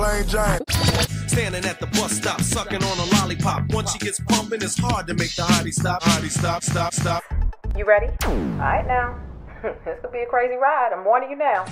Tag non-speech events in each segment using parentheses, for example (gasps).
plain Jane. Standing at the bus stop, sucking on a lollipop. Once she gets pumping, it's hard to make the hottie stop. Hottie stop, stop, stop. You ready? All right now. (laughs) this could be a crazy ride. I'm warning you now.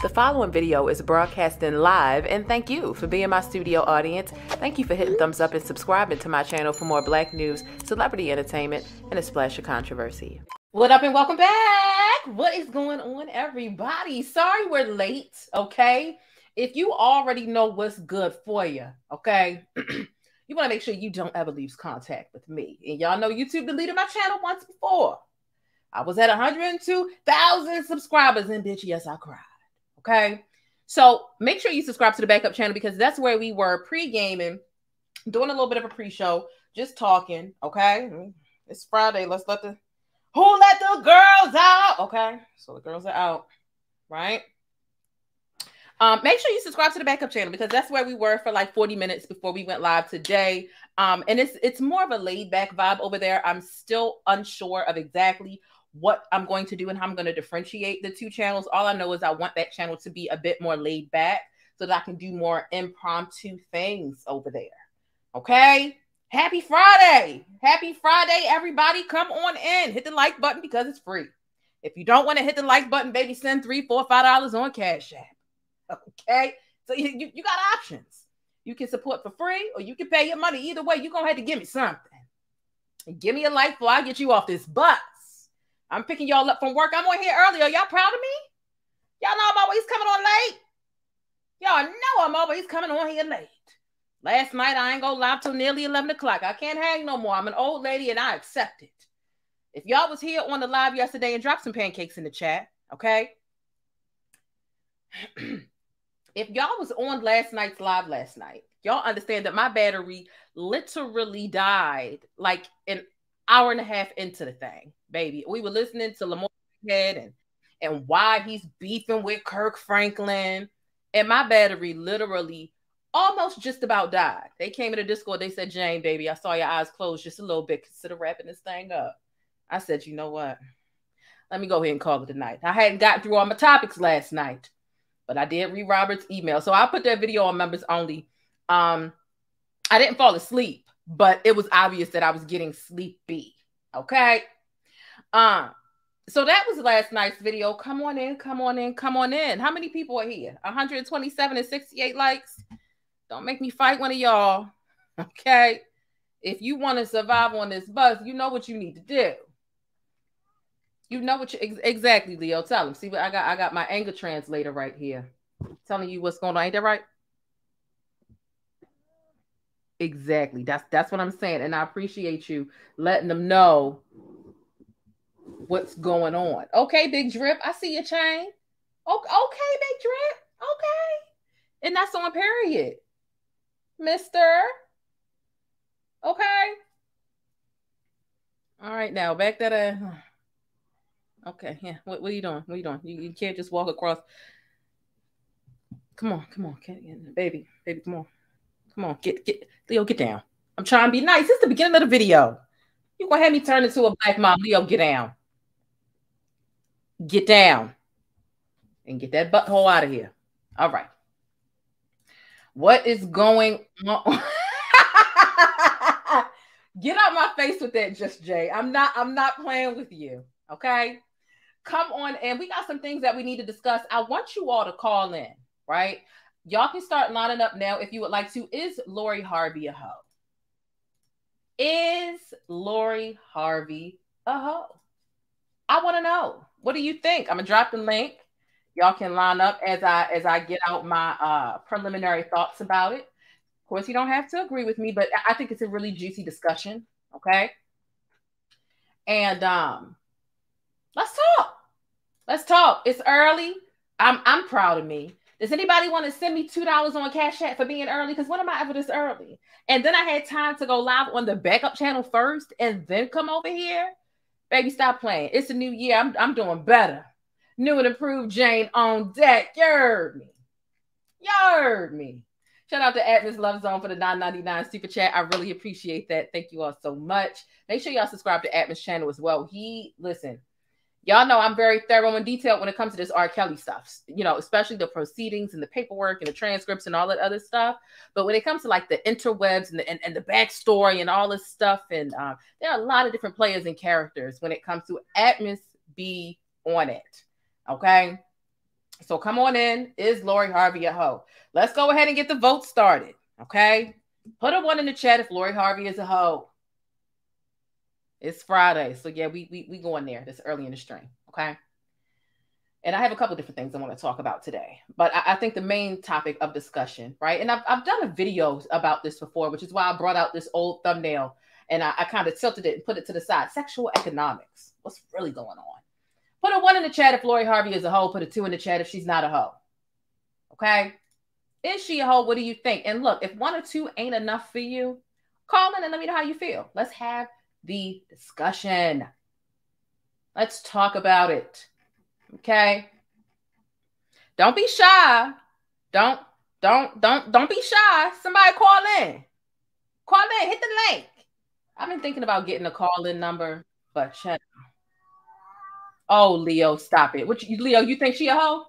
The following video is broadcasting live, and thank you for being my studio audience. Thank you for hitting thumbs up and subscribing to my channel for more black news, celebrity entertainment, and a splash of controversy. What up, and welcome back. What is going on, everybody? Sorry we're late, okay? If you already know what's good for (clears throat) you, okay? you want to make sure you don't ever lose contact with me. And y'all know YouTube deleted my channel once before. I was at 102,000 subscribers, and bitch, yes, I cried. Okay. So make sure you subscribe to the backup channel because that's where we were pre gaming, doing a little bit of a pre show, just talking. Okay. It's Friday. Let's let the who let the girls out. Okay. So the girls are out, right? Um, make sure you subscribe to the backup channel because that's where we were for like 40 minutes before we went live today. Um, and it's it's more of a laid back vibe over there. I'm still unsure of exactly what I'm going to do and how I'm going to differentiate the two channels. All I know is I want that channel to be a bit more laid back so that I can do more impromptu things over there. Okay. Happy Friday. Happy Friday, everybody. Come on in. Hit the like button because it's free. If you don't want to hit the like button, baby, send three, four, five dollars on Cash App. (laughs) Okay. So you, you, you got options. You can support for free or you can pay your money. Either way, you're gonna have to give me something. Give me a like before I get you off this bus. I'm picking y'all up from work. I'm on here early. Y'all proud of me? Y'all know I'm always coming on late. Y'all know I'm always coming on here late. Last night I ain't go live till nearly 11 o'clock. I can't hang no more. I'm an old lady and I accept it. If y'all was here on the live yesterday and dropped some pancakes in the chat, okay? (clears throat) if y'all was on last night's live last night, y'all understand that my battery literally died like an hour and a half into the thing, baby. We were listening to Lamar Head and and why he's beefing with Kirk Franklin, and my battery literally almost just about died. They came in the Discord. They said, "Jane, baby, I saw your eyes closed just a little bit. Consider wrapping this thing up." I said, "You know what? Let me go ahead and call it a night." I hadn't gotten through all my topics last night, but I did read Robert's email, so I put that video on members only. Um, I didn't fall asleep, but it was obvious that I was getting sleepy. Okay. Um, so that was last night's video. Come on in, come on in, come on in. How many people are here? 127 and 68 likes. Don't make me fight one of y'all. Okay. If you want to survive on this bus, you know what you need to do. You know what you ex- exactly, Leo. Tell him. See what I got. I got my anger translator right here, telling you what's going on. Ain't that right? Exactly. That's that's what I'm saying, and I appreciate you letting them know what's going on. Okay, Big Drip. I see your chain. Okay, okay, Big Drip. Okay, and that's on period, Mister. Okay. All right, now back that. Uh, okay, yeah. What, what are you doing? What are you doing? You, you can't just walk across. Come on, come on, baby, baby, come on, come on, get get Leo, get down. I'm trying to be nice. This is the beginning of the video. You gonna have me turn into a black mom? Leo, get down. Get down, and get that butthole out of here. All right. What is going on? (laughs) Get out my face with that, just Jay. I'm not. I'm not playing with you. Okay. Come on, and we got some things that we need to discuss. I want you all to call in, right? Y'all can start lining up now if you would like to. Is Lori Harvey a hoe? Is Lori Harvey a hoe? I want to know. What do you think? I'm gonna drop the link. Y'all can line up as I as I get out my uh, preliminary thoughts about it. Of course, you don't have to agree with me, but I think it's a really juicy discussion. Okay. And um, let's talk. Let's talk. It's early. I'm I'm proud of me. Does anybody want to send me two dollars on Cash App for being early? Because when am I ever this early? And then I had time to go live on the backup channel first, and then come over here. Baby, stop playing. It's a new year. I'm I'm doing better. New and improved Jane on deck. You heard me. You heard me. Shout out to Atmos Love Zone for the 999 super chat. I really appreciate that. Thank you all so much. Make sure y'all subscribe to Atmos channel as well. He listen, y'all know I'm very thorough and detailed when it comes to this R. Kelly stuff, you know, especially the proceedings and the paperwork and the transcripts and all that other stuff. But when it comes to like the interwebs and the, and, and the backstory and all this stuff, and um, there are a lot of different players and characters when it comes to Atmos be on it. Okay. So come on in. Is Lori Harvey a hoe? Let's go ahead and get the vote started. Okay. Put a one in the chat if Lori Harvey is a hoe. It's Friday. So yeah, we we we going there this early in the stream. Okay. And I have a couple different things I want to talk about today. But I, I, think the main topic of discussion, right? And I've, I've done a video about this before, which is why I brought out this old thumbnail and I, I kind of tilted it and put it to the side. Sexual economics. What's really going on? Put a one in the chat if Lori Harvey is a hoe. Put a two in the chat if she's not a hoe. Okay. Is she a hoe? What do you think? And look, if one or two ain't enough for you, call in and let me know how you feel. Let's have the discussion. Let's talk about it. Okay. Don't be shy. Don't, don't, don't, don't be shy. Somebody call in. Call in. Hit the link. I've been thinking about getting a call in number, but shut up. Oh, Leo, stop it. What you, Leo, you think she a hoe?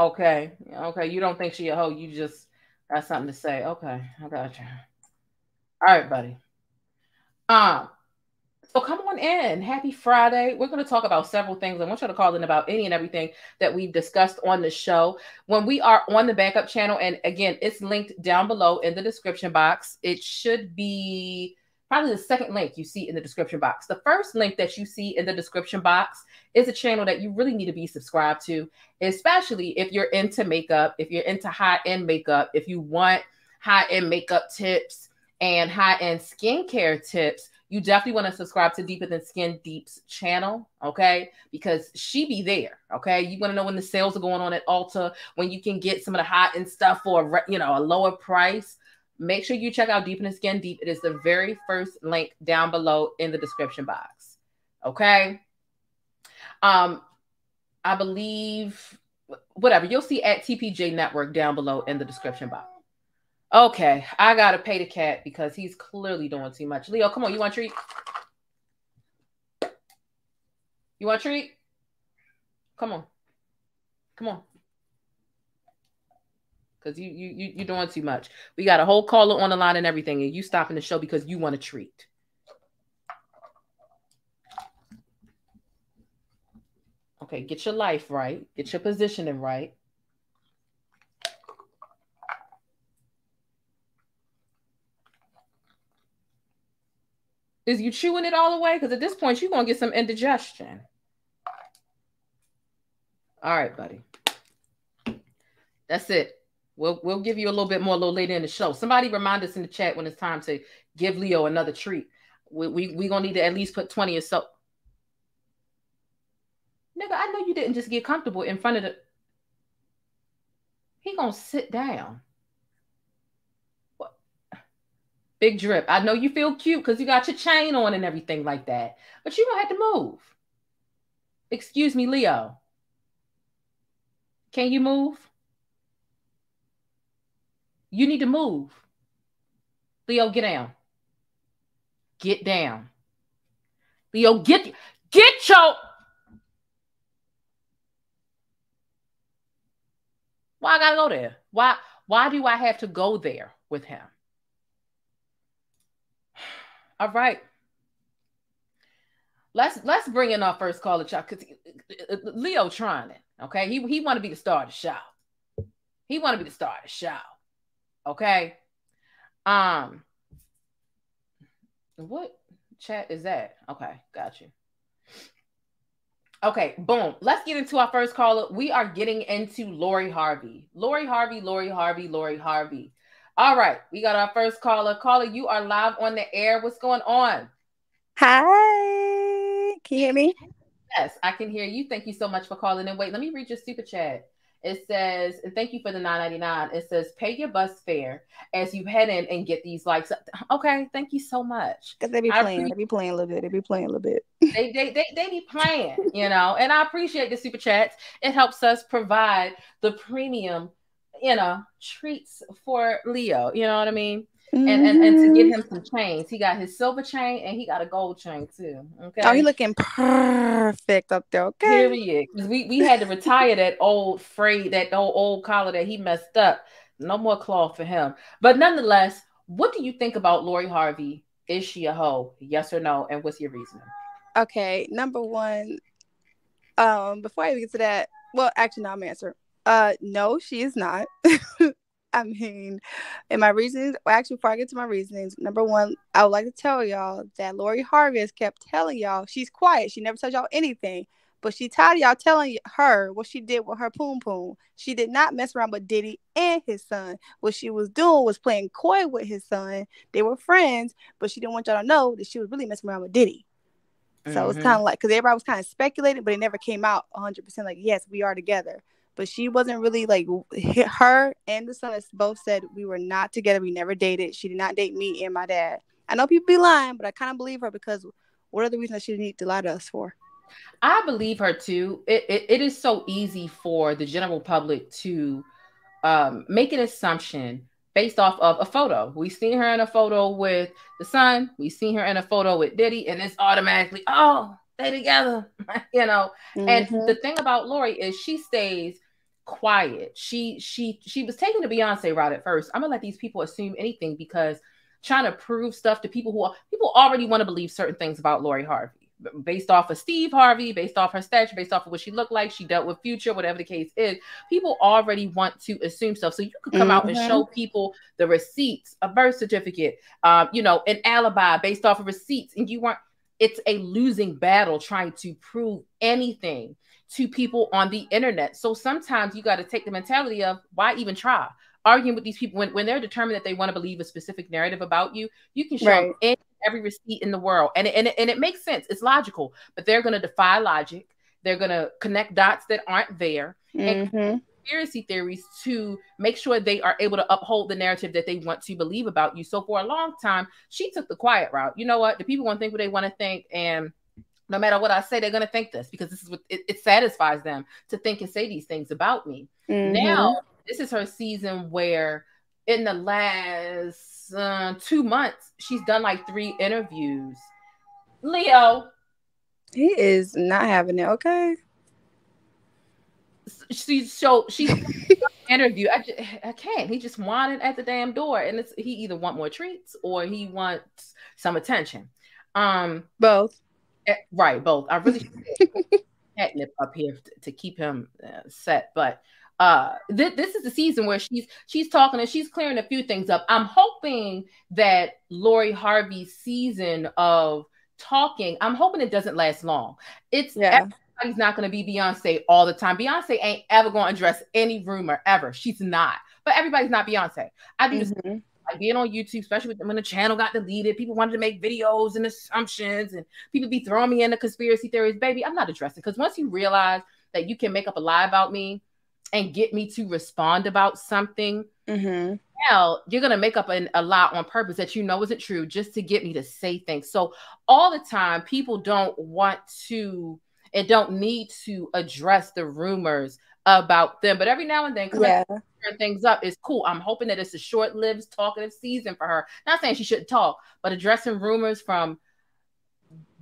Okay. Okay. You don't think she a hoe. You just got something to say. Okay. I got you. All right, buddy. Um, so come on in. Happy Friday. We're going to talk about several things. I want you to call in about any and everything that we've discussed on the show. When we are on the backup channel, and again, it's linked down below in the description box. It should be probably the second link you see in the description box. The first link that you see in the description box is a channel that you really need to be subscribed to, especially if you're into makeup, if you're into high end makeup, if you want high end makeup tips and high end skincare tips. You definitely want to subscribe to Deeper Than Skin Deep's channel, okay? Because she be there, okay? You want to know when the sales are going on at Ulta, when you can get some of the hot end stuff for you know a lower price make sure you check out Deeper Than Skin Deep. It is the very first link down below in the description box. Okay. Um, I believe whatever you'll see at TPJ Network down below in the description box. Okay, I gotta pay the cat because he's clearly doing too much. Leo, come on, you want treat? You want treat? Come on. Come on because you you you you're doing too much. We got a whole caller on the line and everything, and you stopping the show because you want a treat. Okay, get your life right, get your positioning right. Is you chewing it all the way? Because at this point, you're gonna get some indigestion. All right, buddy. That's it. We'll we'll give you a little bit more a little later in the show. Somebody remind us in the chat when it's time to give Leo another treat. We we we gonna need to at least put 20 or so. Nigga, I know you didn't just get comfortable in front of the. He gonna sit down. What? Big drip. I know you feel cute because you got your chain on and everything like that, but you gonna have to move. Excuse me, Leo. Can you move? You need to move. Leo, get down. Get down. Leo, get get your Why I gotta go there? Why why do I have to go there with him? All right. Let's let's bring in our first caller, Chuck. Cause uh, Leo trying it. Okay. He he want to be the star of the show. He want to be the star of the show. Okay. Um, what chat is that? Okay, got you. Okay, boom. Let's get into our first caller. We are getting into Lori Harvey. Lori Harvey, Lori Harvey, Lori Harvey. All right, we got our first caller. Caller, you are live on the air. What's going on? Hi. Can you hear me? Yes, I can hear you. Thank you so much for calling in. Wait, let me read your super chat. It says, and thank you for the 999. It says, pay your bus fare as you head in and get these likes. Okay, thank you so much. Because they be playing, they be playing a little bit. They be playing a little bit. (laughs) they, they, they, they be playing, you know, and I appreciate the super chats. It helps us provide the premium you know, treats for Leo. You know what I mean? And, and and to get Mhm. him some chains, he got his silver chain and he got a gold chain too. Okay. Oh, he looking perfect up there. Okay. Period. We we had to retire that old frayed that old old collar that he messed up. No more cloth for him. But nonetheless, what do you think about Lori Harvey? Is she a hoe? Yes or no? And what's your reasoning? Okay, number one. Um, before I even get to that, well, actually, no, I'm answer. Uh, no, she is not. (laughs) (laughs) I mean, and my reasons. Well, actually, before I get to my reasonings, number one, I would like to tell y'all that Lori Harvey kept telling y'all she's quiet. She never tells y'all anything, but she tired of y'all telling her what she did with her poom poom. She did not mess around with Diddy and his son. What she was doing was playing coy with his son. They were friends, but she didn't want y'all to know that she was really messing around with Diddy. So it's Mhm. kind of like because everybody was kind of speculating, but it never came out 100 percent like yes, we are together. But she wasn't really like her and the son both said we were not together. We never dated. She did not date me and my dad. I know people be lying, but I kind of believe her because what are the reasons that she need to lie to us for? I believe her too. It, it, it is so easy for the general public to um, make an assumption based off of a photo. We've seen her in a photo with the son. We've seen her in a photo with Diddy, and it's automatically, oh, they together, (laughs) you know. And Mhm. the thing about Lori is she stays quiet. She she she was taking the Beyonce route at first. I'm gonna let these people assume anything because trying to prove stuff to people who are, people already want to believe certain things about Lori Harvey based off of Steve Harvey, based off her stature, based off of what she looked like, she dealt with future, whatever the case is. People already want to assume stuff. So you could come out and Mhm. show people the receipts, a birth certificate, um, you know, an alibi based off of receipts, and you weren't. It's a losing battle trying to prove anything to people on the internet. So sometimes you got to take the mentality of why even try arguing with these people when, when they're determined that they want to believe a specific narrative about you. You can show them Right. any, every receipt in the world, and it, and and it makes sense. It's logical, but they're going to defy logic. They're going to connect dots that aren't there. And Mhm. Conspiracy theories to make sure they are able to uphold the narrative that they want to believe about you. So for a long time, she took the quiet route. You know what? The people want to think what they want to think, and no matter what I say, they're going to think this because this is what it, it satisfies them to think and say these things about me. Mhm. Now, this is her season where in the last uh, two months, she's done like three interviews. Leo, he is not having it. Okay. She so she (laughs) interview. I just, I can't. He just wanted at the damn door, and it's he either want more treats or he wants some attention. Um, Both. eh, right, both. I really (laughs) catnip up here to, to keep him uh, set, but uh th- this is the season where she's she's talking and she's clearing a few things up i'm hoping that lori harvey's season of talking i'm hoping it doesn't last long it's Yeah. Everybody's not going to be beyonce all the time beyonce ain't ever going to address any rumor ever she's not but everybody's not beyonce i do Mhm. like being on YouTube, especially when the channel got deleted, people wanted to make videos and assumptions, and people be throwing me into conspiracy theories. Baby, I'm not addressing because once you realize that you can make up a lie about me and get me to respond about something, Mhm. now you're gonna make up an, a lie on purpose that you know isn't true just to get me to say things. So all the time, people don't want to and don't need to address the rumors about them, but every now and then, Yeah. things up is cool. I'm hoping that it's a short-lived talkative season for her. Not saying she shouldn't talk, but addressing rumors from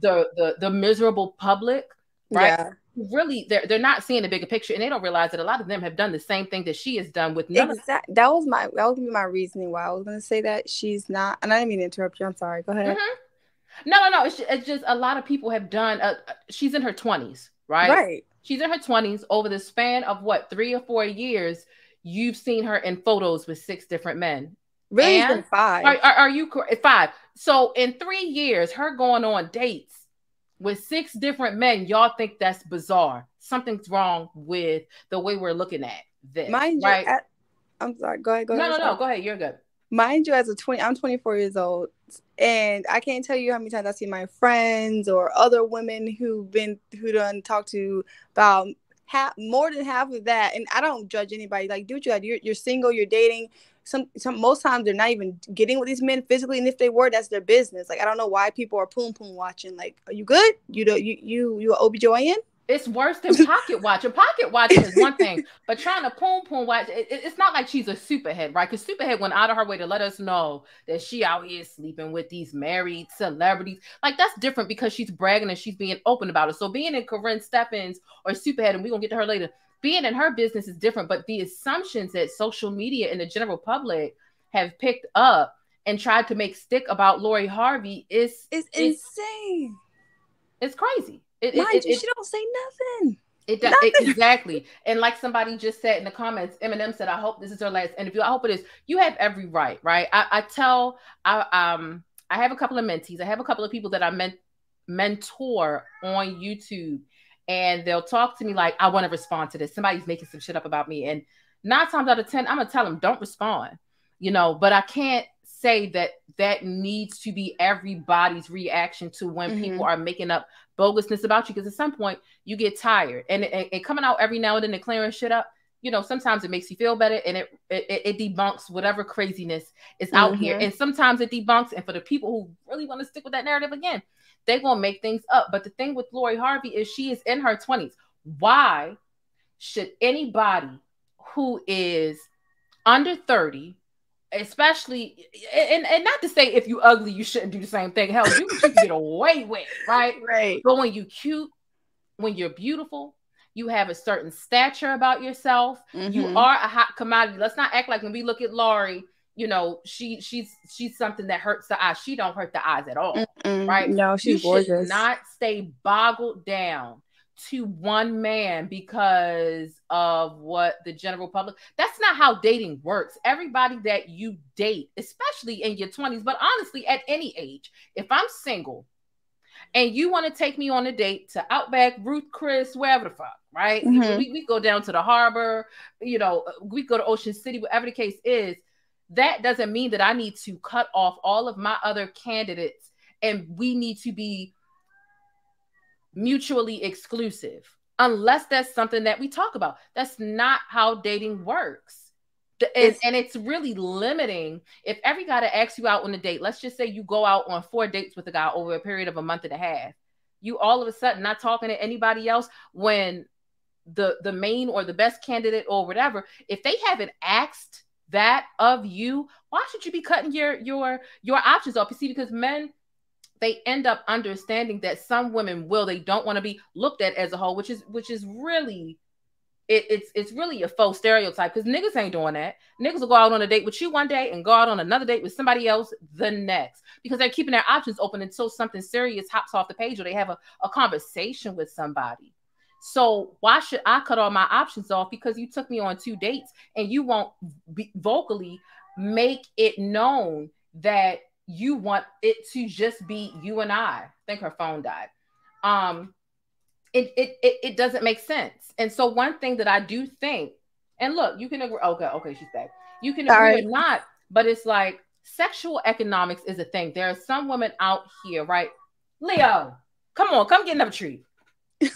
the the, the miserable public, right? Yeah. Really, they're they're not seeing the bigger picture, and they don't realize that a lot of them have done the same thing that she has done with none of Exact. That was my that was my reasoning why I was gonna say that she's not. And I didn't mean to interrupt you. I'm sorry. Go ahead. Mhm. No, no, no. It's, it's just a lot of people have done. Uh, she's in her 20s, right? Right. She's in her 20s. Over the span of what three or four years, you've seen her in photos with six different men. Really, And- five. Are, are, are you? Five. So in three years, her going on dates with six different men, y'all think that's bizarre. Something's wrong with the way we're looking at this. Mind you, right? at, I'm sorry. Go ahead. Go no, ahead. no, no. sorry. Go ahead. You're good. Mind you, as a 20, I'm 24 years old, and I can't tell you how many times I see my friends or other women who've been who done talked to about half more than half of that. And I don't judge anybody. Like, do what you got. You're, you're single. You're dating. Some, some most times they're not even getting with these men physically, and if they were, that's their business. Like, I don't know why people are poom poom watching. Like, are you good? You do you you you a OBGYN? It's worse than pocket watch. (laughs) watching. Pocket watching is one thing, but trying to poom poom watch, it, it- it's not like she's a superhead, right? Because superhead went out of her way to let us know that she out here sleeping with these married celebrities. Like that's different because she's bragging and she's being open about it. So being in Karrine Steffans or superhead, and we're gonna get to her later, being in her business is different. But the assumptions that social media and the general public have picked up and tried to make stick about Lori Harvey is It's It's- insane. it's crazy. It, Mind it, you, it- she don't say nothing. It does exactly. And like somebody just said in the comments, Eminem said, I hope this is her last interview. I hope it is. You have every right, right? I, I tell I um I have a couple of mentees. I have a couple of people that I meant mentor on YouTube, and they'll talk to me like, I want to respond to this. Somebody's making some shit up about me. And nine times out of ten, I'm gonna tell them, don't respond, you know, but I can't say that that needs to be everybody's reaction to when Mhm. people are making up bogusness about you because at some point you get tired and, and, and coming out every now and then and clearing shit up you know sometimes it makes you feel better and it it, it debunks whatever craziness is out here Mhm. and sometimes it debunks and for the people who really want to stick with that narrative again they're gonna make things up but the thing with lori harvey is she is in her 20s why should anybody who is under 30 especially and, and not to say if you ugly you shouldn't do the same thing hell you, you can get away with right (laughs) Right. but when you cute, when you're beautiful, you have a certain stature about yourself. You Mhm. are a hot commodity. Let's not act like when we look at Lori, you know, she she's she's something that hurts the eyes. She don't hurt the eyes at all. Mm, right? No, you she's should gorgeous. not stay boggled down to one man because of what the general public that's not how dating works. Everybody that you date especially in your 20s but honestly at any age if i'm single and you want to take me on a date to outback ruth chris wherever the fuck right? Mhm. we, we go down to the harbor you know we go to ocean city whatever the case is. That doesn't mean that i need to cut off all of my other candidates and we need to be mutually exclusive unless that's something that we talk about. That's not how dating works. And, It's- and it's really limiting. If every guy that asks you out on a date, let's just say you go out on four dates with a guy over a period of a month and a half, you all of a sudden not talking to anybody else when the the main or the best candidate or whatever, if they haven't asked that of you, why should you be cutting your your your options off? You see, because men they end up understanding that some women will they don't want to be looked at as a whole, which is which is really it, it's it's really a faux stereotype because niggas ain't doing that. Niggas will go out on a date with you one day and go out on another date with somebody else the next because they're keeping their options open until something serious hops off the page or they have a, a conversation with somebody. So why should I cut all my options off because you took me on two dates and you won't be vocally make it known that you want it to just be you and I. I think her phone died. Um, it it it, it doesn't make sense. And so one thing that I do think, and look, you can agree. Okay, okay, she's back. You can agree or not, but it's like sexual economics is a thing. There are some women out here, right? Leo, come on, come get another treat. (laughs)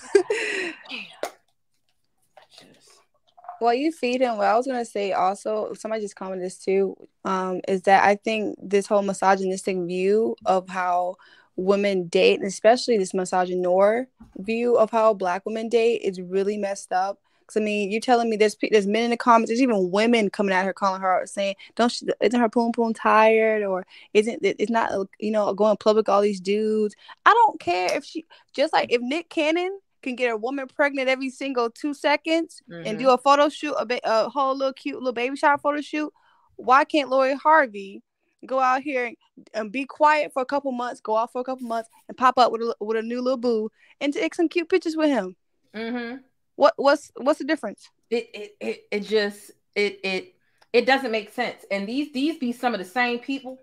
Well, you feed him. What I was gonna say also, somebody just commented this too, um, is that I think this whole misogynistic view of how women date, and especially this misogynoir view of how black women date, is really messed up. Because I mean, you're telling me there's there's men in the comments, there's even women coming at her, calling her out, saying, "Don't she, isn't her poom poom tired, or isn't it- it's not you know going public all these dudes?" I don't care if she just like if Nick Cannon can get a woman pregnant every single two seconds and do a photo shoot, a, ba- a whole little cute little baby shower photo shoot. Why can't Lori Harvey go out here and, and be quiet for a couple months, go out for a couple months, and pop up with a with a new little boo and take some cute pictures with him? Mm-hmm. What what's what's the difference? it it it, it just it it it doesn't make sense. And these these be some of the same people,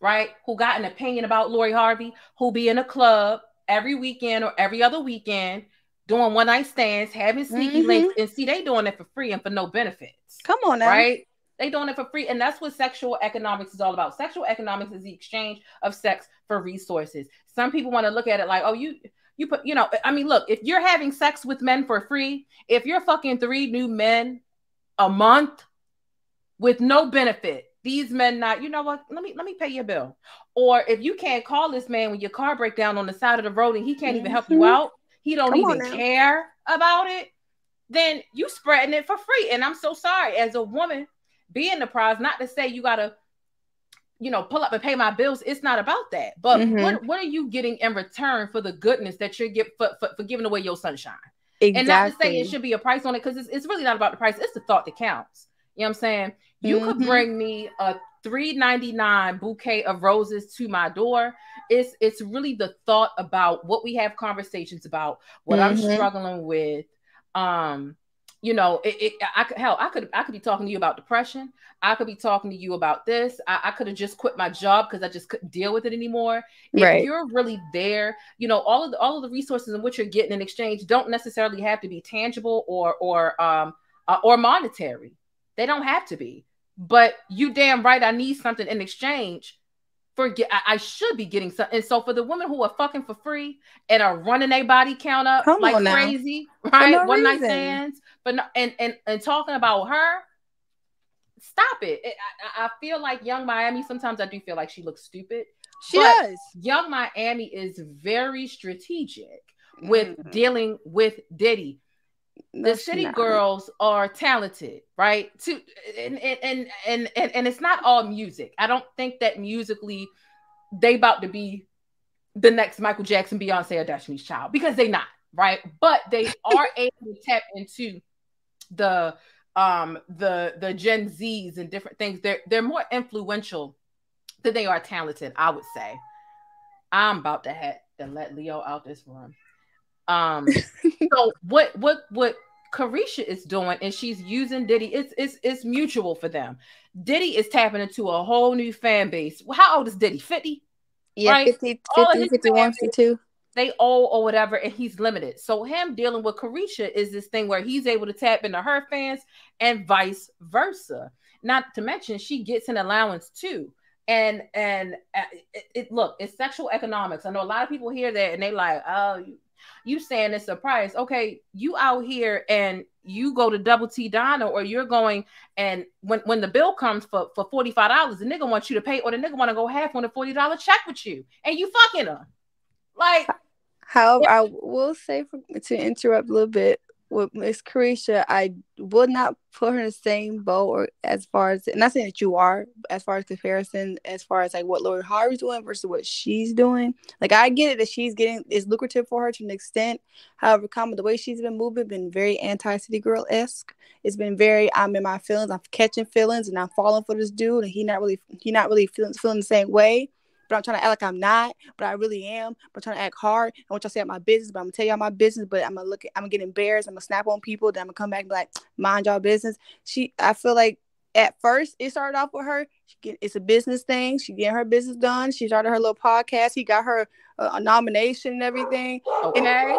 right? Who got an opinion about Lori Harvey, who be in a club every weekend or every other weekend doing one night stands, having sneaky Mhm. links, and see they doing it for free and for no benefits. Come on now, Right? They doing it for free. And that's what sexual economics is all about. Sexual economics is the exchange of sex for resources. Some people want to look at it like, oh, you you put, you know, I mean, look, if you're having sex with men for free, if you're fucking three new men a month with no benefit, these men not, you know what? Let me let me pay your bill. Or if you can't call this man when your car break down on the side of the road and he can't even help you Mhm. out, he don't Come even care about it, then you spreading it for free. And I'm so sorry as a woman being the prize, not to say you gotta, you know, pull up and pay my bills. It's not about that. But Mhm. what, what are you getting in return for the goodness that you're get for, for, for giving away your sunshine? Exactly. And not to say it should be a price on it because it's, it's really not about the price. It's the thought that counts. You know what I'm saying? You could Mhm. bring me a 3.99 bouquet of roses to my door. It's it's really the thought about what we have conversations about, what I'm Mhm. struggling with. Um, you know, it, it I could hell, I could I could be talking to you about depression. I could be talking to you about this. I, I could have just quit my job because I just couldn't deal with it anymore if you're really there you know all of the all of the resources in which you're getting in exchange don't necessarily have to be tangible or or um uh, or monetary they don't have to be but you damn right i need something in exchange for get I, I should be getting something and so for the women who are fucking for free and are running their body count up Come like crazy right no one night stands but no, and and and talking about her stop it, It- I, I feel like Yung Miami sometimes i do feel like she looks stupid she does. Yung Miami is very strategic with Mm. dealing with Diddy. The city not. girls are talented, right? To and and, and and and and it's not all music. I don't think that musically they about to be the next Michael Jackson, Beyonce, or Destiny's Child because they not, right? But they (laughs) are able to tap into the um the the Gen Zs and different things. They're they're more influential than they are talented, I would say. I'm about to have to let Leo out this room. Um (laughs) so what what what Caresha is doing and she's using Diddy, it's it's it's mutual for them. Diddy is tapping into a whole new fan base. How old is Diddy? 50? Yeah, right? 50, All of 50 51, 52. they owe or whatever, and he's limited. So him dealing with Caresha is this thing where he's able to tap into her fans and vice versa. Not to mention she gets an allowance too. And and uh, it, it look, it's sexual economics. I know a lot of people hear that and they like, oh, you, you saying it's a price. Okay, you out here and you go to Double T Donna or you're going and when when the bill comes for for $45, the nigga wants you to pay or the nigga want to go half on a $40 check with you and you fucking her. Like However, I will say for, to interrupt a little bit with Miss Caresha, I would not put her in the same boat or as far as not saying that you are, as far as comparison, as far as like what Lori Harvey's doing versus what she's doing. Like I get it that she's getting it's lucrative for her to an extent. However, common the way she's been moving been very anti city girl esque. It's been very I'm in my feelings, I'm catching feelings and I'm falling for this dude and he not really he not really feeling feeling the same way. But I'm trying to act like I'm not, but I really am. But I'm trying to act hard. I want y'all to say my business, but I'm gonna tell y'all my business. But I'm gonna look, at, I'm gonna get embarrassed. I'm gonna snap on people. Then I'm gonna come back and be like, mind y'all business. She, I feel like at first it started off with her. She get, it's a business thing. She getting her business done. She started her little podcast. He got her a, a nomination and everything. Okay.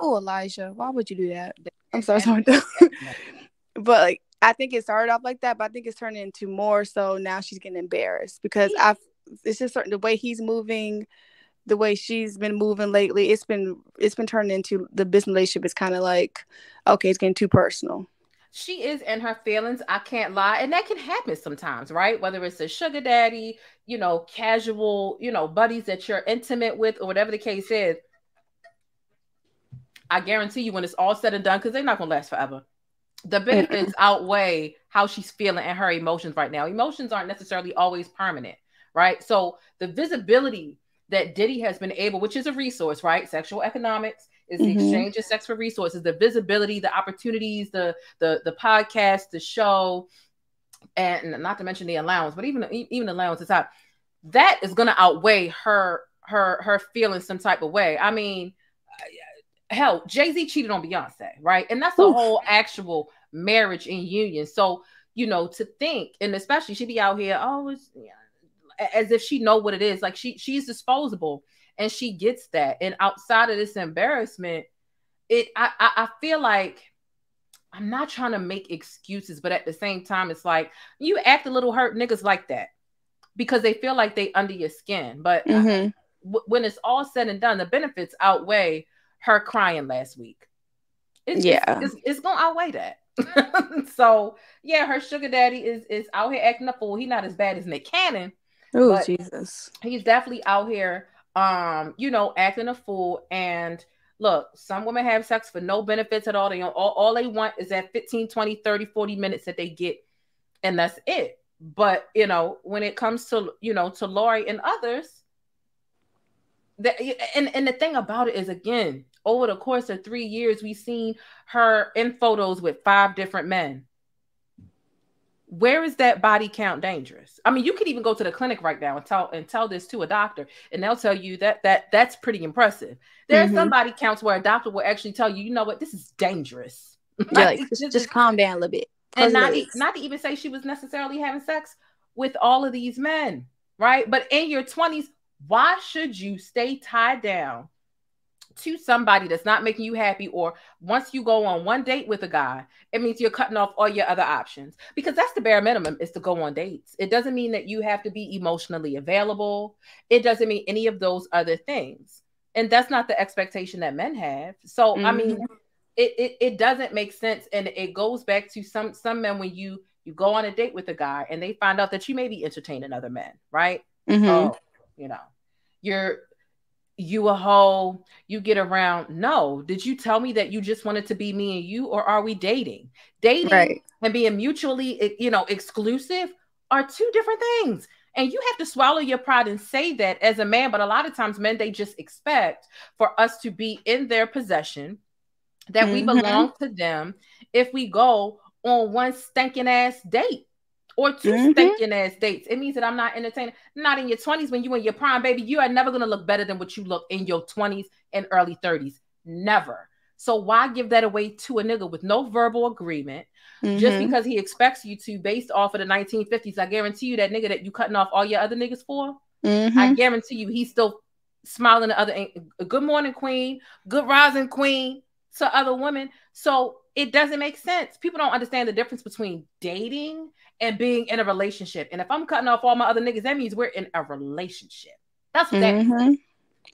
Oh, Elijah, why would you do that? I'm sorry, sorry. (laughs) but like, I think it started off like that, but I think it's turning into more. So now she's getting embarrassed because I, it's just certain the way he's moving, the way she's been moving lately. It's been it's been turned into the business relationship is kind of like, okay, it's getting too personal. She is in her feelings. I can't lie. And that can happen sometimes, right? Whether it's a sugar daddy, you know, casual, you know, buddies that you're intimate with, or whatever the case is. I guarantee you when it's all said and done, because they're not gonna last forever. The benefits outweigh how she's feeling and her emotions right now. Emotions aren't necessarily always permanent, right? So the visibility that Diddy has been able, which is a resource, right? Sexual economics is the Mhm. exchange of sex for resources, the visibility, the opportunities, the the the podcast, the show, and not to mention the allowance, but even even the allowance aside, that is going to outweigh her her her feeling some type of way. I mean, hell, Jay Z cheated on Beyonce, right? And that's a Oof. whole actual marriage and union. So you know, to think, and especially she be out here, oh, it's, yeah, as if she know what it is. Like she she's disposable, and she gets that. And outside of this embarrassment, it I I, I feel like. I'm not trying to make excuses, but at the same time, it's like you act a little hurt niggas like that because they feel like they under your skin. But Mhm. w- when it's all said and done, the benefits outweigh her crying last week. It's, Yeah. it's, it's, it's gonna outweigh that. (laughs) so yeah, her sugar daddy is is out here acting a fool. He not as bad as Nick Cannon. Oh Jesus. He's definitely out here, um, you know, acting a fool. And look, some women have sex for no benefits at all. They all, all they want is that 15, 20, 30, 40 minutes that they get, and that's it. But you know, when it comes to you know to Lori and others, that and, and the thing about it is again, over the course of three years, we've seen her in photos with five different men. Where is that body count dangerous? I mean, you could even go to the clinic right now and tell and tell this to a doctor, and they'll tell you that that that's pretty impressive. There are Mhm. some body counts where a doctor will actually tell you, you know what, this is dangerous. (laughs) Yeah, like, just, just calm down a little bit. and not e- not to even say she was necessarily having sex with all of these men, right? But in your 20s, why should you stay tied down to somebody that's not making you happy or once you go on one date with a guy, it means you're cutting off all your other options because that's the bare minimum is to go on dates. It doesn't mean that you have to be emotionally available. It doesn't mean any of those other things. And that's not the expectation that men have. So, I mean, it, it it doesn't make sense and it goes back to some some men when you you go on a date with a guy and they find out that you may be entertaining other men right Mhm. oh you know you're you a hoe you get around. No. Did you tell me that you just wanted to be me and you or are we dating? Dating Right. and being mutually eh, you know exclusive are two different things. And you have to swallow your pride and say that as a man but a lot of times men they just expect for us to be in their possession that we Mhm. belong to them if we go on one stinking ass date or 2 Mhm. stinking ass dates. It means that I'm not entertaining. Not in your 20s when you in your prime, baby. You are never gonna look better than what you look in your 20s and early 30s. Never. So why give that away to a nigga with no verbal agreement just Mhm. because he expects you to based off of the 1950s? I guarantee you that nigga that you cutting off all your other niggas for, I Mhm. guarantee you he's still smiling at other good morning queen, good rising queen to other women. So it doesn't make sense. People don't understand the difference between dating and being in a relationship. And if I'm cutting off all my other niggas, that means we're in a relationship. That's what that means. Mhm.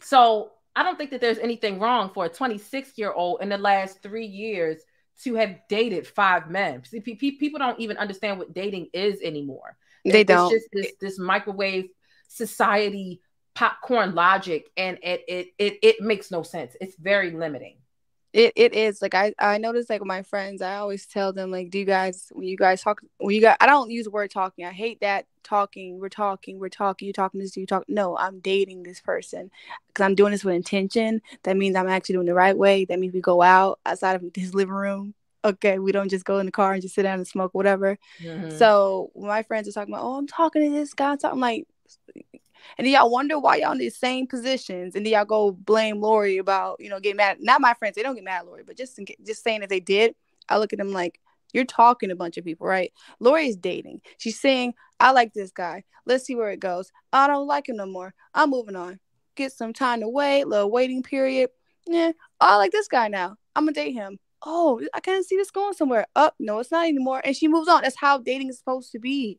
So I don't think that there's anything wrong for a 26 year old in the last three years to have dated five men. See, pe- pe- people don't even understand what dating is anymore. They It's don't. just this this microwave society popcorn logic, and it it it it makes no sense. It's very limiting. It it is like I I notice like with my friends I always tell them like do you guys when you guys talk when you guys I don't use the word talking I hate that talking we're talking we're talking you talking this you talk no I'm dating this person because I'm doing this with intention that means I'm actually doing the right way that means we go out outside of his living room okay we don't just go in the car and just sit down and smoke whatever Mhm. so my friends are talking about oh I'm talking to this guy I'm like and then y'all wonder why y'all in these same positions, and then y'all go blame Lori about you know getting mad. Not my friends; they don't get mad at Lori, but just in, just saying if they did, I look at them like you're talking to a bunch of people, right? Lori is dating. She's saying, "I like this guy. Let's see where it goes. I don't like him no more. I'm moving on. Get some time to wait, little waiting period. Yeah, oh, I like this guy now. I'm gonna date him. Oh, I can't see this going somewhere. Up, no, it's not anymore. And she moves on. That's how dating is supposed to be.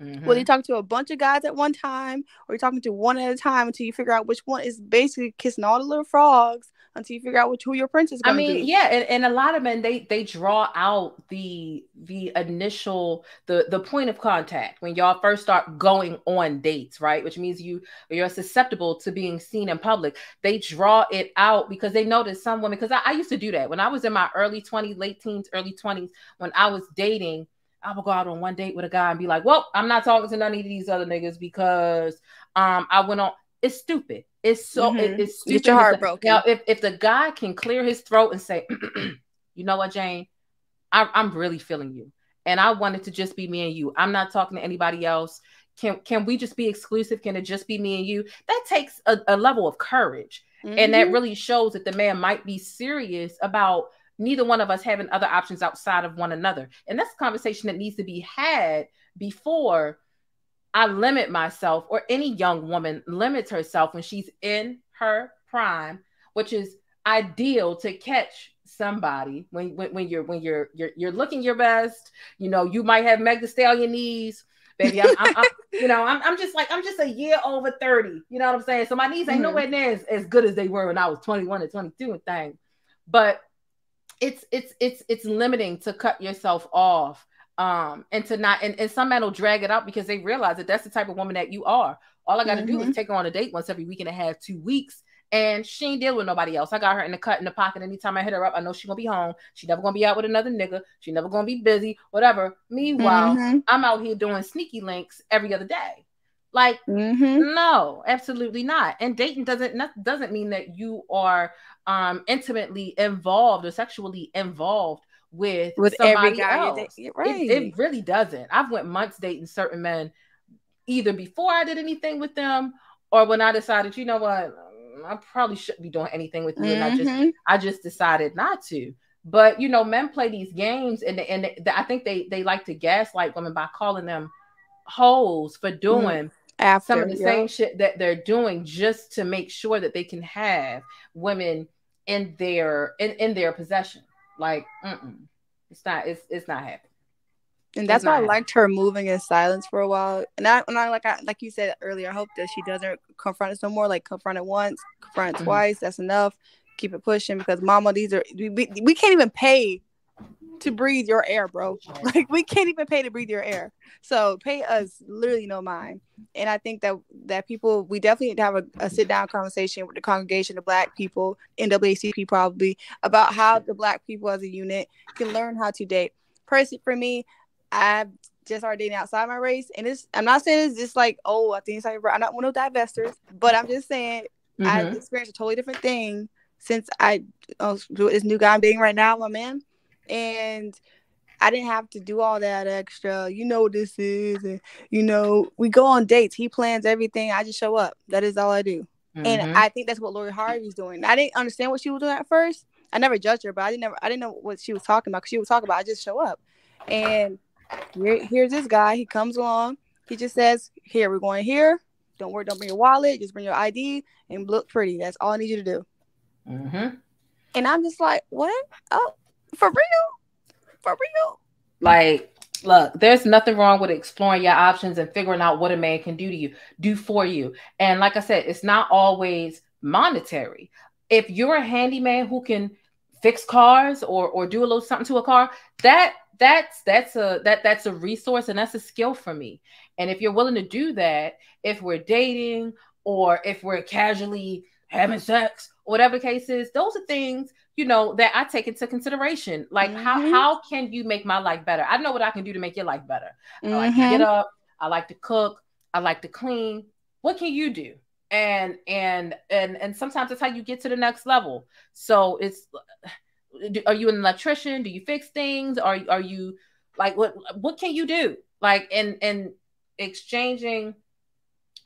Mhm. Whether you talk to a bunch of guys at one time or you're talking to one at a time until you figure out which one is basically kissing all the little frogs until you figure out which who your prince is I going to mean, be. yeah, and, and a lot of men they they draw out the the initial the the point of contact when y'all first start going on dates, right? Which means you you're susceptible to being seen in public. They draw it out because they notice some women. Because I, I used to do that when I was in my early 20s, late teens, early 20s, when I was dating. I would go out on one date with a guy and be like, "Well, I'm not talking to none of these other niggas because um I went on." It's stupid. It's so it- Mhm. it's stupid. Get your heart broken. Now, if if the guy can clear his throat and say, (clears throat) "You know what, Jane, I, I'm really feeling you, and I wanted to just be me and you. I'm not talking to anybody else. Can can we just be exclusive? Can it just be me and you?" That takes a, a level of courage, and that Mhm. really shows that the man might be serious about neither one of us having other options outside of one another. And that's a conversation that needs to be had before I limit myself or any young woman limits herself when she's in her prime, which is ideal to catch somebody when when, when you're when you're, you're you're looking your best. You know, you might have Meg the Stallion knees. Baby, I'm, I'm, I'm (laughs) you know, I'm, I'm just like I'm just a year over 30. You know what I'm saying? So my knees ain't Mhm. nowhere near as, as good as they were when I was 21 and 22 and thing. But it's it's it's it's limiting to cut yourself off um and to not and, and some men will drag it out because they realize that that's the type of woman that you are all i got to do is take her on a date once every week and a half two weeks And she ain't deal with nobody else. I got her in the cut in the pocket. Anytime I hit her up, I know she gonna be home. She never gonna be out with another nigga. She never gonna be busy, whatever. Meanwhile, Mhm. I'm out here doing sneaky links every other day. Like, Mhm. no, absolutely not. And dating doesn't not, doesn't mean that you are um intimately involved or sexually involved with With somebody every guy, else. da- It- It, really doesn't. I've went months dating certain men, either before I did anything with them or when I decided, you know what, I probably shouldn't be doing anything with you, and I just Mhm. I just decided not to. But you know, men play these games, and and they, I think they they like to gaslight women by calling them hoes for doing After some of the yeah. same shit that they're doing just to make sure that they can have women in their in, in their possession. Like, mm-mm. it's not it's it's not happening. And that's It's why I liked her moving in silence for a while. And I, and I like I like you said earlier, I hope that she doesn't confront us no more. Like confront it once, confront it Mhm. twice. That's enough. Keep it pushing because, Mama, these are we, we can't even pay to breathe your air, bro. (laughs) Like we can't even pay to breathe your air. So pay us literally no mind. And I think that that people we definitely need to have a, a sit down conversation with the congregation of Black people, NAACP probably, about how the Black people as a unit can learn how to date. Personally, for me, I've just started dating outside my race, and it's I'm not saying it's just like oh I think it's like I'm not one of those divestors, but I'm just saying I've Mhm. experienced a totally different thing since I with this new guy I'm dating right now, my man, and I didn't have to do all that extra. You know what this is, and you know we go on dates. He plans everything. I just show up. That is all I do, Mhm. and I think that's what Lori Harvey's doing. I didn't understand what she was doing at first. I never judged her, but I didn't never I didn't know what she was talking about because she was talking about I just show up, and here, here's this guy. He comes along. He just says, "Here, we're going here. Don't worry. Don't bring your wallet. Just bring your ID and look pretty. That's all I need you to do." Mhm. And I'm just like, "What? Oh, for real? For real?" Like, look, there's nothing wrong with exploring your options and figuring out what a man can do to you, do for you. And like I said, it's not always monetary. If you're a handyman who can fix cars or or do a little something to a car, that that's that's a that that's a resource and that's a skill for me. And if you're willing to do that, if we're dating or if we're casually having sex, whatever the case is, those are things you know that I take into consideration. Like how Mhm. how can you make my life better? I know what I can do to make your life better. I like to get up. I like to cook. I like to clean. What can you do? And and and and sometimes that's how you get to the next level. So it's are you an electrician? Do you fix things? Are are you like what what can you do? Like and and exchanging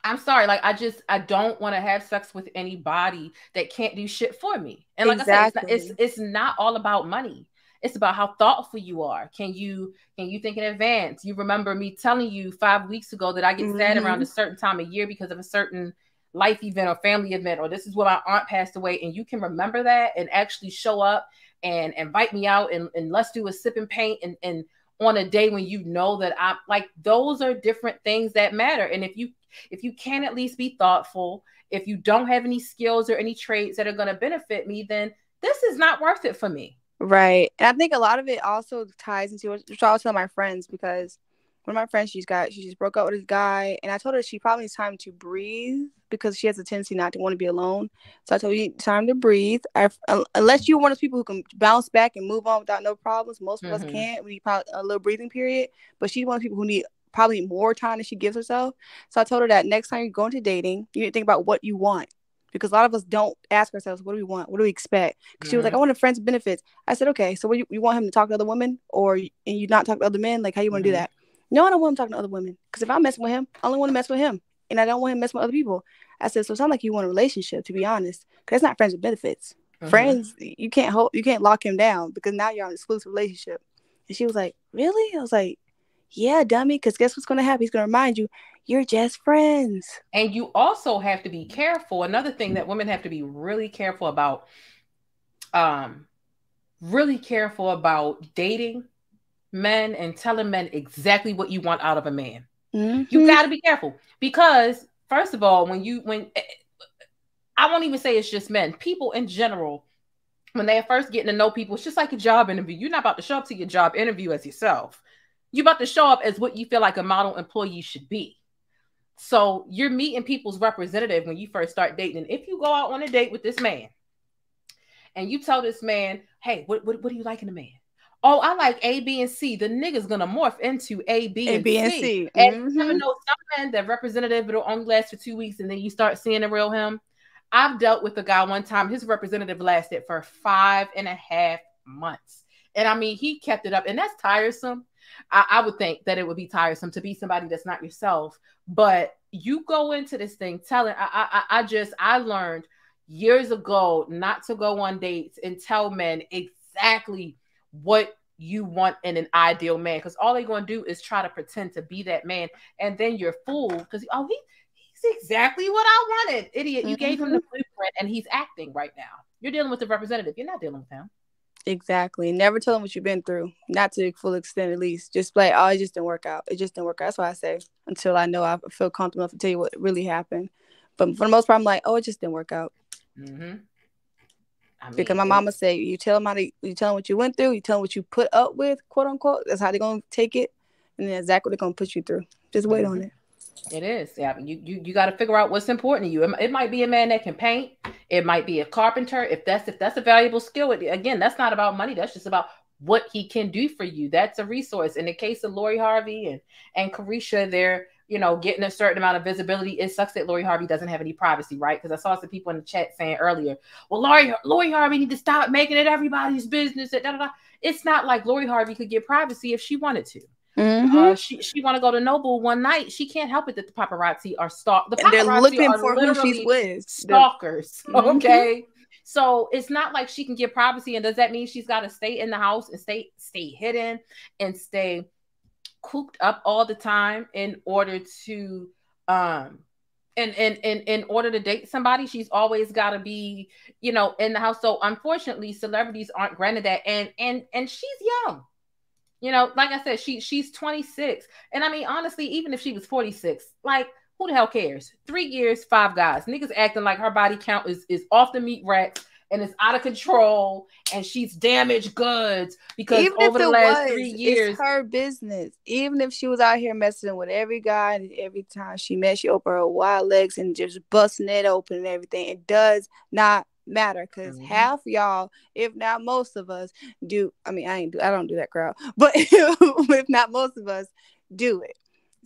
I'm sorry, like I just I don't want to have sex with anybody that can't do shit for me. And like I said, it's, it's it's not all about money. It's about how thoughtful you are. Can you can you think in advance? You remember me telling you five weeks ago that I get sad Mhm. around a certain time of year because of a certain life event or family event, or this is when my aunt passed away, and you can remember that and actually show up and invite me out and, and let's do a sip and paint and and on a day when you know that I'm like those are different things that matter. And if you if you can at least be thoughtful, if you don't have any skills or any traits that are going to benefit me, then this is not worth it for me. Right. And I think a lot of it also ties into which I was telling my friends because one of my friends she's got she just broke up with this guy and I told her she probably needs time to breathe because she has a tendency not to want to be alone. So I told her you time to breathe. I, unless you're one of those people who can bounce back and move on without no problems. Most of us Mhm. can't. We need probably a little breathing period. But she's one of the people who need probably more time than she gives herself. So I told her that next time you go into dating, you need to think about what you want. Because a lot of us don't ask ourselves, what do we want? What do we expect? Because she was like, I want a friends benefits. I said, okay, so what you, you want him to talk to other women or and you not talk to other men? Like, how you want to Mhm. do that? No, I don't want him talking to other women. Because if I'm messing with him, I only want to mess with him. And I don't want him messing with other people. I said, so it sounds like you want a relationship, to be honest. Because that's not friends with benefits. Mhm. Friends, you can't hold, you can't lock him down because now you're on an exclusive relationship. And she was like, really? I was like, yeah, dummy. Because guess what's going to happen? He's going to remind you, you're just friends. And you also have to be careful. Another thing that women have to be really careful about, um, really careful about dating men and telling men exactly what you want out of a man. You Mhm. got to be careful because first of all, when you when eh, I won't even say it's just men, people in general, when they're first getting to know people, it's just like a job interview. You're not about to show up to your job interview as yourself. You're about to show up as what you feel like a model employee should be. So you're meeting people's representative when you first start dating. And If you go out on a date with this man and you tell this man, hey, what, what, what do you like in a man? Oh, I like A, B, and C. The nigga's gonna morph into A, B, A, and B, and C. C. And you never Mhm. know some men that representative it'll only last for two weeks, and then you start seeing the real him. I've dealt with a guy one time. His representative lasted for five and a half months, and I mean he kept it up, and that's tiresome. I, I would think that it would be tiresome to be somebody that's not yourself, but you go into this thing telling. I, I, I I just I learned years ago not to go on dates and tell men exactly what you want in an ideal man because all they're going to do is try to pretend to be that man and then you're fooled because oh he he's exactly what i wanted. Idiot you gave him the mm-hmm. blueprint and he's acting right now. You're dealing with the representative. You're not dealing with him Exactly. Never tell them what you've been through. Not to the full extent, at least. Just like, oh, it just didn't work out. It just didn't work out. That's why I say until I know I feel comfortable enough to tell you what really happened. But for the most part, I'm like, oh, it just didn't work out. mm-hmm. I mean, Because my mama said, you tell them how to, you tell them what you went through, you tell them what you put up with, quote unquote. That's how they're gonna take it, and then exactly what they're gonna put you through. Just wait on it. It is. Yeah. You you, you got to figure out what's important to you. It, it might be a man that can paint. It might be a carpenter. If that's if that's a valuable skill, again, that's not about money. That's just about what he can do for you. That's a resource. In the case of Lori Harvey and and Caresha, they're you know getting a certain amount of visibility. It sucks that Lori Harvey doesn't have any privacy, right? Because I saw some people in the chat saying earlier, well, Lori Lori Harvey need to stop making it everybody's business. Da, da, da. It's not like Lori Harvey could get privacy if she wanted to. Mhm. Uh, she she want to go to Nobu one night. She can't help it that the paparazzi are stalk. The and they're paparazzi looking are for who she's with. Stalkers. (laughs) Mhm. Okay. So it's not like she can get privacy, and does that mean she's got to stay in the house and stay stay hidden and stay cooped up all the time in order to um and in in, in order to date somebody? She's always got to be you know in the house. So unfortunately, celebrities aren't granted that, and and and she's young. You know, like I said, she she's 26. And I mean, honestly, even if she was 46, like who the hell cares? Three years, five guys. Niggas acting like her body count is, is off the meat rack and it's out of control and she's damaged goods because Even over the last was, three years. it's her business. Even if she was out here messing with every guy, and every time she met, she opened her wide legs and just busting it open and everything. It does not matter because Mhm. half y'all, if not most of us, do. I mean, I ain't do. I don't do that, crowd. (laughs) But if not most of us, do it.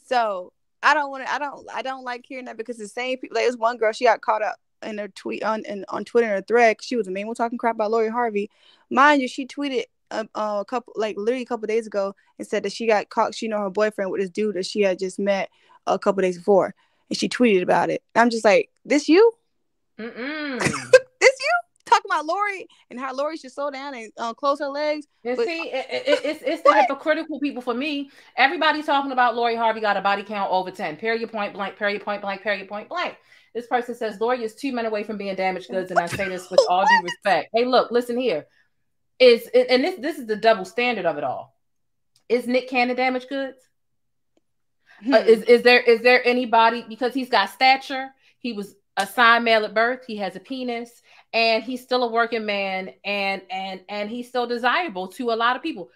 So I don't want to. I don't. I don't like hearing that because the same people. Like, there's one girl. She got caught up in her tweet on in, on Twitter in a thread. Because she was the main one talking crap about Lori Harvey. Mind you, she tweeted uh, uh, a couple like literally a couple days ago and said that she got caught. She know her boyfriend with this dude that she had just met a couple days before, and she tweeted about it. I'm just like, this you? This you? Talking about Lori and how Lori should slow down and uh, close her legs. And But- see, it, it, it's it's the hypocritical people for me. Everybody talking about Lori Harvey got a body count over 10. Period point blank, period point blank, period point blank. This person says Lori is two men away from being damaged goods, and I say this with all due respect. Hey, look, listen here. Is and this this is the double standard of it all. Is Nick Cannon damaged goods? Uh, Hmm. is is there is there anybody because he's got stature? He was assigned male at birth. He has a penis, and he's still a working man, and and and he's still desirable to a lot of people.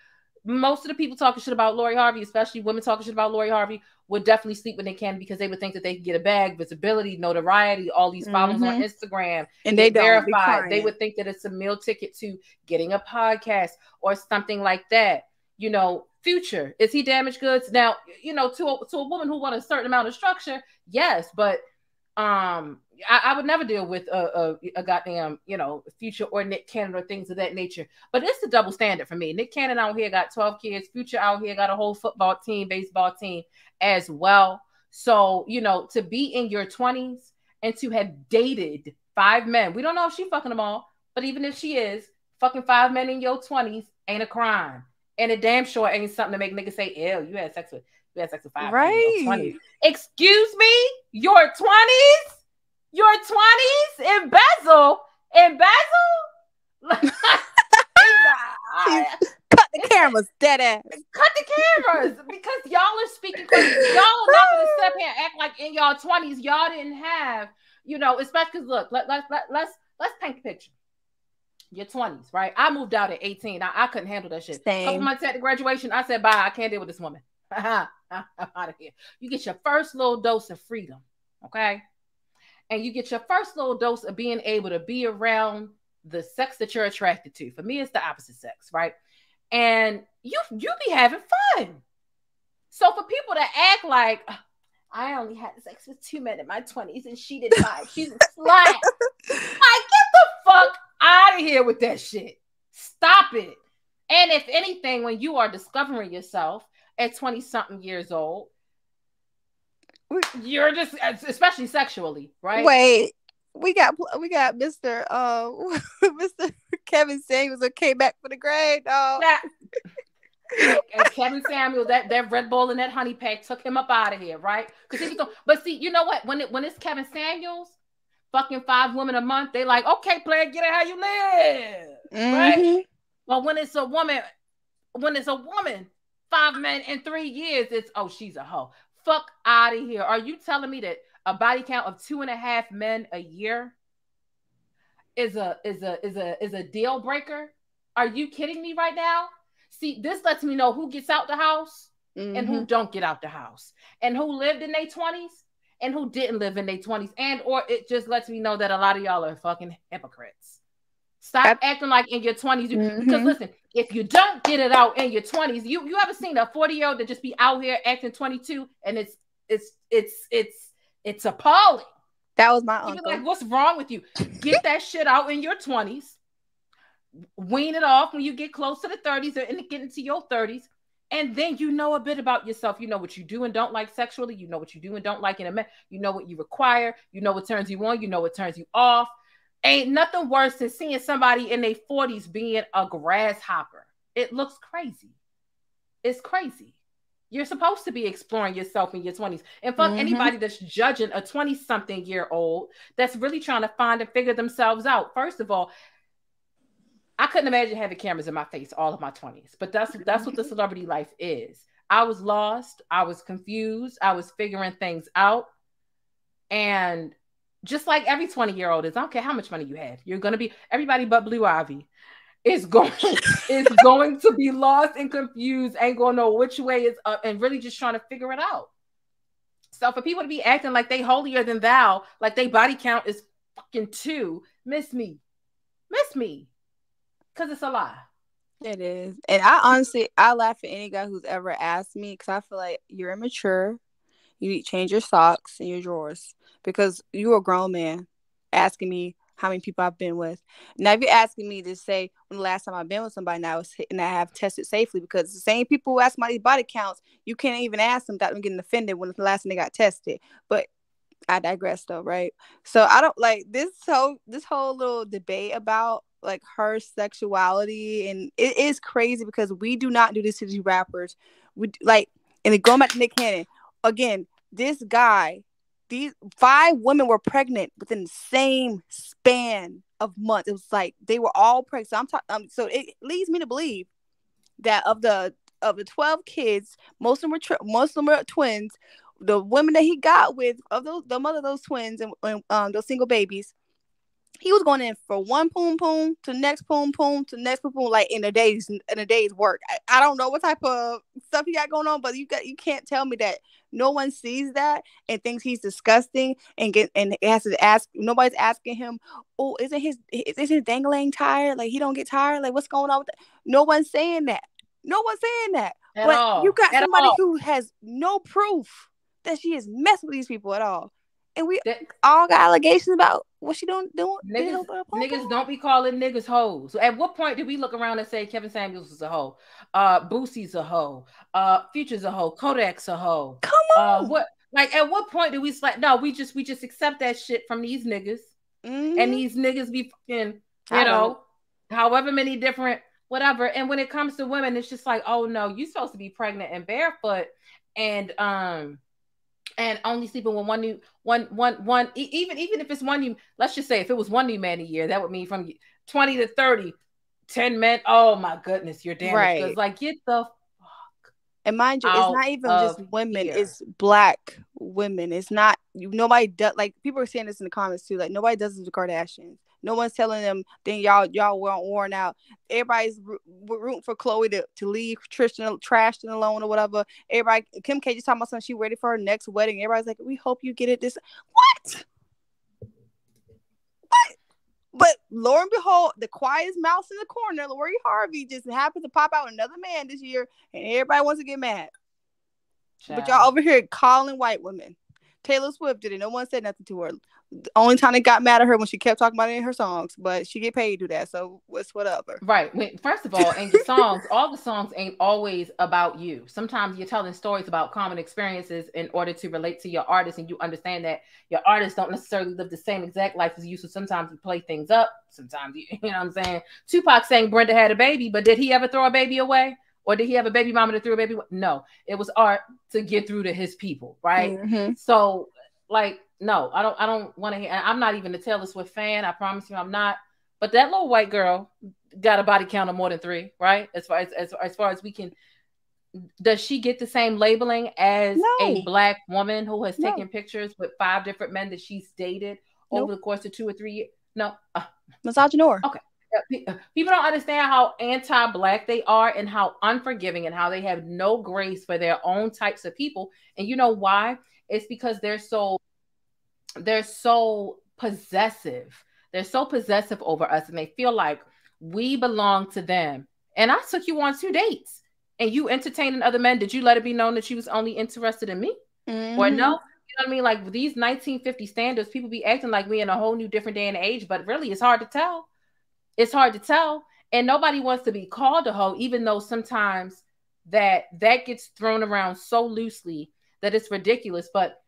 Most of the people talking shit about Lori Harvey, especially women talking shit about Lori Harvey, would definitely sleep when they can because they would think that they could get a bag, visibility, notoriety, all these followers on Instagram, and they verified. They would think that it's a meal ticket to getting a podcast or something like that. You know, future is he damaged goods? Now, you know, to a, to a woman who want a certain amount of structure, yes, but um, I, I would never deal with a, a a goddamn you know future or Nick Cannon or things of that nature. But it's the double standard for me. Nick Cannon out here got twelve kids. Future out here got a whole football team, baseball team as well. So you know, to be in your twenties and to have dated five men. We don't know if she fucking them all, but even if she is, fucking five men in your twenties ain't a crime, and it damn sure ain't something to make niggas say, "Ew, you had sex with you had sex with five men in your Right. 20s." Excuse me, your twenties, your twenties, embezzle, embezzle. (laughs) Cut the cameras, dead ass. Cut the cameras because y'all are speaking crazy. Y'all are not gonna step here and act like in y'all twenties y'all didn't have, you know, especially because look, let, let, let, let's let's paint the picture. Your twenties, right? I moved out at eighteen. I, I couldn't handle that shit. Same. Couple months after graduation, I said bye. I can't deal with this woman. (laughs) i'm out of here. You get your first little dose of freedom, okay? And you get your first little dose of being able to be around the sex that you're attracted to. For me, it's the opposite sex, right? And you you be having fun. So for people to act like I only had sex with two men in my 20s and she did five, (laughs) she's a slut. like, get the fuck out of here with that shit. Stop it. And if anything, when you are discovering yourself at 20 something years old, you're just especially sexually, right? Wait, we got we got Mr. Uh (laughs) Mr. Kevin Samuels that came back for the grade, dog. That, and Kevin Samuel, that that Red Bull and that honey pack took him up out of here, right? Because he was going, but see, you know what? When it when it's Kevin Samuels, fucking five women a month, they like, okay, player, get it how you live, Mhm. right? But when it's a woman, when it's a woman, five men in three years, it's oh, she's a hoe. Fuck out of here. Are you telling me that a body count of two and a half men a year is a is a is a is a deal breaker? Are you kidding me right now? See, this lets me know who gets out the house and who Mhm. don't get out the house, and who lived in their twenties and who didn't live in their twenties, and or it just lets me know that a lot of y'all are fucking hypocrites. Stop acting like in your twenties, because Mhm. listen, if you don't get it out in your twenties, you you ever seen a forty year old that just be out here acting twenty two, and it's it's it's it's it's appalling. That was my uncle. like, what's wrong with you? Get that shit out in your 20s. Wean it off when you get close to the 30s or in, get into your 30s. And then you know a bit about yourself. You know what you do and don't like sexually. You know what you do and don't like in a man. You know what you require. You know what turns you on. You know what turns you off. Ain't nothing worse than seeing somebody in their 40s being a grasshopper. It looks crazy. It's crazy. You're supposed to be exploring yourself in your 20s. And fuck Mhm. anybody that's judging a 20 something year old that's really trying to find and figure themselves out. First of all, I couldn't imagine having cameras in my face all of my 20s, but that's that's what the (laughs) celebrity life is. I was lost, I was confused, I was figuring things out. And just like every 20 year old is, I don't care how much money you have, you're gonna be everybody but Blue Ivy is going (laughs) is going to be lost and confused, ain't gonna know which way is up, and really just trying to figure it out. So for people to be acting like they holier than thou, like they body count is fucking two, miss me, miss me, because it's a lie. It is. And I honestly, I laugh at any guy who's ever asked me because I feel like you're immature. You need to change your socks and your drawers because you're a grown man asking me how many people I've been with. Now, if you're asking me to say when the last time I've been with somebody now was and I have tested safely because the same people who ask my body counts, you can't even ask them without them getting offended when the last time they got tested. But I digress though, right? So I don't like this whole this whole little debate about like her sexuality and it is crazy because we do not do this to these rappers. We like and going back to Nick Cannon again. This guy, these five women were pregnant within the same span of months. It was like they were all pregnant. So I'm talking. Um, so it leads me to believe that of the of the twelve kids, most of them were tri- most of them were twins. The women that he got with of those the mother of those twins and, and um those single babies, he was going in for one poom poom to next poom poom to next poom poom like in a day's in a day's work. I, I don't know what type of stuff he got going on, but you got you can't tell me that no one sees that and thinks he's disgusting and get and has to ask nobody's asking him, oh, isn't his isn't his dangling tired? Like he don't get tired? Like what's going on with that? No one's saying that. No one's saying that. At but all. you got At somebody all. who has no proof that she is messing with these people at all. And we That- all got allegations about what she doing doing. Niggas, doing with her pom-pom. niggas don't be calling niggas hoes. At what point did we look around and say Kevin Samuels is a hoe? Uh, Boosie's a hoe. Uh, Future's a hoe. Kodak's a hoe. Come Uh, on. what? Like, at what point do we like? No, we just we just accept that shit from these niggas, Mhm. and these niggas be fucking, you don't. know, however many different whatever. And when it comes to women, it's just like, oh no, you're supposed to be pregnant and barefoot, and um, and only sleeping with one new one one one even even if it's one new let's just say if it was one new man a year that would mean from 20 to 30 10 men oh my goodness you're damn Right. it's like get the fuck And mind you, it's not even just women; here. it's black women. It's not you. Nobody does like people are saying this in the comments too. Like nobody does the Kardashians. No one's telling them. Then y'all y'all weren't worn out. Everybody's roo- rooting for Khloé to, to leave Tristan trashed and alone or whatever. Everybody, Kim K just talking about something. She ready for her next wedding. Everybody's like, we hope you get it. This what? What? But lo and behold, the quietest mouse in the corner, Lori Harvey, just happened to pop out another man this year, and everybody wants to get mad. But y'all over here calling white women. Taylor Swift did it. No one said nothing to her. The only time they got mad at her when she kept talking about it in her songs, but she get paid to do that. So what's whatever. Right. When, first of all, and the songs, (laughs) all the songs ain't always about you. Sometimes you're telling stories about common experiences in order to relate to your artist, and you understand that your artists don't necessarily live the same exact life as you. So sometimes you play things up. Sometimes you, (laughs) you know what I'm saying. Tupac saying Brenda had a baby, but did he ever throw a baby away? Or did he have a baby mama that threw a baby? No, it was art to get through to his people, right? Mhm. So, like, no, I don't. I don't want to. hear I'm not even a Taylor Swift fan. I promise you, I'm not. But that little white girl got a body count of more than three, right? As far as as, as far as we can. Does she get the same labeling as a black woman who has No. taken pictures with five different men that she's dated over the course of two or three years? No. Uh, Misogynoir. uh, people don't understand how anti-black they are and how unforgiving and how they have no grace for their own types of people. And you know why? It's because they're so they're so possessive. They're so possessive over us and they feel like we belong to them. And i took you on two dates. And you entertaining other men. Did you let it be known that you was only interested in me? Or Mhm. no? You know what i mean? Like these 1950 standards people be acting like we in a whole new different day and age but really it's hard to tell it's hard to tell. And nobody wants to be called a hoe even though sometimes that that gets thrown around so loosely that it's ridiculous. But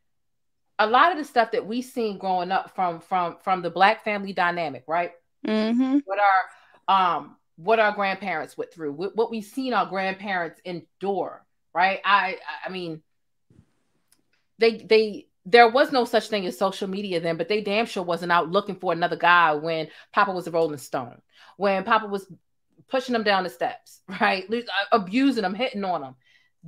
a lot of the stuff that we seen growing up from from from the black family dynamic right? Mm-hmm. what our um what our grandparents went through what, what we've seen our grandparents endure right? I i mean they they there was no such thing as social media then but they damn sure wasn't out looking for another guy when papa was a rolling stone when papa was pushing them down the steps (laughs) right uh, abusing them hitting on them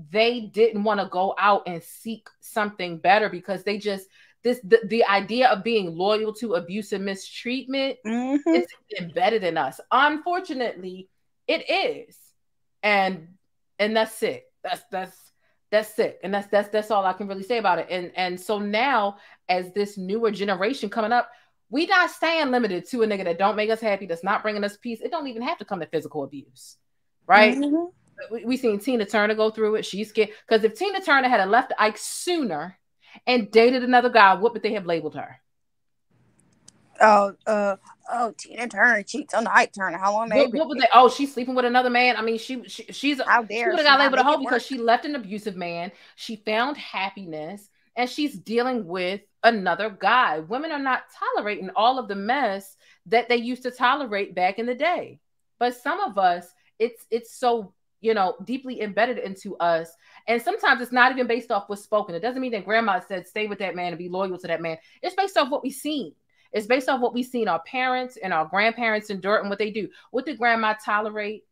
they didn't want to go out and seek something better because they just this the, the idea of being loyal to abuse and mistreatment Mhm. it's embedded in us. Unfortunately, it is. And and that's it. That's that's that's it. And that's that's that's all I can really say about it. And and so now as this newer generation coming up, we not staying limited to a nigga that don't make us happy, that's not bringing us peace. It don't even have to come to physical abuse. Right? Mhm. we, we seen Tina Turner go through it. She's scared because if Tina Turner had left Ike sooner and dated another guy, what would they have labeled her? Oh, uh, oh, Tina Turner cheats on Ike Turner. How long they What, what would they? Oh, she's sleeping with another man. I mean, she, she she's How she dare would have she got labeled a hoe because she left an abusive man. She found happiness and she's dealing with another guy. Women are not tolerating all of the mess that they used to tolerate back in the day. But some of us, it's it's so you know deeply embedded into us, and sometimes it's not even based off what's spoken. It doesn't mean that grandma said stay with that man and be loyal to that man. It's based off what we've seen. It's based off what we've seen our parents and our grandparents endure and what they do. What did grandma tolerate?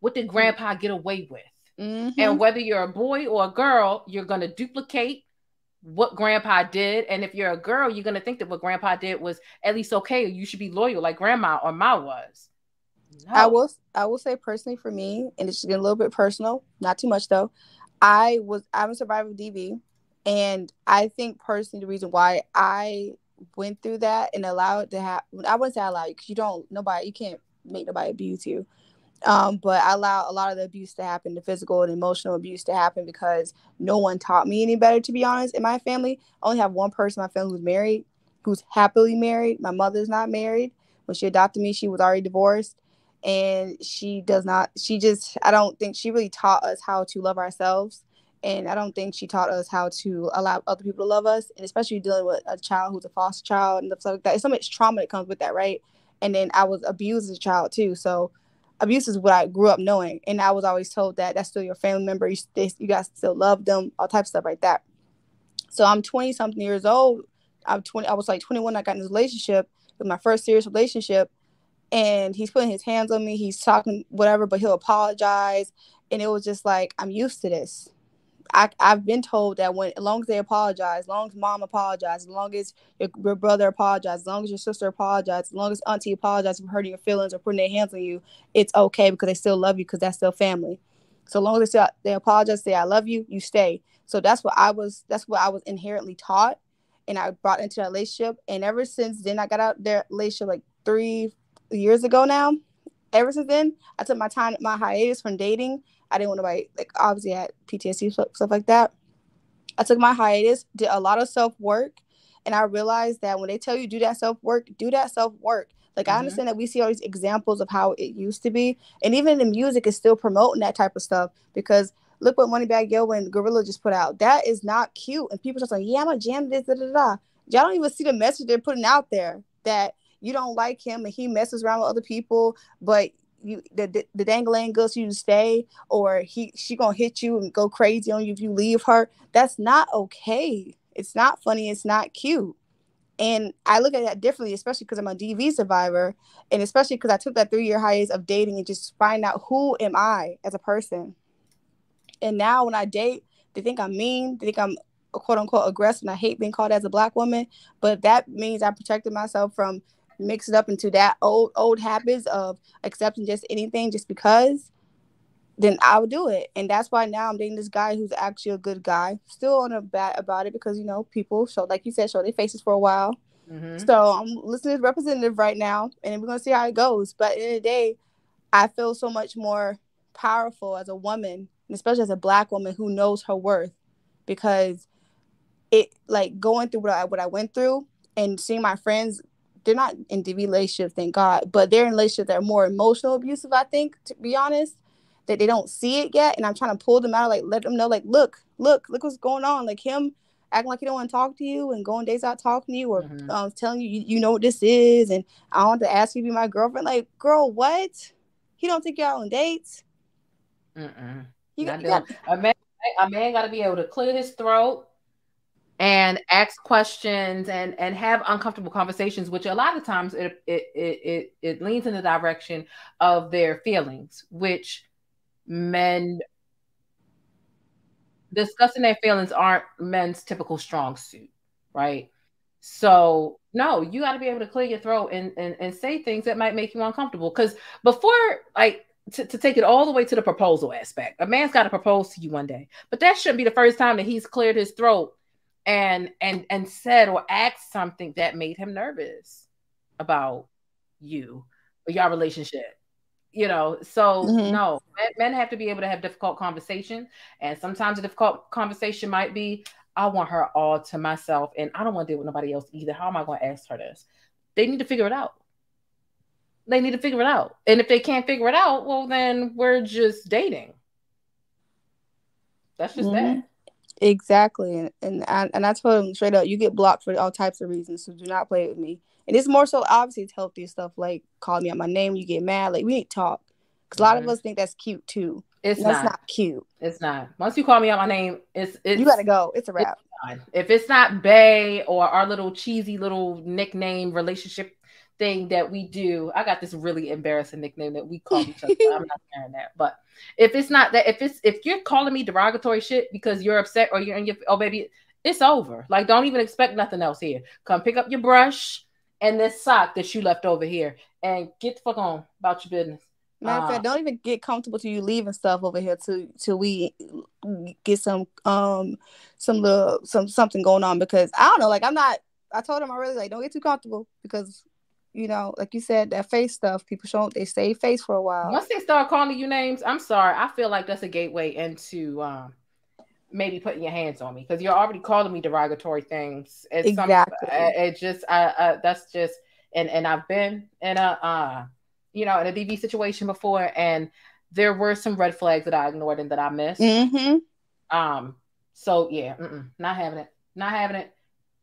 What did grandpa get away with? Mhm. And whether you're a boy or a girl, you're going to duplicate what grandpa did. And if you're a girl, you're going to think that what grandpa did was at least okay, you should be loyal like grandma or ma was. No. I will I will say personally for me, and it's getting a little bit personal, not too much though. I was I'm a survivor of DV, and I think personally the reason why I went through that and allowed to happen. I wouldn't say allow you because you don't nobody you can't make nobody abuse you. Um, but I allow a lot of the abuse to happen, the physical and emotional abuse to happen because no one taught me any better. To be honest, in my family, I only have one person in my family who's married, who's happily married. My mother's not married. When she adopted me, she was already divorced and she does not she just i don't think she really taught us how to love ourselves and i don't think she taught us how to allow other people to love us and especially dealing with a child who's a foster child and stuff like that. It's so much trauma that comes with that right? And then i was abused as a child too. So abuse is what i grew up knowing and i was always told that that's still your family member. You, they, you guys still love them all types of stuff like that. So i'm 20 something years old. I'm 20 i was like 21 i got in this relationship my first serious relationship and he's putting his hands on me he's talking whatever but he'll apologize and it was just like I'm used to this. I, I've been told that when as long as they apologize, as long as mom apologizes, as long as your, your brother apologizes, as long as your sister apologizes, as long as auntie apologizes for hurting your feelings or putting their hands on you, it's okay because they still love you because that's still family. So long as they, they apologize, say I love you, you stay. So that's what I was. That's what I was inherently taught, and I brought into that relationship. And ever since then, I got out their relationship like three years ago now. Ever since then, I took my time, my hiatus from dating. I didn't want to write. like obviously I had PTSD stuff, stuff like that. I took my hiatus, did a lot of self work, and I realized that when they tell you do that self work, do that self work. Like I Mhm. understand that we see all these examples of how it used to be, and even the music is still promoting that type of stuff because look what Moneybagg Yo and GloRilla just put out. That is not cute, and people just like, yeah, I'm gonna jam this, da da da. Y'all don't even see the message they're putting out there that you don't like him and he messes around with other people, but you the the, the dangling goes you stay, or he she gonna hit you and go crazy on you if you leave her. That's not okay. It's not funny. It's not cute. And I look at that differently, especially because I'm a DV survivor, and especially because I took that three year hiatus of dating and just find out who am I as a person. And now when I date, they think I'm mean, they think I'm quote unquote aggressive, and I hate being called as a black woman. But that means I protected myself from mixing up into that old old habits of accepting just anything just because. Then I would do it, and that's why now I'm dating this guy who's actually a good guy. Still on a bat about it because you know people show, like you said, show their faces for a while. Mhm. So I'm listening to the representative right now, and we're gonna see how it goes. But in the the day, I feel so much more powerful as a woman, and especially as a black woman who knows her worth, because it like going through what I what I went through and seeing my friends, they're not in DV relationships, thank God, but they're in relationships that are more emotional abusive. I think, to be honest, that they don't see it yet, and I'm trying to pull them out, like let them know, like look, look, look what's going on, like him acting like he don't want to talk to you and going days out talking to you or Mhm. um, telling you, you you know what this is and I want to ask you to be my girlfriend. Like, girl, what? He don't take you out on dates. Mm-mm. You got, you got a man, a man got to be able to clear his throat and ask questions and and have uncomfortable conversations, which a lot of times it it it it, it leans in the direction of their feelings, which men discussing their feelings aren't men's typical strong suit, right? So no, you got to be able to clear your throat and, and and say things that might make you uncomfortable. Because before, like to, to take it all the way to the proposal aspect, a man's got to propose to you one day, but that shouldn't be the first time that he's cleared his throat and and and said or asked something that made him nervous about you or your relationship. You know, so Mhm. no, men, have to be able to have difficult conversation, and sometimes a difficult conversation might be, I want her all to myself, and I don't want to deal with nobody else either. How am I going to ask her this? They need to figure it out. They need to figure it out, and if they can't figure it out, well, then we're just dating. That's just that. Exactly, and and I, and I told him straight up, you get blocked for all types of reasons, so do not play with me. And it's more so obviously it's healthy stuff like call me out my name, you get mad, like we need to talk. Because a lot Mhm. of us think that's cute too. It's not. not. cute. It's not. Once you call me out my name, it's it's you gotta go. It's a wrap. fine. If it's not Bay or our little cheesy little nickname relationship thing that we do, I got this really embarrassing nickname that we call each other. I'm not sharing that. But if it's not that, if it's if you're calling me derogatory shit because you're upset or you're in your oh baby, it's over. Like don't even expect nothing else here. Come pick up your brush and this sock that you left over here and get the fuck on about your business. Matter of Uh, fact, don't even get comfortable till you leaving stuff over here till till we get some um some little some something going on because I don't know, like I'm not I told him already like don't get too comfortable because you know, like you said, that face stuff, people show they stay face for a while. Once they start calling you names, I'm sorry. I feel like that's a gateway into um, maybe putting your hands on me because you're already calling me derogatory things. It's Exactly. uh, it just, uh, uh, that's just, and and I've been in a, uh, you know, in a DV situation before, and there were some red flags that I ignored and that I missed. Mm-hmm. Um, so yeah, mm-mm, not having it, not having it,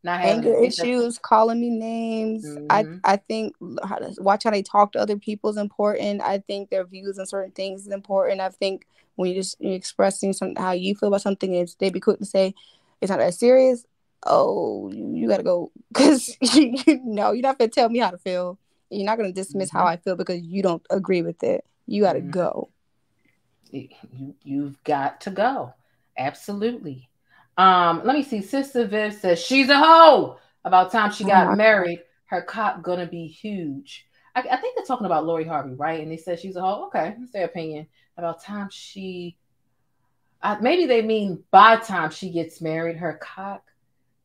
not Anger issues, calling me names. I Mhm. I think how to, watch how they talk to other people is important. I think their views on certain things is important. I think when you're just you're expressing some how you feel about something, is they be quick to say it's not that serious. Oh, you, you gotta go (laughs) because (laughs) you, know you're not gonna tell me how to feel. You're not gonna dismiss how Mhm. I feel because you don't agree with it. You gotta Mhm. go. you you've got to go. Absolutely. Um, let me see. Sister Viv says she's a hoe. About time she got Oh married, her cock gonna be huge. I, I think they're talking about Lori Harvey, right? And they said she's a hoe. Okay, that's their opinion. About time she, uh, maybe they mean by time she gets married, her cock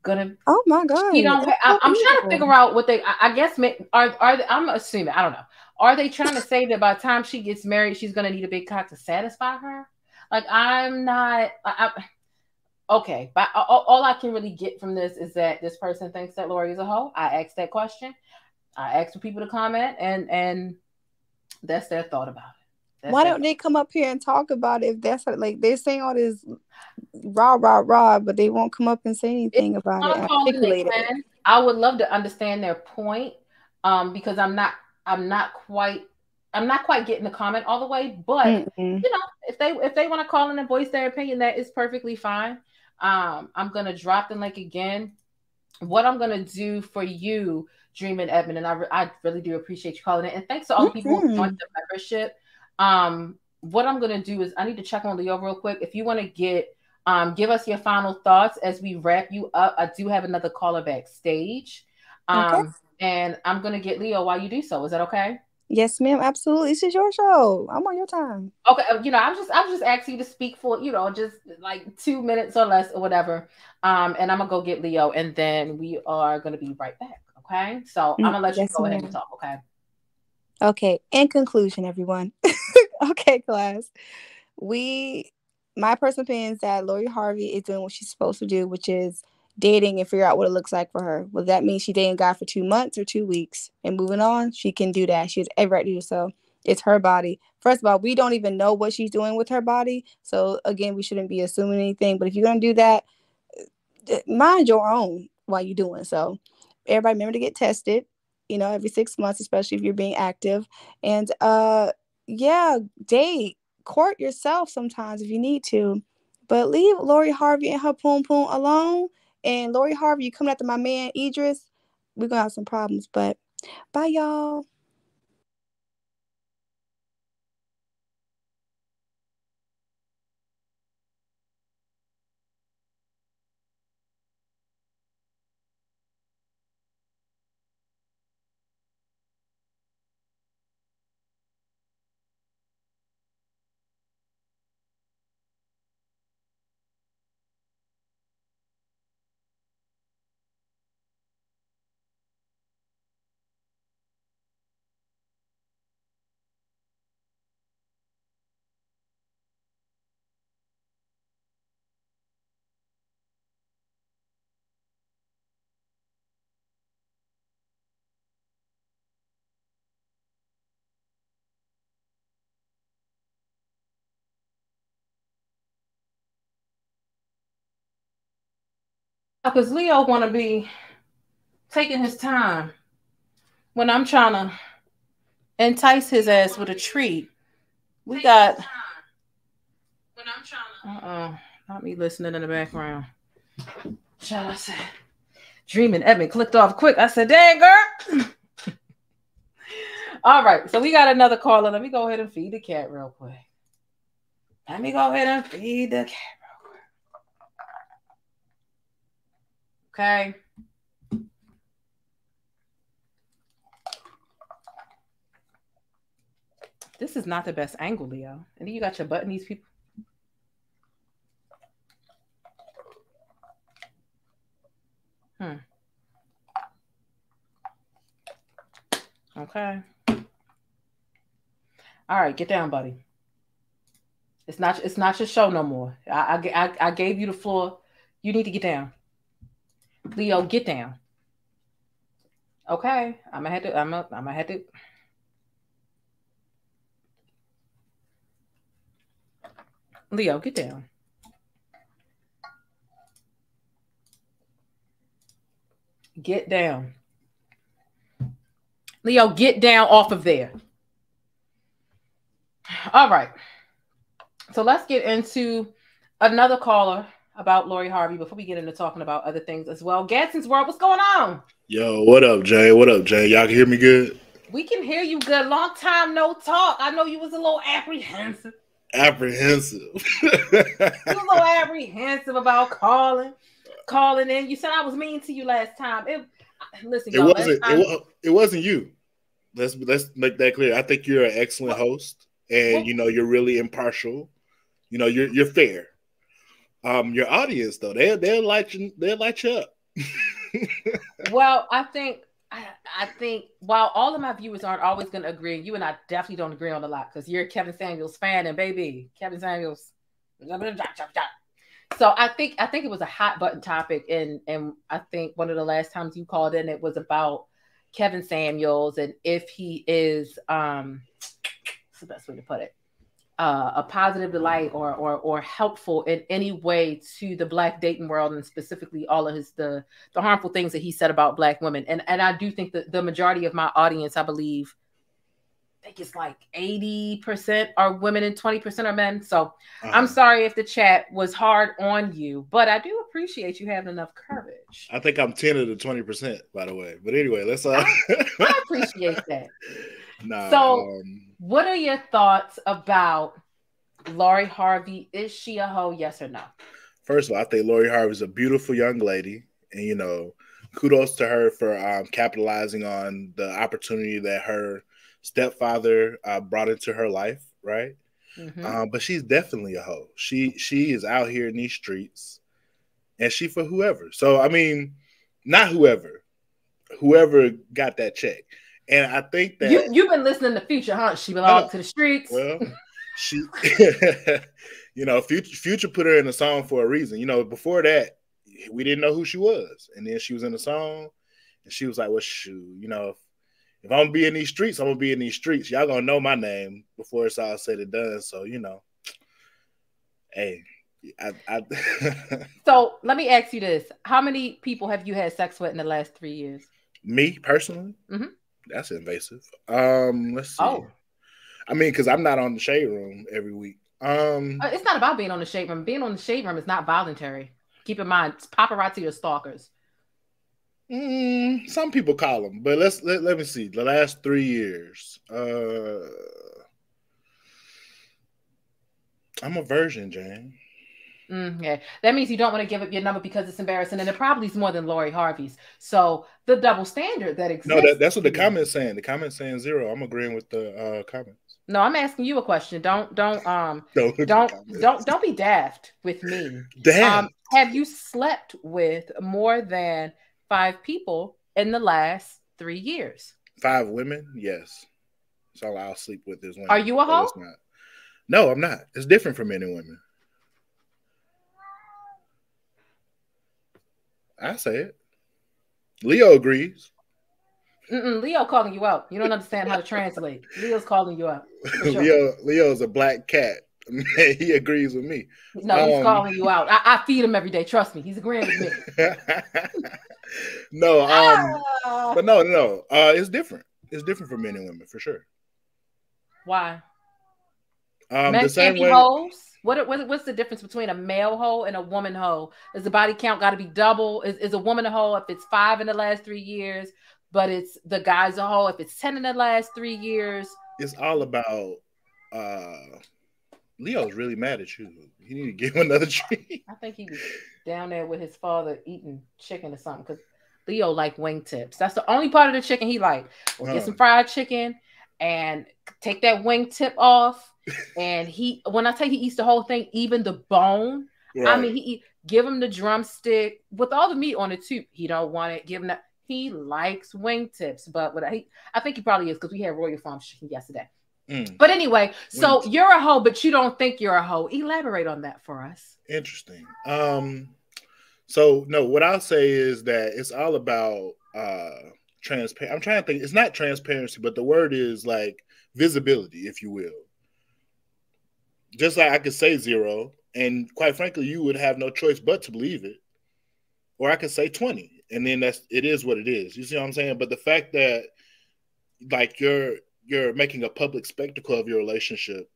gonna Oh my god. you know, I, so I'm trying to figure out what they. I, I guess are are they, I'm assuming. I don't know. Are they trying to say that by the time she gets married, she's gonna need a big cock to satisfy her? Like I'm not. I, I, okay, but all, all I can really get from this is that this person thinks that Lori is a hoe. I asked that question. I asked for people to comment, and and that's their thought about it. That's Why don't they come up here and talk about it if that's like they're saying all this rah rah rah, but they won't come up and say anything about it. Articulate it. I would love to understand their point, um, because I'm not, I'm not quite, I'm not quite getting the comment all the way. But Mm-mm. you know, if they if they want to call in and voice their opinion, that is perfectly fine. Um, I'm gonna drop the link again. What I'm gonna do for you, Dream and Edmund, and I, re- I really do appreciate you calling it. and thanks to all the people who joined the membership. Um, what I'm gonna do is I need to check on Leo real quick. If you want to get um, give us your final thoughts as we wrap you up. I do have another caller backstage. Um, Okay. and I'm gonna get Leo while you do so. Is that okay? Yes, ma'am. Absolutely. This is your show. I'm on your time. Okay, uh, you know, I'm just I'm just asking you to speak for, you know, just like two minutes or less or whatever. Um, and I'm gonna go get Leo and then we are gonna be right back. Okay. So I'm gonna let you Yes, go ahead and talk, okay? Okay. In conclusion, everyone. (laughs) okay, class. We, my personal opinion is that Lori Harvey is doing what she's supposed to do, which is dating and figure out what it looks like for her. Well, that means she dating guy for two months or two weeks and moving on. She can do that. She has every right to do so. It's her body. First of all, we don't even know what she's doing with her body. So again, we shouldn't be assuming anything. But if you're gonna do that, uh, mind your own while you're doing so. Everybody remember to get tested, you know, every six months, especially if you're being active. And uh yeah, date, court yourself sometimes if you need to. But leave Lori Harvey and her poom poom alone. And Lori Harvey, you coming after my man Idris, we're gonna have some problems. But bye y'all. Because Leo wanna be taking his time when I'm trying to entice his ass with a treat. We got when I'm trying to uh-uh, not me listening in the background. Shall I say? Dreaming Edmund clicked off quick. I said, dang girl. (laughs) All right, so we got another caller. Let me go ahead and feed the cat real quick. Let me go ahead and feed the cat real quick. Okay. This is not the best angle, Leo. And you got your butt in these people. Hmm. Okay. All right, get down, buddy. It's not it's not your show no more. I, I, I gave you the floor. You need to get down. Leo, get down. Okay. I'm gonna have to I'm gonna, I'm gonna have to Leo, get down. Get down. Leo, get down off of there. All right. So let's get into another caller about Lori Harvey before we get into talking about other things as well. Gadsden's World, what's going on? Yo, what up, Jay? What up, Jay? Y'all can hear me good? We can hear you good. Long time no talk. I know you was a little apprehensive. apprehensive. (laughs) You a little apprehensive about calling, calling in. You said I was mean to you last time. It, listen, it y'all, wasn't. time- It, it wasn't you. Let's let's make that clear. I think you're an excellent host, and Well- you know you're really impartial. You know you're you're fair. Um, your audience though, they they'll light you they'll light you up. (laughs) Well, I think I, I think while all of my viewers aren't always going to agree, you and I definitely don't agree on a lot because you're Kevin Samuels fan, and baby, Kevin Samuels. So I think I think it was a hot button topic, and and I think one of the last times you called in, it was about Kevin Samuels and if he is um, what's the best way to put it, uh, a positive delight or or or helpful in any way to the black dating world, and specifically all of his the the harmful things that he said about black women. And and I do think that the majority of my audience, I believe, I think it's like 80% are women and 20% are men. So I'm Um, sorry if the chat was hard on you, but I do appreciate you having enough courage. I think I'm ten of the twenty percent, by the way. But anyway, let's uh. I appreciate that. (laughs) nah, So- um, What are your thoughts about Lori Harvey? Is she a hoe? Yes or no? First of all, I think Lori is a beautiful young lady, and you know, kudos to her for um, capitalizing on the opportunity that her stepfather uh, brought into her life, right? Mhm. Um, but she's definitely a hoe. She she is out here in these streets, and she for whoever. So I mean, not whoever, whoever got that check. And I think that You you've been listening to Future, huh? She belongs Oh, to the streets. well, (laughs) she, (laughs) you know, Future, Future put her in the song for a reason. You know, before that, we didn't know who she was, and then she was in the song, and she was like, "Well, shoot, you know, if, if I'm gonna be in these streets, I'm gonna be in these streets. Y'all gonna know my name before it's all said and done." So, you know, hey, I, I (laughs) so let me ask you this: How many people have you had sex with in the last three years? me personally, Mhm. That's invasive. Um, let's see. Oh. I mean, because I'm not on the shade room every week. Um, Uh, It's not about being on the shade room. Being on the shade room is not voluntary. Keep in mind, paparazzi are stalkers. Mm, some people call them, but let's let, let me see. The last three years, uh, I'm a virgin, Jane. Mm, yeah, that means you don't want to give up your number because it's embarrassing, and it probably is more than Lori Harvey's. So the double standard that exists. No, that, that's what the comments saying. The comments saying zero. I'm agreeing with the uh, comments. No, I'm asking you a question. Don't don't um No, (laughs) don't don't don't be daft with me. (laughs) Damn. Um, have you slept with more than five people in the last three years? Five women, yes. That's all I'll sleep with is women. Are you a hoe? No, I'm not. It's different for men and women. I say it. Leo agrees. Mm-mm, Leo calling you out. You don't understand how to translate. Leo's calling you out. (laughs) Sure. Leo Leo's a black cat. (laughs) he agrees with me. No, he's Um, calling you out. I, I feed him every day. Trust me, he's agreeing with me. (laughs) no, um, Ah. but no, no, no. Uh, it's different. It's different for men and women for sure. Why? Um, Men the same way. hoes. What, what what's the difference between a male hoe and a woman hoe? Is the body count got to be double? Is, is a woman a hoe if it's five in the last three years, but it's the guy's a hoe if it's ten in the last three years? It's all about. Uh, Leo's really mad at you. You need to give him another (laughs) treat. I think he was down there with his father eating chicken or something because Leo like wingtips. That's the only part of the chicken he like. We'll get some fried chicken and take that wingtip off. and he, when I tell you he eats the whole thing, even the bone. I mean, he give him the drumstick with all the meat on it too. He don't want it. Give him that. He likes wingtips, but what I, I think he probably is because we had Royal Farm chicken yesterday. Mm, But anyway, so you're a hoe, but you don't think you're a hoe. Elaborate on that for us. interesting. Um, so no, what I'll say is that it's all about uh transparent. I'm trying to think. It's not transparency, but the word is like visibility, if you will. Just like I could say zero, and quite frankly, you would have no choice but to believe it. Or I could say 20, and then that's it is what it is. You see what I'm saying? But the fact that like you're you're making a public spectacle of your relationship.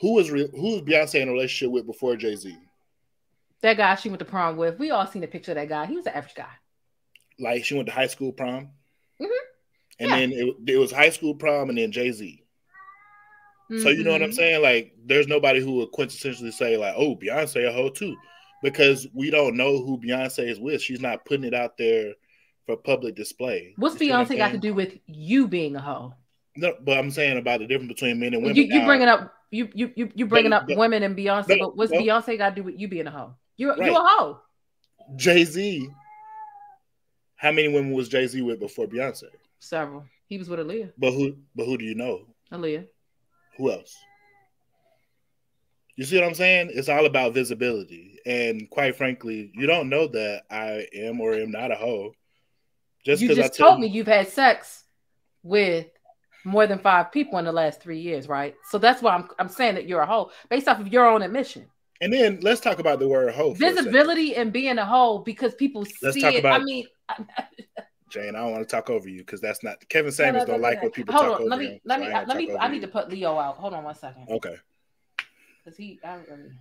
Who was re- who was Beyonce in a relationship with before Jay Z? That guy she went to prom with, we all seen a picture of that guy. He was an average guy. Like she went to high school prom, Mhm. and Yeah. then it, it was high school prom, and then Jay Z. So you know what I'm Mhm. saying? Like, there's nobody who would quintessentially say like, "Oh, Beyonce a hoe too," because we don't know who Beyonce is with. She's not putting it out there for public display. What's You see what Beyonce got to do with you being a hoe? No, but I'm saying about the difference between men and women. You you Now, bringing up you you you you bringing But- up but- women and Beyonce, but- but what's but- Beyonce got to do with you being a hoe? You're Right. you a hoe. Jay Z. How many women was Jay Z with before Beyonce? Several. He was with Aaliyah. But who? But who do you know? Aaliyah. Who else? You see what I'm saying? It's all about visibility, and quite frankly, you don't know that I am or am not a hoe. Just you because I just tell told me you've had sex with more than five people in the last three years, right? So that's why I'm I'm saying that you're a hoe based off of your own admission. And then let's talk about the word hoe. For a second. Visibility and being a hoe because people Let's see talk it. about- I mean, (laughs) Jane, I don't want to talk over you because that's not Kevin Samuels no, no, don't no, like no. when people hold talk on. over Let me him. let so me I let me. I need to put Leo out. Hold on one second, Okay, because he. I, really-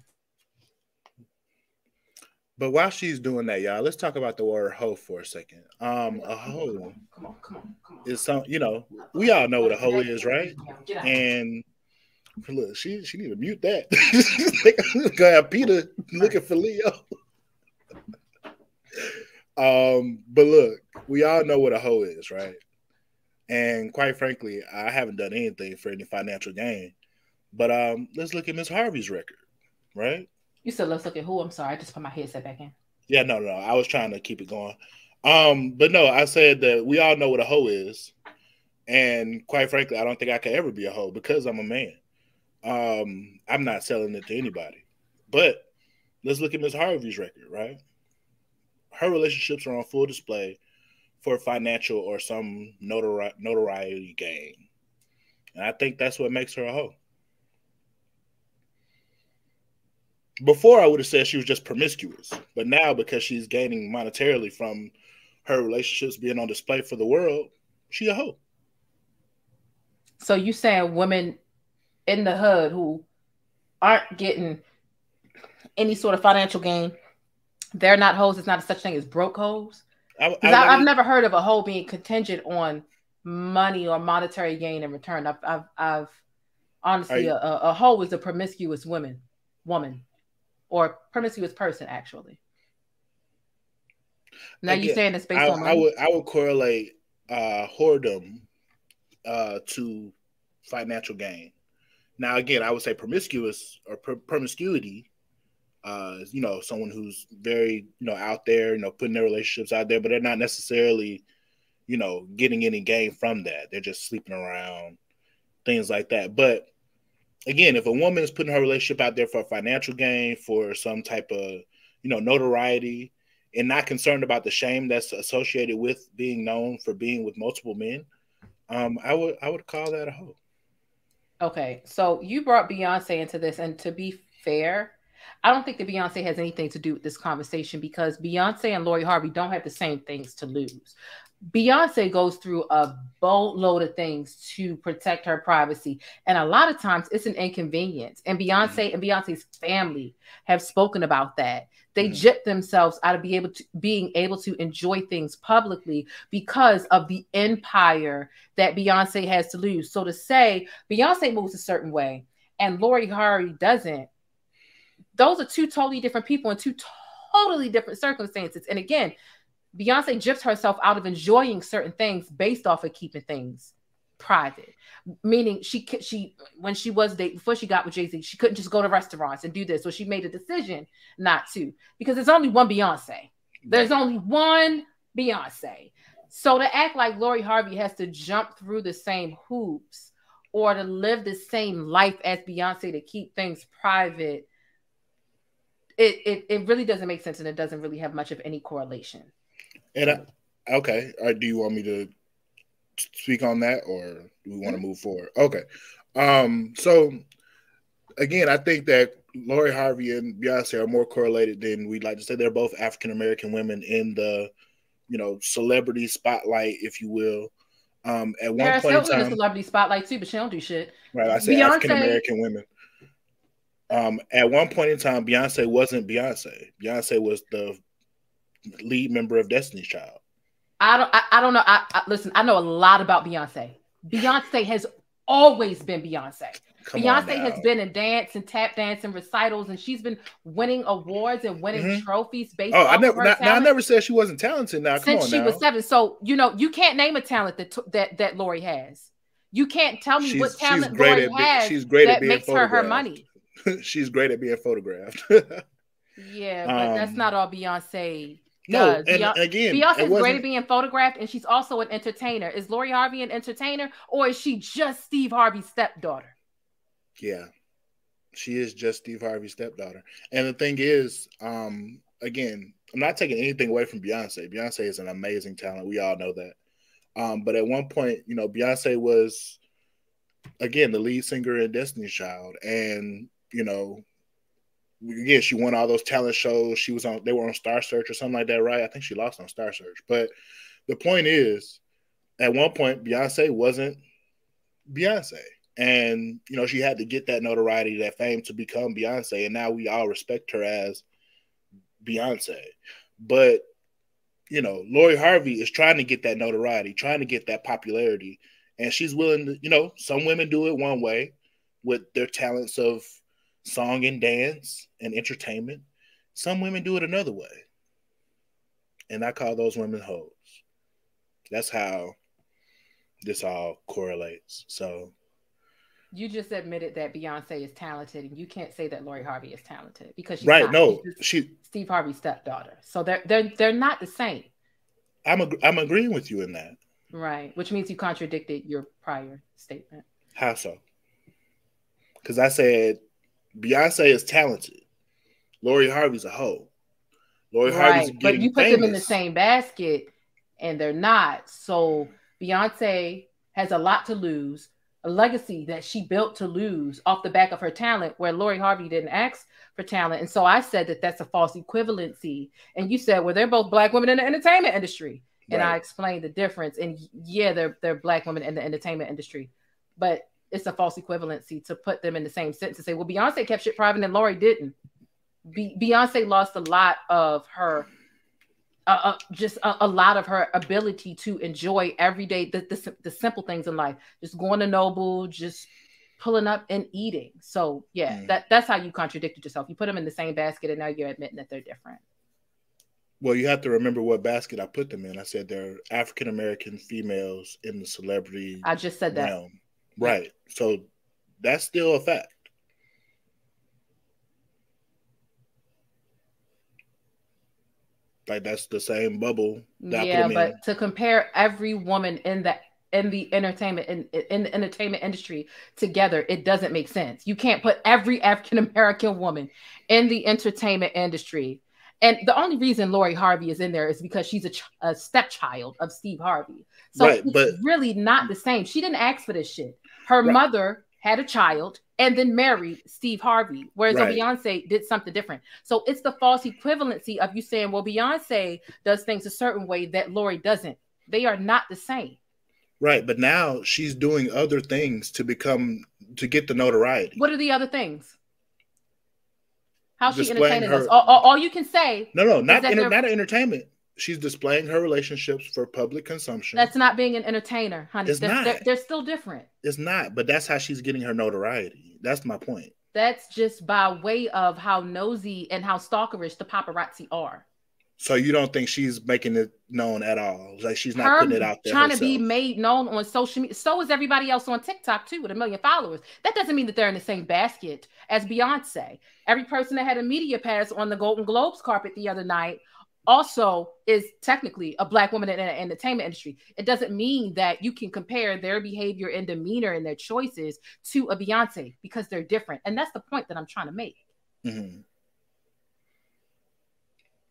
but while she's doing that, y'all, let's talk about the word hoe for a second. Um, a hoe Come on, come on, come on. is some, you know, we all know what a hoe is, right? And look, she she need to mute that. (laughs) Go have Peter looking for Leo. (laughs) um, but look, we all know what a hoe is, right? And quite frankly, I haven't done anything for any financial gain. But um, let's look at Miss Harvey's record, right? You said let's look at who. I'm sorry, I just put my headset back in. Yeah, no, no, I was trying to keep it going. Um, but no, I said that we all know what a hoe is, and quite frankly, I don't think I could ever be a hoe because I'm a man. Um, I'm not selling it to anybody. But let's look at Miss Harvey's record, right? Her relationships are on full display for financial or some notori- notoriety gain, and I think that's what makes her a hoe. Before I would have said she was just promiscuous, but now because she's gaining monetarily from her relationships being on display for the world, she a hoe. So you saying women in the hood who aren't getting any sort of financial gain, they're not hoes. It's not such thing as broke hoes. I, I- I, I've never heard of a hoe being contingent on money or monetary gain in return. I've, I've, I've honestly, a, hoe is a promiscuous woman, woman, or promiscuous person actually. Now you're saying it's based I, on I money? would I would correlate uh, whoredom uh, to financial gain. Now, again, I would say promiscuous or pr- promiscuity. Uh, you know, someone who's very you know out there, you know, putting their relationships out there, but they're not necessarily, you know, getting any gain from that. They're just sleeping around, things like that. But again, if a woman is putting her relationship out there for a financial gain, for some type of you know notoriety, and not concerned about the shame that's associated with being known for being with multiple men, um, I would I would call that a hoe. Okay, so you brought Beyonce into this, and to be fair, I don't think that Beyonce has anything to do with this conversation because Beyonce and Lori Harvey don't have the same things to lose. Beyonce goes through a boatload of things to protect her privacy, and a lot of times it's an inconvenience. And Beyonce mm. and Beyonce's family have spoken about that. They mm. jip themselves out of be able to being able to enjoy things publicly because of the empire that Beyonce has to lose. So to say Beyonce moves a certain way and Lori Harvey doesn't, those are two totally different people in two totally different circumstances. And again, Beyonce gyps herself out of enjoying certain things based off of keeping things private. Meaning she could she when she was dating before she got with Jay-Z, she couldn't just go to restaurants and do this. So she made a decision not to because there's only one Beyonce. There's only one Beyonce. So to act like Lori Harvey has to jump through the same hoops or to live the same life as Beyonce to keep things private, it, it, it really doesn't make sense and it doesn't really have much of any correlation. And I, okay, or do you want me to speak on that, or do we want to move forward? Okay. Um. So again, I think that Lori Harvey and Beyonce are more correlated than we'd like to say. They're both African American women in the, you know, celebrity spotlight, if you will. Um. At one Paris point in Hilton in the celebrity spotlight too, but she don't do shit. right? I said African American women. Um. At one point in time, Beyonce wasn't Beyonce. Beyonce was the lead member of Destiny's Child. I don't I, I don't know. I, I listen, I know a lot about Beyonce. Beyonce has always been Beyonce. Come Beyonce has been in dance and tap dance and recitals, and she's been winning awards and winning Mhm. trophies based Oh, I never. her Now, now I never said she wasn't talented. Now, come since on she now. was seven. So you know you can't name a talent that that that Lori has. You can't tell me She's, what she's talent great Lori at. has she's great that at being makes her her money. (laughs) she's great at being photographed. (laughs) Yeah, but that's Um, not all Beyonce no, does. and Beyonce- again, Beyonce's it great at being photographed, and she's also an entertainer. Is Lori Harvey an entertainer, or is she just Steve Harvey's stepdaughter? Yeah. She is just Steve Harvey's stepdaughter. And the thing is, um, again, I'm not taking anything away from Beyonce. Beyonce is an amazing talent. We all know that. Um, but at one point, you know, Beyonce was again the lead singer in Destiny's Child. And, you know, again, she won all those talent shows. She was on they were on Star Search or something like that, right? I think she lost on Star Search. But the point is, at one point, Beyonce wasn't Beyonce. And you know, she had to get that notoriety, that fame to become Beyonce, and now we all respect her as Beyonce. But you know, Lori Harvey is trying to get that notoriety, trying to get that popularity, and she's willing to, you know, some women do it one way with their talents of song and dance and entertainment. Some women do it another way. And I call those women hoes. That's how this all correlates. So You just admitted that Beyonce is talented, and you can't say that Lori Harvey is talented because she's right, not. no, She's she Steve Harvey's stepdaughter. So they're they're they're not the same, I'm ag- I'm agreeing with you in that. right? Which means you contradicted your prior statement. How so? Because I said Beyonce is talented. Lori Harvey's a hoe. Lori Harvey's Right, but you put them in the same basket, and they're not. So Beyonce has a lot to lose, a legacy that she built to lose off the back of her talent, where Lori Harvey didn't ask for talent. And so I said that that's a false equivalency. And you said, well, they're both black women in the entertainment industry. And I explained the difference. And yeah, they're they're black women in the entertainment industry, but it's a false equivalency to put them in the same sentence and say, well, Beyonce kept shit private and Lori didn't. Be- Beyonce lost a lot of her, uh, uh, just a, a lot of her ability to enjoy everyday the, the the simple things in life, just going to Nobu, just pulling up and eating. So yeah, Mm. that that's how you contradicted yourself. You put them in the same basket, and now you're admitting that they're different. Well, you have to remember what basket I put them in. I said they're African American females in the celebrity I just said that. realm. Right. So that's still a fact. Like that's the same bubble that yeah, but in. to compare every woman in the in the entertainment in, in the entertainment industry together, it doesn't make sense. You can't put every African American woman in the entertainment industry. And the only reason Lori Harvey is in there is because she's a, ch- a stepchild of Steve Harvey. So Right, it's but- really not the same. She didn't ask for this shit. Her Right. mother had a child and then married Steve Harvey, whereas Right. Beyonce did something different. So it's the false equivalency of you saying, well, Beyonce does things a certain way that Lori doesn't. They are not the same. Right, but now she's doing other things to become to get the notoriety. What are the other things? How's she entertaining her- us? All, all, all you can say No, no, not that not entertainment. She's displaying her relationships for public consumption. that's not being an entertainer, honey. It's they're, not. They're, they're still different. it's not, but that's how she's getting her notoriety. That's my point. That's just by way of how nosy and how stalkerish the paparazzi are. So you don't think she's making it known at all? Like she's not her putting it out there. trying to be made known on social media. So is everybody else on TikTok too, with a million followers. That doesn't mean that they're in the same basket as Beyonce. Every person that had a media pass on the Golden Globes carpet the other night also is technically a black woman in the entertainment industry. It doesn't mean that you can compare their behavior and demeanor and their choices to a Beyonce because they're different. And that's the point that I'm trying to make. Mhm.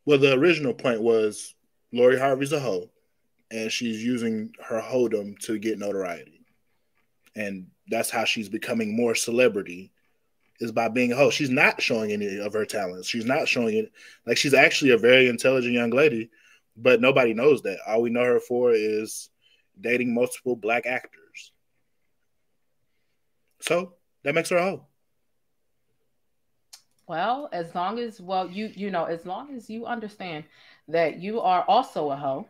Well, the original point was Lori Harvey's a hoe, and she's using her hoedom to get notoriety, and that's how she's becoming more celebrity. Is by being a hoe. She's not showing any of her talents. She's not showing it. Like she's actually a very intelligent young lady, but nobody knows that. All we know her for is dating multiple black actors. So that makes her a hoe. Well, as long as well, you you know, as long as you understand that you are also a hoe.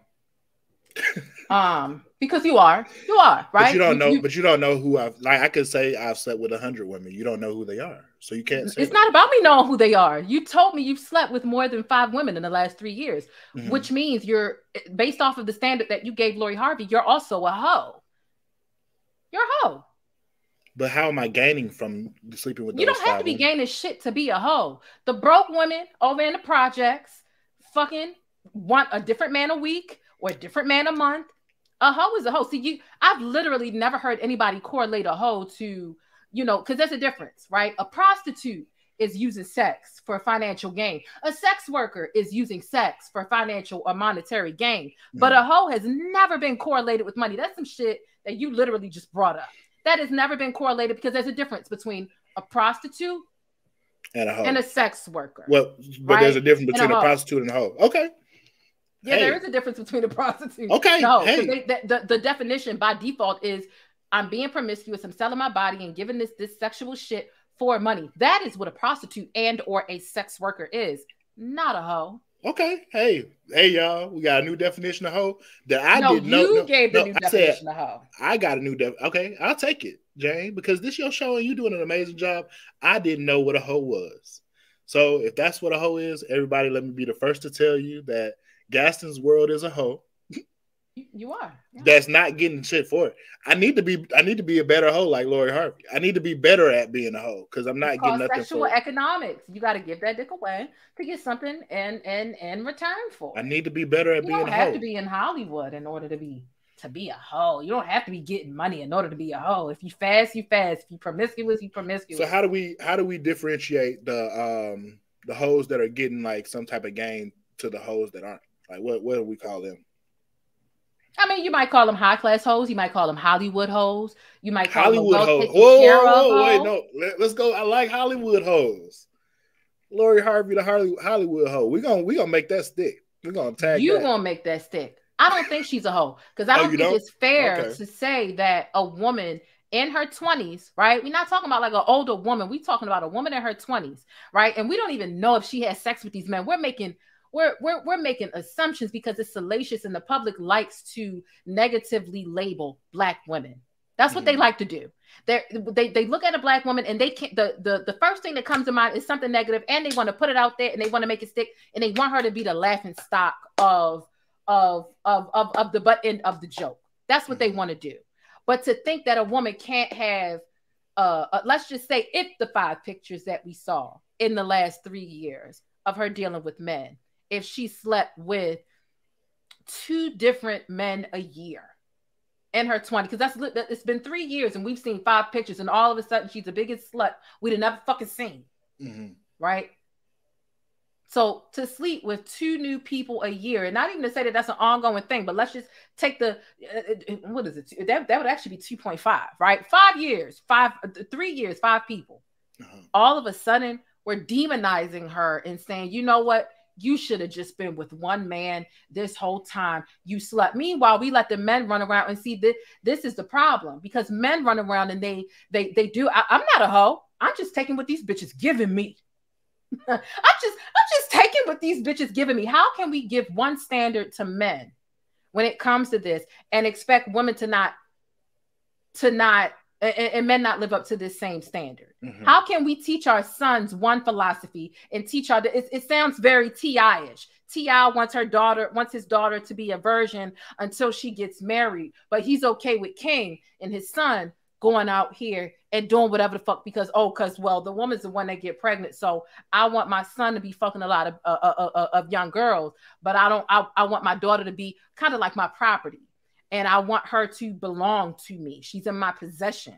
(laughs) um, because you are, you are right. But you don't know. you- but you don't know who I've like. I could say I've slept with a hundred women. You don't know who they are, so you can't. Say it's that. not about me knowing who they are. You told me you've slept with more than five women in the last three years, Mhm. which means you're based off of the standard that you gave Lori Harvey. You're also a hoe. You're a hoe. But how am I gaining from sleeping with? You don't have to be women? gaining shit to be a hoe. The broke women over in the projects fucking want a different man a week or a different man a month. A hoe is a hoe. See, you I've literally never heard anybody correlate a hoe to, you know, because there's a difference, right? A prostitute is using sex for financial gain. A sex worker is using sex for financial or monetary gain. But Mm. a hoe has never been correlated with money. That's some shit that you literally just brought up. That has never been correlated because there's a difference between a prostitute and a hoe. and a sex worker. well, but there's a right? difference And a between a, prostitute and a hoe. Okay. Yeah, there hey. is a difference between a (laughs) prostitute. Okay, No, hey. they, the, the, the definition by default is I'm being promiscuous, I'm selling my body and giving this this sexual shit for money. That is what a prostitute and or a sex worker is, not a hoe. Okay. Hey, hey, y'all. We got a new definition of hoe that I no, didn't know. you no, gave the new I said definition of hoe. I got a new def. Okay, I'll take it, Jane, because this your show and you doing an amazing job. I didn't know what a hoe was. So if that's what a hoe is, everybody, let me be the first to tell you that Gaston's world is a hoe. You, are. Yeah. That's not getting shit for it. I need to be. I need to be a better hoe like Lori Harvey. I need to be better at being a hoe because I'm not getting nothing sexual for it. economics. You got to give that dick away to get something in in in return for. I need to be better at you being You don't have to be in Hollywood in order to be to be a hoe. You don't have to be getting money in order to be a hoe. If you fast, you fast. If you promiscuous, you promiscuous. So how do we how do we differentiate the um the hoes that are getting like some type of gain to the hoes that aren't? Like what what do we call them? I mean, you might call them high class hoes. You might call them Hollywood hoes. You might call Hollywood them hoes. Whoa, whoa, whoa, wait, no. Let, us go. I like Hollywood hoes. Lori Harvey, the Hollywood hoe. We gonna we gonna make that stick. We're gonna tag you that. gonna make that stick. I don't think she's a hoe because I Oh, don't you think don't? it's fair Okay. to say that a woman in her 20s, right? We're not talking about like an older woman. We're talking about a woman in her 20s, right? And we don't even know if she has sex with these men. We're making we're we're, we're making assumptions because it's salacious and the public likes to negatively label black women. That's what they Mhm. like to do. They're, they they look at a black woman and they can't the, the the first thing that comes to mind is something negative and they want to put it out there and they want to make it stick and they want her to be the laughing stock of of of of, of the butt end of the joke. That's what they want to do. But to think that a woman can't have uh, uh let's just say if the five pictures that we saw in the last 3 years of her dealing with men, if she slept with two different men a year in her 20 because that's it's been three years and we've seen five pictures and all of a sudden she's the biggest slut we'd have never fucking seen Mhm. right so to sleep with two new people a year and not even to say that that's an ongoing thing but let's just take the uh, uh, what is it that, that would actually be 2.5 right five years five uh, three years five people Uh-huh. all of a sudden we're demonizing her and saying, you know what? You should have just been with one man this whole time. You slept. Meanwhile, we let the men run around and see that this is the problem because men run around and they they they do. I, I'm not a hoe. I'm just taking what these bitches giving me. (laughs) I'm just I'm just taking what these bitches giving me. How can we give one standard to men when it comes to this and expect women to not to not and, and men not live up to this same standard? Mhm. How can we teach our sons one philosophy and teach our? It, it sounds very T.I.-ish. T.I. wants her daughter, wants his daughter to be a virgin until she gets married, but he's okay with King and his son going out here and doing whatever the fuck because oh, because well, the woman's the one that get pregnant, so I want my son to be fucking a lot of uh, uh, uh, of young girls, but I don't. I, I want my daughter to be kind of like my property, and I want her to belong to me. She's in my possession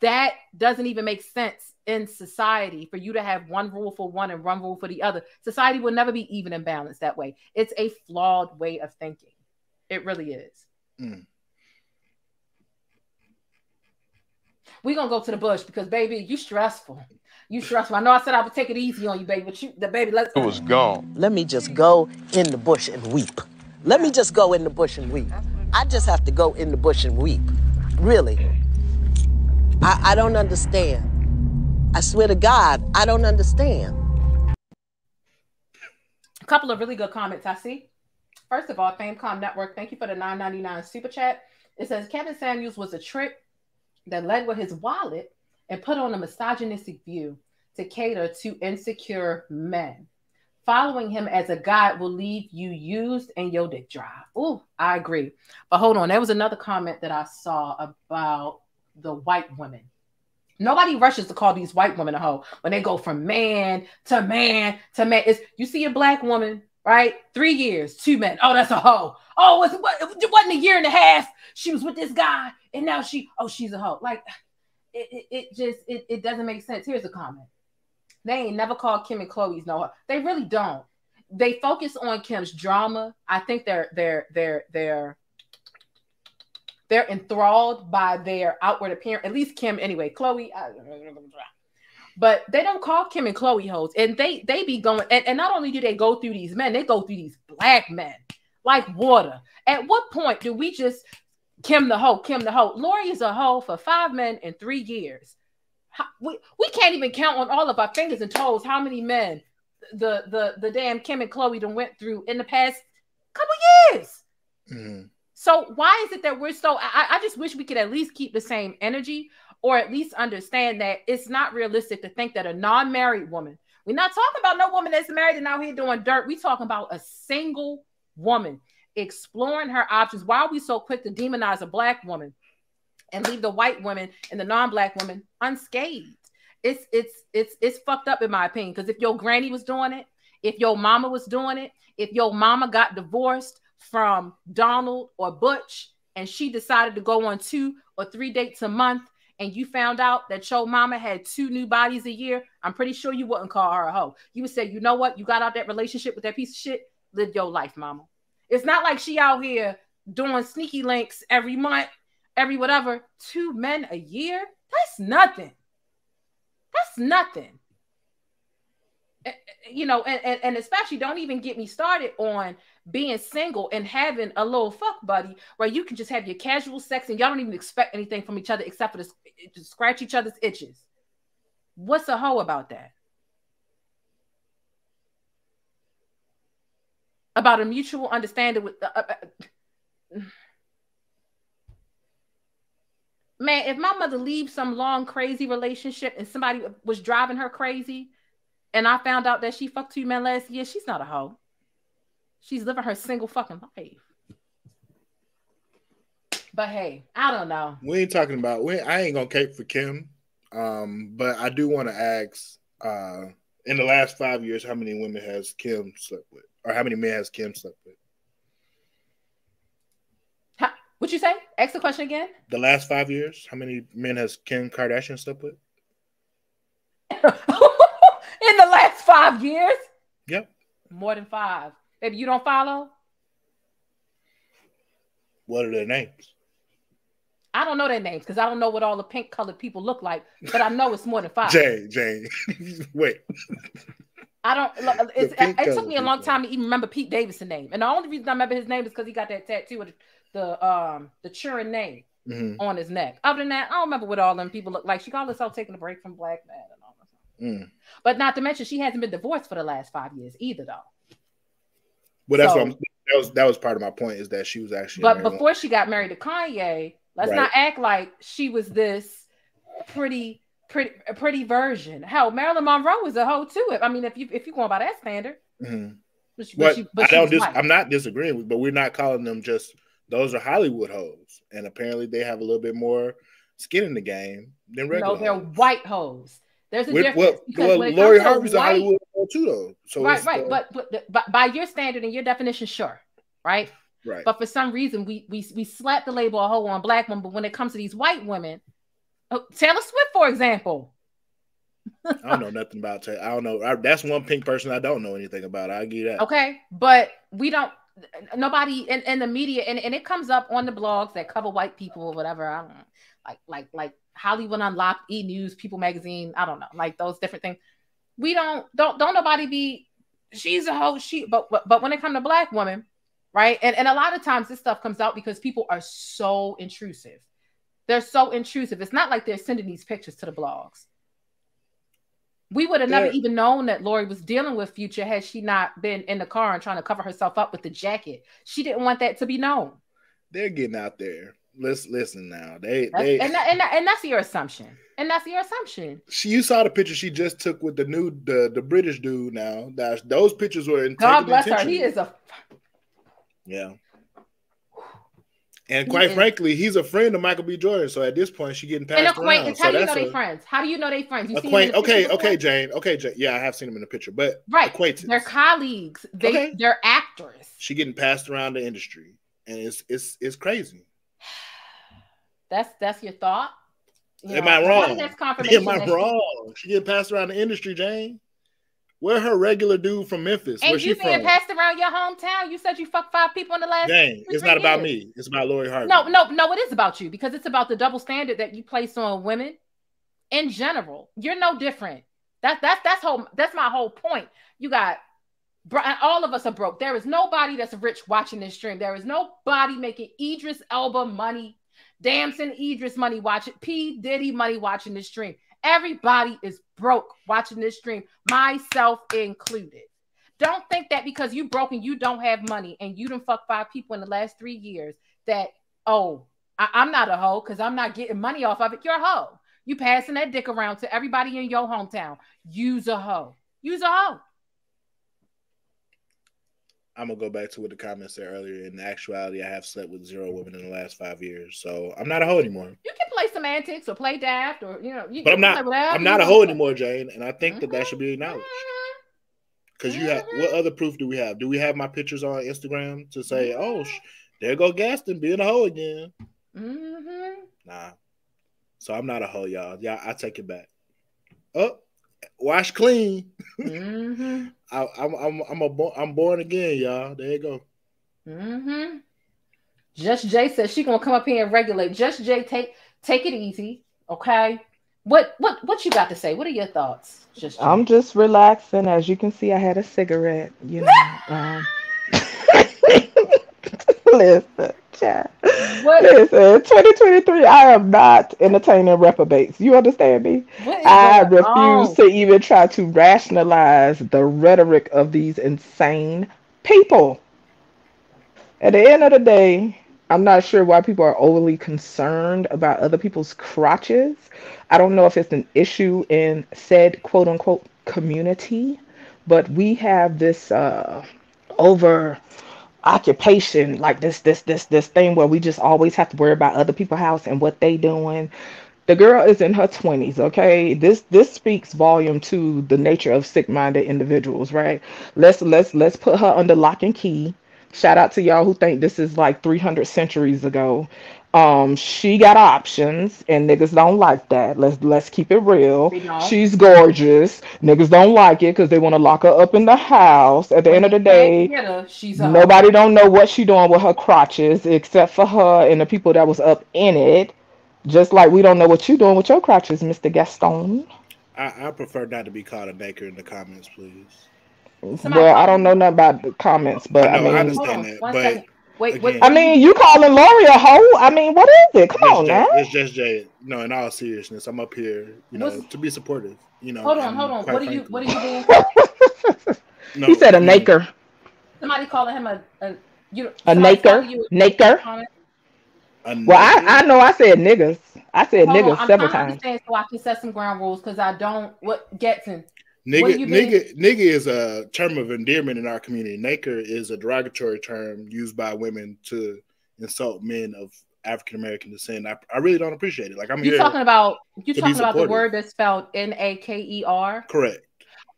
that doesn't even make sense in society for you to have one rule for one and one rule for the other. Society will never be even and balanced that way. It's a flawed way of thinking. It really is. Mm. We're gonna go to the bush because baby, you stressful. You stressful. I know I said I would take it easy on you, baby, but you the baby, let's It was gone. Let me just go in the bush and weep. Let me just go in the bush and weep. I just have to go in the bush and weep. Really. I, I don't understand. I swear to God, I don't understand. a couple of really good comments I see. first of all, Famecom Network, thank you for the 9.99 super chat. It says Kevin Samuels was a trick that led with his wallet and put on a misogynistic view to cater to insecure men. Following him as a guide will leave you used and your dick dry. Oh, I agree. But hold on, there was another comment that I saw about the white women. Nobody rushes to call these white women a hoe when they go from man to man to man. It's you see a black woman, right? Three years, two men. Oh, that's a hoe. Oh, it, what, it wasn't a year and a half. She was with this guy, and now she, oh, she's a hoe. Like it, it, it just it, it doesn't make sense. Here's a comment. They ain't never called Kim and Khloé's no. They really don't. They focus on Kim's drama. I think they're they're they're they're they're enthralled by their outward appearance. At least Kim, anyway. Khloé, (laughs) but they don't call Kim and Khloé hoes, and they they be going. And, and not only do they go through these men, they go through these black men like water. At what point do we just Kim the hoe, Kim the hoe? Lori is a hoe for five men in three years. How, we, we can't even count on all of our fingers and toes how many men the the the damn Kim and Khloé done went through in the past couple years. Mhm. So why is it that we're so? I, I just wish we could at least keep the same energy, or at least understand that it's not realistic to think that a non-married woman. We're not talking about no woman that's married and out here doing dirt. We're talking about a single woman exploring her options. Why are we so quick to demonize a black woman and leave the white woman and the non-black woman unscathed? It's it's it's it's fucked up in my opinion. Because if your granny was doing it, if your mama was doing it, if your mama got divorced from Donald or Butch and she decided to go on two or three dates a month and you found out that your mama had two new bodies a year, I'm pretty sure you wouldn't call her a hoe. You would say, you know what? You got out that relationship with that piece of shit. Live your life, mama. It's not like she out here doing sneaky links every month, every whatever. Two men a year? That's nothing. That's nothing. You know, and, and, and especially don't even get me started on being single and having a little fuck buddy where you can just have your casual sex and y'all don't even expect anything from each other except for to, scratch each other's itches. What's a hoe about that? About a mutual understanding with the. Uh, uh, man, if my mother leaves some long, crazy relationship and somebody was driving her crazy, and I found out that she fucked two men last year, she's not a hoe. She's living her single fucking life. But hey, I don't know. We ain't talking about. We I ain't gonna cape for Kim, um, but I do want to ask. Uh, in the last five years, how many women has Kim slept with, or how many men has Kim slept with? Ha- What you say? Ask the question again. The last five years, how many men has Kim Kardashian slept with? (laughs) In the last five years, Yep. more than five. Baby, you don't follow? What are their names? I don't know their names because I don't know what all the pink colored people look like, but I know it's more than five. Jane, Jane. (laughs) Wait. I don't. look, It's, it took me a long people. time to even remember Pete Davidson name, and the only reason I remember his name is because he got that tattoo with the um the Turin name Mhm. on his neck. Other than that, I don't remember what all them people look like. She called herself taking a break from black men and all that. Mm. But not to mention, she hasn't been divorced for the last five years either, though. Well, that's So- what I'm, that was. That was part of my point is that she was actually. But woman. before she got married to Kanye, let's Right. not act like she was this pretty, pretty, pretty version. Hell, Marilyn Monroe was a hoe too. I mean, if you if you going by that standard, Mhm. but she, but she, but I don't. Dis- I'm not disagreeing with, but we're not calling them just. Those are Hollywood hoes, and apparently they have a little bit more skin in the game than regular. No, they're hoes. white hoes. There's a With, difference well, well, Lori Harvey's a Hollywood hoe too, though. So right, right. uh, But, but but by your standard and your definition, sure, right. right. But for some reason, we we we slap the label a hoe on black women. But when it comes to these white women, oh, Taylor Swift, for example, I don't know nothing about. Taylor. I don't know. I, that's one pink person I don't know anything about. I give you that. okay, but we don't. Nobody in, in the media, and, and it comes up on the blogs that cover white people or whatever. I don't like like like Hollywood Unlocked, E News, People Magazine. I don't know, like those different things. We don't don't don't nobody be. She's a hoe. She but but, but when it comes to black women, right? And and a lot of times this stuff comes out because people are so intrusive. They're so intrusive. It's not like they're sending these pictures to the blogs. We would have never even known that Lori was dealing with Future had she not been in the car and trying to cover herself up with the jacket. She didn't want that to be known. They're getting out there. Let's listen now. They That's, they and, and, and that's your assumption. And that's your assumption. she you saw the picture she just took with the new the, the British dude now. That those pictures were in God bless her. He is a Yeah. And quite frankly, he's a friend of Michael B. Jordan. So at this point, she getting passed an around. acquaintance. So How do you know they friends? How do you know they friends? You Acquaint- okay, picture okay. Jane. Okay, Jane. Yeah, I have seen him in the picture, but Right. acquaintance. They're colleagues. They Okay. they're actors. she getting passed around the industry, and it's it's it's crazy. (sighs) That's that's your thought. You Am know, I wrong? That's confirmation. (laughs) Am I wrong? She getting passed around the industry, Jane. Where her regular dude from Memphis? Where And you being passed around your hometown. You said you fucked five people in the last. Two, it's not about me. It's about Lori Harvey. No, no, no. It is about you because it's about the double standard that you place on women in general. You're no different. That's that's that's whole. That's my whole point. You got. All of us are broke. There is nobody that's rich watching this stream. There is nobody making Idris Elba money, Damson Idris money watching, P Diddy money watching this stream. Everybody is broke watching this stream, myself included. Don't think that because you broke and you don't have money and you done fuck five people in the last three years that oh I, am not a hoe because I'm not getting money off of it. You're a hoe. You passing that dick around to everybody in your hometown. Use a hoe. Use a hoe. I'm gonna go back to what the comments said earlier. In actuality, I have slept with zero women in the last five years, so I'm not a hoe anymore. You can play semantics or play daft or you know. You, But I'm not. whatever I'm not a hoe anymore, Jane, and I think that that should be acknowledged. Mhm. Because you have what other proof do we have? Do we have my pictures on Instagram to say, "Oh, sh- there go Gaston being a hoe again"? Mhm. Nah. So I'm not a hoe, y'all. Yeah, I take it back. Oh, wash clean. Mhm. (laughs) I, I'm I'm I'm a bo- I'm born again, y'all. There you go. Mm-hmm. Just Jay says she gonna come up here and regulate. Just Jay, take take it easy, okay? What what what you got to say? What are your thoughts? Just Jay? I'm just relaxing. As you can see, I had a cigarette. You know. Um, (laughs) (laughs) listen, child. What- Listen, 2023. I am not entertaining reprobates. You understand me? I going on? refuse to even try to rationalize the rhetoric of these insane people. At the end of the day, I'm not sure why people are overly concerned about other people's crotches. I don't know if it's an issue in said quote unquote community, but we have this uh, over occupation like this this this this thing where we just always have to worry about other people's house and what they doing. The girl is in her 20s okay? This this speaks volume to the nature of sick-minded individuals right? Let's let's let's put her under lock and key. Shout out to y'all who think this is like 300 centuries ago um she got options and niggas don't like that let's let's keep it real she's gorgeous niggas don't like it because they want to lock her up in the house at the end of the day her, she's a hoe. Nobody don't know what she doing with her crotches except for her and the people that was up in it. Just like we don't know what you're doing with your crotches, Mr. Gaston. I, I prefer not to be called a naker in the comments, please. Somebody well, I don't know nothing about the comments, but I I, know, I mean, understand Hold that, but second. Wait, again- what, I mean, you calling Lori a hoe? I mean, what is it? Come It's on Jay- now. It's just Jay. No, in all seriousness, I'm up here, you know, What's- to be supportive. You know. hold on, hold on. quite What are you frankly- what are you being? (laughs) No, he said a naker. Somebody calling him a, a you A naker? you a- Naker? Well, I. I know I said niggas. I said Hold on, niggas I'm several trying to times. understand so I can set some ground rules because I don't what Gaston. Nigga, What do you mean? nigga, nigga is a term of endearment in our community. Naker is a derogatory term used by women to insult men of African American descent. I, I really don't appreciate it. Like I'm You talking about you talking about the word that's spelled N A K E R? Correct.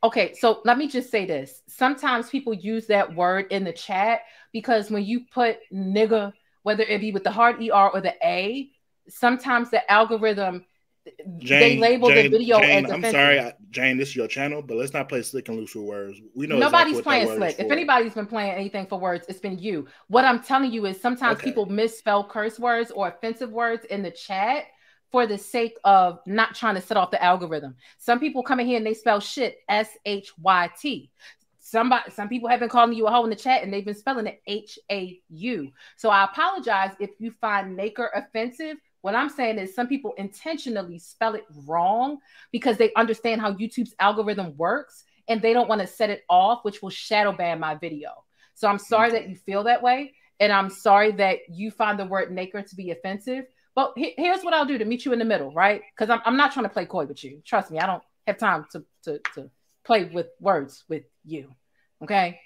Okay, so let me just say this. Sometimes people use that word in the chat because when you put nigga, whether it be with the hard ER or the A, sometimes the algorithm they Jane, label Jane, the video Jane, as I'm sorry, Jane. This is your channel, but let's not play slick and loose with words. We know Nobody's exactly playing slick. If anybody's been playing anything for words, it's been you. What I'm telling you is sometimes Okay. people misspell curse words or offensive words in the chat for the sake of not trying to set off the algorithm. Some people come in here and they spell shit S H Y T. Somebody, some people have been calling you a hoe in the chat and they've been spelling it H A U. So I apologize if you find Naker offensive. What I'm saying is some people intentionally spell it wrong because they understand how YouTube's algorithm works and they don't want to set it off, which will shadow ban my video. So I'm sorry that you feel that way. And I'm sorry that you find the word Naker to be offensive. But he- here's what I'll do to meet you in the middle, right? Because I'm, I'm not trying to play coy with you. Trust me, I don't have time to, to, to play with words with you. Okay.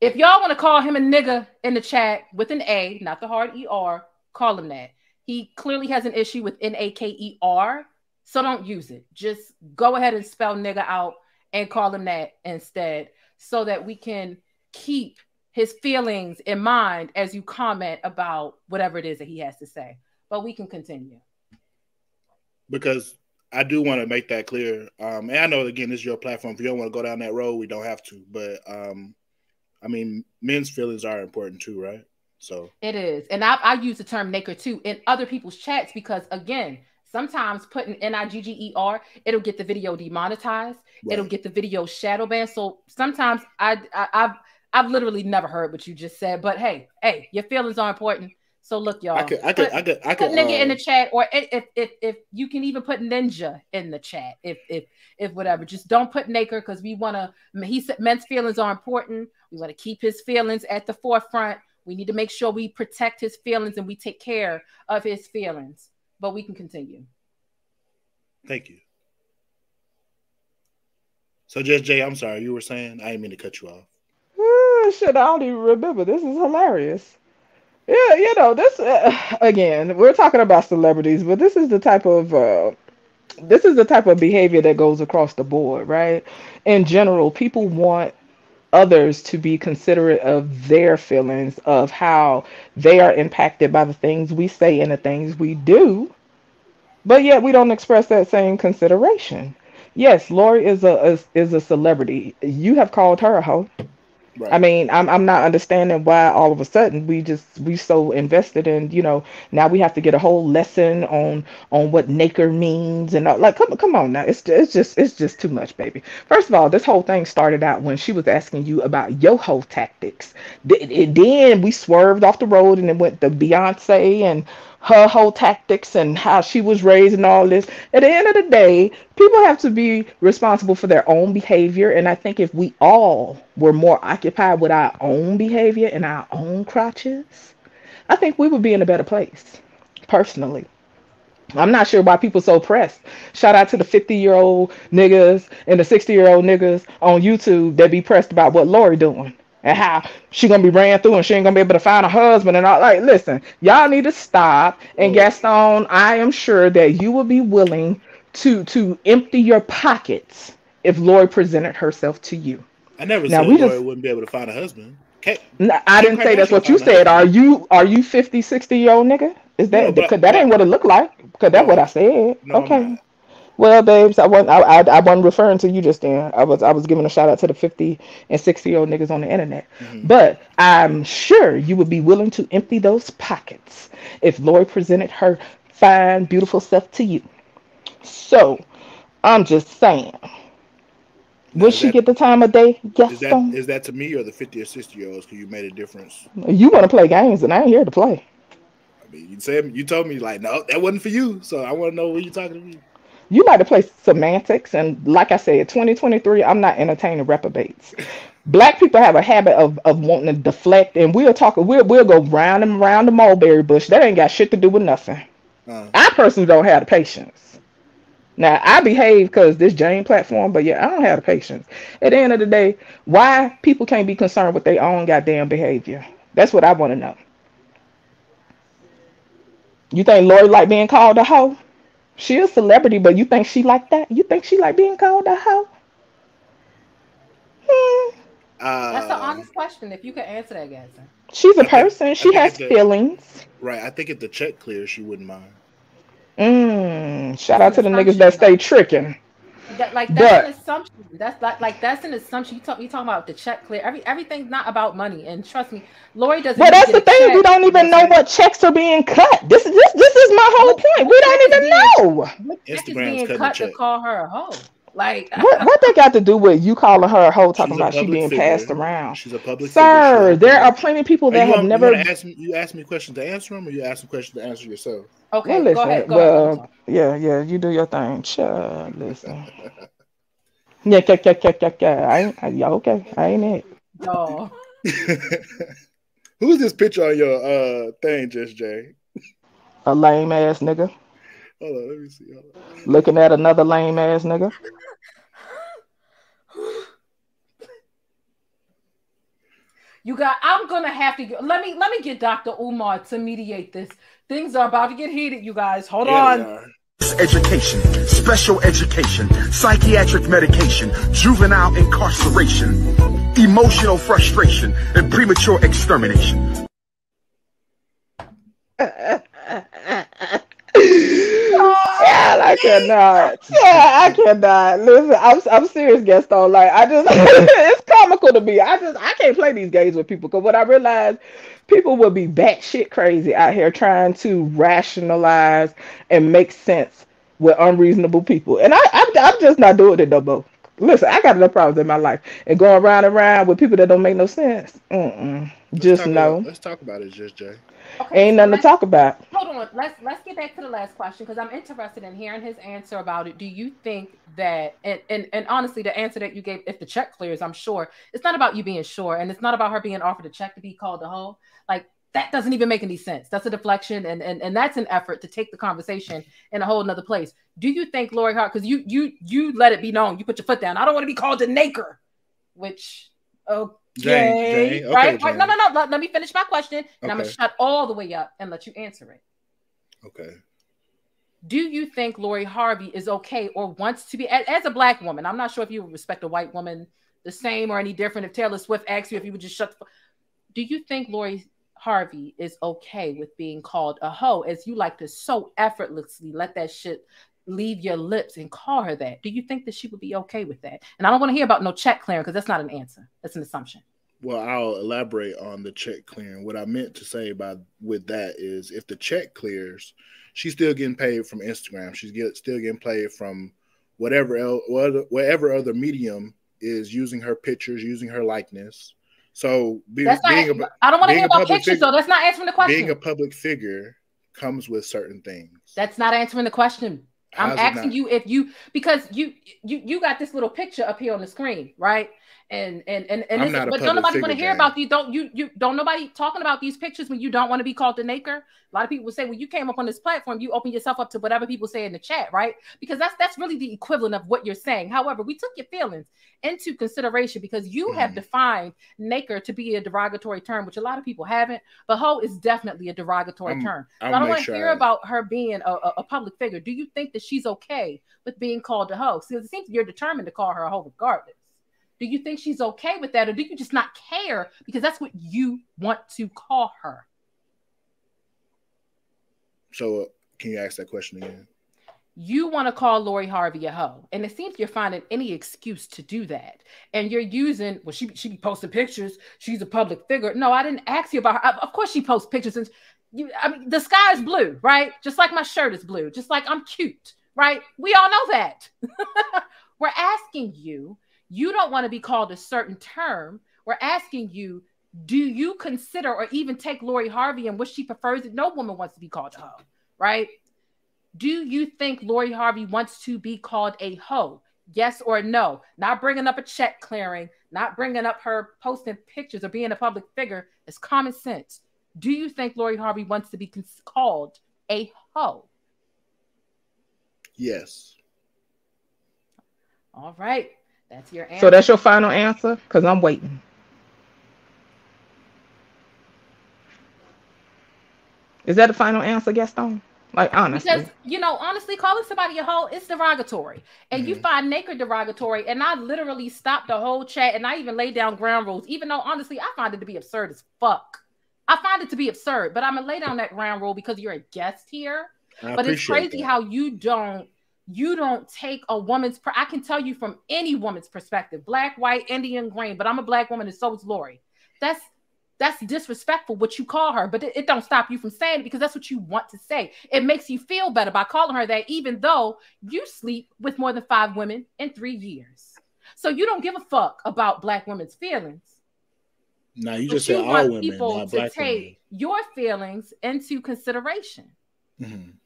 If y'all want to call him a nigga in the chat with an A, not the hard ER, call him that. He clearly has an issue with N A K E R. So don't use it. Just go ahead and spell nigga out and call him that instead so that we can keep his feelings in mind as you comment about whatever it is that he has to say. But we can continue. because I do want to make that clear. Um, and I know again, this is your platform. If you don't want to go down that road, we don't have to. But um, I mean, men's feelings are important too, right? So It is. And I, I use the term Naker too in other people's chats because, again, sometimes putting N I G G E R, it'll get the video demonetized. It'll get the video shadow banned. So sometimes I, I I've I've literally never heard what you just said. But hey, hey, your feelings are important. So look, y'all. I could, I could, put- I could, I could. put nigga in uh, the chat, or i- if if if you can even put ninja in the chat, if if if whatever. Just don't put Naker because we want to. He said men's feelings are important. We want to keep his feelings at the forefront. We need to make sure we protect his feelings and we take care of his feelings. But we can continue. Thank you. So, just Jay, I'm sorry. You were saying I didn't mean to cut you off. Uh, shit, I don't even remember. This is hilarious. Yeah, you know, this uh, again, we're talking about celebrities, but this is the type of uh, this is the type of behavior that goes across the board, right? In general, people want others to be considerate of their feelings, of how they are impacted by the things we say and the things we do, but yet we don't express that same consideration. Yes, Lori is a is, is a celebrity. You have called her a hoe. Right. I mean, I'm I'm not understanding why all of a sudden we just we so invested in, you know, now we have to get a whole lesson on on what Naker means and all, like come come on now. It's it's just it's just too much, baby. First of all, this whole thing started out when she was asking you about yo ho tactics. Th- then we swerved off the road and it went to Beyonce and her whole tactics and how she was raised and all this. At the end of the day, people have to be responsible for their own behavior. And I think if we all were more occupied with our own behavior and our own crotches, I think we would be in a better place, personally. I'm not sure why people so pressed. Shout out to the 50 year old niggas and the 60 year old niggas on YouTube that be pressed about what Lori doing and how she gonna be ran through and she ain't gonna be able to find a husband and all. Like, listen, y'all need to stop. And Gaston, I am sure that you will be willing to to empty your pockets if Lori presented herself to you. I never Now, said we Lori just- wouldn't be able to find a husband. Okay. N- I didn't say that's what you said. Are you are you 50, 60 year old nigga? Is that No, but- because that ain't what it looked like? Because that's what I said. No, okay. Well, babes, I wasn't I, I, I wasn't referring to you just then. I was I was giving a shout out to the 50 and 60 year old niggas on the internet. Mm-hmm. But I'm sure you would be willing to empty those pockets if Lori presented her fine, beautiful self to you. So I'm just saying. Would she that- get the time of day? Yes. Is that is that to me or the 50 or 60 year olds? Because you made a difference. You want to play games, and I ain't here to play. I mean, you said you told me like, no, that wasn't for you. So I want to know what you're talking to me. You like to play semantics, and like I said, 2023, I'm not entertaining reprobates. Black people have a habit of, of wanting to deflect, and we'll talk. We'll we'll go round and round the mulberry bush. That ain't got shit to do with nothing. Uh, I personally don't have the patience. Now I behave because this Jane platform, but yeah, I don't have the patience. At the end of the day, why people can't be concerned with their own goddamn behavior? That's what I want to know. You think Lori like being called a hoe? She a celebrity, but you think she like that? You think she like being called a hoe? Hmm. That's an uh, honest question. If you could answer that, Gaston. She's a I person. I She think has it's a- feelings. right. I think if the check clears, she wouldn't mind. Mm. Shout out to the niggas that stay tricking. That, like But- that's an assumption. That's like like that's an assumption. You talk you talking about the check clear. Every everything's not about money. And trust me, Lori doesn't. But even that's the get a thing. We don't even know what checks are being cut. This is this this is my whole What- point. We don't even is know. Check is Instagram's being cut a to call her a hoe? Like What (laughs) what they got to do with you calling her a hoe talking She's about she being figure. passed around? She's a public Sir, figure. there are plenty of people that you have want- never You, wanna ask me, you ask me questions to answer them, or you ask me questions to answer yourself? Okay, well, go ahead. Go well, ahead. yeah, yeah, you do your thing. Child, listen. (laughs) Yeah, yeah, yeah, yeah, yeah, yeah. I ain't, I, yeah, okay. I ain't it. No. (laughs) Who's this picture on your uh thing, Just Jay? A lame ass nigga Hold on, let me see. Hold on. looking at another lame ass nigga. You got. I'm gonna have to. Let me let me get Dr. Umar to mediate this. Things are about to get heated, you guys. Hold Yeah, on. education, special education, psychiatric medication, juvenile incarceration, emotional frustration, and premature extermination. (laughs) yeah, I cannot. Yeah, I cannot. Listen, I'm I'm serious, Gaston. Like I just, (laughs) it's comical to me. I just, I can't play these games with people because what I realized, people will be batshit crazy out here trying to rationalize and make sense with unreasonable people, and I, I'm, I'm just not doing it no more. Listen, I got enough problems in my life, and going round and round with people that don't make no sense. Mm-mm. Let's Just About, let's talk about it, Just Jay. Okay, ain't so nothing to talk about. Hold on. Let's let's get back to the last question because I'm interested in hearing his answer about it. Do you think that and, and and honestly, the answer that you gave, if the check clears, I'm sure it's not about you being sure, and it's not about her being offered a check to be called a hoe. Like that doesn't even make any sense. That's a deflection, and and and that's an effort to take the conversation in a whole another place. Do you think Lori Hart? Because you you you let it be known, you put your foot down. I don't want to be called a naker, which okay. Jane, Jane. Okay, right, right. No, no, no. Let, let me finish my question, and I'm gonna shut all the way up and let you answer it. Okay. Do you think Lori Harvey is okay or wants to be as, as a black woman? I'm not sure if you would respect a white woman the same or any different. If Taylor Swift asks you if you would just shut the do you think Lori Harvey is okay with being called a hoe as you like to so effortlessly let that shit leave your lips and call her that? Do you think that she would be okay with that? And I don't want to hear about no check clearing because that's not an answer. That's an assumption. Well, I'll elaborate on the check clearing. What I meant to say by with that is, if the check clears, she's still getting paid from Instagram. She's get, still getting paid from whatever else, whatever, other medium is using her pictures, using her likeness. So be, being not. a I don't want to hear about pictures, figure- so that's not answering the question. being a public figure comes with certain things. That's not answering the question. I'm asking you if you because you you you got this little picture up here on the screen, right? And and and and I'm this, but don't nobody want to hear about you. Don't you you don't nobody talking about these pictures when you don't want to be called the naker. A lot of people say when you came up on this platform, you open yourself up to whatever people say in the chat, right? Because that's that's really the equivalent of what you're saying. However, we took your feelings into consideration because you have Mhm. defined naker to be a derogatory term, which a lot of people haven't. But hoe is definitely a derogatory I'm- term. So I don't want to sure hear I- about her being a, a, a public figure. Do you think that she's okay with being called a hoe? Because it seems you're determined to call her a hoe regardless. Do you think she's okay with that, or do you just not care because that's what you want to call her? So, uh, can you ask that question again? You want to call Lori Harvey a hoe, and it seems you're finding any excuse to do that. And you're using well, she she be posting pictures. She's a public figure. No, I didn't ask you about her. Of- Of course, she posts pictures, and you. I mean, the sky is blue, right? Just like my shirt is blue. Just like I'm cute, right? We all know that. (laughs) We're asking you. You don't want to be called a certain term. We're asking you. Do you consider or even take Lori Harvey and what she prefers? that No woman wants to be called a hoe, right? Do you think Lori Harvey wants to be called a hoe? Yes or no? Not bringing up a check clearing, not bringing up her posting pictures or being a public figure. It's common sense. Do you think Lori Harvey wants to be cons- called a hoe? Yes. All right. That's your answer. So that's your final answer? Because I'm waiting. Is that the final answer, Gaston? Like honestly. Because you know, honestly, calling somebody a hoe is derogatory, and you Mhm. find naked derogatory. And I literally stopped the whole chat, and I even laid down ground rules. Even though honestly, I find it to be absurd as fuck. I find it to be absurd, but I'm gonna lay down that ground rule because you're a guest here. I but it's crazy that. how you don't you don't take a woman's. Per- I can tell you from any woman's perspective, black, white, Indian, green. But I'm a black woman, and so is Lori. That's that's disrespectful what you call her, but it, it don't stop you from saying it because that's what you want to say. It makes you feel better by calling her that, even though you sleep with more than five women in three years. So you don't give a fuck about black women's feelings. Now you but just said all women, people not to take your feelings into consideration. women.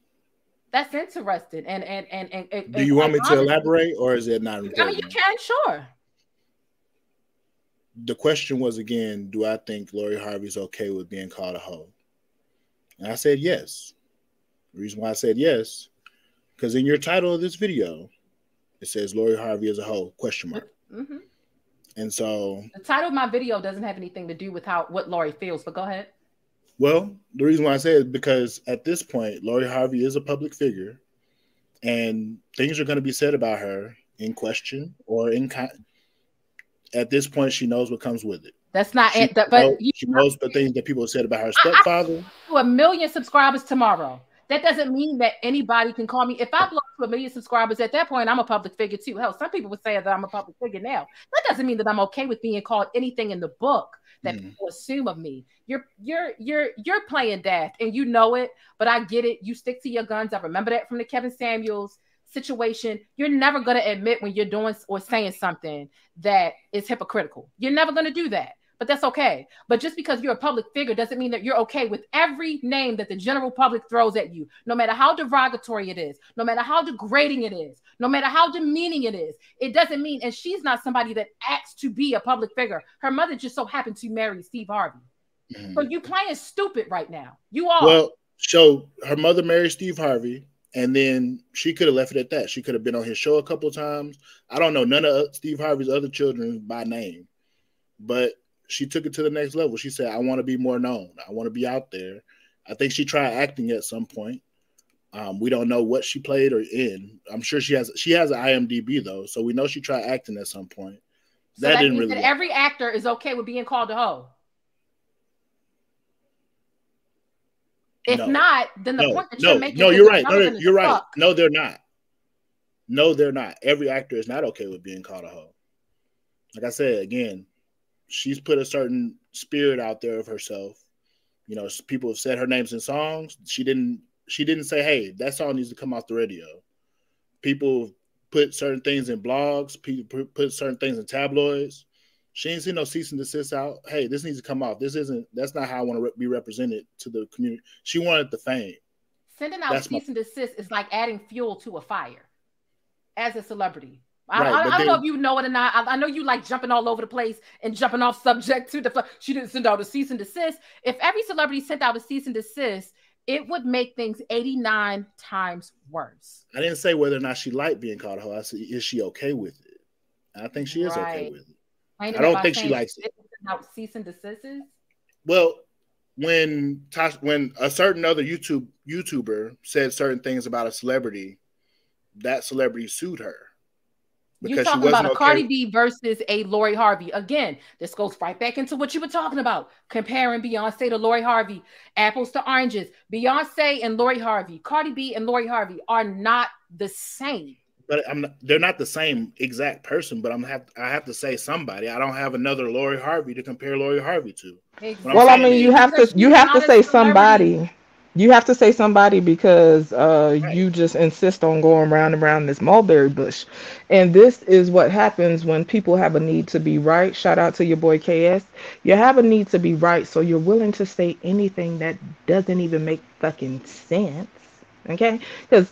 That's interesting. And and and and, and Do you want me to elaborate, or is it not I mean, you can, sure. the question was again, do I think Lori Harvey's okay with being called a hoe? And I said yes. The reason why I said yes, because in your title of this video, it says Lori Harvey is a hoe? Question mark. hmm And so, The title of my video doesn't have anything to do with how what Lori feels, but go ahead. Well, the reason why I say it is because at this point, Lori Harvey is a public figure, and things are going to be said about her in question or in con- at this point, she knows what comes with it. That's not She, it. that- But knows, she knows the things that people have said about her I- I- stepfather. to a million subscribers tomorrow. That doesn't mean that anybody can call me. If I blow to a million subscribers at that point, I'm a public figure too. Hell, some people would say that I'm a public figure now. That doesn't mean that I'm okay with being called anything in the book that Mhm. people assume of me. You're you're you're you're playing daft and you know it, but I get it. You stick to your guns. I remember that from the Kevin Samuels situation. You're never gonna admit when you're doing or saying something that is hypocritical. You're never gonna do that but that's okay. But just because you're a public figure doesn't mean that you're okay with every name that the general public throws at you, no matter how derogatory it is, no matter how degrading it is, no matter how demeaning it is. It doesn't mean, and she's not somebody that acts to be a public figure. Her mother just so happened to marry Steve Harvey. Mhm. So you playing stupid right now. You are. Well, so her mother married Steve Harvey, and then she could have left it at that. She could have been on his show a couple of times. I don't know none of Steve Harvey's other children by name, but she took it to the next level. She said, "I want to be more known. I want to be out there." I think she tried acting at some point. Um, we don't know what she played or in. I'm sure she has she has an IMDb though, so we know she tried acting at some point. so that that, didn't really that every actor is okay with being called a hoe. If No. not, then the no, point that no, you're making no, you're right. No, you're right. fuck. No, they're not. No, they're not. Every actor is not okay with being called a hoe. Like I said again, she's put a certain spirit out there of herself. You know, people have said her names in songs. She didn't. She didn't say, "Hey, that song needs to come off the radio." People put certain things in blogs. People put- certain things in tabloids. She ain't seen no cease and desist out. Hey, this needs to come off. This isn't. That's not how I want to re- be represented to the community. She wanted the fame. Sending out That's my- cease and desist is like adding fuel to a fire as a celebrity. I, Right, I- I don't know if you know it or not. I, I know you like jumping all over the place and jumping off subject to the. She didn't send out a cease and desist. If every celebrity sent out a cease and desist, it would make things 89 times worse. I didn't say whether or not she liked being called a hoe. I said, is she okay with it? And I think she is okay with it. I don't think she likes it. Out cease and desists. Well, when Tosh, when a certain other YouTube YouTuber said certain things about a celebrity, that celebrity sued her You're talking about a Cardi B versus a Lori Harvey. Again, this goes right back into what you were talking about, comparing Beyonce to Lori Harvey, apples to oranges. Beyonce and Lori Harvey, Cardi B and Lori Harvey are not the same. But I'm not, they're not the same exact person. But I'm have I have to say somebody. I don't have another Lori Harvey to compare Lori Harvey to. What I'm Well, I mean, you have to you have to not a say celebrity. somebody. You have to say somebody because uh, Right. you just insist on going round and round this mulberry bush, and this is what happens when people have a need to be right. Shout out to your boy KS. You have a need to be right, so you're willing to say anything that doesn't even make fucking sense. Okay, because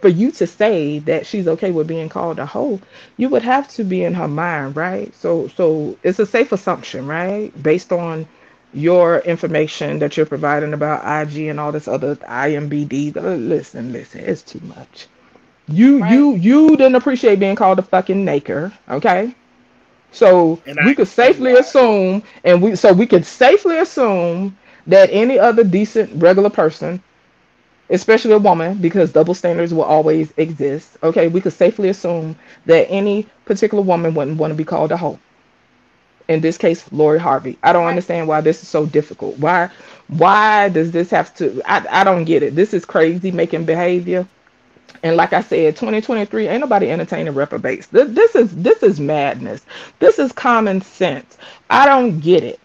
for you to say that she's okay with being called a hoe, you would have to be in her mind, right? So so it's a safe assumption, right? Based on your information that you're providing about IG and all this other IMBD. Listen, listen, it's too much. You Right. you you didn't appreciate being called a fucking naker, okay? So And we I- could safely assume, and we so we could safely assume that any other decent regular person especially a woman, because double standards will always exist. Okay, we could safely assume that any particular woman wouldn't want to be called a hoe. In this case, Lori Harvey. I don't understand why this is so difficult. Why why does this have to I, I don't get it. This is crazy making behavior. And like I said, 2023 ain't nobody entertaining reprobates. This, this is this is madness. This is common sense. I don't get it.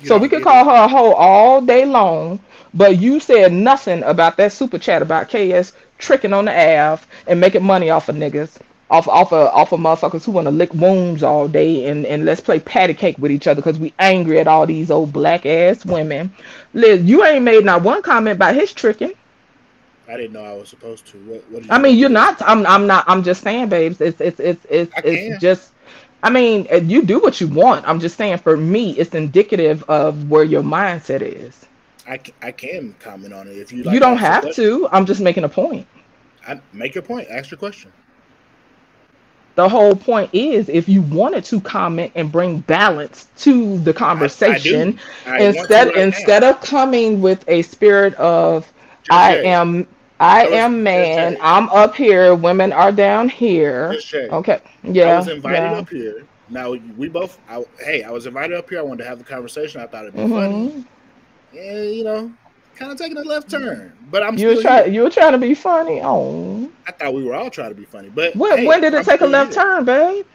You So we could call it. her a hoe all day long, but you said nothing about that super chat about KS tricking on the Ave and making money off of niggas, off off of off of motherfuckers who want to lick wounds all day and and let's play patty cake with each other because we angry at all these old black ass women. Liz, you ain't made not one comment about his tricking. I didn't know I was supposed to. What? what I mean, you're not. I'm. I'm not. I'm just saying, babes. It's. It's. It's. It's. I can. It's just. I mean, uh, you do what you want. I'm just saying. For me, it's indicative of where your mindset is. I, I can comment on it if you. you don't have to. I'm just making a point. I, make your point. Ask your question. The whole point is, if you wanted to comment and bring balance to the conversation, I want to instead right now. instead of coming with a spirit of Just I am I was- am man, I'm up here, women are down here. okay yeah I was invited yeah. up here. Now we both. I, hey, I was invited up here. I wanted to have the conversation. I thought it'd be funny. Mhm. And you know, kind of taking a left turn. But I'm You were trying you were trying to be funny. Oh. I thought we were all trying to be funny. But When hey, when did it I'm take a left here. turn, babe?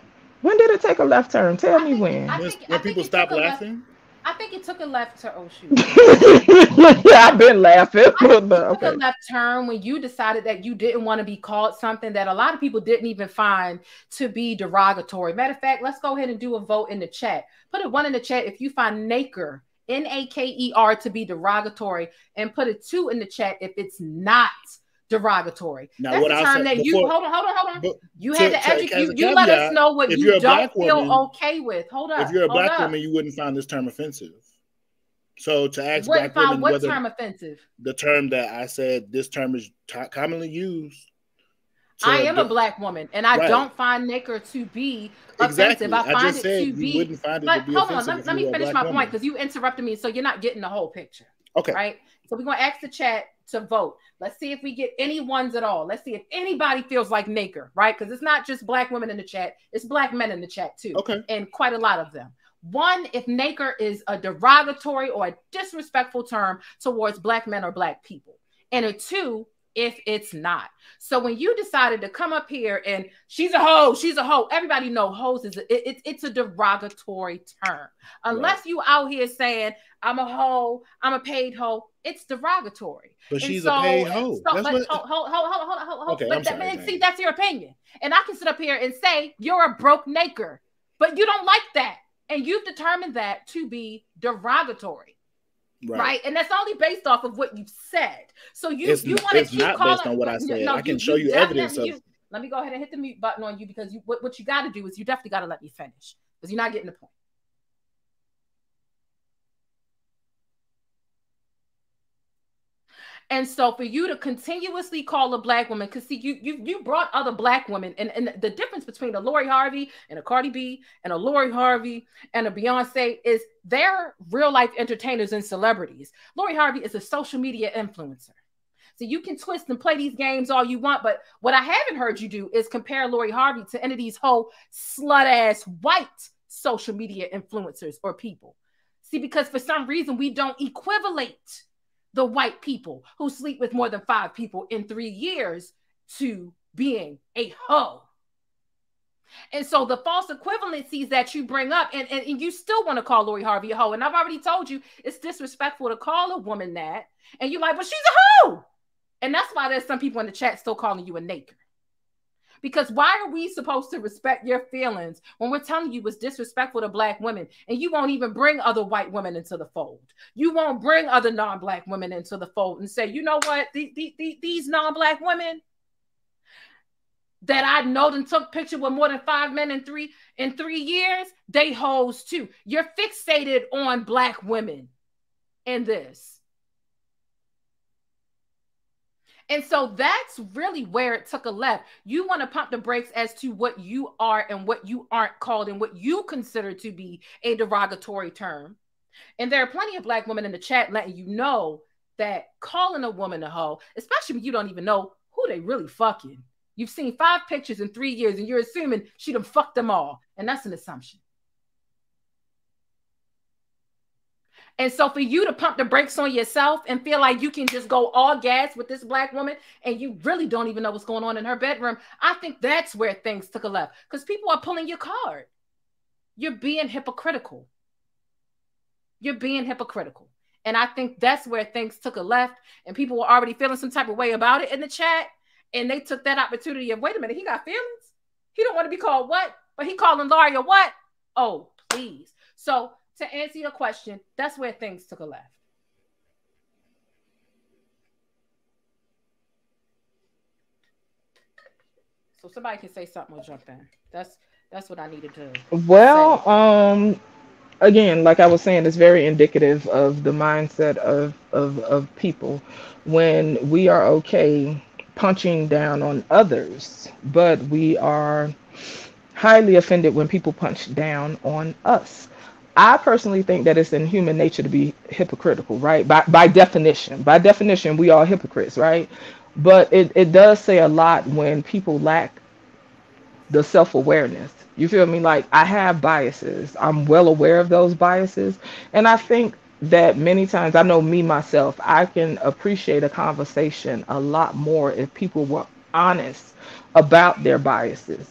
When did it take a left turn? Tell I me think- when. I When, think- when people stop took left- laughing. I think it took a left turn. Oh shoot. (laughs) yeah, I've been laughing. I think but it took okay. a left turn when you decided that you didn't want to be called something that a lot of people didn't even find to be derogatory. Matter of fact, let's go ahead and do a vote in the chat. Put a one in the chat if you find Naker, N A K E R, to be derogatory, and put a two in the chat if it's not derogatory. Now, That's what the term that you before- hold on, hold on, hold on. But You had to, to- educate. You, you let us know what you don't feel woman- okay with. Hold up. if you're a black up. woman, you wouldn't find this term offensive. So to ask Wouldn't black find women what whether term offensive? the term that I said this term is t- commonly used. I am a black woman, and I Right. don't find Naker to be Exactly. offensive. I I find just it said to be. wouldn't find it But to be hold on, let, let me finish my woman. point because you interrupted me, so you're not getting the whole picture, Okay. right? So we're gonna ask the chat to vote. Let's see if we get any ones at all. Let's see if anybody feels like Naker, right? Because it's not just black women in the chat; it's black men in the chat too, Okay. and quite a lot of them. One, if Naker is a derogatory or a disrespectful term towards black men or black people, and a two, if it's not. So when you decided to come up here and she's a hoe, she's a hoe. Everybody know hoes is a, it, it- it's a derogatory term. Unless you out here saying I'm a hoe, I'm a paid hoe, it's derogatory. But And she's so- a paid hoe. so- That's but what. hold, hold, hold, hold, hold, hold. Okay, but I'm that- sorry, see, that's your opinion, and I can sit up here and say you're a broke naker, but you don't like that, and you've determined that to be derogatory right. And that's only based off of what you've said. So you It's- you want to keep not calling. based on what I said. no, I can show you evidence of- you- let me go ahead and hit the mute button on you because you what, what you got to do is you definitely got to let me finish because you're not getting the point. And so for you to continuously call a black woman, because see, you you you brought other black women, and, and the difference between a Lori Harvey and a Cardi B and a Lori Harvey and a Beyonce is they're real life entertainers and celebrities. Lori Harvey is a social media influencer. So you can twist and play these games all you want, but what I haven't heard you do is compare Lori Harvey to any of these whole slut ass white social media influencers or people. See, because for some reason we don't equivalate the white people who sleep with more than five people in three years to being a hoe. And so the false equivalencies that you bring up, and, and, and you still want to call Lori Harvey a hoe. And I've already told you it's disrespectful to call a woman that. And you're like, well, she's a hoe. And that's why there's some people in the chat still calling you a naker. Because why are we supposed to respect your feelings when we're telling you it's disrespectful to black women and you won't even bring other white women into the fold? You won't bring other non black women into the fold and say, you know what, the, the, the, these non black women that I know them took picture with more than five men in three in three years, they hoes too. You're fixated on black women in this. And so that's really where it took a left. You want to pump the brakes as to what you are and what you aren't called and what you consider to be a derogatory term. And there are plenty of black women in the chat letting you know that calling a woman a hoe, especially when you don't even know who they really fucking. You've seen five pictures in three years and you're assuming she done fucked them all. And that's an assumption. And so for you to pump the brakes on yourself and feel like you can just go all gas with this black woman and you really don't even know what's going on in her bedroom, I think that's where things took a left because people are pulling your card. You're being hypocritical. You're being hypocritical. And I think that's where things took a left and people were already feeling some type of way about it in the chat. And they took that opportunity of, wait a minute, he got feelings? He don't want to be called what? But he calling Lori a what? Oh, please. So to answer your question, that's where things took a left. So somebody can say something or jump in. That's that's what I needed to. Well, um, again, like I was saying, it's very indicative of the mindset of of of people when we are okay punching down on others, but we are highly offended when people punch down on us. I personally think that it's in human nature to be hypocritical, right? By by definition. By definition, we are hypocrites, right? But it, it does say a lot when people lack the self-awareness. You feel me? Like I have biases. I'm well aware of those biases. And I think that many times I know me myself, I can appreciate a conversation a lot more if people were honest about their biases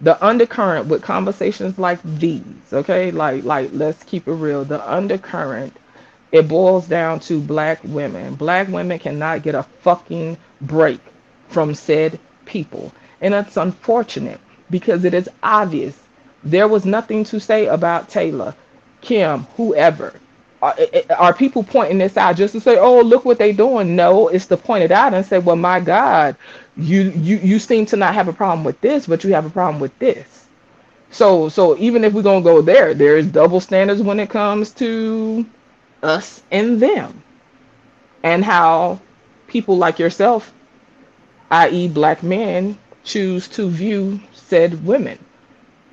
the undercurrent with conversations like these okay? Like like let's keep it real. The undercurrent it boils down to black women. Black women cannot get a fucking break from said people. And it's unfortunate because it is obvious. There was nothing to say about taylor kim whoever. Are, eh, eh, are people pointing this out just to say oh look what they're doing no it's to point it out and say well my god you you you seem to not have a problem with this, but you have a problem with this. So so even if we're gonna go there, there is double standards when it comes to us and them, and how people like yourself, i.e., black men, choose to view said women.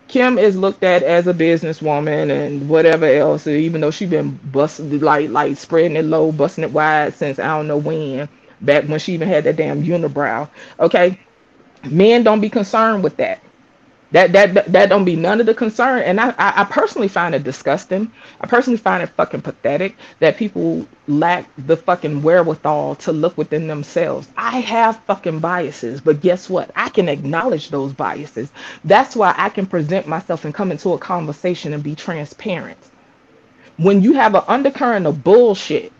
Kim is looked at as a businesswoman and whatever else, even though she's been busting like like spreading it low, busting it wide since I don't know when back when she even had that damn unibrow. Okay, men don't be concerned with that. That that that don't be none of the concern. And I, I I personally find it disgusting. I personally find it fucking pathetic that people lack the fucking wherewithal to look within themselves. I have fucking biases, but guess what? I can acknowledge those biases. That's why I can present myself and come into a conversation and be transparent. When you have an undercurrent of bullshit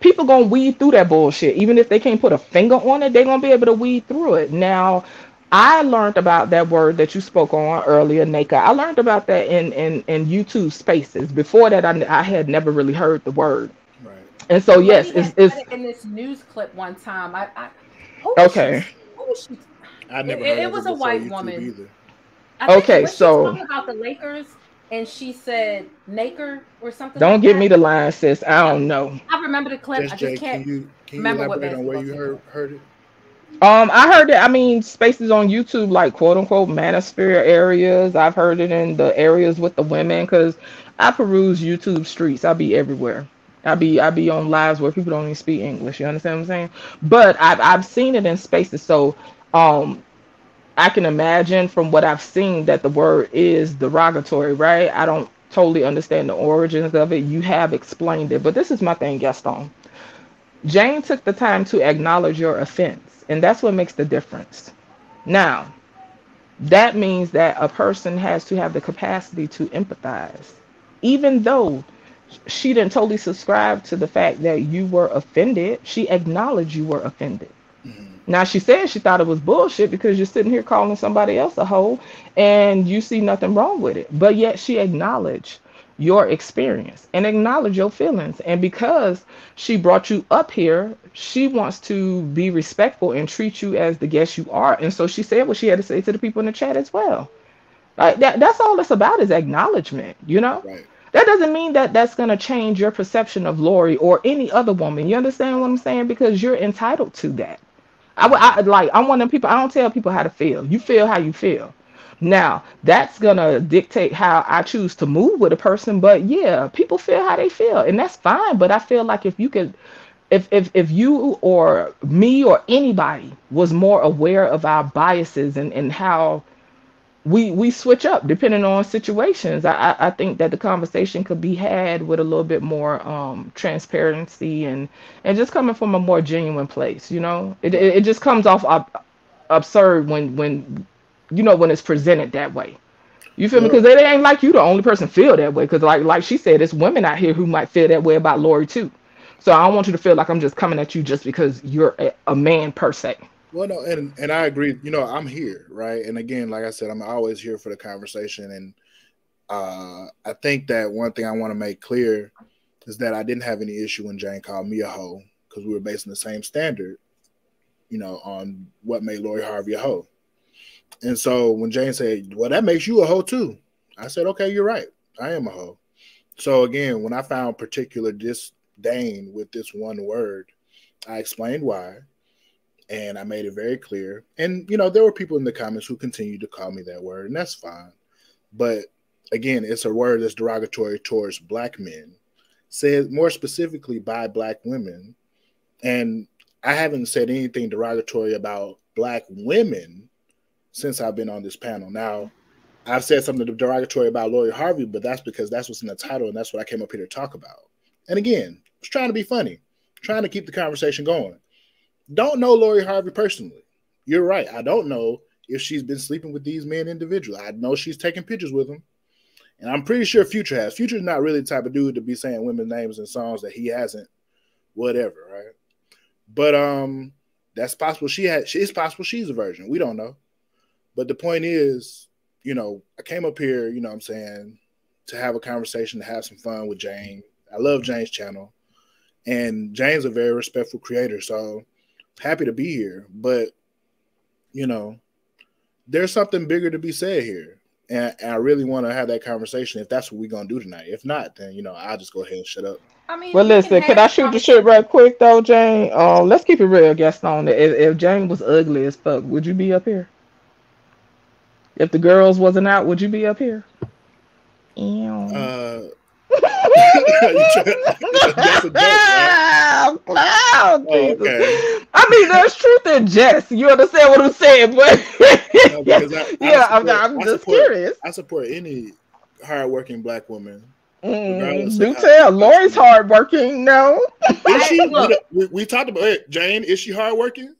people gonna weed through that bullshit. Even if they can't put a finger on it, they're gonna be able to weed through it. Now, I learned about that word that you spoke on earlier, Naka. I learned about that in in, in YouTube spaces. Before that, I, I had never really heard the word. Right. And so, yes, it's, it's it in this news clip one time. I, I okay. She, I never. It, it was a white woman. Either. okay, so about the Lakers and she said Naker or something. Don't like give that. me the line, sis. I don't know. I remember the clip. Just I just Jay, can't can you, can you remember what on where you heard, heard it. Um, I heard it. I mean, spaces on YouTube, like quote unquote manosphere areas. I've heard it in the areas with the women because I peruse YouTube streets. I be everywhere. I be I be on lives where people don't even speak English. You understand what I'm saying? But I've I've seen it in spaces. So um, I can imagine from what I've seen that the word is derogatory, right? I don't totally understand the origins of it. You have explained it, but this is my thing, Gaston. Jane took the time to acknowledge your offense, and that's what makes the difference. Now, that means that a person has to have the capacity to empathize, even though she didn't totally subscribe to the fact that you were offended. She acknowledged you were offended. Now she said she thought it was bullshit because you're sitting here calling somebody else a hoe and you see nothing wrong with it. But yet she acknowledged your experience and acknowledge your feelings. And because she brought you up here, she wants to be respectful and treat you as the guest you are. And so she said what she had to say to the people in the chat as well. Like that, that's all it's about is acknowledgement, you know? Right. That doesn't mean that that's going to change your perception of Lori or any other woman. You understand what I'm saying? Because you're entitled to that. I, I like I'm one of them people. I don't tell people how to feel. You feel how you feel. Now that's gonna dictate how I choose to move with a person. But yeah, people feel how they feel, and that's fine. But I feel like if you could, if if if you or me or anybody was more aware of our biases and and how we we switch up depending on situations. I I think that the conversation could be had with a little bit more um, transparency and and just coming from a more genuine place. You know, it it, it just comes off ab- absurd when when you know when it's presented that way. You feel yeah. me? Because it ain't like you the only person feel that way. Because like like she said, it's women out here who might feel that way about Lori too. So I don't want you to feel like I'm just coming at you just because you're a, a man per se. Well, no, and and I agree. You know, I'm here, right? And again, like I said, I'm always here for the conversation. And uh, I think that one thing I want to make clear is that I didn't have any issue when Jane called me a hoe because we were basing the same standard, you know, on what made Lori Harvey a hoe. And so when Jane said, Well, that makes you a hoe too, I said, Okay, you're right. I am a hoe. So again, when I found particular disdain with this one word, I explained why and I made it very clear. And you know, there were people in the comments who continued to call me that word, and that's fine. But again, it's a word that's derogatory towards black men, said more specifically by black women. And I haven't said anything derogatory about black women since I've been on this panel. Now, I've said something derogatory about Lori Harvey, but that's because that's what's in the title and that's what I came up here to talk about. And again, I was trying to be funny, trying to keep the conversation going. Don't know Lori Harvey personally. You're right. I don't know if she's been sleeping with these men individually. I know she's taking pictures with them. And I'm pretty sure Future has. Future's not really the type of dude to be saying women's names in songs that he hasn't, whatever, right? But um, that's possible. She had. It's possible she's a virgin. We don't know. But the point is, you know, I came up here. You know, I'm saying to have a conversation, to have some fun with Jane. I love Jane's channel, and Jane's a very respectful creator. So happy to be here. But you know, there's something bigger to be said here. And, and I really want to have that conversation if that's what we're gonna do tonight. If not, then you know, I'll just go ahead and shut up. I mean, Well, listen, can can I shoot the shit right quick though, Jane? Um, let's keep it real, Gaston. If, if Jane was ugly as fuck, would you be up here? If the girls wasn't out, would you be up here? Ew. Uh, you try- that's a joke, right? I'm clown, Oh, Jesus. okay. I mean, there's truth in jest. You understand what I'm saying? But No, (laughs) because I- I yeah, I'm, support- I'm I just support- curious. I support any hardworking black woman. Mm, do of how- tell. Lori's hardworking. No. Is she? Look. We, we talked about it. Jane. Is she hardworking?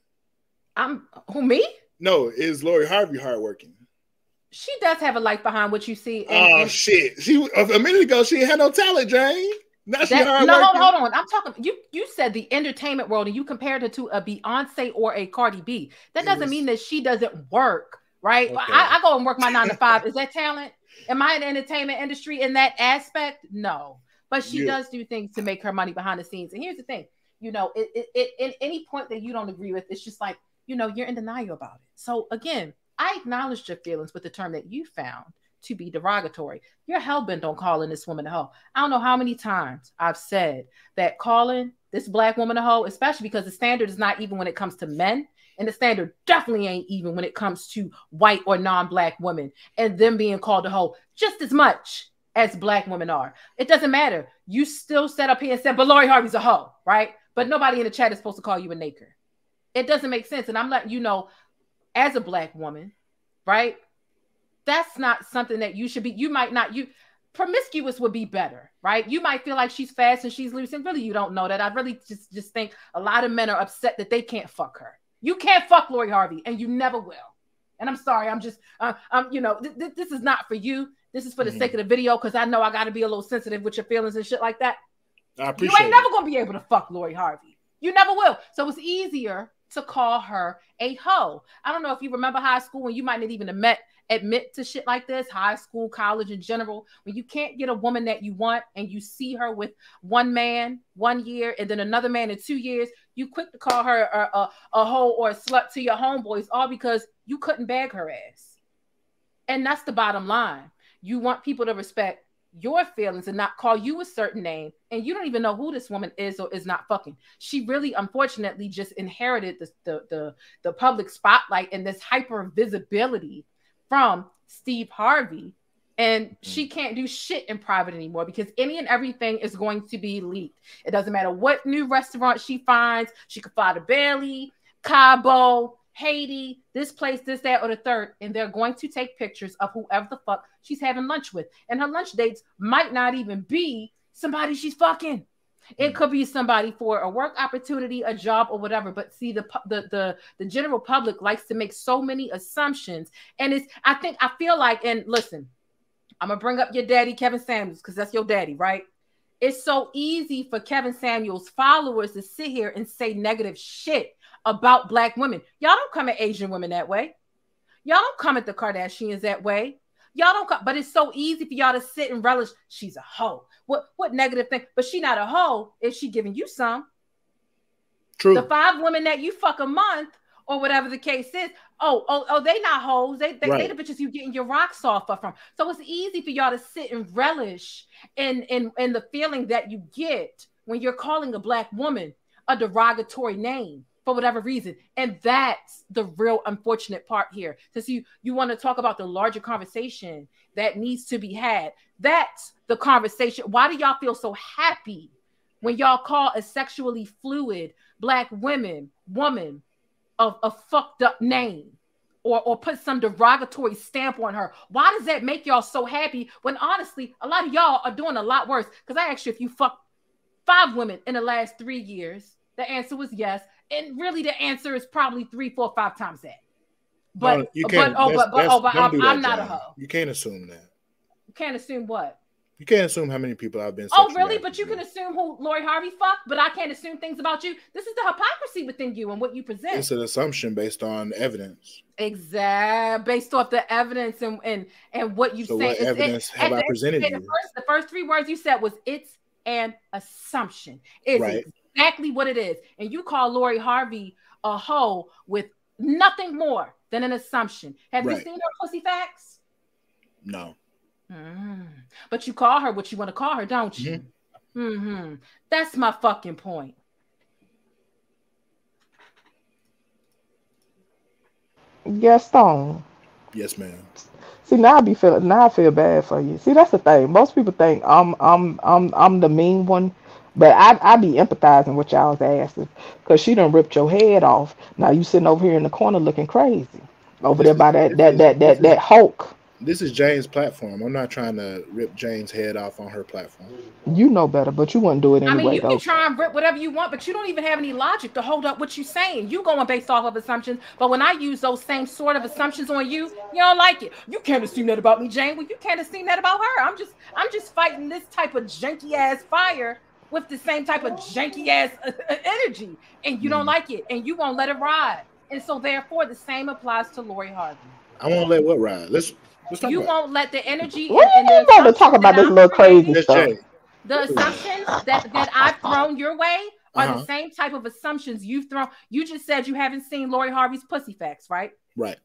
I'm who me? No. Is Lori Harvey hardworking? She does have a life behind what you see. And, Oh and shit! She a minute ago she had no talent, Jane. Now she that- no, hold, hold on. I'm talking. You you said the entertainment world, and you compared her to a Beyonce or a Cardi B. That doesn't was- mean that she doesn't work, right? Okay. I, I go and work my nine to five. (laughs) Is that talent? Am I in the entertainment industry in that aspect? No, but she Yeah. does do things to make her money behind the scenes. And here's the thing, you know, it, it, it, in any point that you don't agree with, it's just like you know you're in denial about it. So again, I acknowledged your feelings with the term that you found to be derogatory. You're hell bent on calling this woman a hoe. I don't know how many times I've said that calling this black woman a hoe, especially because the standard is not even when it comes to men, and the standard definitely ain't even when it comes to white or non-black women, and them being called a hoe just as much as black women are. It doesn't matter. You still set up here and said, but Lori Harvey's a hoe, right? But nobody in the chat is supposed to call you a naker. It doesn't make sense. And I'm letting you know, as a black woman, right? That's not something that you should be. You might not. You promiscuous would be better, right? You might feel like she's fast and she's loose, and really you don't know that. I really just just think a lot of men are upset that they can't fuck her. You can't fuck Lori Harvey, and you never will. And I'm sorry, I'm just, uh, um, you know, th- th- this is not for you. This is for the Mhm. sake of the video because I know I got to be a little sensitive with your feelings and shit like that. I appreciate. You ain't it. never gonna be able to fuck Lori Harvey. You never will. So it's easier to call her a hoe. I don't know if you remember high school when you might not even admit admit to shit like this, high school, college in general, when you can't get a woman that you want and you see her with one man one year and then another man in two years, you quick to call her a, a, a hoe or a slut to your homeboys, all because you couldn't bag her ass. And that's the bottom line. You want people to respect your feelings and not call you a certain name and you don't even know who this woman is or is not fucking. She really unfortunately just inherited the the the, the public spotlight and this hyper visibility from steve harvey. And hmm. she can't do shit in private anymore because any and everything is going to be leaked. It doesn't matter what new restaurant she finds she could fly to Bali cabo Haiti, this place, this, that, or the third, and they're going to take pictures of whoever the fuck she's having lunch with. And her lunch dates might not even be somebody she's fucking. It hmm. could be somebody for a work opportunity, a job, or whatever. But see, the the the the general public likes to make so many assumptions, and it's I think I feel like, and listen, I'm gonna bring up your daddy, Kevin Samuels, because that's your daddy, right? It's so easy for Kevin Samuels' followers to sit here and say negative shit about black women. Y'all don't come at Asian women that way. Y'all don't come at the Kardashians that way. Y'all don't come, but it's so easy for y'all to sit and relish. She's a hoe. What what negative thing? But she not a hoe if she giving you some. True. The five women that you fuck a month or whatever the case is. Oh, oh, oh, they not hoes. They they, Right. they the bitches you getting your rocks off of from. So it's easy for y'all to sit and relish in in in the feeling that you get when you're calling a black woman a derogatory name for whatever reason. And that's the real unfortunate part here. Because you you want to talk about the larger conversation that needs to be had. That's the conversation. Why do y'all feel so happy when y'all call a sexually fluid black women woman of a fucked up name? Or, or put some derogatory stamp on her. Why does that make y'all so happy when honestly, a lot of y'all are doing a lot worse? Because I asked you if you fucked five women in the last three years. The answer was yes. And really, the answer is probably three, four, five times that. But, No, you can't. oh, that's- but, but, oh, but I'm, I'm not a hoe. You can't assume that. You can't assume what? You can't assume how many people I've been. Oh, really? But you with. can assume who Lori Harvey fucked, but I can't assume things about you. This is the hypocrisy within you and what you present. It's an assumption based on evidence. Exact, based off the evidence and and and what you So say. what It's- evidence at have I the presented day, you? The first, the first three words you said was "it's an assumption." It's Right. Exactly what it is, and you call Lori Harvey a hoe with nothing more than an assumption. Have you seen her pussy facts? No. Mm. But you call her what you want to call her, don't you? hmm That's my fucking point. Gaston. Yes, ma'am. See now I be feeling now I feel bad for you. See that's the thing. Most people think I'm I'm I'm I'm the mean one, but I I be empathizing with y'all's asses because she done ripped your head off. Now you sitting over here in the corner looking crazy over there by that that that that that Hulk. This is Jane's platform. I'm not trying to rip Jane's head off on her platform. You know better, but you wouldn't do it anyway. I mean, you though. can try and rip whatever you want, but you don't even have any logic to hold up what you're saying. You going based off of assumptions, but when I use those same sort of assumptions on you, you don't like it. You can't assume that about me, Jane. Well, you can't assume that about her. I'm just, I'm just fighting this type of janky ass fire with the same type of janky ass uh, uh, energy, and you don't hmm. like it, and you won't let it ride. And so, therefore, the same applies to Lori Harvey. I won't let what ride. Let's let's talk You about. won't let the energy When and, and you the going to talk about this I'm little crazy stuff? Jane. the assumptions that that I've thrown your way are Uh-huh. the same type of assumptions you've thrown. You just said you haven't seen Lori Harvey's pussy facts, right? Right.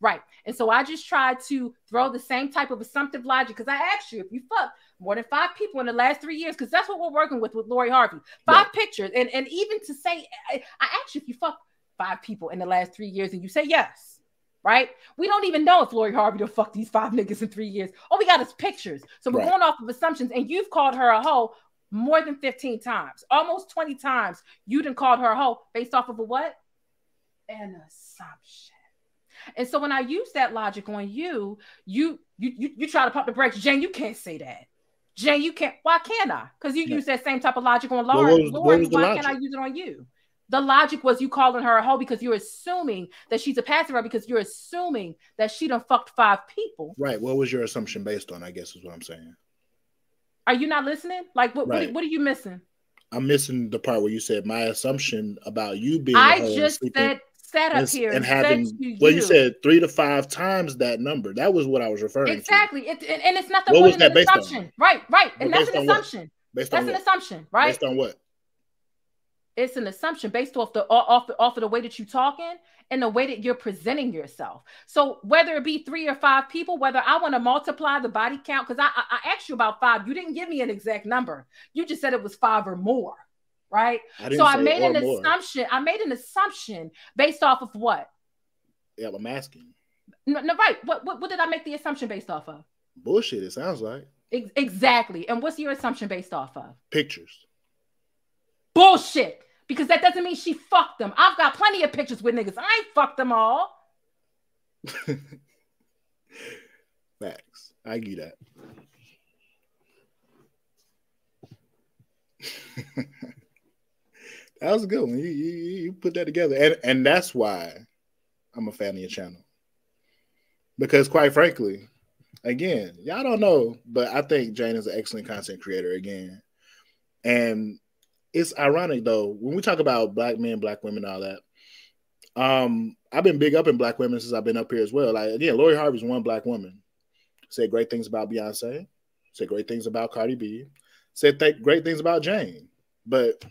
Right. And so I just tried to throw the same type of assumptive logic because I asked you if you fucked more than five people in the last three years, because that's what we're working with with Lori Harvey. Five Right. pictures. And, and even to say, I, I asked you if you fucked five people in the last three years, and you say yes. Right? We don't even know if Lori Harvey done fuck these five (laughs) niggas in three years. All we got is pictures. So we're Right. going off of assumptions, and you've called her a hoe more than 15 times, almost 20 times. You didn't called her a hoe based off of a what? An assumption. And so when I use that logic on you, you you you, you try to pop the brakes. Jane, you can't say that. Jane, you can't. Why can't I? Because you Yeah. use that same type of logic on Well, Lauren. what was- what Lori, was the why can't I use it on you? The logic was you calling her a hoe because you're assuming that she's a passive hoe because you're assuming that she done fucked five people. Right. What was your assumption based on? I guess is what I'm saying. Are you not listening? Like what? Right. What, what are you missing? I'm missing the part where you said my assumption about you being. a I just said sat up and, here and having. well, you, you said three to five times that number. That was what I was referring to. exactly. It, and, it's nothing What was that based on? assumption. Right, right. And that's an assumption. Based That's on an what? assumption, right? Based on what? it's an assumption based off the off, off of the way that you're talking and the way that you're presenting yourself. So whether it be three or five people, whether I want to multiply the body count, because I, I I asked you about five, you didn't give me an exact number. You just said it was five or more, right? I So I made an more. assumption. I made an assumption based off of what? Yeah, I'm asking. No, no right. What, what what did I make the assumption based off of? Bullshit. It sounds like Ex- exactly. And what's your assumption based off of? pictures. Bullshit. Because that doesn't mean she fucked them. I've got plenty of pictures with niggas. I ain't fucked them all. (laughs) Facts. I get that. (laughs) that was a good one. You, you, you put that together, and and that's why I'm a fan of your channel. Because quite frankly, again, y'all don't know, but I think Jane is an excellent content creator again. And it's ironic though, when we talk about black men, black women, all that. Um, I've been big up in black women since I've been up here as well. Like again, Lori Harvey's one black woman. Said great things about Beyonce, said great things about Cardi B, said th- great things about Jane. But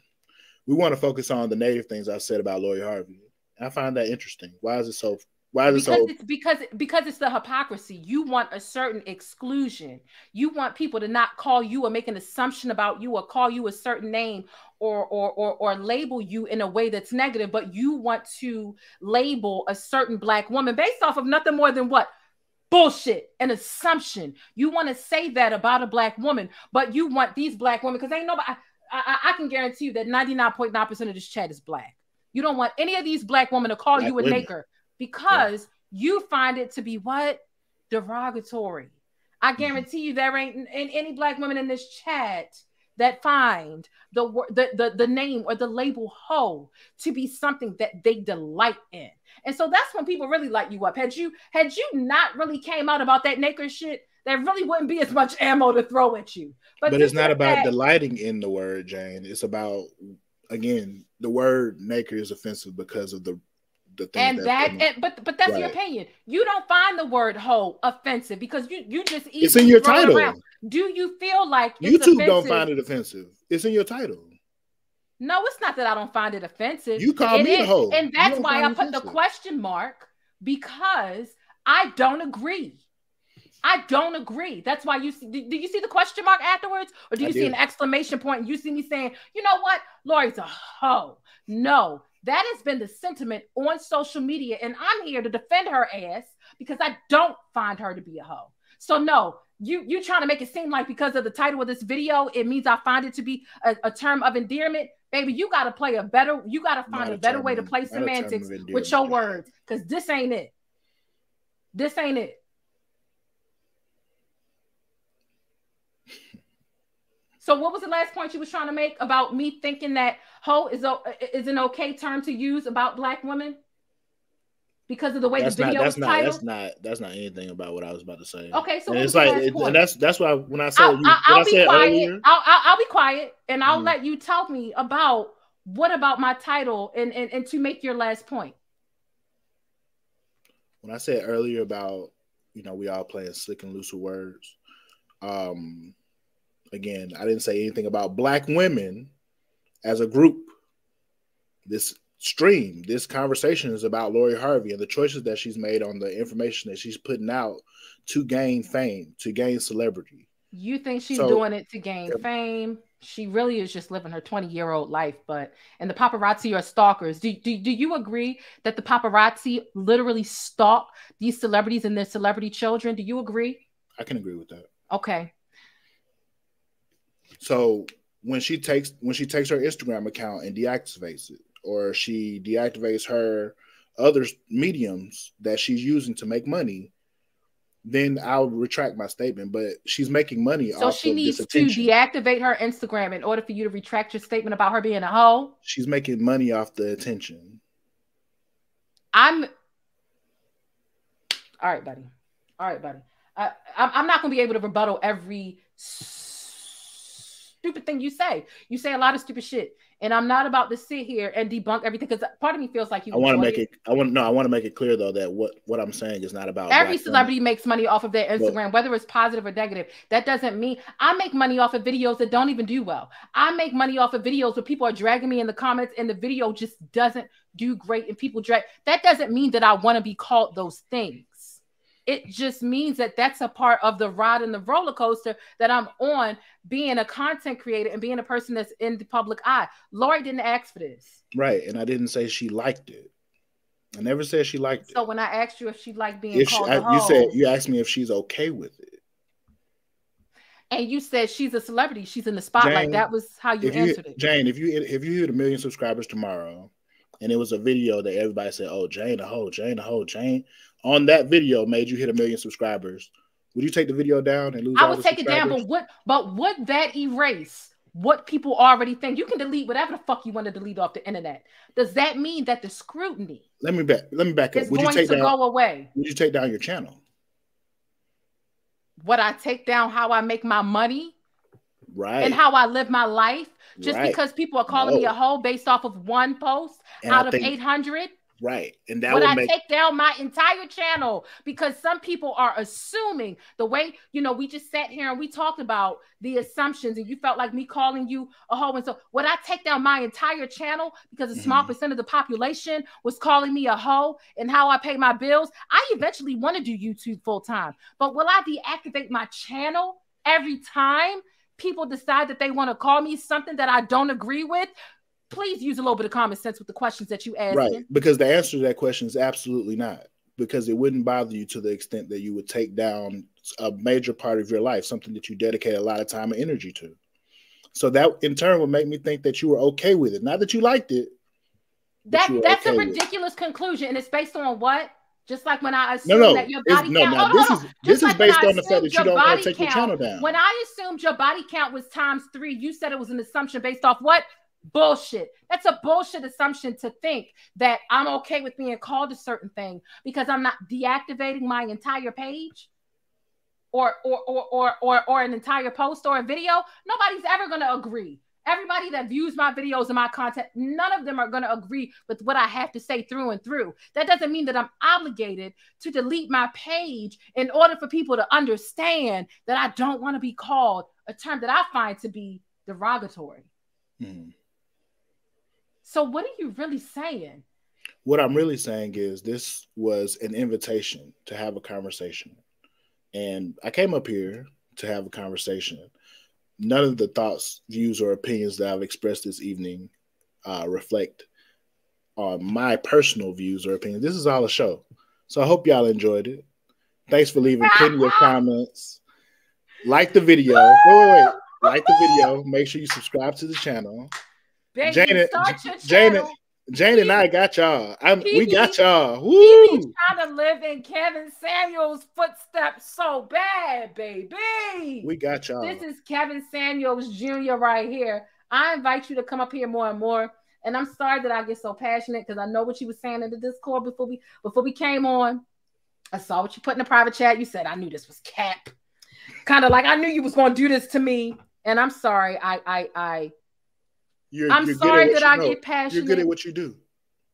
we want to focus on the negative things I said about Lori Harvey. I find that interesting. Why is it so? Why is it because so? it's because it's because it's the hypocrisy. You want a certain exclusion. You want people to not call you or make an assumption about you or call you a certain name or or or, or label you in a way that's negative. But you want to label a certain black woman based off of nothing more than what bullshit an assumption. You want to say that about a black woman, but you want these black women because ain't nobody. I, I, can guarantee you that ninety nine point nine percent of this chat is black. You don't want any of these black women to call Black you a women. nigger because you find it to be what derogatory. I mm-hmm. guarantee you there ain't any black women in this chat that find the, the the the name or the label hoe to be something that they delight in. And so that's when people really light you up. Had you had you not really came out about that naked shit, there really wouldn't be as much ammo to throw at you. But, due it's not about fact- delighting in the word, Jane. It's about again, the word naked is offensive because of the the thing and that, and, but but that's your opinion. You don't find the word hoe offensive because you you just It's in your title. around. Do you feel like it's YouTube don't find it offensive. It's in your title. No, it's not that I don't find it offensive. You call It me a hoe. and that's why I put the question mark because I don't agree. I don't agree. That's why you see. Do, do you see the question mark afterwards, or do I you see do. an exclamation point? And you see me saying, "You know what? Lori's a hoe." No, that has been the sentiment on social media, and I'm here to defend her ass because I don't find her to be a hoe. So no, you you trying to make it seem like because of the title of this video, it means I find it to be a, a term of endearment. Baby, you got to play a better. You got to find Not a better way to play not a term of semantics with your words, because this ain't it. This ain't it. So what was the last point you was trying to make about me thinking that hoe is a, is an okay term to use about black women because of the way That's the not. That's was not. titled? That's not. That's not anything about what I was about to say. Okay, so it's like, it- and that's that's why when I said I'll, you, I'll, I'll I be said quiet. earlier, I'll, I'll, I'll be quiet, and I'll Mhm. let you tell me about what about my title and, and and to make your last point. when I said earlier about you know we all playing slick and loose with words. Um, again, I didn't say anything about black women as a group. This stream, this conversation is about Lori Harvey and the choices that she's made on the information that she's putting out to gain fame, to gain celebrity. You think she's So- doing it to gain fame? She really is just living her 20 year old life. But and the paparazzi are stalkers. Do, do, do you agree that the paparazzi literally stalk these celebrities and their celebrity children? Do you agree? I can agree with that. Okay. So when she takes when she takes her Instagram account and deactivates it, or she deactivates her other mediums that she's using to make money, then I'll retract my statement. But she's making money off. So she needs to deactivate her Instagram in order for you to retract your statement about her being a hoe. she's making money off the attention. I'm all right, buddy. All right, buddy. I, I'm I'm not gonna be able to rebuttal every stupid thing you say. You say a lot of stupid shit, and I'm not about to sit here and debunk everything because part of me feels like you. I want to make it. I want no. I want to make it clear though that what what I'm saying is not about Every celebrity women. makes money off of their But- Instagram, whether it's positive or negative. That doesn't mean I make money off of videos that don't even do well. I make money off of videos where people are dragging me in the comments and the video just doesn't do great and people drag. That doesn't mean that I want to be called those things. It just means that that's a part of the ride and the roller coaster that I'm on being a content creator and being a person that's in the public eye. Lori didn't ask for this. right, and I didn't say she liked it. I never said she liked it. So when I asked you if she liked being If she, called I, a you said you asked me if she's okay with it. and you said she's a celebrity, she's in the spotlight. Jane, that was how you if you answered it. Jane, if you if you hit a million subscribers tomorrow, and it was a video that everybody said, "Oh, Jane a hoe, Jane a hoe, Jane," on that video made you hit a million subscribers, would you take the video down and lose? I would take it down, but what? But would that erase what people already think? You can delete whatever the fuck you want to delete off the internet. Does that mean that the scrutiny let me back. Let me back up. is Would you going take to down? go away? Would you take down your channel? Would I take down how I make my money Right. and how I live my life just Right. because people are calling me a hoe based off of one post And I out of 800? Right. And that would I make take down my entire channel because some people are assuming the way you know we just sat here and we talked about the assumptions and you felt like me calling you a hoe and so would I take down my entire channel because a small Mhm. percent of the population was calling me a hoe and how I pay my bills I eventually want to do YouTube full time but will I deactivate my channel every time people decide that they want to call me something that I don't agree with please use a little bit of common sense with the questions that you ask right. Because the answer to that question is absolutely not. Because it wouldn't bother you to the extent that you would take down a major part of your life, something that you dedicate a lot of time and energy to. So that in turn would make me think that you were okay with it. Not that you liked it. That that's okay a ridiculous conclusion, and it's based on what? Just like when I No, assumed no, that your body no. count. Hold on, this is this Just is based on the fact that you your don't want to take your count- channel down. When I assumed your body count was times three, you said it was an assumption based off what? Bullshit. That's a bullshit assumption to think that I'm okay with being called a certain thing because I'm not deactivating my entire page or or or or or, or an entire post or a video. Nobody's ever gonna agree. Everybody that views my videos and my content, none of them are going to agree with what I have to say through and through. That doesn't mean that I'm obligated to delete my page in order for people to understand that I don't want to be called a term that I find to be derogatory. Mhm. So, what are you really saying? What I'm really saying is this was an invitation to have a conversation. And I came up here to have a conversation. None of the thoughts, views, or opinions that I've expressed this evening uh, reflect on my personal views or opinions. This is all a show. So I hope y'all enjoyed it. Thanks for leaving plenty of (laughs) comments. Like the video. Wait, wait, wait. Like the video. Make sure you subscribe to the channel. Baby, Janet- start your Janet- channel. Jane and I got y'all. I'm, we got y'all. He be trying to live in Kevin Samuels' footsteps so bad, baby. We got y'all. This is Kevin Samuels Jr. right here. I invite you to come up here more and more. And I'm sorry that I get so passionate because I know what you were saying in the Discord before we before we came on. I saw what you put in the private chat. You said I knew this was cap. Kind of like I knew you was going to do this to me. And I'm sorry. I I I You're, I'm you're sorry that I know. get passionate. You're good at what you do.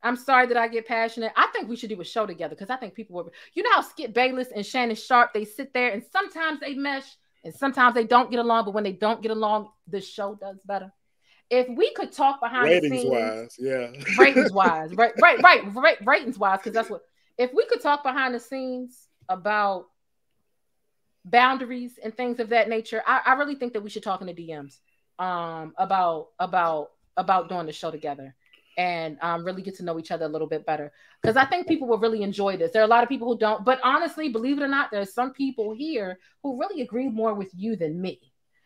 I'm sorry that I get passionate. I think we should do a show together because I think people were, you know how Skip Bayless and Shannon Sharpe, they sit there and sometimes they mesh and sometimes they don't get along, but when they don't get along, the show does better. If we could talk behind the scenes, wise, yeah. (laughs) ratings wise, right, right, right, right, ratings wise, because that's what if we could talk behind the scenes about boundaries and things of that nature, I, I really think that we should talk in the DMs um about about about doing the show together and um really get to know each other a little bit better because I think people will really enjoy this. There are a lot of people who don't, but honestly, believe it or not, there's some people here who really agree more with you than me.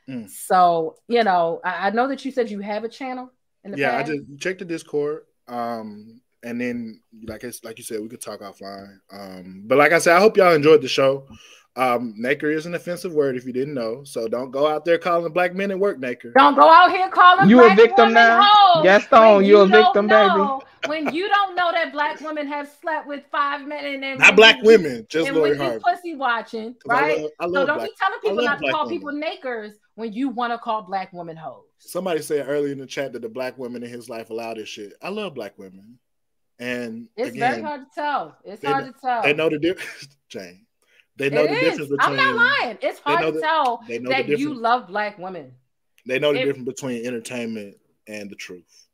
Mm. So you know, I, I know that you said you have a channel in the yeah, I just check the Discord. Um, and then like it's like you said, we could talk offline. Um, but like I said, I hope y'all enjoyed the show. Um, Naker is an offensive word if you didn't know, so don't go out there calling black men at work, Naker. Don't go out here calling You a victim women now? hoes Gaston, when you a don't victim, baby. When you don't know that black women have slept with five men and then Not black you- women, just and Lori Harvey. pussy watching, 'Cause I right? love- I so love don't black- be telling people not to call women. people nakers when you want to call black women hoes. Somebody said earlier in the chat that the black women in his life allow this shit. I love black women, and It's again, very hard to tell. It's hard know- to tell. they know the difference. (laughs) Jane, they know It the is. difference between. I'm not lying. It's hard to the- tell they know the that you love black women. They know the If- difference between entertainment and the truth.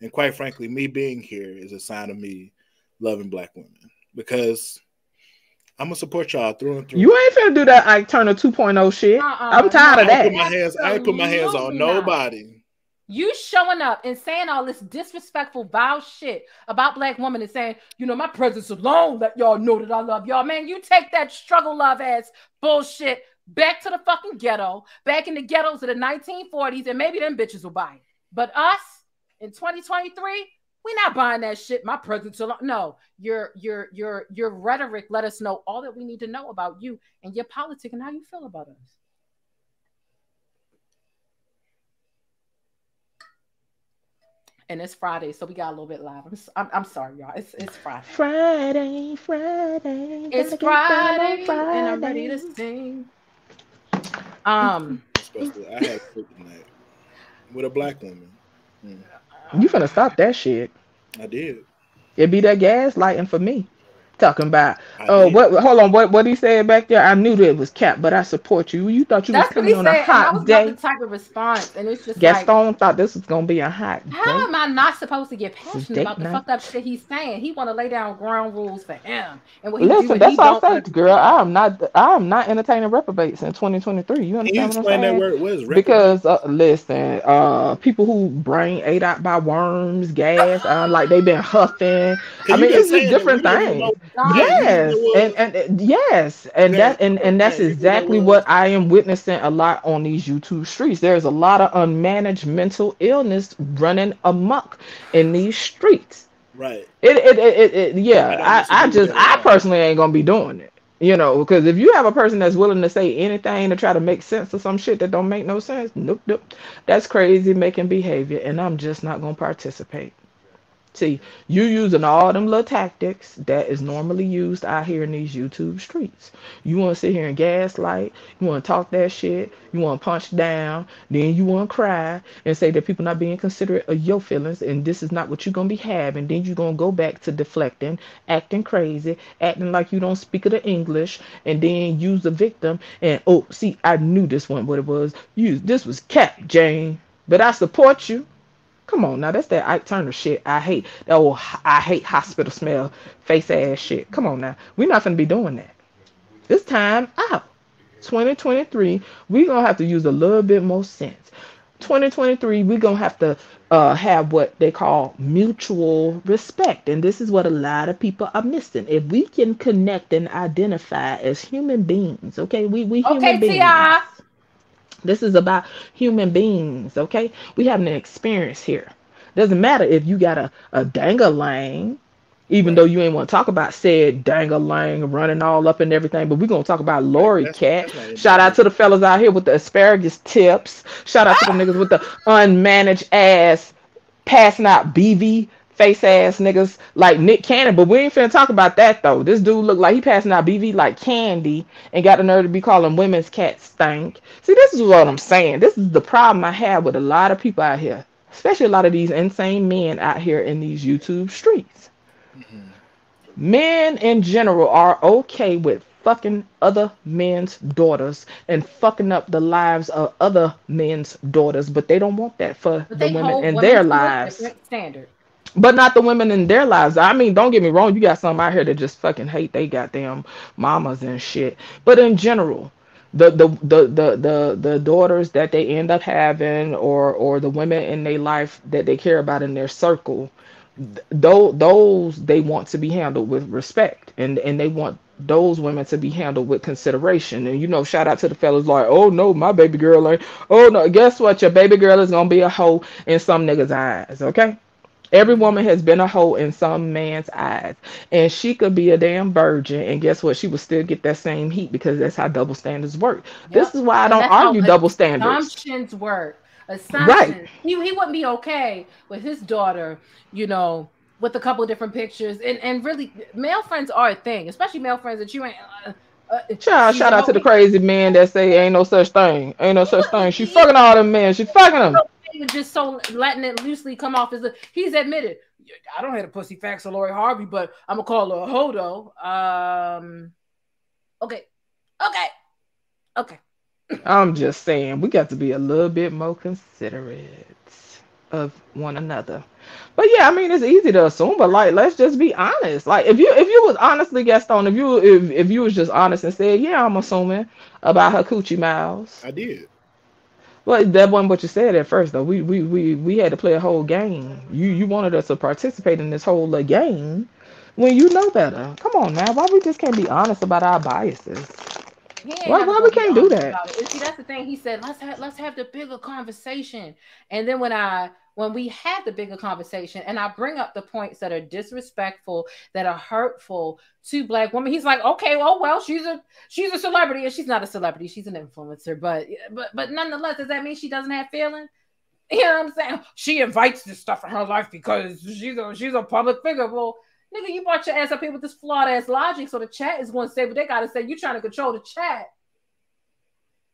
And quite frankly, me being here is a sign of me loving black women because I'm gonna support y'all through and through. You ain't finna do that Ike Turner 2.0 shit. Uh-uh. I'm tired I of ain't that. put my hands. I ain't put my hands on not. nobody. You showing up and saying all this disrespectful, vile shit about black women and saying, you know, my presence alone let y'all know that I love y'all. Man, you take that struggle love ass bullshit back to the fucking ghetto, back in the ghettos of the 1940s, and maybe them bitches will buy it. But us in 2023, we not buying that shit. My presence alone. No, your your your your rhetoric let us know all that we need to know about you and your politics and how you feel about us. And it's Friday, so we got a little bit live. I'm, s- I'm, I'm sorry, y'all. It's it's Friday. Friday, Friday. It's gotta get down Friday, and I'm ready to sing. Um, I had a freak tonight with a black woman. Mm, You finna stop that shit. I did. It'd be that gaslighting for me. Talking about, oh, did. what? Hold on, what? What he said back there? I knew that it was cap, but I support you. You thought you That's was what he coming said. on a And that hot was day. not the type of response. And it's just like, Gaston thought this was gonna be a hot how day. am I not supposed to get passionate date about the night. fucked up shit he's saying? He want to lay down ground rules for him. And what he do Listen, and that's he all don't I say, girl. I am not. I am not entertaining reprobates in 2023. You Can you understand what I'm explain that word? What is reprobate? Because uh, listen, uh, people who brain ate out by worms, gas, uh, like they've been huffing. 'Cause I mean, it's saying just different we don't things. Know- God, Yes, and, and and yes, and Yeah, that and and that's yeah, exactly what? what I am witnessing a lot on these YouTube streets. There's a lot of unmanaged mental illness running amok in these streets. Right. It it it, it, it yeah. don't I, I just I personally ain't gonna be doing it. You know, because if you have a person that's willing to say anything to try to make sense of some shit that don't make no sense, nope, nope. That's crazy making behavior, and I'm just not gonna participate. See, you using all them little tactics that is normally used out here in these YouTube streets. You want to sit here and gaslight, you want to talk that shit, you want to punch down, then you want to cry and say that people not being considerate of your feelings, and this is not what you're gonna be having. Then you're gonna go back to deflecting, acting crazy, acting like you don't speak of the English, and then use the victim. And oh, see, I knew this one what it was. You, this was Cap Jane, but I support you. Come on now, that's that Ike Turner shit. I hate that old I hate hospital smell, face ass shit. Come on now, we're not gonna be doing that. This time out, 2023, we gonna have to use a little bit more sense. 2023, we gonna have to uh, have what they call mutual respect, and this is what a lot of people are missing. If we can connect and identify as human beings, okay, we we human Okay, beings. This is about human beings, okay? We having an experience here. Doesn't matter if you got a, a dangalang, even though you ain't want to talk about said dangalang running all up and everything, but we're gonna talk about Lori That's- Cat. that's Shout out to the fellas out here with the asparagus tips. Shout out to the niggas with the (laughs) unmanaged ass passing out BV face ass niggas like Nick Cannon. But we ain't finna talk about that though. This dude look like he passing out BV like candy and got the nerve to be calling women's cats stank. See, this is what I'm saying. This is the problem I have with a lot of people out here, especially a lot of these insane men out here in these YouTube streets. Men in general are okay with fucking other men's daughters and fucking up the lives of other men's daughters, but they don't want that for But the women in their lives. Standard. But not the women in their lives. I mean, don't get me wrong, you got some out here that just fucking hate they goddamn mamas and shit. But in general, the the the the the, the daughters that they end up having or or the women in their life that they care about in their circle, those those they want to be handled with respect and and they want those women to be handled with consideration and you know shout out to the fellas like oh no my baby girl ain't oh no guess what your baby girl is gonna be a hoe in some niggas eyes okay Every woman has been a hoe in some man's eyes, and she could be a damn virgin, and guess what? She would still get that same heat because that's how double standards work. This is why I don't argue double standards. Assumptions work. Assumptions. He, he wouldn't be okay with his daughter, you know, with a couple of different pictures. And and really, male friends are a thing, especially male friends that you ain't. Uh, uh, Shout, she's shout out to the crazy men that say ain't no such thing, ain't no such thing. She fucking all them men. She fucking them. He was just so letting it loosely come off as a, he's admitted. I don't have a pussy facts of Lori Harvey, but I'm gonna call her a hodo. Um, okay, okay, okay. I'm just saying we got to be a little bit more considerate of one another. But yeah, I mean it's easy to assume, but like let's just be honest. Like if you if you was honestly Gaston, if you if, if you was just honest and said, Yeah, I'm assuming about her coochie miles. I did. Well, that wasn't what you said at first though. We we we we had to play a whole game. You you wanted us to participate in this whole little game when you know better. Come on now, why we just can't be honest about our biases? Why- why we can't do that? about it. And See, that's the thing. He said, "Let's have let's have the bigger conversation." And then when I when we had the bigger conversation, and I bring up the points that are disrespectful, that are hurtful to black women, he's like, "Okay, well, well, she's a she's a celebrity, and she's not a celebrity. She's an influencer, but but but nonetheless, does that mean she doesn't have feelings?" You know what I'm saying? She invites this stuff in her life because she's a she's a public figure. Well, nigga, you brought your ass up here with this flawed ass logic, so the chat is going to say what they got to say. you're trying to control the chat,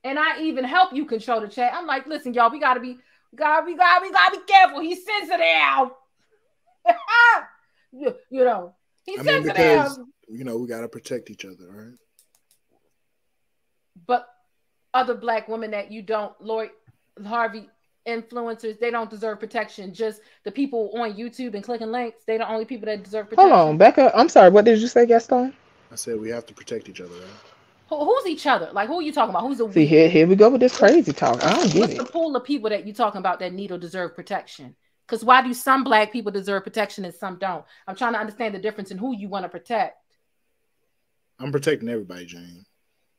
and I even help you control the chat. I'm like, listen, y'all, we gotta be, we gotta, we gotta, we gotta be careful. He's sensitive. (laughs) You, you know, he's I mean, sensitive. because you know we gotta protect each other, right? but other black women that you don't, Lori Harvey influencers, they don't deserve protection. Just the people on YouTube and clicking links, they the only people that deserve protection. Hold on, Becca. I'm sorry. What did you say, Gaston? I said we have to protect each other, right? Who, who's each other? Like who are you talking about? Who's the See here, here we go with this crazy talk. I don't get What's it. the pool of people that you talking about that need or deserve protection? Because why do some black people deserve protection and some don't? I'm trying to understand the difference in who you want to protect. I'm protecting everybody, Jane.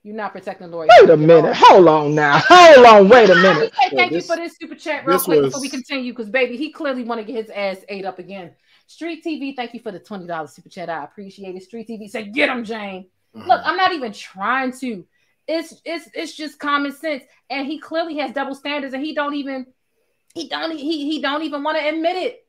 You're not protecting Lori. Wait a minute. Hold on now. Hold on. Wait a minute. Hey, thank this- you for this super chat real quick was- before we continue, because baby, he clearly want to get his ass ate up again. Street TV, thank you for the twenty dollars super chat. I appreciate it. Street TV said, "Get him, Jane." Uh-huh. Look, I'm not even trying to. It's it's it's just common sense, and he clearly has double standards, and he don't even he don't he he don't even want to admit it.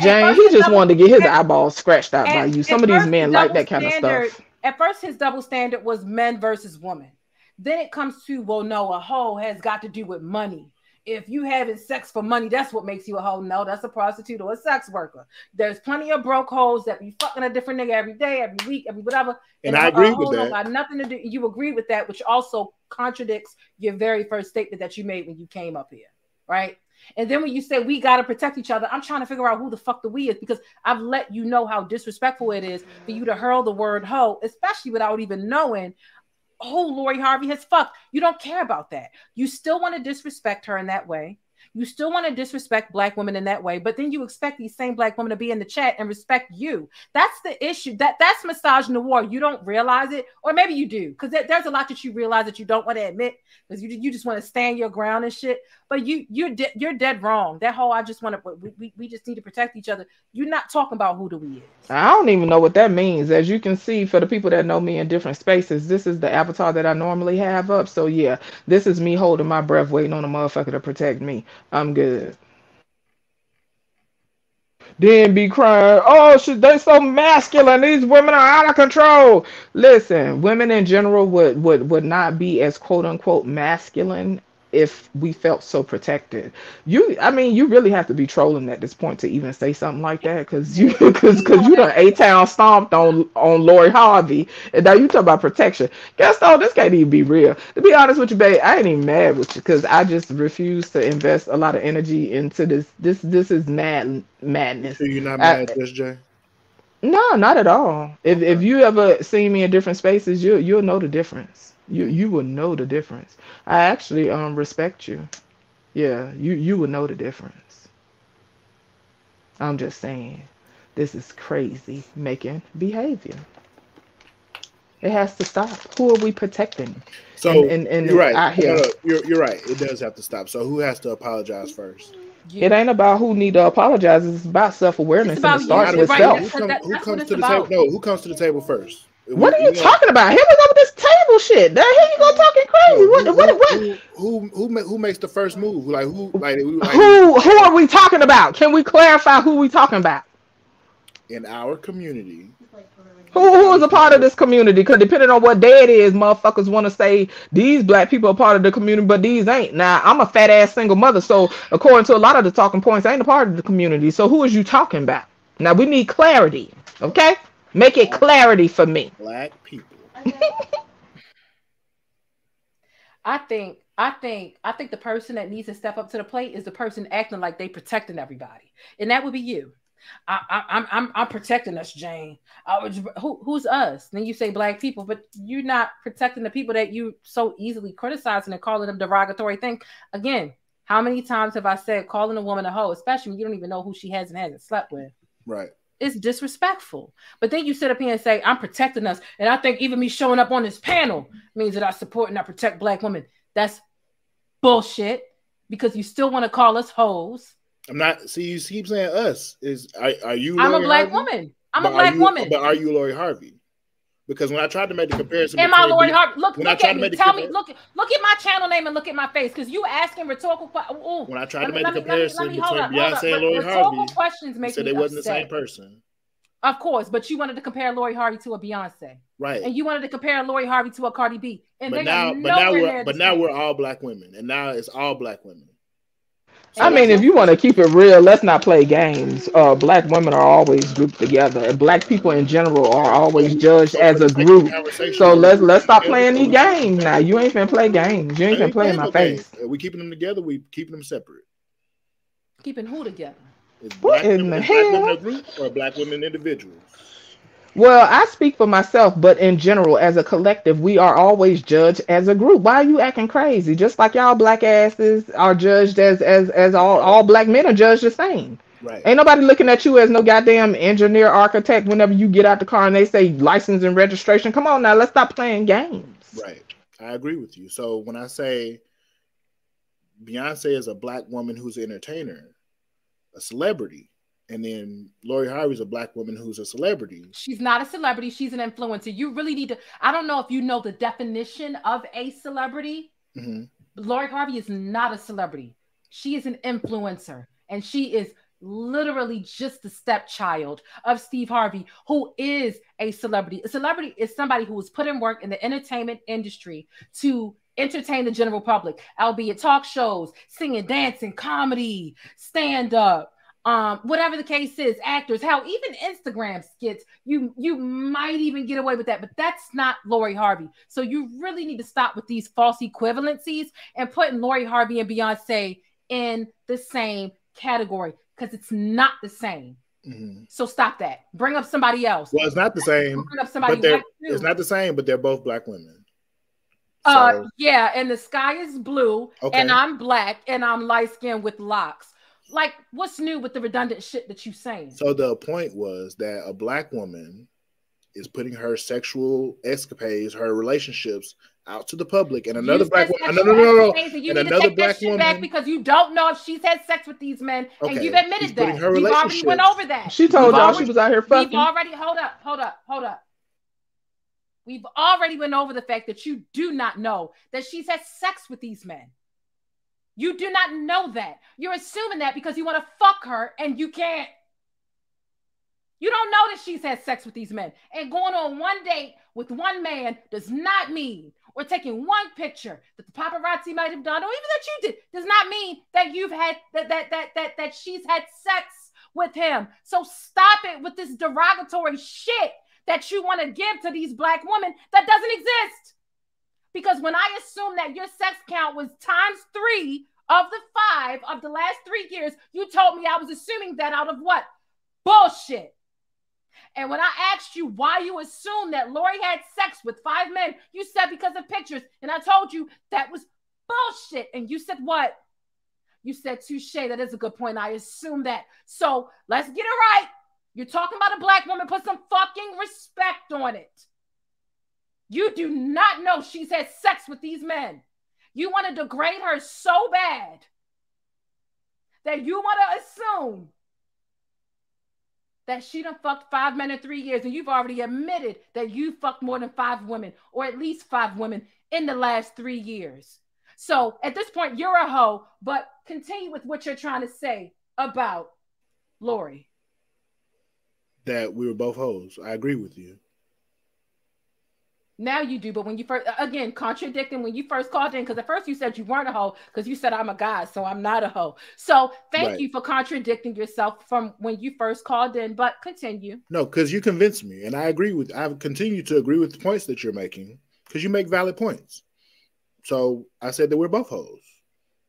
Jane, he just double- wanted to get his eyeballs scratched out by you. Some of these men like that kind of stuff. At first, his double standard was men versus women. Then it comes to, well, no, a hoe has got to do with money. If you having sex for money, that's what makes you a hoe. No, that's a prostitute or a sex worker. There's plenty of broke hoes that be fucking a different nigga every day, every week, every whatever. And I agree with that. Got nothing to do. You agree with that, which also contradicts your very first statement that you made when you came up here, right? And then when you say we gotta protect each other, I'm trying to figure out who the fuck the we is because I've let you know how disrespectful it is for you to hurl the word hoe, especially without even knowing who Lori Harvey has fucked. You don't care about that. You still want to disrespect her in that way. You still want to disrespect black women in that way, but then you expect these same black women to be in the chat and respect you. That's the issue. That that's misogynoir. You don't realize it, or maybe you do, because there's a lot that you realize that you don't want to admit, because you you just want to stand your ground and shit. But you you're de- you're dead wrong. That whole I just want to we, we, we just need to protect each other. You're not talking about who do we is. I don't even know what that means. As you can see, for the people that know me in different spaces, this is the avatar that I normally have up. So yeah, this is me holding my breath, waiting on a motherfucker to protect me. I'm good. Then be crying, oh shit, they so masculine. These women are out of control. Listen, women in general would would would not be as quote unquote masculine if we felt so protected. You, I mean, you really have to be trolling at this point to even say something like that, because you, (laughs) because because you done a town stomped on on Lori Harvey, and now you talk about protection. Guess though, this can't even be real. To be honest with you, babe, I ain't even mad with you because I just refuse to invest a lot of energy into this. This this is mad madness. Sure you're not I- mad, Just Jay? No, not at all. If if you ever see me in different spaces, you you'll know the difference. You you will know the difference. I actually um respect you. Yeah, you you will know the difference. I'm just saying, this is crazy making behavior. It has to stop. Who are we protecting? So And- and- and you're right. out here. No, no, you're you're right. It does have to stop. So who has to apologize first? It ain't about who need to apologize. It's about self awareness, and about it starts with right, self. Who, come, who comes it's to the table? No, who comes to the table first? What are We- you we got- talking about? Here we go with this table shit. Now here you go talking crazy. Who, What what what? who, who, who, who makes the first move? Like who? Like, like Who who are we talking about? Can we clarify who we talking about? in our community? Who who is a part of this community? Because depending on what day it is, motherfuckers want to say these black people are part of the community, but these ain't. Now I'm a fat ass single mother, so according to a lot of the talking points, I ain't a part of the community. So who is you talking about? Now we need clarity. Okay, make it clarity for me. Black people. I think I think I think the person that needs to step up to the plate is the person acting like they protecting everybody, and that would be you. I, I, I'm I'm I'm protecting us, Jane. I was, who who's us? Then you say black people, but you're not protecting the people that you so easily criticizing and calling them derogatory things. Again, how many times have I said calling a woman a hoe, especially when you don't even know who she has and hasn't slept with? Right. It's disrespectful. But then you sit up here and say, I'm protecting us. And I think even me showing up on this panel means that I support and I protect black women. That's bullshit because you still want to call us hoes. I'm not. See, you keep saying us. Is are, are you? I'm a black Harvey? woman. I'm a But are black you- woman. But are you Lori Harvey? Because when I tried to make the comparison, Am I between Lori Harvey? Look, look at me. Tell me, look, look at my channel name and look at my face because you asking rhetorical questions. when I tried to make the comparison between Beyonce and Lori Harvey, questions make said they wasn't the same person, Of course, but you wanted to compare Lori Harvey to a Beyonce, right? and you wanted to compare Lori Harvey to a Cardi B, and but now, but now we're but now we're all black women, and now it's all black women. I mean, if you want to keep it real, let's not play games. Uh, black women are always grouped together, and black people in general are always judged as a group. So let's let's stop playing these games now. You ain't finna play games. You ain't finna play in my face. Are we keeping them together? We keeping them separate. Keeping who together? Is What black in women, the black women a group or black women individuals? Well, I speak for myself, but in general, as a collective, we are always judged as a group. Why are you acting crazy? Just like y'all black asses are judged as as as all all black men are judged the same. Right. Ain't nobody looking at you as no goddamn engineer, architect. Whenever you get out the car and they say license and registration, come on now, let's stop playing games. Right. I agree with you. So when I say Beyonce is a black woman who's an entertainer, a celebrity, and then Lori Harvey's a black woman who's a celebrity. She's not a celebrity. She's an influencer. You really need to. I don't know if you know the definition of a celebrity. hmm Lori Harvey is not a celebrity. She is an influencer, and she is literally just the stepchild of Steve Harvey, who is a celebrity. A celebrity is somebody who has put in work in the entertainment industry to entertain the general public, albeit talk shows, singing, dancing, comedy, stand up. Um, whatever the case is, actors, how even Instagram skits, you you might even get away with that, but that's not Lori Harvey. So you really need to stop with these false equivalencies and putting Lori Harvey and Beyonce in the same category because it's not the same. hmm So stop that. Bring up somebody else. Well, it's not the same, Bring up somebody but it's not the same, but they're both black women. Uh, yeah, and the sky is blue, Okay. and I'm black, and I'm light skinned with locks. Like, what's new with the redundant shit that you saying? So the point was that a black woman is putting her sexual escapades, her relationships out to the public, and another You black woman, no, no, no, no, and and another black shit back woman. because you don't know if she's had sex with these men, and you've admitted putting that. her We've already went over that. She told We've y'all already- she was out here fucking. We've already hold up, hold up, hold up, hold up. We've already went over the fact that you do not know that she's had sex with these men. You do not know that. You're assuming that because you want to fuck her and you can't. You don't know that she's had sex with these men. And going on one date with one man does not mean, or taking one picture that the paparazzi might have done, or even that you did, does not mean that you've had that that that that that she's had sex with him. So stop it with this derogatory shit that you want to give to these black women that doesn't exist. Because when I assume that your sex count was times three of the five of the last three years, you told me I was assuming that out of what? Bullshit. And when I asked you why you assumed that Lori had sex with five men, you said because of pictures. And I told you that was bullshit. And you said what? You said touche. That is a good point. I assume that. So let's get it right. You're talking about a black woman. Put some fucking respect on it. You do not know she's had sex with these men. You want to degrade her so bad that you want to assume that she done fucked five men in three years, and you've already admitted that you fucked more than five women, or at least five women in the last three years. So at this point, you're a hoe, but continue with what you're trying to say about Lori. That we were both hoes. I agree with you. Now you do, but when you first again contradicting when you first called in, because at first you said you weren't a hoe, because you said I'm a guy, so I'm not a hoe. So thank Right. you for contradicting yourself from when you first called in. But continue. No, because you convinced me, and I agree with. I continue to agree with the points that you're making because you make valid points. So I said that we're both hoes,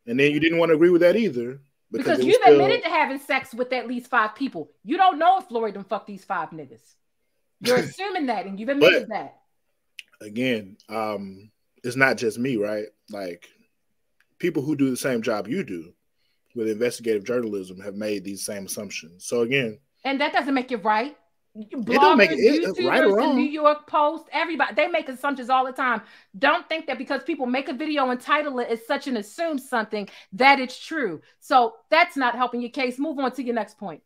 and then you didn't want to agree with that either Because, was you've still- admitted to having sex with at least five people. You don't know if Lori done fuck these five niggas. You're (laughs) assuming that, and you've admitted that. Again, um, it's not just me, right? Like people who do the same job you do with investigative journalism have made these same assumptions. So again, And that doesn't make it right. Bloggers, don't make it- it- YouTubers, right or the wrong. New York Post, everybody, they make assumptions all the time. Don't think that because people make a video and title it as such and assume something that it's true. So that's not helping your case. Move on to your next point.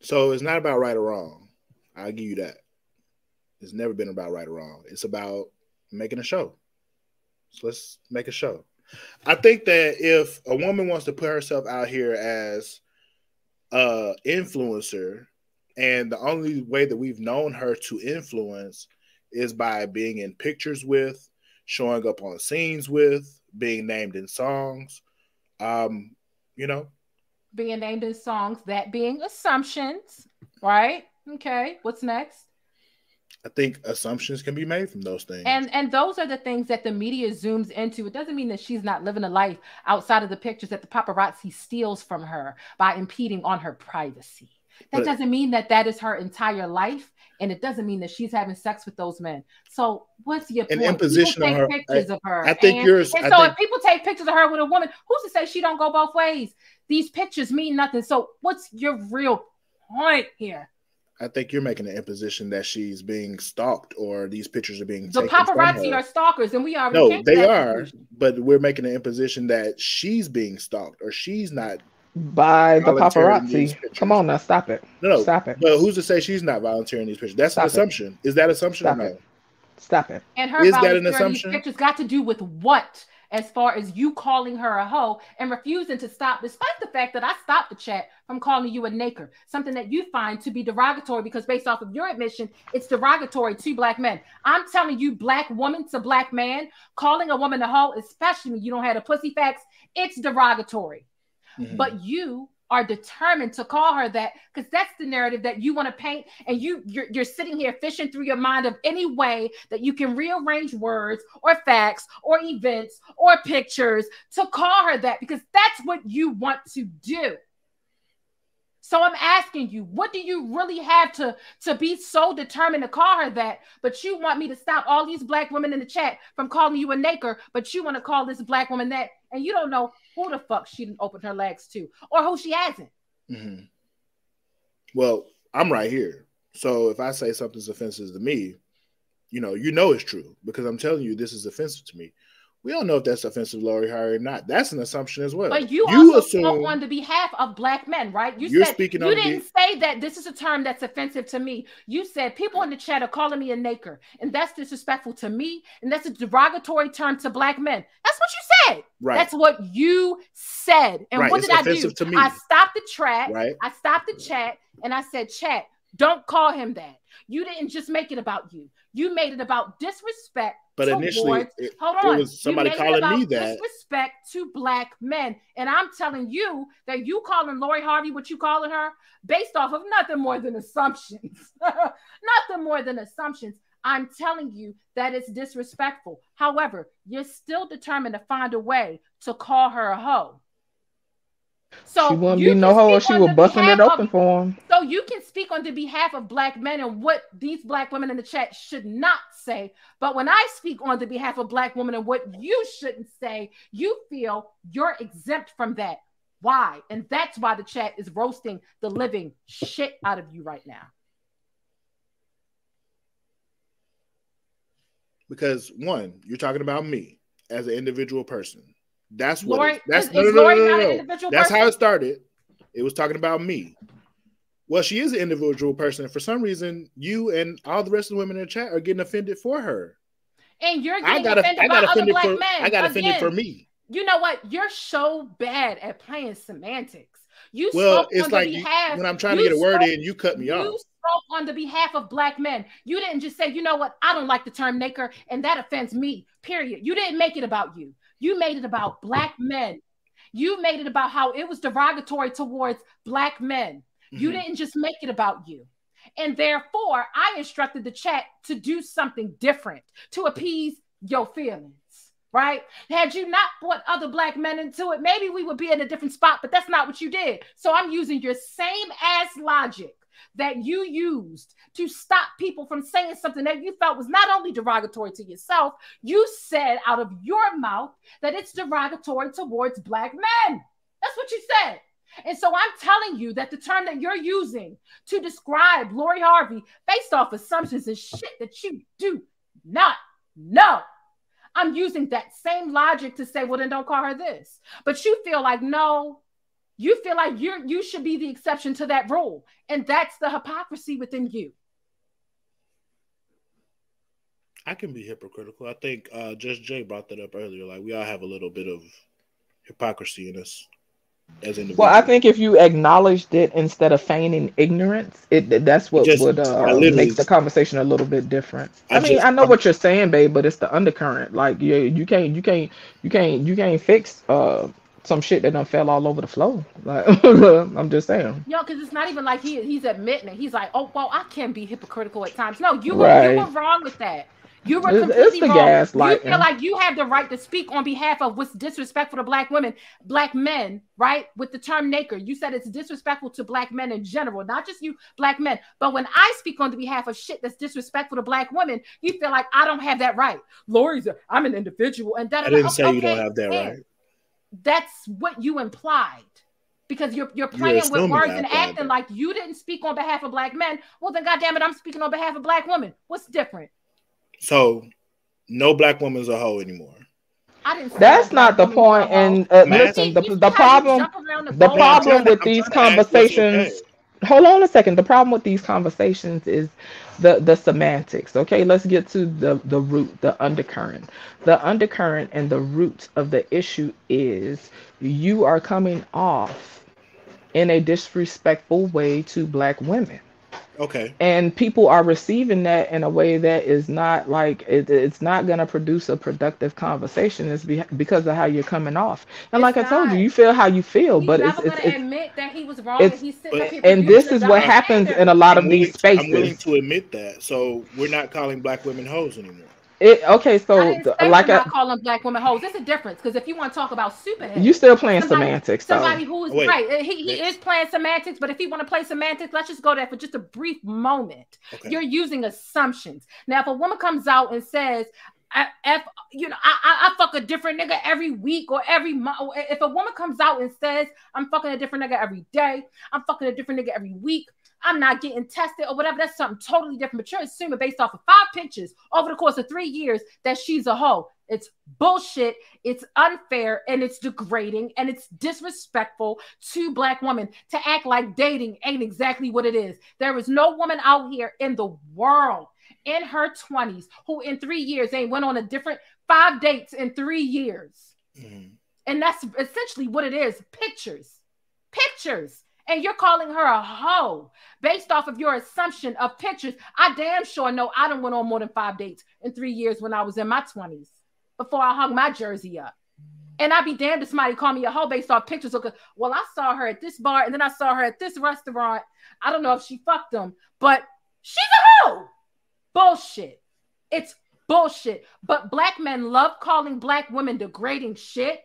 so it's not about right or wrong. I'll give you that. It's never been about right or wrong. It's about making a show. So let's make a show. I think that if a woman wants to put herself out here as a influencer, and the only way that we've known her to influence is by being in pictures with, showing up on scenes with, being named in songs, um, you know, being named in songs, that being assumptions, right? Okay, what's next? I think assumptions can be made from those things. And and those are the things that the media zooms into. It doesn't mean that she's not living a life outside of the pictures that the paparazzi steals from her by impeding on her privacy. That But- doesn't mean that that is her entire life, and it doesn't mean that she's having sex with those men. So what's your An point? imposition people take her- pictures I- of her. I think and, yours- And so think- if people take pictures of her with a woman, who's to say she don't go both ways? These pictures mean nothing. So what's your real point here? I think you're making an imposition that she's being stalked or these pictures are being The taken from paparazzi her. are stalkers, and we already No, they that are, conclusion. but we're making an imposition that she's being stalked or she's not. By the volunteering these paparazzi. Come on now, stop it. No, no, Stop it. But who's to say she's not volunteering these pictures? That's Stop an assumption. Is that assumption Stop or no? it. Stop it. And her Is that an volunteering these assumption? pictures got to do with what? As far as you calling her a hoe and refusing to stop, despite the fact that I stopped the chat from calling you a naker, something that you find to be derogatory because based off of your admission, it's derogatory to black men. I'm telling you, black woman to black man, calling a woman a hoe, especially when you don't have the pussy facts, it's derogatory. Mhm. But you are determined to call her that because that's the narrative that you want to paint and you you're, you're sitting here fishing through your mind of any way that you can rearrange words or facts or events or pictures to call her that because that's what you want to do so i'm asking you what do you really have to to be so determined to call her that but you want me to stop all these black women in the chat from calling you a naker but you want to call this black woman that and you don't know who the fuck she didn't open her legs to or who she hasn't Mhm. Well, I'm right here. So if I say something's offensive to me, you know, you know it's true because I'm telling you this is offensive to me. We don't know if that's offensive, Lori Harvey, or not. That's an assumption as well. But you, also spoke assume on the behalf of black men, right? You You're said speaking you didn't say that this is a term that's offensive to me. You said people in the chat are calling me a naker, and that's disrespectful to me, and that's a derogatory term to black men. That's what you said. Right. That's what you said. And Right, what it's did I do? to me. I stopped the chat. Right. I stopped the chat, and I said, "Chat, don't call him that. You didn't just make it about you. You made it about disrespect." But initially, it- hold it on. was You somebody it calling about me that. Disrespect to black men, and I'm telling you that you calling Lori Harvey what you calling her based off of nothing more than assumptions. (laughs) nothing more than assumptions. I'm telling you that it's disrespectful. However, you're still determined to find a way to call her a hoe. So she wouldn't be no can hoe she on was busting it behalf of- open for him. so you can speak on the behalf of black men and what these black women in the chat should not say. But when I speak on the behalf of black women and what you shouldn't say, you feel you're exempt from that. Why? And that's why the chat is roasting the living shit out of you right now. because one, you're talking about me as an individual person. That's what. Lori, it- that's is, no, is no, no, Lori no, no, no. That's person? how it started. It was talking about me. Well, she is an individual person. and For some reason, you and all the rest of the women in the chat are getting offended for her. and you're I getting got offended I by got other offended black for men. I got offended for me. You know what? You're so bad at playing semantics. You Well, spoke it's on like the you, behalf. when I'm trying to get a word spoke- in, you cut me you off. spoke on the behalf of black men. You didn't just say, you know what, I don't like the term naker, and that offends me. Period. You didn't make it about you. You made it about black men. You made it about how it was derogatory towards black men. You Mhm. didn't just make it about you. And therefore, I instructed the chat to do something different to appease your feelings. Right? Had you not brought other black men into it, maybe we would be in a different spot, but that's not what you did. So I'm using your same ass logic that you used to stop people from saying something that you felt was not only derogatory to yourself, you said out of your mouth that it's derogatory towards black men. That's what you said. And so I'm telling you that the term that you're using to describe Lori Harvey based off assumptions is shit that you do not know. I'm using that same logic to say, well, then don't call her this. But you feel like, no, you feel like you're you should be the exception to that rule. And that's the hypocrisy within you. I can be hypocritical. I think uh, Just Jay brought that up earlier. Like we all have a little bit of hypocrisy in us as individuals. Well, I think if you acknowledged it instead of feigning ignorance, it that's what Just- would I uh, literally- make the conversation a little bit different. I, I mean, just- I know I'm- what you're saying, babe, but it's the undercurrent. Like you, you can't, you can't, you can't, you can't fix uh some shit that done fell all over the floor. Like (laughs) I'm just saying. Yo, because it's not even like he he's admitting it. He's like, oh well, I can be hypocritical at times. No, you were you were wrong with that. You were It's- completely it's the wrong. gaslighting. You feel like you have the right to speak on behalf of what's disrespectful to black women, black men, right? With the term "naker," you said it's disrespectful to black men in general, not just you, black men. But when I speak on the behalf of shit that's disrespectful to black women, you feel like I don't have that right. Lori's, a, I'm an individual, and that I didn't say you don't have that right. That's what you implied. Because you're you're You're playing with words and implied acting like you didn't speak on behalf of black men. Well, then, goddamn it, I'm speaking on behalf of black women. What's different? So, no black woman's a hoe anymore. I didn't. say That's no not the point. And uh, listen, the, the problem the the problem with I'm these trying to ask what's conversations hold on a second the problem with these conversations is the the semantics okay? Let's get to the the root the undercurrent. The undercurrent and the root of the issue is you are coming off in a disrespectful way to black women Okay. and people are receiving that in a way that is not like it, it's not going to produce a productive conversation it's be, because of how you're coming off and It's like i told you you feel how you feel He's but it's it's, it's admit that he was wrong. it's- and he's but- and this is what happens in a lot of I'm these spaces. I'm willing to admit that. So we're not calling black women hoes anymore. It okay I so didn't say like I, call them black women hoes. There's a difference because if you want to talk about superheads, you still playing somebody- semantics though somebody who is oh, Wait. right. He, he is playing semantics, but if he want to play semantics, let's just go there for just a brief moment. Okay. You're using assumptions. Now, if a woman comes out and says, I, if you know, I, I, I fuck a different nigga every week or every month. If a woman comes out and says, I'm fucking a different nigga every day, I'm fucking a different nigga every week, I'm not getting tested or whatever, that's something totally different. But you're assuming based off of five pictures over the course of three years that she's a hoe. It's bullshit, it's unfair, and it's degrading, and it's disrespectful to black women to act like dating ain't exactly what it is. There is no woman out here in the world in her 20s who in three years ain't went on a different five dates in three years. Mhm. And that's essentially what it is pictures. Pictures. And you're calling her a hoe based off of your assumption of pictures. I damn sure know I don't went on more than five dates in three years when I was in my 20s before I hung my jersey up. And I'd be damned if somebody called me a hoe based off pictures. Of, well, I saw her at this bar and then I saw her at this restaurant. I don't know if she fucked them, but she's a hoe. Bullshit. It's bullshit. But black men love calling black women degrading shit.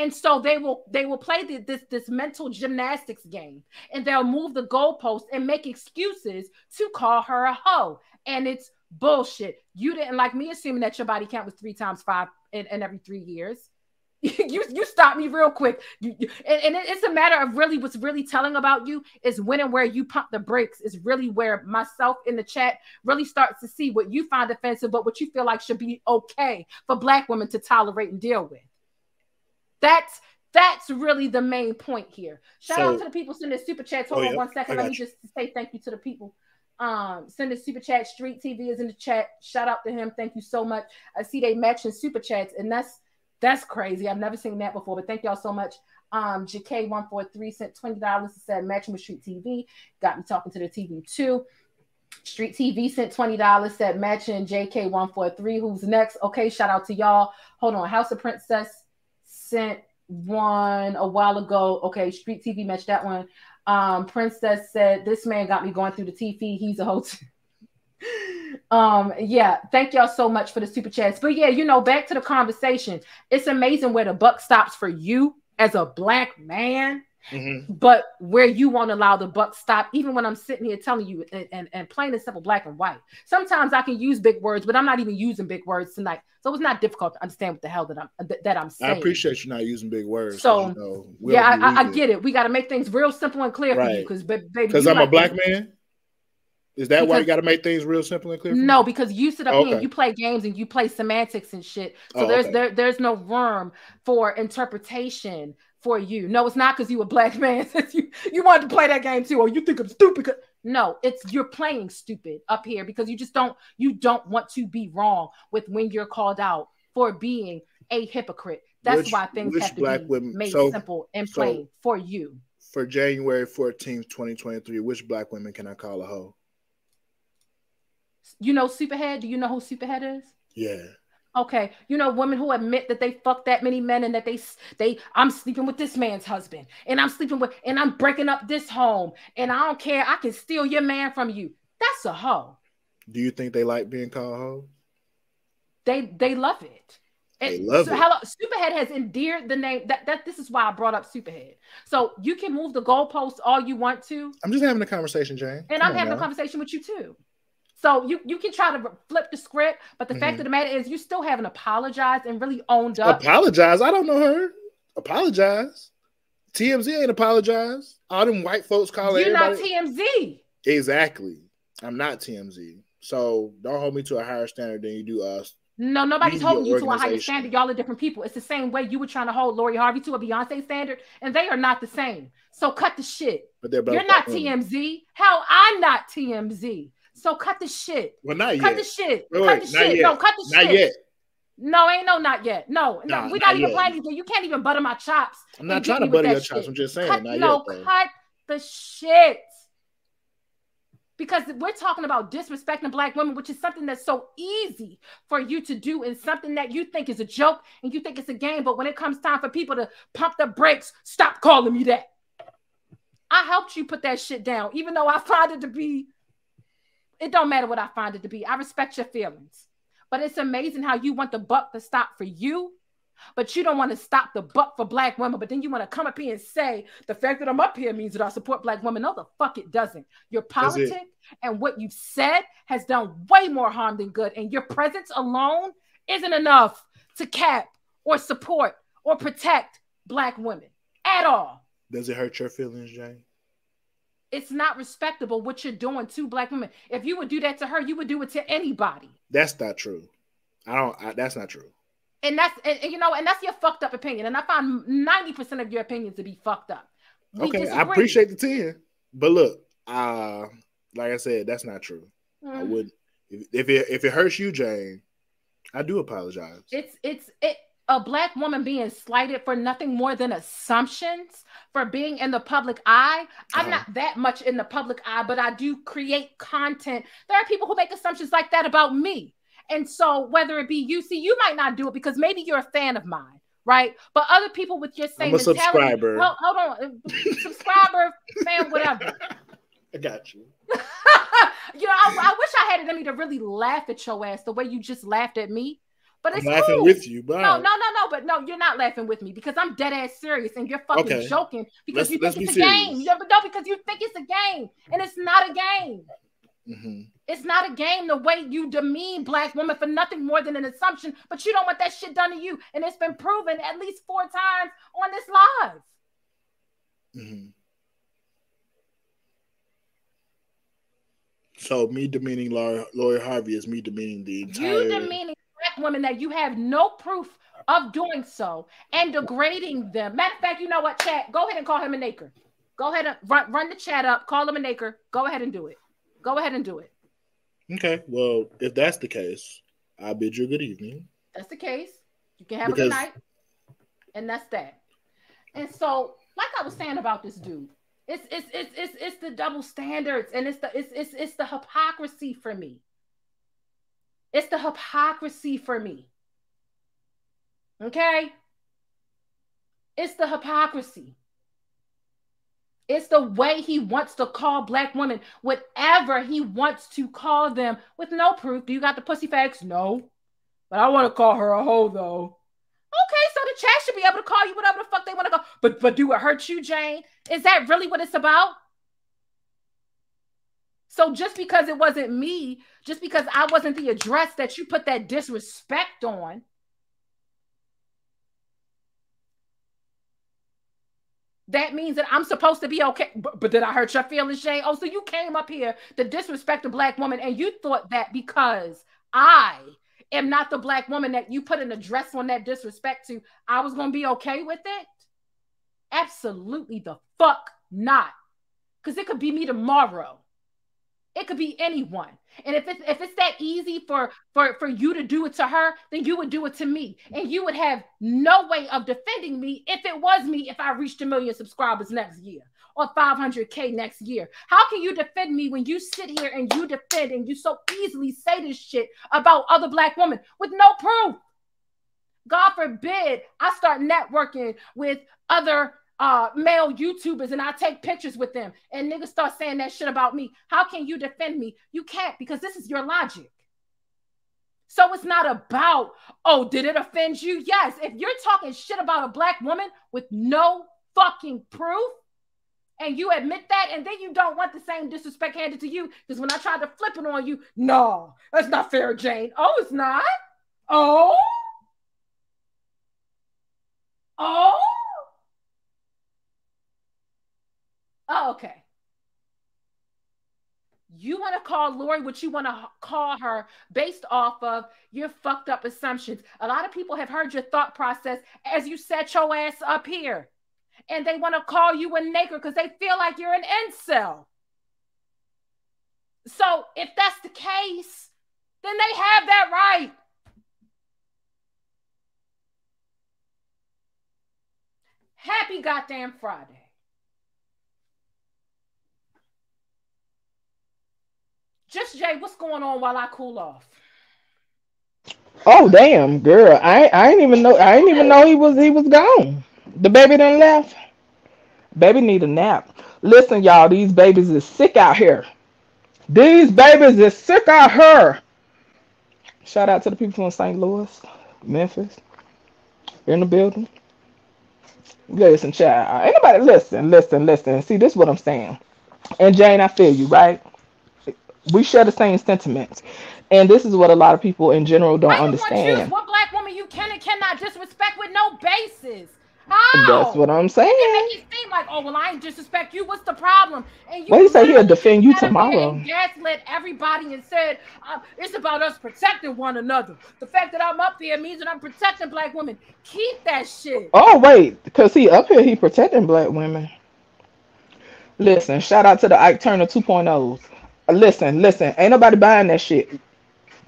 And so they will they will play the, this this mental gymnastics game, and they'll move the goalpost and make excuses to call her a hoe. And it's bullshit. You didn't like me assuming that your body count was three times five in, in every three years. (laughs) you you stopped me real quick. You, you- and, and it's a matter of really what's really telling about you is when and where you pump the brakes is really where myself in the chat really starts to see what you find offensive, but what you feel like should be okay for black women to tolerate and deal with. That's that's really the main point here. Shout So- out to the people sending super chats. Hold Oh, on yeah. one second. Let me you. just say thank you to the people. Um, send a super chat. Street TV is in the chat. Shout out to him. Thank you so much. I see they matching super chats, and that's that's crazy. I've never seen that before, but thank y'all so much. Um, JK143 sent $20. Said matching with Street TV. Got me talking to the TV too. Street TV sent $20. Said matching JK143. Who's next? Okay, shout out to y'all. Hold on. House of Princess sent one a while ago. Okay, Street TV matched that one. Um, Princess said, This man got me going through the TV. He's a hoe. (laughs) um, yeah, thank y'all so much for the super chats. But yeah, you know, back to the conversation. It's amazing where the buck stops for you as a black man, Mhm. but where you won't allow the buck stop, even when I'm sitting here telling you and, and, and plain and simple black and white. Sometimes I can use big words, but I'm not even using big words tonight. So it's not difficult to understand what the hell that I'm that, that I'm saying. I appreciate you not using big words. So, you know, we'll yeah, I, I, get it. We got to make things real simple and clear for you Right. because, baby, Because I'm a like- black man. Is that why you got to make things real simple and clear? No, because you sit up here Okay. and you play games and you play semantics and shit. So Oh, there's okay. there there's no room for interpretation for you. No, it's not because you a black (laughs) man. since you you wanted to play that game too, or you think I'm stupid. No, it's you're playing stupid up here because you just don't you don't want to be wrong with when you're called out for being a hypocrite. That's Which- why things have to black be women- made so- simple and so- plain for you. For January 14th, 2023, which black women can I call a hoe? You know Superhead? Do you know who Superhead is? Yeah. Okay, you know women who admit that they fucked that many men and that they they I'm sleeping with this man's husband and I'm sleeping with and I'm breaking up this home and I don't care. I can steal your man from you. That's a hoe. Do you think they like being called hoe? They they love it. They love so it. hello, Superhead has endeared the name. That, that this is why I brought up Superhead. So you can move the goalposts all you want to, I'm just having a conversation, Jane. and Come I'm having a conversation with you too. So you you can try to flip the script, but the fact Mhm. of the matter is, you still haven't apologized and really owned up. Apologize. I don't know her. Apologize. TMZ ain't apologize. All them white folks call You're not. TMZ. exactly. I'm not TMZ. So don't hold me to a higher standard than you do us. No, nobody's holding you to a higher standard. Y'all are different people. It's the same way you were trying to hold Lori Harvey to a Beyonce standard, and they are not the same. So cut the shit. But they're both You're not. TMZ. Hell, I'm not TMZ. So cut the shit. Well, not Cut yet. the shit. Wait, cut the shit. yet. No, cut the Not shit. yet. No, ain't no not yet. No, Nah, no, we're not not, even playing. You can't even butter my chops. I'm not trying to butter your chops. I'm just saying, Cut, no, yet. Cut the shit. Because we're talking about disrespecting black women, which is something that's so easy for you to do and something that you think is a joke and you think it's a game. But when it comes time for people to pump the brakes, stop calling me that. I helped you put that shit down, even though I find it to be, it don't matter what I find it to be. I respect your feelings. But it's amazing how you want the buck to stop for you, but you don't want to stop the buck for black women. But then you want to come up here and say the fact that I'm up here means that I support black women. No, the fuck it doesn't. Your it? and what you've said has done way more harm than good. And your presence alone isn't enough to cap or support or protect black women at all. Does it hurt your feelings, Jane? It's not respectable what you're doing to black women. If you would do that to her, you would do it to anybody. That's not true. I don't. I, that's not true. And that's and, you know, and that's your fucked up opinion. And I find 90% of your opinions to be fucked up. We Okay, I appreciate the ten, but look, uh, like I said, that's not true. I Mhm. wouldn't. If, if it if it hurts you, Jane, I do apologize. It's it's it a black woman being slighted for nothing more than assumptions for being in the public eye. I'm Uh-huh. not that much in the public eye, but I do create content. There are people who make assumptions like that about me. And so whether it be you, see, you might not do it because maybe you're a fan of mine, right? But other people with your same I'm a mentality, subscriber. Hold, hold on, (laughs) subscriber, fan, whatever. (laughs) I got you. (laughs) you know, I, I wish I had it in me to really laugh at your ass the way you just laughed at me. But I'm it's laughing cool. with you, but No, no, no, no, but no, you're not laughing with me because I'm dead ass serious and you're fucking Okay. joking because Let's- you think it's a be game. serious. Yeah, but no, because you think it's a game and it's not a game. hmm It's not a game the way you demean black women for nothing more than an assumption, but you don't want that shit done to you. And it's been proven at least four times on this live. hmm So me demeaning Lori, Lori Harvey is me demeaning the entire. You demeaning women that you have no proof of doing so and degrading them. Matter of fact, you know what, chat? Go ahead and call him a naker. Go ahead and run, run the chat up, call him a naker. Go ahead and do it. Go ahead and do it. Okay, well, if that's the case, I bid you a good evening. That's the case. You can have a good night. And that's that. And so, like I was saying about this dude, it's it's it's it's it's the double standards and it's the it's it's it's the hypocrisy for me. It's the hypocrisy for me. Okay? It's the hypocrisy. It's the way he wants to call black women, whatever he wants to call them, with no proof. Do you got the pussy facts? No. But I want to call her a hoe, though. Okay, so the chat should be able to call you whatever the fuck they want to go. But but do it hurt you, Jane? Is that really what it's about? So just because it wasn't me, just because I wasn't the address that you put that disrespect on, that means that I'm supposed to be okay. But, but did I hurt your feelings, Jay? Oh, so you came up here to disrespect a black woman and you thought that because I am not the black woman that you put an address on that disrespect to, I was going to be okay with it? Absolutely the fuck not. Because it could be me tomorrow. It could be anyone. And if it's if it's that easy for for for you to do it to her, then you would do it to me. And you would have no way of defending me if it was me if I reached a million subscribers next year. or 500K next year. How can you defend me when you sit here and you defend and you so easily say this shit about other black women with no proof? God forbid I start networking with other uh, male YouTubers and I take pictures with them and niggas start saying that shit about me. How can you defend me? You can't because this is your logic. So it's not about, oh, did it offend you? Yes. If you're talking shit about a black woman with no fucking proof, and you admit that, and then you don't want the same disrespect handed to you, because when I tried to flip it on you, no, that's not fair, Jane. Oh, it's not. Oh, oh, oh okay. You want to call Lori what you want to call her based off of your fucked up assumptions. A lot of people have heard your thought process as you set your ass up here. And they want to call you a nigger because they feel like you're an incel. So if that's the case, then they have that right. Happy goddamn Friday. Just Jay, what's going on while I cool off? Oh damn, girl! I I didn't even know I didn't even know he was he was gone. The baby done left. Baby need a nap. Listen, y'all, these babies is sick out here. These babies is sick out here. Shout out to the people from St. Louis, Memphis, in the building. Listen, child. Anybody listen, listen, listen. See, this is what I'm saying. And Jane, I feel you, right? We share the same sentiments. And this is what a lot of people in general don't understand. What black woman you can and cannot disrespect with no basis. How? That's what I'm saying. You make it seem like, oh well, I ain't disrespect you. What's the problem? And you well, he said he'll defend you tomorrow. Gaslit everybody and said uh, it's about us protecting one another. The fact that I'm up here means that I'm protecting black women. Keep that shit. Oh wait, because he up here, he protecting black women. Listen, shout out to the Ike Turner 2.0s listen, listen, ain't nobody buying that shit.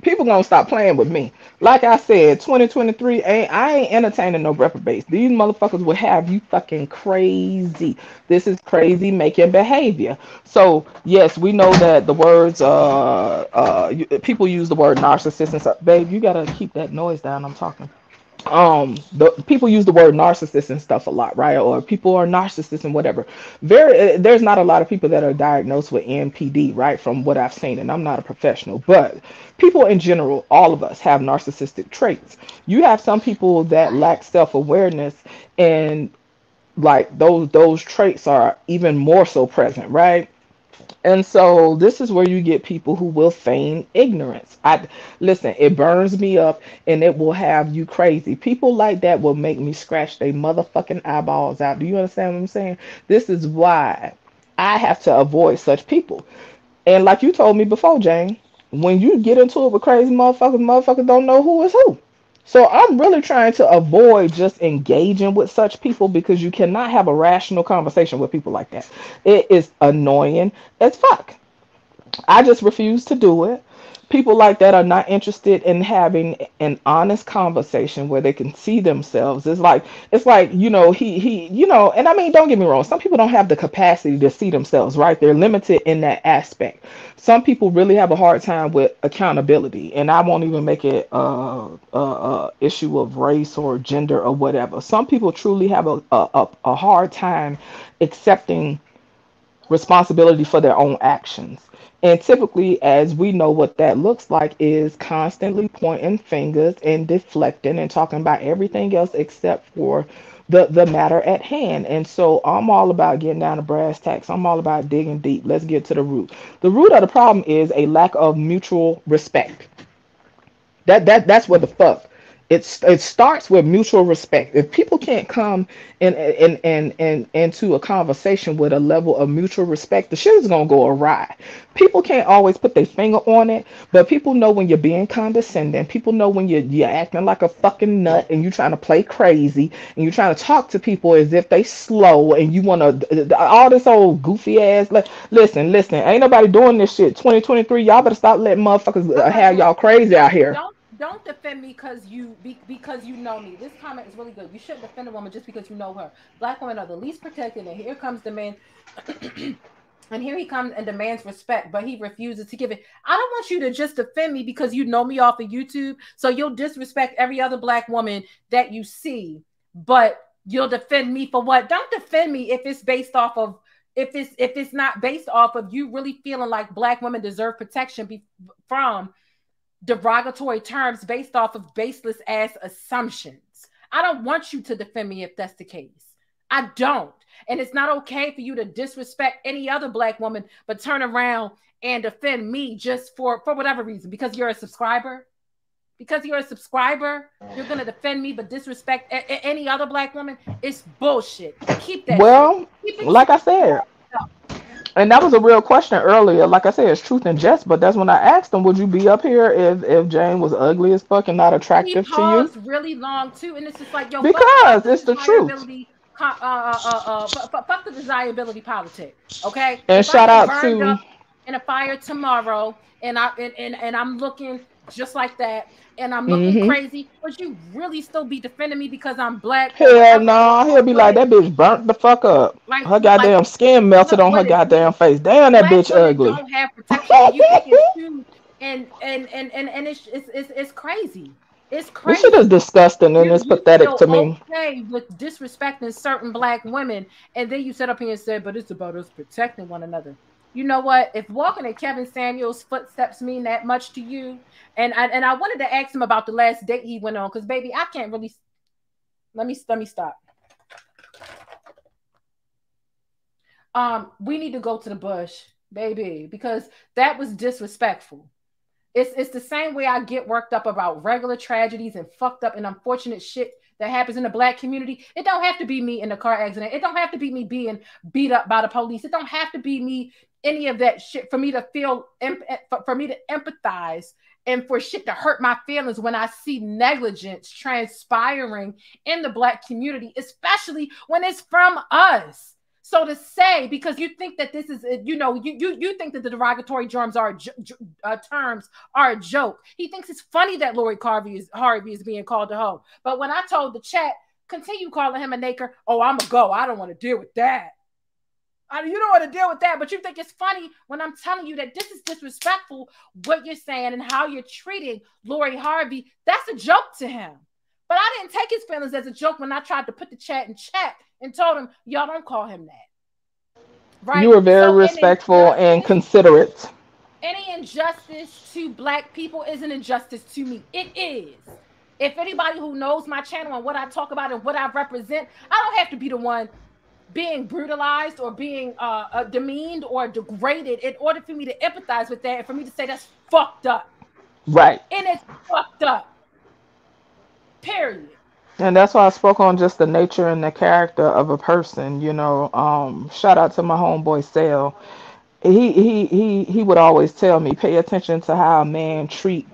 People gonna stop playing with me. Like I said, 2023 ain't I ain't entertaining no reprobates. These motherfuckers will have you fucking crazy. This is crazy making behavior. So yes, we know that the words uh uh people use the word narcissist and stuff. Babe, you gotta keep that noise down. I'm talking um the people use the word narcissist and stuff a lot right? Or people are narcissists and whatever. Very eh, there's not a lot of people that are diagnosed with NPD right from what I've seen and I'm not a professional but people in general all of us have narcissistic traits. You have some people that lack self-awareness and like those those traits are even more so present right and so this is where you get people who will feign ignorance. I listen, it burns me up and it will have you crazy. People like that will make me scratch their motherfucking eyeballs out. Do you understand what I'm saying? This is why I have to avoid such people. And like you told me before, Jane, when you get into it with crazy motherfuckers, motherfuckers don't know who is who. So I'm really trying to avoid just engaging with such people because you cannot have a rational conversation with people like that. It is annoying as fuck. I just refuse to do it people like that are not interested in having an honest conversation where they can see themselves. It's like it's like you know he he you know and i mean don't get me wrong some people don't have the capacity to see themselves right? They're limited in that aspect. Some people really have a hard time with accountability and i won't even make it a, a, a issue of race or gender or whatever. Some people truly have a, a, a hard time accepting responsibility for their own actions and typically, as we know what that looks like, is constantly pointing fingers and deflecting and talking about everything else except for the, the matter at hand. And so I'm all about getting down to brass tacks. I'm all about digging deep. Let's get to the root. The root of the problem is a lack of mutual respect. That that that's what the fuck it's it starts with mutual respect. If people can't come in and and and into a conversation with a level of mutual respect, the shit is gonna go awry. People can't always put their finger on it, but people know when you're being condescending. People know when you're you're acting like a fucking nut and you're trying to play crazy and you're trying to talk to people as if they slow and you want to all this old goofy ass. Listen, listen, ain't nobody doing this shit. 2023, y'all better stop letting motherfuckers uh, have y'all crazy out here. Don't don't defend me because you be, because you know me. This comment is really good. You shouldn't defend a woman just because you know her. Black women are the least protected, and here comes the man. (clears throat) and here he comes and demands respect, but he refuses to give it. I don't want you to just defend me because you know me off of YouTube, so you'll disrespect every other black woman that you see, but you'll defend me for what? Don't defend me if it's based off of if it's if it's not based off of you really feeling like black women deserve protection be, from derogatory terms based off of baseless ass assumptions. I don't want you to defend me if that's the case. I don't. And it's not okay for you to disrespect any other black woman, but turn around and defend me just for for whatever reason because you're a subscriber. Because you're a subscriber, you're gonna defend me but disrespect a- a- any other black woman. It's bullshit. Keep that. Well. Keep it- like I said, and that was a real question earlier. Like I said, it's truth and jest, but that's when I asked him, would you be up here if if Jane was ugly as fuck and not he attractive to you? really long too, and it's just like yo, Because it's the truth. uh, uh, uh, uh, fu- fu- fuck the desirability politics, okay? And If shout out to- in a fire tomorrow, and I and, and, and I'm looking just like that, and I'm looking Mhm. crazy, would you really still be defending me because I'm black? Hell no, he'll be like that bitch burnt the fuck up. Like- Her goddamn like- skin melted on her goddamn face. Damn, that bitch ugly. Don't have protection. and you (laughs) it's and and and and and it's it's it's, it's crazy. It's This crazy. shit is disgusting and You- it's you pathetic to me. Okay, with disrespecting certain black women, and then you sit up here and say, "But it's about us protecting one another." You know what? If walking in Kevin Samuels' footsteps mean that much to you, and I, and I wanted to ask him about the last date he went on, because baby, I can't really. Let me let me stop. Um, we need to go to the bush, baby, because that was disrespectful. It's it's the same way I get worked up about regular tragedies and fucked up and unfortunate shit that happens in the black community. It don't have to be me in a car accident. It don't have to be me being beat up by the police. It don't have to be me any of that shit for me to feel em- for, me to empathize and for shit to hurt my feelings when I see negligence transpiring in the black community, especially when it's from us. So to say, because you think that this is, you know, you you, you think that the derogatory terms are uh, terms are a joke. He thinks it's funny that Lori Harvey is Harvey is being called a hoe. But when I told the chat, continue calling him a naker. Oh, I'm a go. I don't want to deal with that. I, you don't want to deal with that, but you think it's funny when I'm telling you that this is disrespectful. What you're saying and how you're treating Lori Harvey, that's a joke to him. But I didn't take his feelings as a joke when I tried to put the chat in check and told him, y'all don't call him that. Right? You were very So respectful and considerate. any injustice to black people is an injustice to me. It is. If anybody who knows my channel and what I talk about and what I represent, I don't have to be the one being brutalized or being uh, uh, demeaned or degraded in order for me to empathize with that and for me to say that's fucked up. Right. And it's fucked up. Period. And that's why I spoke on just the nature and the character of a person, you know. Um, shout out to my homeboy Sale. He he he he would always tell me, pay attention to how a man treat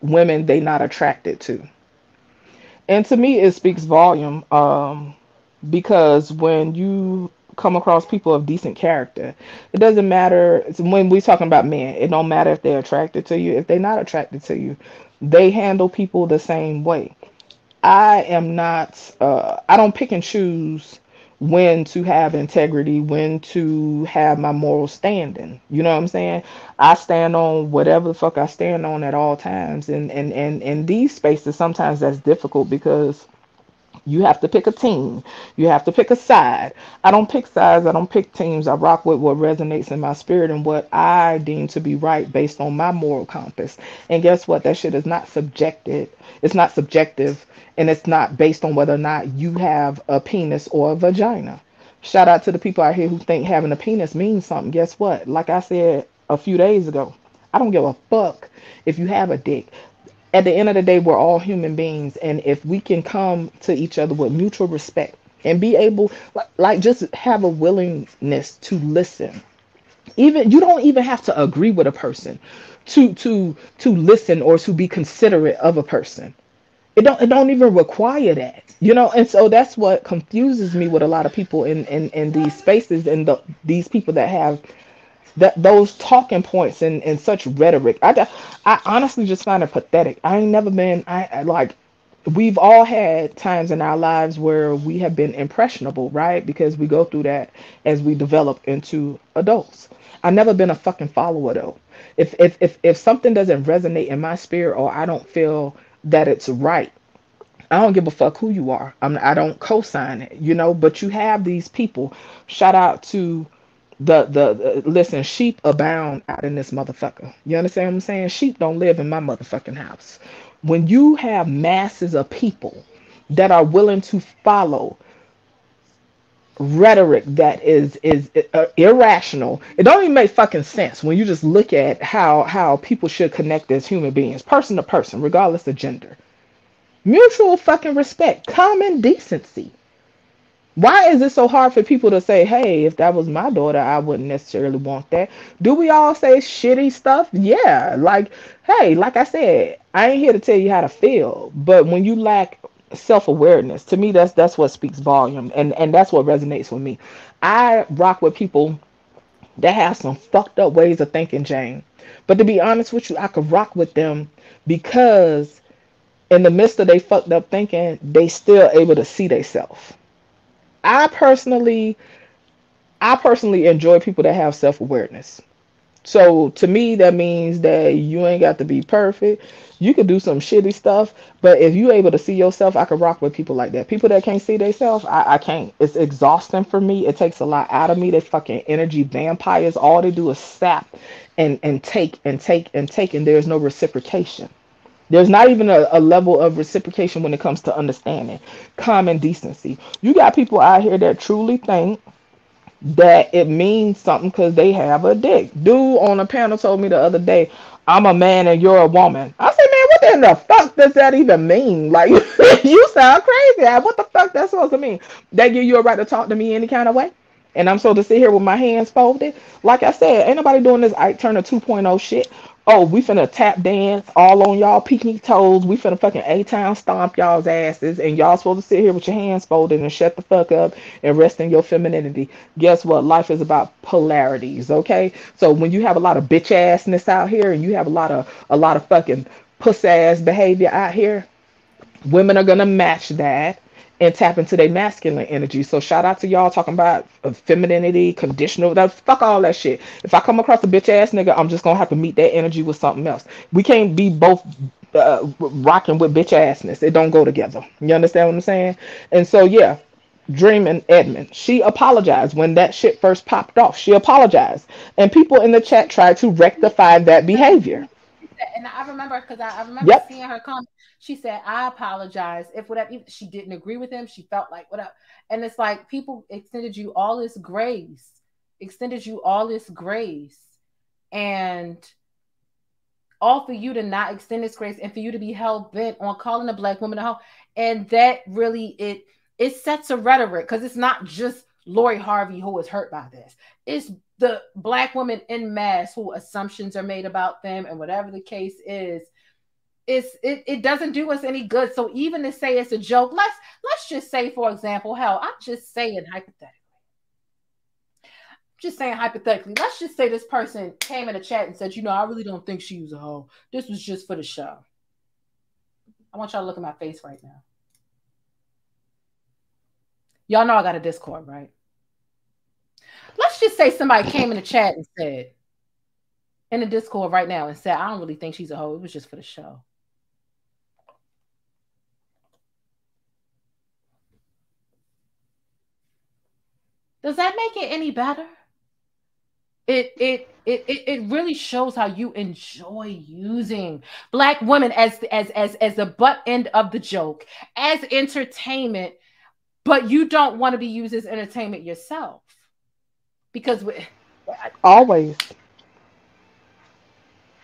women they not attracted to. And to me it speaks volume. Um, because when you come across people of decent character, it doesn't matter when we're talking about men, it don't matter if they're attracted to you, if they're not attracted to you, they handle people the same way. I am not uh I don't pick and choose when to have integrity, when to have my moral standing. You know what I'm saying? I stand on whatever the fuck I stand on at all times. And and and in these spaces sometimes that's difficult because you have to pick a team. You have to pick a side. I don't pick sides. I don't pick teams. I rock with what resonates in my spirit and what I deem to be right based on my moral compass. And guess what? That shit is not subjected. It's not subjective and it's not based on whether or not you have a penis or a vagina. Shout out to the people out here who think having a penis means something. Guess what? Like I said a few days ago, I don't give a fuck if you have a dick at the end of the day, we're all human beings, and if we can come to each other with mutual respect and be able, like, just have a willingness to listen, even you don't even have to agree with a person to to to listen or to be considerate of a person. It don't it don't even require that, you know. And so that's what confuses me with a lot of people in in in these spaces and the these people that have that those talking points and, and such rhetoric. I, I honestly just find it pathetic. I ain't never been I, I like we've all had times in our lives where we have been impressionable, right? Because we go through that as we develop into adults. I've never been a fucking follower though. If if if if something doesn't resonate in my spirit or I don't feel that it's right, I don't give a fuck who you are. I'm I don't co-sign it, you know, but you have these people. Shout out to the, the the listen, sheep abound out in this motherfucker. You understand what I'm saying? Sheep don't live in my motherfucking house. When you have masses of people that are willing to follow rhetoric that is is uh, irrational, it don't even make fucking sense when you just look at how how people should connect as human beings, person to person, regardless of gender. Mutual fucking respect, common decency. Why is it so hard for people to say, hey, if that was my daughter, I wouldn't necessarily want that? Do we all say shitty stuff? Yeah. Like, hey, like I said, I ain't here to tell you how to feel. But when you lack self-awareness, to me that's that's what speaks volume and, and that's what resonates with me. I rock with people that have some fucked up ways of thinking, Jane. But to be honest with you, I could rock with them because in the midst of they fucked up thinking, they still able to see themselves. I personally, I personally enjoy people that have self awareness. So to me, that means that you ain't got to be perfect. You could do some shitty stuff, but if you able to see yourself, I could rock with people like that. People that can't see themselves, I, I can't. It's exhausting for me. It takes a lot out of me. They fucking energy vampires. All they do is sap and and take and take and take, and there's no reciprocation. There's not even a, a level of reciprocation when it comes to understanding common decency. You got people out here that truly think that it means something because they have a dick. Dude on a panel told me the other day, I'm a man and you're a woman. I said, man, what in the fuck does that even mean? (laughs) Like, you sound crazy. What the fuck that's supposed to mean? They give you a right to talk to me any kind of way? And I'm supposed to sit here with my hands folded? Like I said, ain't nobody doing this Ike Turner 2.0 shit. Oh, we finna tap dance all on y'all pinky toes. We finna fucking A town stomp y'all's asses, and y'all supposed to sit here with your hands folded and shut the fuck up and rest in your femininity. Guess what? Life is about polarities, okay? So when you have a lot of bitch assness out here and you have a lot of a lot of fucking puss ass behavior out here, women are gonna match that and tap into their masculine energy. So shout out to y'all talking about femininity, conditional. That fuck all that shit. If I come across a bitch ass nigga, I'm just gonna have to meet that energy with something else. We can't be both uh, rocking with bitch assness. It don't go together. You understand what I'm saying? And so yeah. Dream and Edmond. She apologized when that shit first popped off. She apologized. And people in the chat tried to rectify that behavior. And I remember because I, I, remember yep. seeing her comment. She said, "I apologize if whatever she didn't agree with him. She felt like whatever." And it's like people extended you all this grace, extended you all this grace, and all for you to not extend this grace and for you to be hell bent on calling a black woman a hoe. And that really it it sets a rhetoric because it's not just Lori Harvey who was hurt by this. It's the black women in mass who assumptions are made about them and whatever the case is it's it, it doesn't do us any good. So even to say it's a joke, let's let's just say, for example, hell, I'm just saying hypothetically. Just saying hypothetically, let's just say this person came in a chat and said, you know, I really don't think she was a hoe. This was just for the show. I want y'all to look at my face right now. Y'all know I got a Discord, right? Let's just say somebody came in the chat and said, in the Discord right now and said, I don't really think she's a hoe. It was just for the show. Does that make it any better? It it it it really shows how you enjoy using black women as as as as the butt end of the joke, as entertainment, but you don't want to be used as entertainment yourself. Because we, always.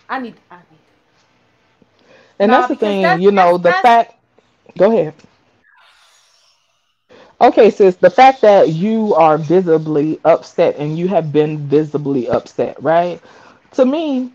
I need I need. And that's the thing, that's, you know, the fact go ahead. Okay, sis, the fact that you are visibly upset and you have been visibly upset, right? To me,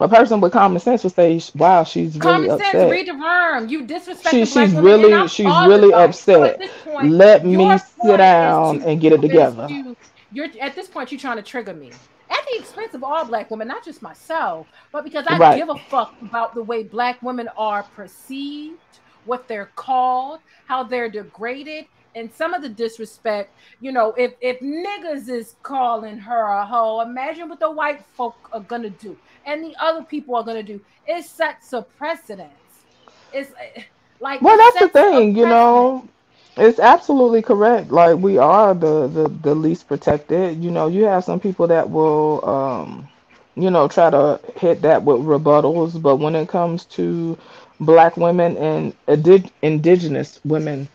a person with common sense would say, "Wow, she's really common upset." Sense, read the room. You disrespect. She, she's really, she's really upset. Point, Let me sit down and get it together. You, you're at this point, you're trying to trigger me, at the expense of all black women, not just myself, but because I Right. give a fuck about the way black women are perceived, what they're called, how they're degraded, and some of the disrespect. You know, if if niggas is calling her a hoe, imagine what the white folk are gonna do, and the other people are gonna do. It sets a precedence. It's eh, like Well, that's the thing, you know. It's absolutely correct. Like we are the, the the least protected. You know, you have some people that will, um, you know, try to hit that with rebuttals, but when it comes to black women and indi- indigenous women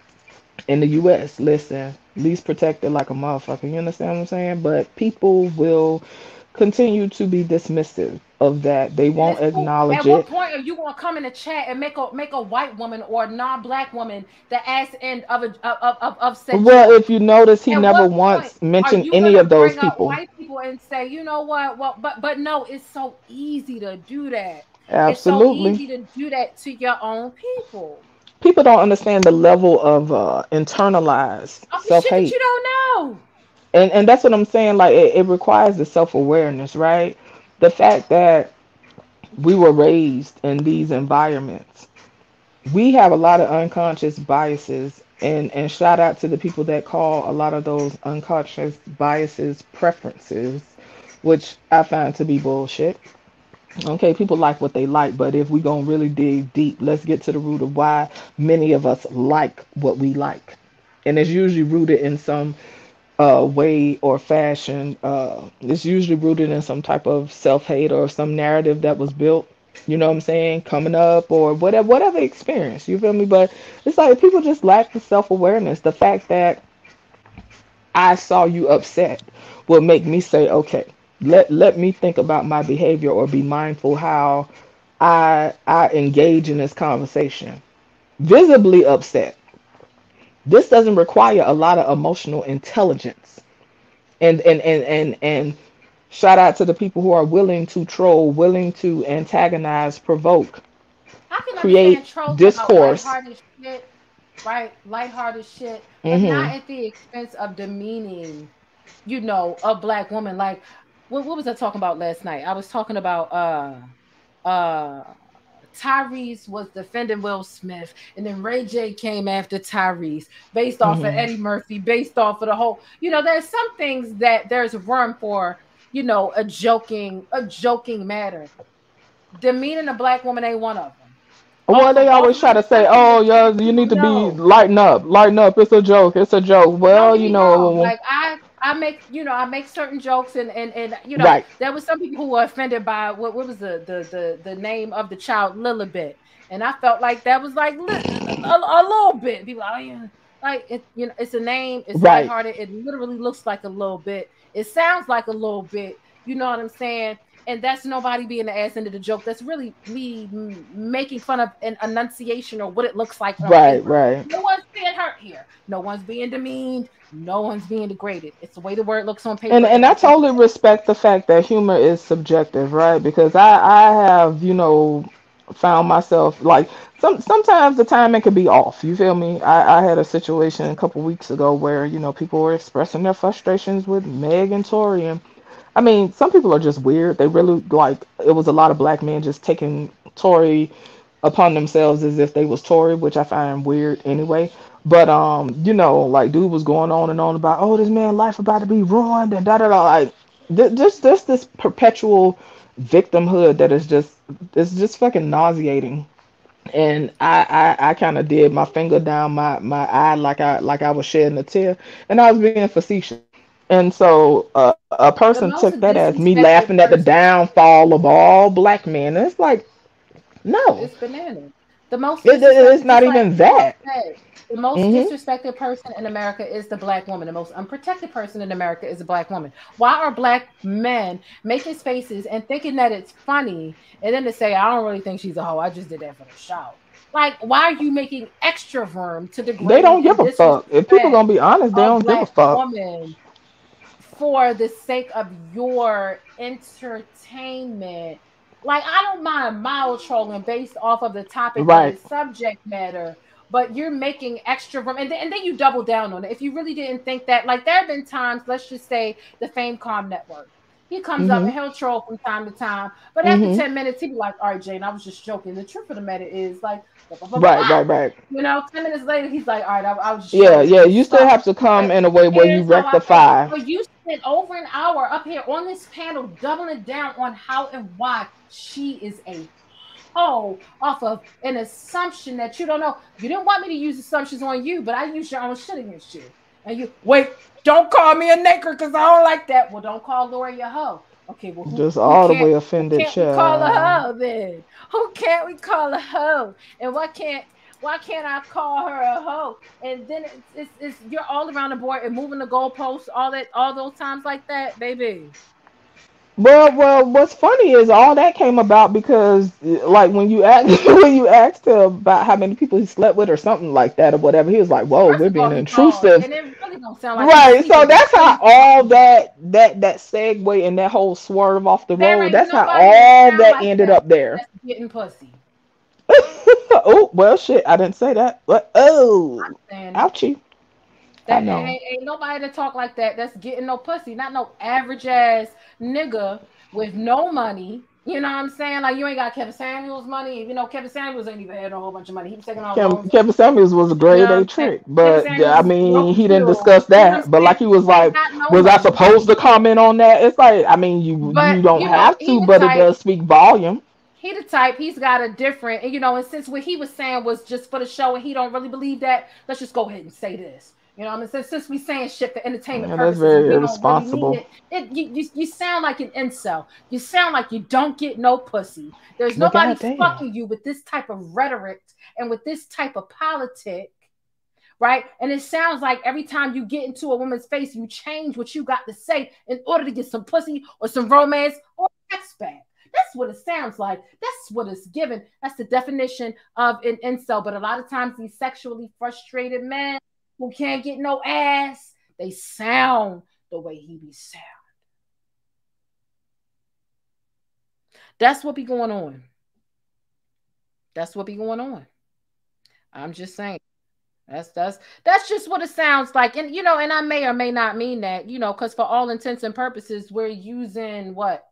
in the U.S., listen, least protected like a motherfucker. You understand what I'm saying? But people will continue to be dismissive of that. They won't cool. acknowledge At what point are you gonna come in the chat and make a make a white woman or non-black woman the ass end of a of of, of said Well, if you notice, he At never once mentioned any of those bring up people. White people and say, you know what? Well, but but no, it's so easy to do that. Absolutely. It's so easy to do that to your own people. People don't understand the level of uh, internalized Oh, self hate. you don't know. and and that's what I'm saying. Like it, it requires the self awareness, right? The fact that we were raised in these environments, we have a lot of unconscious biases, and and shout out to the people that call a lot of those unconscious biases preferences, which I find to be bullshit. Okay, people like what they like, but if we gonna really dig deep, let's get to the root of why many of us like what we like, and it's usually rooted in some uh, way or fashion. Uh, it's usually rooted in some type of self hate or some narrative that was built. You know what I'm saying? Coming up or whatever, whatever experience. You feel me? But it's like people just lack the self awareness. The fact that I saw you upset will make me say, okay, let let me think about my behavior or be mindful how I I engage in this conversation. Visibly upset. This doesn't require a lot of emotional intelligence. And and and and and shout out to the people who are willing to troll, willing to antagonize, provoke, create discourse. about lighthearted shit, right? Lighthearted shit, but Mhm. not at the expense of demeaning, you know, a black woman. Like, what, what was I talking about last night? I was talking about uh uh Tyrese was defending Will Smith, and then Ray J came after Tyrese based off of Mhm. Eddie Murphy, based off of the whole, you know, there's some things that there's room for, you know, a joking, a joking matter. Demeaning a black woman ain't one of them. Well, they always try to say, "Oh, yeah, you need to be lighten up, lighten up. It's a joke. It's a joke." Well, you know, like I I make you know I make certain jokes and and and you know Right. there was some people who were offended by what what was the the the, the name of the child Lilibet and I felt like that was like li- a, a little bit. People like, oh yeah. Like it you know it's a name. It's Right. lighthearted. It literally looks like a little bit. It sounds like a little bit. You know what I'm saying and that's nobody being the ass end of the joke that's really me making fun of an enunciation or what it looks like right, paper. right. No one's being hurt here. No one's being demeaned. No one's being degraded. It's the way the word looks on paper. And and I totally respect the fact that humor is subjective, right? Because I I have you know found myself like some sometimes the timing could be off. You feel me? I I had a situation a couple weeks ago where you know people were expressing their frustrations with Meg and Tory and I mean, some people are just weird. They really like it was a lot of black men just taking Tory upon themselves as if they was Tory, which I find weird anyway. But um, you know, like dude was going on and on about, oh, this man life about to be ruined and da da da. Like th- just just this perpetual victimhood that is just it's just fucking nauseating. And I I, I kind of did my finger down my my eye like I like I was shedding a tear, and I was being facetious. And so uh, a person took that as me laughing at the downfall of all black men. And it's like, no, It's bananas. The most It- it- it's not even that. Said, The most Mhm. disrespected person in America is the black woman. The most unprotected person in America is a black woman. Why are black men making spaces and thinking that it's funny, and then to say, "I don't really think she's a hoe. I just did that for the show." Like, why are you making extra room to the they don't give a fuck. If people gonna be honest, they don't give a fuck. woman for the sake of your entertainment. Like I don't mind mild trolling based off of the topic Right. and the subject matter, but you're making extra room, and then, and then you double down on it. If you really didn't think that, like there have been times, let's just say the Famecom Network, He comes up Mhm. and he'll troll from time to time. But after Mhm. 10 minutes, he be like, all right, Jane, I was just joking. The truth of the matter is like, Right, right, right. You know, 10 minutes later, he's like, all right, I, I was just Yeah, yeah. You still have to come in a way where you Here's how I feel. rectify. So you spent over an hour up here on this panel doubling down on how and why she is a hoe off of an assumption that you don't know. You didn't want me to use assumptions on you, but I use your own shit against you. And you wait, don't call me a nigger because I don't like that. Well, don't call Lori a hoe. Okay, well, who, Just all the way offended, can't we call a hoe then? Who can't we call a hoe? And why can't why can't I call her a hoe? And then it's, it's, it's you're all around the board and moving the goalposts, all that, all those times like that, baby. Well, well, what's funny is all that came about because, like, when you asked (laughs) when you asked him about how many people he slept with or something like that or whatever, he was like, "Whoa, First we're being intrusive." really like Right. So that's how all that that that segue and that whole swerve off the There road. That's how all that like ended that up there. that's getting pussy. (laughs) oh well, shit. I didn't say that, but oh, ouchie. I that know. ain't, ain't nobody to talk like that. That's getting no pussy. Not no average ass nigga with no money. You know what I'm saying? Like you ain't got Kevin Samuels money. You know Kevin Samuels ain't even had a whole bunch of money. He was taking all Kevin. Kevin Samuels was a grade You know A trick, but yeah, I mean, he didn't discuss You know what I'm that. But like he was like, no was I supposed to comment on that? It's like, I mean, you But you don't you know, have to, but it does speak volume. he the type he's got a different and you know and since what he was saying was just for the show and he don't really believe that let's just go ahead and say this you know what I mean since, since we saying shit for entertainment Yeah, that's purposes and very don't really irresponsible. it, it you, you, you sound like an incel you sound like you don't get no pussy there's nobody goddamn. fucking you with this type of rhetoric and with this type of politic right? And it sounds like every time you get into a woman's face, you change what you got to say in order to get some pussy or some romance or sex back. That's what it sounds like. That's what it's given. That's the definition of an incel. But a lot of times, these sexually frustrated men who can't get no ass, they sound the way he be sound. That's what be going on. That's what be going on. I'm just saying. That's that's that's just what it sounds like. And you know, and I may or may not mean that, you know, because for all intents and purposes, we're using what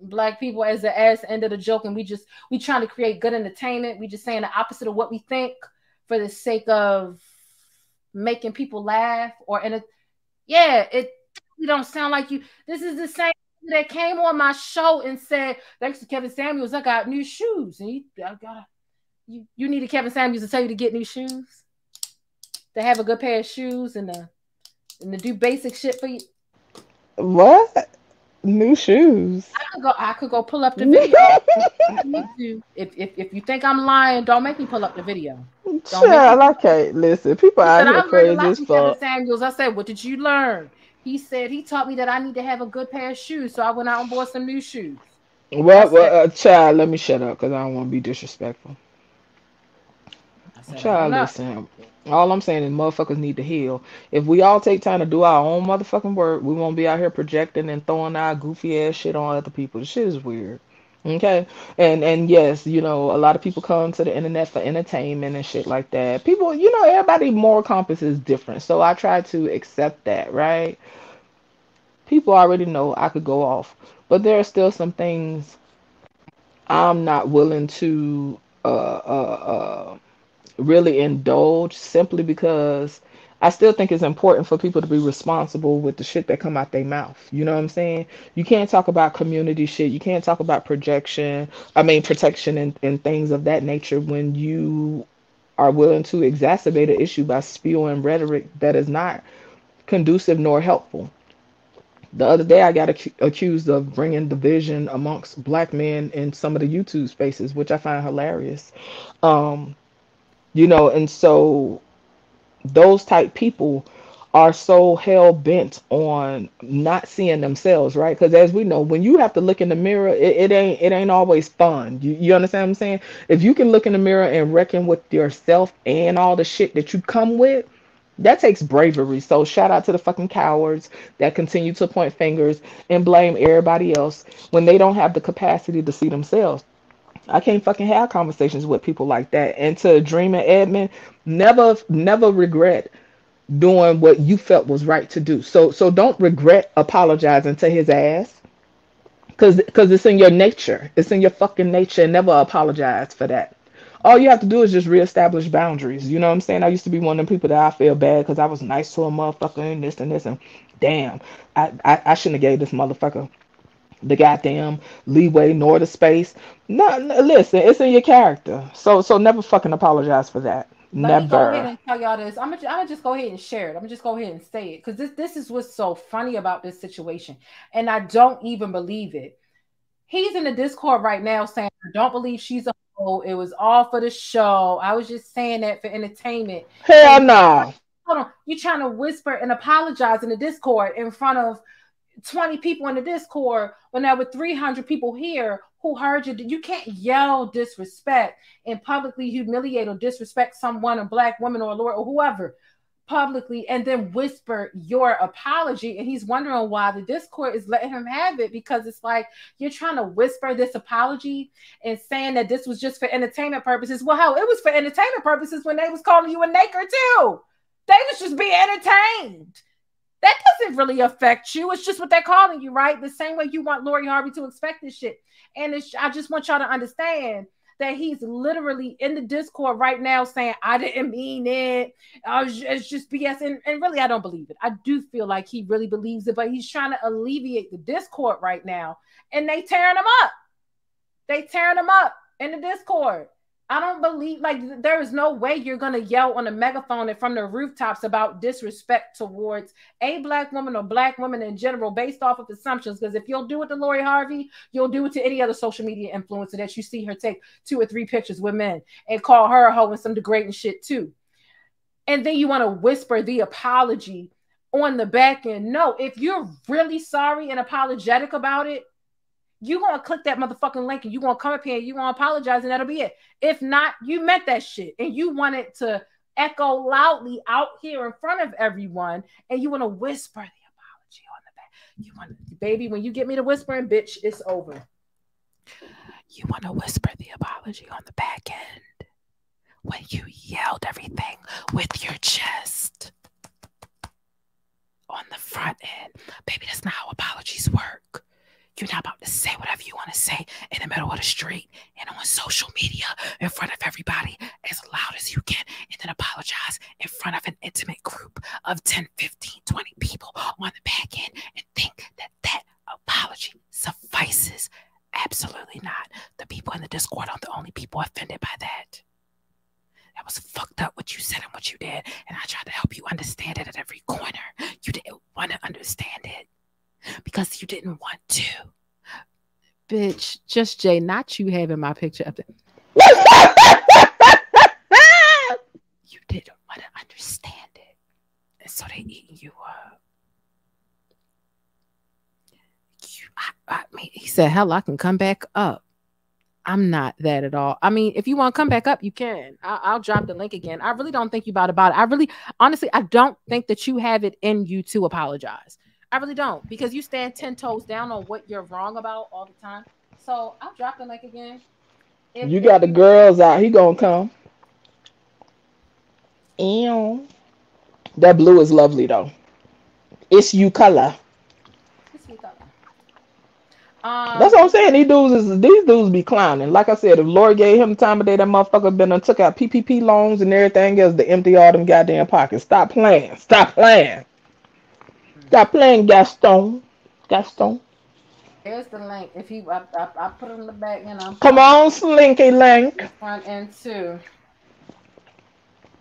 black people as the ass end of the joke, and we just we trying to create good entertainment. We just saying the opposite of what we think for the sake of making people laugh or and yeah, it you don't sound like you this is the same that came on my show and said, thanks to Kevin Samuels, I got new shoes. And you I got you, you needed Kevin Samuels to tell you to get new shoes, to have a good pair of shoes and to and to do basic shit for you. What? New shoes. I could go. I could go pull up the video. (laughs) if, you if if you think I'm lying, don't make me pull up the video. Don't me. I can't listen. People out here I learned a crazy as fuck. Samuels. I said, what did you learn? He said he taught me that I need to have a good pair of shoes, so I went out and bought some new shoes. Well, said, well uh, child, let me shut up because I don't want to be disrespectful. I said, I don't Child, listen. All I'm saying is motherfuckers need to heal. If we all take time to do our own motherfucking work, we won't be out here projecting and throwing our goofy ass shit on other people. The shit is weird. Okay. And and yes, you know, a lot of people come to the internet for entertainment and shit like that. People, you know, everybody moral compass is different. So I try to accept that, right? People already know I could go off. But there are still some things I'm not willing to uh uh uh really indulge simply because I still think it's important for people to be responsible with the shit that come out their mouth. You know what I'm saying? You can't talk about community shit. You can't talk about projection. I mean protection and, and things of that nature when you are willing to exacerbate an issue by spewing rhetoric that is not conducive nor helpful. The other day, I got ac- accused of bringing division amongst black men in some of the YouTube spaces, which I find hilarious. Um, you know, and so those type people are so hell bent on not seeing themselves, right? Because as we know, when you have to look in the mirror, it, it ain't it ain't always fun. You you understand what I'm saying? If you can look in the mirror and reckon with yourself and all the shit that you come with, that takes bravery. So shout out to the fucking cowards that continue to point fingers and blame everybody else when they don't have the capacity to see themselves. I can't fucking have conversations with people like that. And to Dream and Edmund, never never regret doing what you felt was right to do. So so don't regret apologizing to his ass. Cause, Cause it's in your nature. It's in your fucking nature. And Never apologize for that. All you have to do is just reestablish boundaries. You know what I'm saying? I used to be one of them people that I feel bad because I was nice to a motherfucker and this and this and damn, I, I, I shouldn't have gave this motherfucker the goddamn leeway nor the space. No, listen, it's in your character. So so never fucking apologize for that. Let me go ahead Never. and tell y'all this. I'm gonna, I'm gonna just go ahead and share it. I'm gonna just go ahead and say it because this, this is what's so funny about this situation, and I don't even believe it. He's in the Discord right now saying, "I don't believe she's a hoe. It was all for the show. I was just saying that for entertainment." Hell no. hold on, You're trying to whisper and apologize in the Discord in front of 20 people in the Discord when there were 300 people here who heard you. You can't yell disrespect and publicly humiliate or disrespect someone, a black woman or a Lori or whoever publicly and then whisper your apology. And he's wondering why the Discord is letting him have it because it's like you're trying to whisper this apology and saying that this was just for entertainment purposes. Well, hell, it was for entertainment purposes when they was calling you a naker too. They was just being entertained. That doesn't really affect you. It's just what they're calling you, right? The same way you want Lori Harvey to expect this shit. And I just want y'all to understand that he's literally in the Discord right now saying, I didn't mean it. Was, it's just BS. And, and really, I don't believe it. I do feel like he really believes it, but he's trying to alleviate the Discord right now. And they tearing him up. They tearing him up in the Discord. I don't believe like there is no way you're gonna yell on a megaphone and from the rooftops about disrespect towards a black woman or black women in general based off of assumptions. Because if you'll do it to Lori Harvey, you'll do it to any other social media influencer that you see her take two or three pictures with men and call her a hoe and some degrading shit too. And then you want to whisper the apology on the back end. No, if you're really sorry and apologetic about it, you're gonna click that motherfucking link and you're gonna come up here and you're gonna apologize, and that'll be it. If not, you meant that shit and you want it to echo loudly out here in front of everyone, and you want to whisper the apology on the back. You want baby, when you get me to whispering, bitch, it's over. You want to whisper the apology on the back end when you yelled everything with your chest on the front end. Baby, that's not how apologies work. You're not about to say whatever you want to say in the middle of the street and on social media in front of everybody as loud as you can, and then apologize in front of an intimate group of 10, 15, 20 people on the back end and think that that apology suffices. Absolutely not. The people in the Discord aren't the only people offended by that. That was fucked up what you said and what you did. And I tried to help you understand it at every corner. You didn't want to understand it because you didn't want to. Bitch, just Jay, not you having my picture up there. (laughs) You didn't want to understand it. And so they eating you up. You, I, I mean, he said, hell, I can come back up. I'm not that at all. I mean, if you want to come back up, you can. I'll, I'll drop the link again. I really don't think you about about it. I really, honestly, I don't think that you have it in you to apologize. I really don't because you stand ten toes down on what you're wrong about all the time. So I'll drop the link again. If, You got the girls out. He gonna come. Ew. That blue is lovely though. It's you color. Let's see that. Um, That's what I'm saying. These dudes is these dudes be clowning. Like I said, if Lori gave him the time of day, that motherfucker been and took out PPP loans and everything else to empty all them goddamn pockets. Stop playing. Stop playing. Stop playing, Gaston. Gaston. There's the link. If he, I, I, I put it in the back, you know. Come on, Slinky Link. Front end too.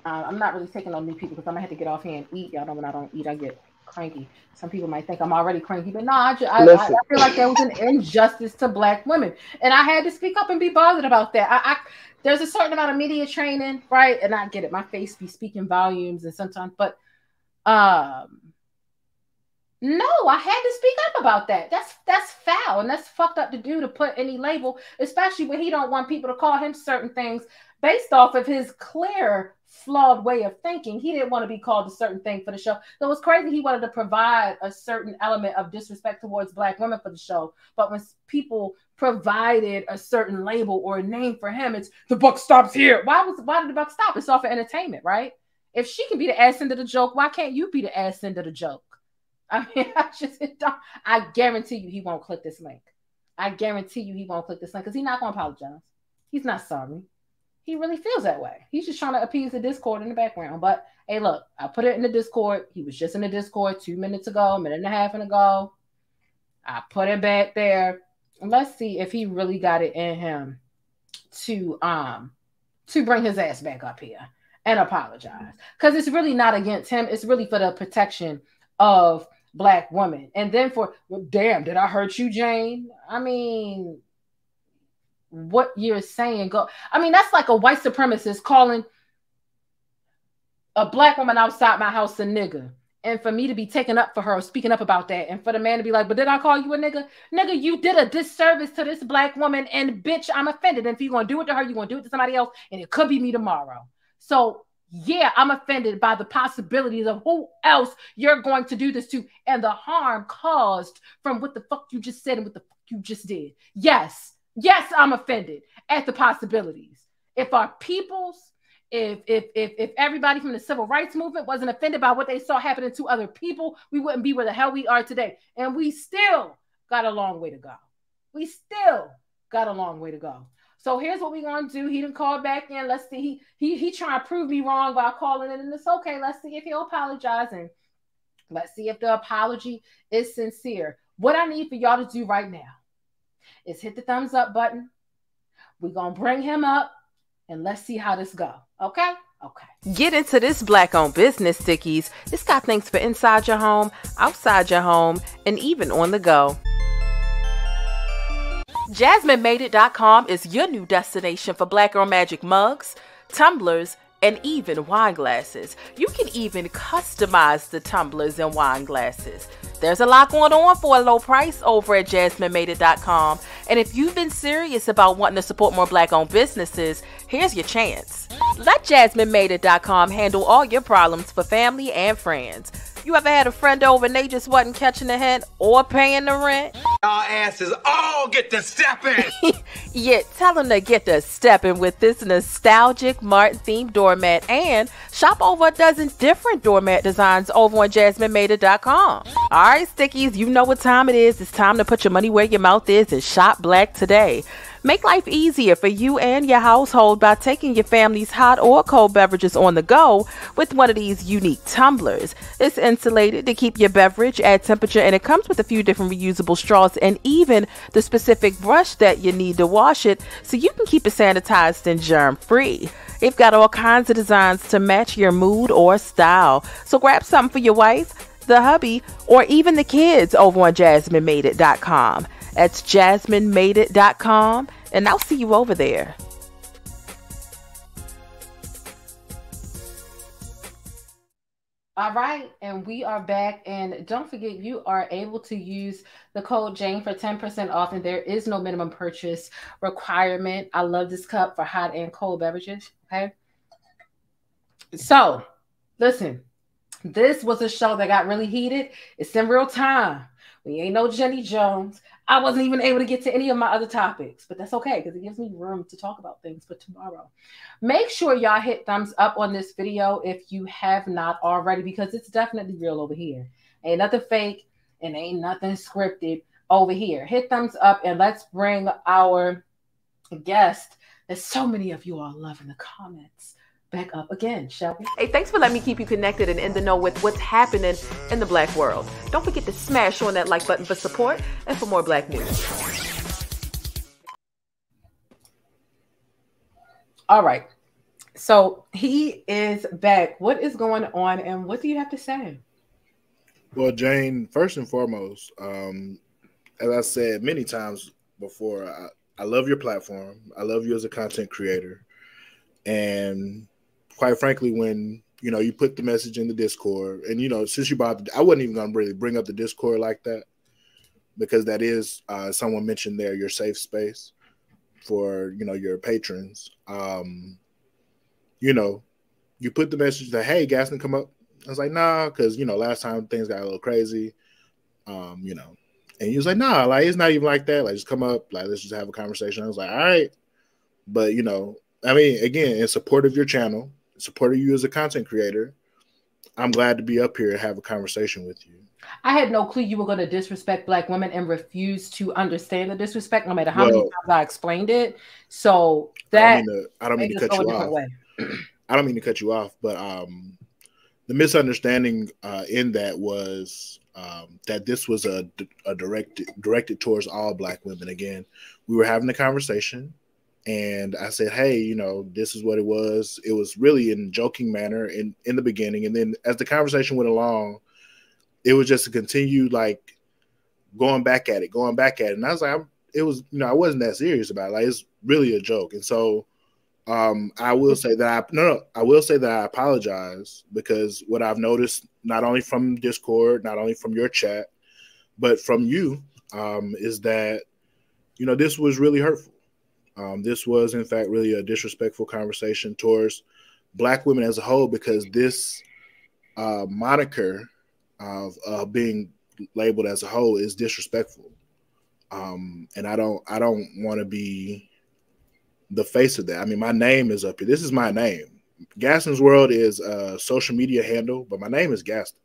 Uh, I'm not really taking on new people because I'm gonna have to get off here and eat. Y'all know when I don't eat, I get cranky. Some people might think I'm already cranky, but no, I, I, I, I feel like there was an injustice to black women, and I had to speak up and be bothered about that. I, I there's a certain amount of media training, right? And I get it. My face be speaking volumes, and sometimes, but um, no, I had to speak up about that. That's that's foul and that's fucked up to do to put any label, especially when he don't want people to call him certain things based off of his clear flawed way of thinking. He didn't want to be called a certain thing for the show. So it was crazy. He wanted to provide a certain element of disrespect towards black women for the show, but when people provided a certain label or a name for him, it's the buck stops here. Why was why did the buck stop? It's all for entertainment, right? If she can be the ass end of the joke, why can't you be the ass end of the joke? I mean, (laughs) I just. I guarantee you, he won't click this link. I guarantee you, he won't click this link because he's not going to apologize. He's not sorry. He really feels that way. He's just trying to appease the Discord in the background. But hey, look, I put it in the Discord. He was just in the Discord two minutes ago, a minute and a half ago. I put it back there. Let's see if he really got it in him to um to bring his ass back up here and apologize. Because it's really not against him, it's really for the protection of black woman. And then for well, damn, did I hurt you, Jane? I mean, what you're saying go. I mean, that's like a white supremacist calling a black woman outside my house a nigga. And for me to be taken up for her, speaking up about that, and for the man to be like, but did I call you a nigga? Nigga, you did a disservice to this black woman, and bitch, I'm offended. And if you're gonna do it to her, you're gonna do it to somebody else, and it could be me tomorrow. So yeah, I'm offended by the possibilities of who else you're going to do this to and the harm caused from what the fuck you just said and what the fuck you just did. Yes, yes, I'm offended at the possibilities. If our peoples, if if if if everybody from the civil rights movement wasn't offended by what they saw happening to other people, we wouldn't be where the hell we are today. And we still got a long way to go. We still got a long way to go. So here's what we're gonna do. He didn't call back in. Let's see. He he he trying to prove me wrong by calling in, and it's okay. Let's see if he'll apologize and let's see if the apology is sincere. What I need for y'all to do right now is hit the thumbs up button. We're gonna bring him up and let's see how this go. Okay? Okay. Get into this black owned business, Stickies. It's got things for inside your home, outside your home, and even on the go. JasmineMadeIt.com is your new destination for Black Girl Magic mugs, tumblers, and even wine glasses. You can even customize the tumblers and wine glasses. There's a lot going on for a low price over at JasmineMadeIt.com. And if you've been serious about wanting to support more black owned businesses, here's your chance. Let JasmineMadeIt.com handle all your problems for family and friends. You ever had a friend over and they just wasn't catching the hint or paying the rent? Our asses all get to stepping. (laughs) yeah, tell them to get to stepping with this nostalgic Martin themed doormat and shop over a dozen different doormat designs over on JasmineMadeIt.com. All right, stickies, you know what time it is. It's time to put your money where your mouth is and shop black today. Make life easier for you and your household by taking your family's hot or cold beverages on the go with one of these unique tumblers. It's insulated to keep your beverage at temperature and it comes with a few different reusable straws and even the specific brush that you need to wash it so you can keep it sanitized and germ free. They've got all kinds of designs to match your mood or style. So grab something for your wife, the hubby, or even the kids over on JasmineMadeIt.com. That's jasminemadeit.com, and I'll see you over there. All right, and we are back. And don't forget, you are able to use the code Jane for 10% off, and there is no minimum purchase requirement. I love this cup for hot and cold beverages. Okay. So, listen, this was a show that got really heated. It's in real time. We ain't no Jenny Jones. I wasn't even able to get to any of my other topics, but that's okay because it gives me room to talk about things for tomorrow. Make sure y'all hit thumbs up on this video if you have not already, because it's definitely real over here. Ain't nothing fake and ain't nothing scripted over here. Hit thumbs up and let's bring our guest that so many of you all love in the comments back up again, shall we? Hey, thanks for letting me keep you connected and in the know with what's happening in the black world. Don't forget to smash on that like button for support and for more black news. All right. So he is back. What is going on and what do you have to say? Well, Jane, first and foremost, um, as I said many times before, I, I love your platform. I love you as a content creator. And quite frankly, when you know you put the message in the Discord, and you know since you brought, I wasn't even gonna really bring up the Discord like that because that is uh, someone mentioned there your safe space for you know your patrons. Um, you know, you put the message that hey, Gaston come up. I was like, nah, because you know last time things got a little crazy. Um, you know, and he was like, nah, like it's not even like that. Like just come up, like let's just have a conversation. I was like, all right, but you know, I mean, again, in support of your channel, supported you as a content creator. I'm glad to be up here and have a conversation with you. I had no clue you were going to disrespect black women and refuse to understand the disrespect, no matter how many times I explained it. So I that don't mean to, I don't mean to cut you off. way. (clears throat) I don't mean to cut you off, but um, the misunderstanding uh, in that was um, that this was a, a directed directed towards all black women. Again, we were having a conversation, and I said, "Hey, you know, this is what it was." It was really in joking manner in in the beginning, and then as the conversation went along, it was just a continued like going back at it, going back at it, and I was like, I'm, "It was, you know, I wasn't that serious about it. Like it's really a joke," and so um i will say that i no, no i will say that i apologize because what i've noticed not only from discord not only from your chat but from you um is that you know this was really hurtful um this was in fact really a disrespectful conversation towards black women as a whole because this uh moniker of uh being labeled as a whole is disrespectful um and i don't i don't want to be the face of that. I mean, my name is up here. This is my name. Gaston's World is a social media handle, but my name is Gaston.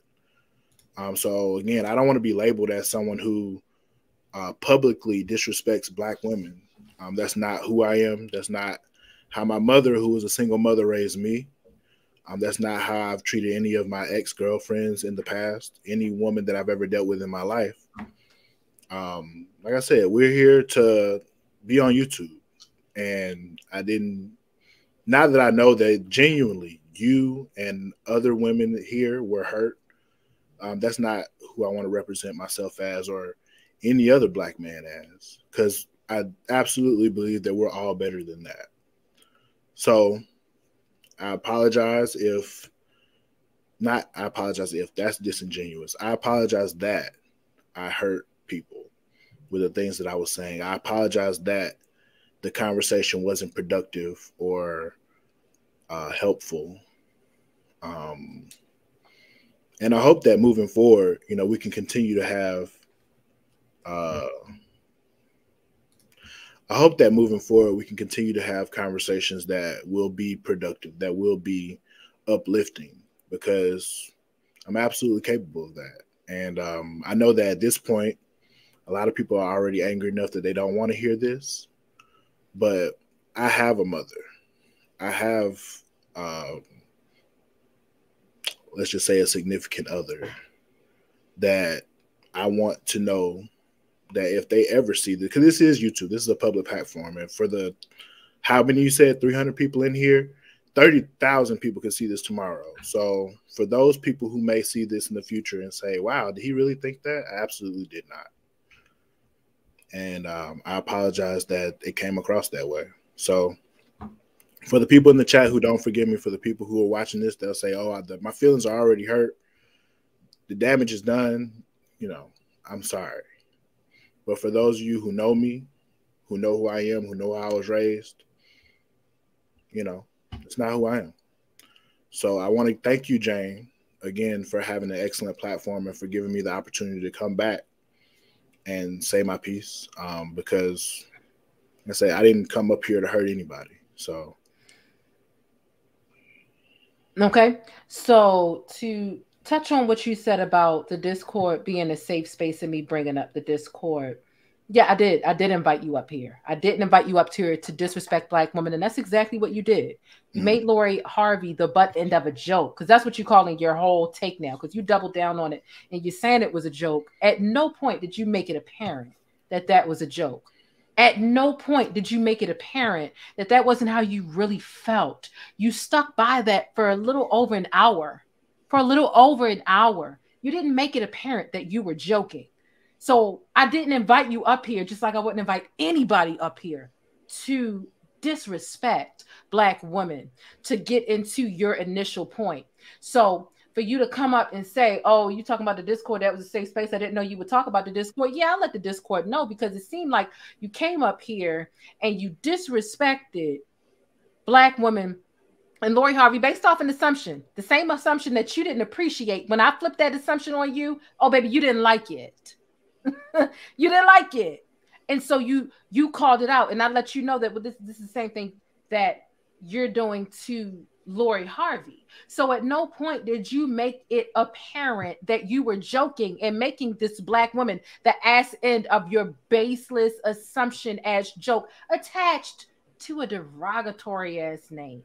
Um, so again, I don't want to be labeled as someone who uh, publicly disrespects black women. Um, that's not who I am. That's not how my mother, who was a single mother, raised me. Um, that's not how I've treated any of my ex girlfriends in the past, any woman that I've ever dealt with in my life. Um, like I said, we're here to be on YouTube and I didn't. Now that I know that genuinely you and other women here were hurt, um, that's not who I want to represent myself as or any other black man as, because I absolutely believe that we're all better than that. So I apologize if not. I apologize if that's disingenuous. I apologize that I hurt people with the things that I was saying. I apologize that the conversation wasn't productive or uh, helpful. Um, and I hope that moving forward, you know, we can continue to have. Uh, I hope that moving forward, we can continue to have conversations that will be productive, that will be uplifting, because I'm absolutely capable of that. And um, I know that at this point, a lot of people are already angry enough that they don't want to hear this but I have a mother. I have, um, let's just say, a significant other that I want to know that if they ever see this, because this is YouTube, this is a public platform, and for the how many you said 300 people in here, 30,000 people can see this tomorrow. So for those people who may see this in the future and say, "Wow, did he really think that?" I absolutely did not and um, I apologize that it came across that way. So, for the people in the chat who don't forgive me, for the people who are watching this, they'll say, "Oh, I, the, my feelings are already hurt. The damage is done." You know, I'm sorry. But for those of you who know me, who know who I am, who know how I was raised, you know, it's not who I am. So I want to thank you, Jane, again for having an excellent platform and for giving me the opportunity to come back and say my piece um, because I say I didn't come up here to hurt anybody. So Okay. So to touch on what you said about the Discord being a safe space and me bringing up the Discord. Yeah, I did. I did invite you up here. I didn't invite you up here to disrespect black women, and that's exactly what you did. You Mhm. made Lori Harvey the butt end of a joke because that's what you're calling your whole take now. Because you doubled down on it and you're saying it was a joke. At no point did you make it apparent that that was a joke. At no point did you make it apparent that that wasn't how you really felt. You stuck by that for a little over an hour. For a little over an hour. You didn't make it apparent that you were joking. So I didn't invite you up here, just like I wouldn't invite anybody up here to disrespect Black women, to get into your initial point. So for you to come up and say, "Oh, you talking about the Discord? That was a safe space. I didn't know you would talk about the Discord." Yeah, I let the Discord know because it seemed like you came up here and you disrespected Black women and Lori Harvey based off an assumption, the same assumption that you didn't appreciate. When I flipped that assumption on you, oh baby, you didn't like it. (laughs) you didn't like it, and so you you called it out, and I let you know that well, this this is the same thing that you're doing to Lori Harvey. So at no point did you make it apparent that you were joking and making this black woman the ass end of your baseless assumption as joke attached to a derogatory ass name.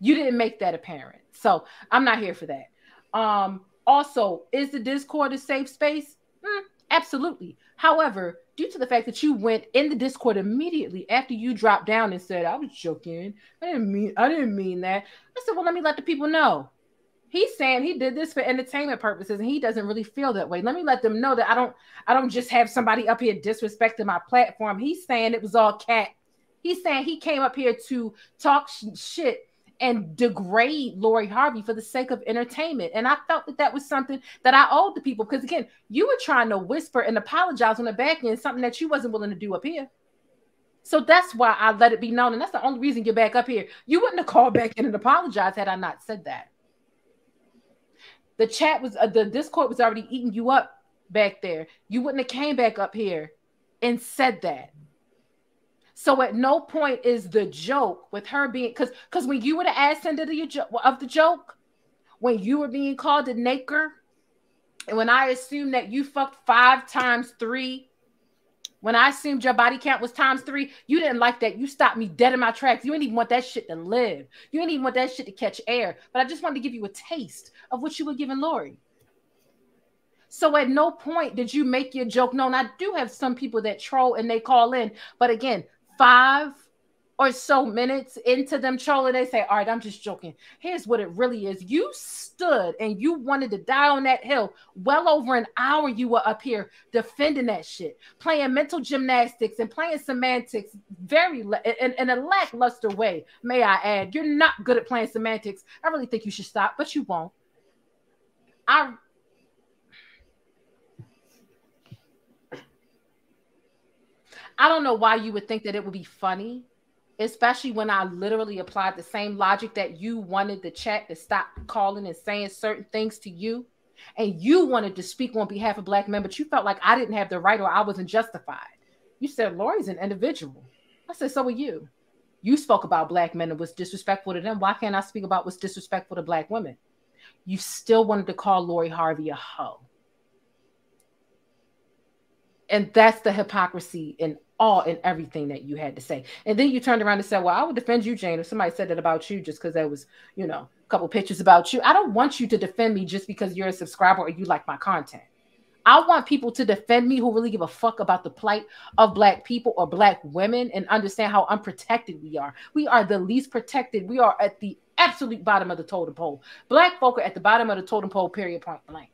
You didn't make that apparent. So I'm not here for that. Um, also, is the Discord a safe space? Mm, absolutely. However, due to the fact that you went in the Discord immediately after you dropped down and said, I was joking. I didn't mean I didn't mean that. I said, Well, let me let the people know. He's saying he did this for entertainment purposes and he doesn't really feel that way. Let me let them know that I don't I don't just have somebody up here disrespecting my platform. He's saying it was all cat. He's saying he came up here to talk sh- shit and degrade Lori Harvey for the sake of entertainment. And I felt that that was something that I owed the people because, again, you were trying to whisper and apologize on the back end, something that you wasn't willing to do up here. So that's why I let it be known. And that's the only reason you're back up here. You wouldn't have called back in and apologized had I not said that. The chat was, uh, the Discord was already eating you up back there. You wouldn't have came back up here and said that. So at no point is the joke with her being because because when you were the ass end of the, of the joke, when you were being called a naker, and when I assumed that you fucked five times three, when I assumed your body count was times three, you didn't like that. You stopped me dead in my tracks. You didn't even want that shit to live. You didn't even want that shit to catch air. But I just wanted to give you a taste of what you were giving Lori. So at no point did you make your joke known. I do have some people that troll and they call in, but again, five or so minutes into them trolling, they say, All right, I'm just joking. Here's what it really is. You stood and you wanted to die on that hill. Well over an hour, you were up here defending that shit, playing mental gymnastics and playing semantics very in, in a lackluster way, may I add. You're not good at playing semantics. I really think you should stop, but you won't. I I don't know why you would think that it would be funny, especially when I literally applied the same logic that you wanted the chat to stop calling and saying certain things to you. And you wanted to speak on behalf of black men, but you felt like I didn't have the right or I wasn't justified. You said Lori's an individual. I said, so are you. You spoke about black men and was disrespectful to them. Why can't I speak about what's disrespectful to black women? You still wanted to call Lori Harvey a hoe. And that's the hypocrisy in all and everything that you had to say. And then you turned around and said, Well, I would defend you, Jane, if somebody said that about you just because there was, you know, a couple pictures about you. I don't want you to defend me just because you're a subscriber or you like my content. I want people to defend me who really give a fuck about the plight of black people or black women and understand how unprotected we are. We are the least protected. We are at the absolute bottom of the totem pole. Black folk are at the bottom of the totem pole, period, point blank.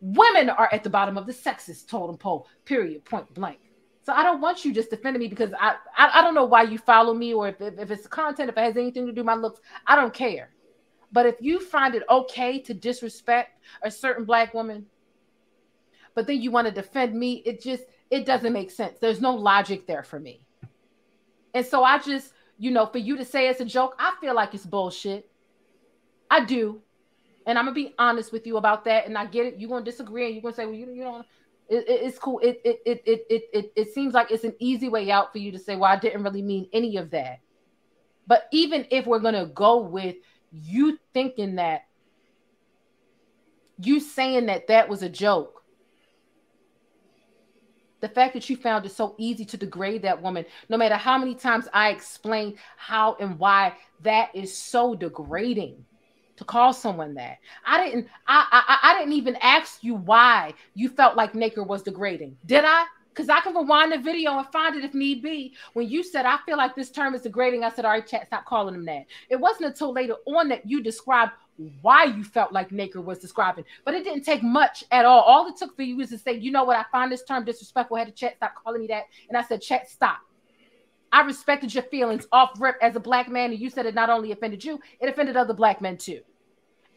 Women are at the bottom of the sexist totem pole, period, point blank. So I don't want you just defending me because I, I, I don't know why you follow me or if, if, if it's content, if it has anything to do with my looks, I don't care. But if you find it okay to disrespect a certain black woman, but then you want to defend me, it just it doesn't make sense. There's no logic there for me. And so I just, you know, for you to say it's a joke, I feel like it's bullshit. I do. And I'm gonna be honest with you about that. And I get it. You're gonna disagree and you're gonna say, well, you, you don't it, it, it's cool. It, it it it it it it seems like it's an easy way out for you to say, "Well, I didn't really mean any of that." But even if we're gonna go with you thinking that, you saying that that was a joke, the fact that you found it so easy to degrade that woman, no matter how many times I explain how and why that is so degrading to call someone that. I didn't I, I I didn't even ask you why you felt like Naker was degrading. Did I? Because I can rewind the video and find it if need be. When you said, I feel like this term is degrading, I said, all right, chat, stop calling him that. It wasn't until later on that you described why you felt like Naker was describing, but it didn't take much at all. All it took for you was to say, you know what, I find this term disrespectful. I had to chat, stop calling me that. And I said, chat, stop. I respected your feelings off rip as a black man, and you said it not only offended you, it offended other black men too.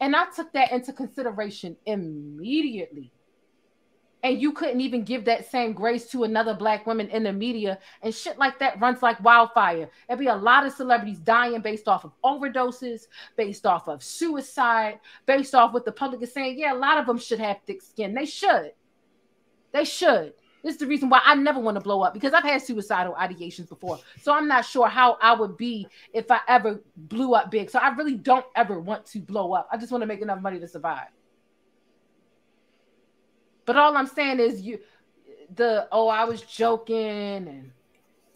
And I took that into consideration immediately. And you couldn't even give that same grace to another black woman in the media. And shit like that runs like wildfire. There'd be a lot of celebrities dying based off of overdoses, based off of suicide, based off what the public is saying. Yeah, a lot of them should have thick skin. They should. They should. This is the reason why I never want to blow up because I've had suicidal ideations before. So I'm not sure how I would be if I ever blew up big. So I really don't ever want to blow up. I just want to make enough money to survive. But all I'm saying is you the oh I was joking and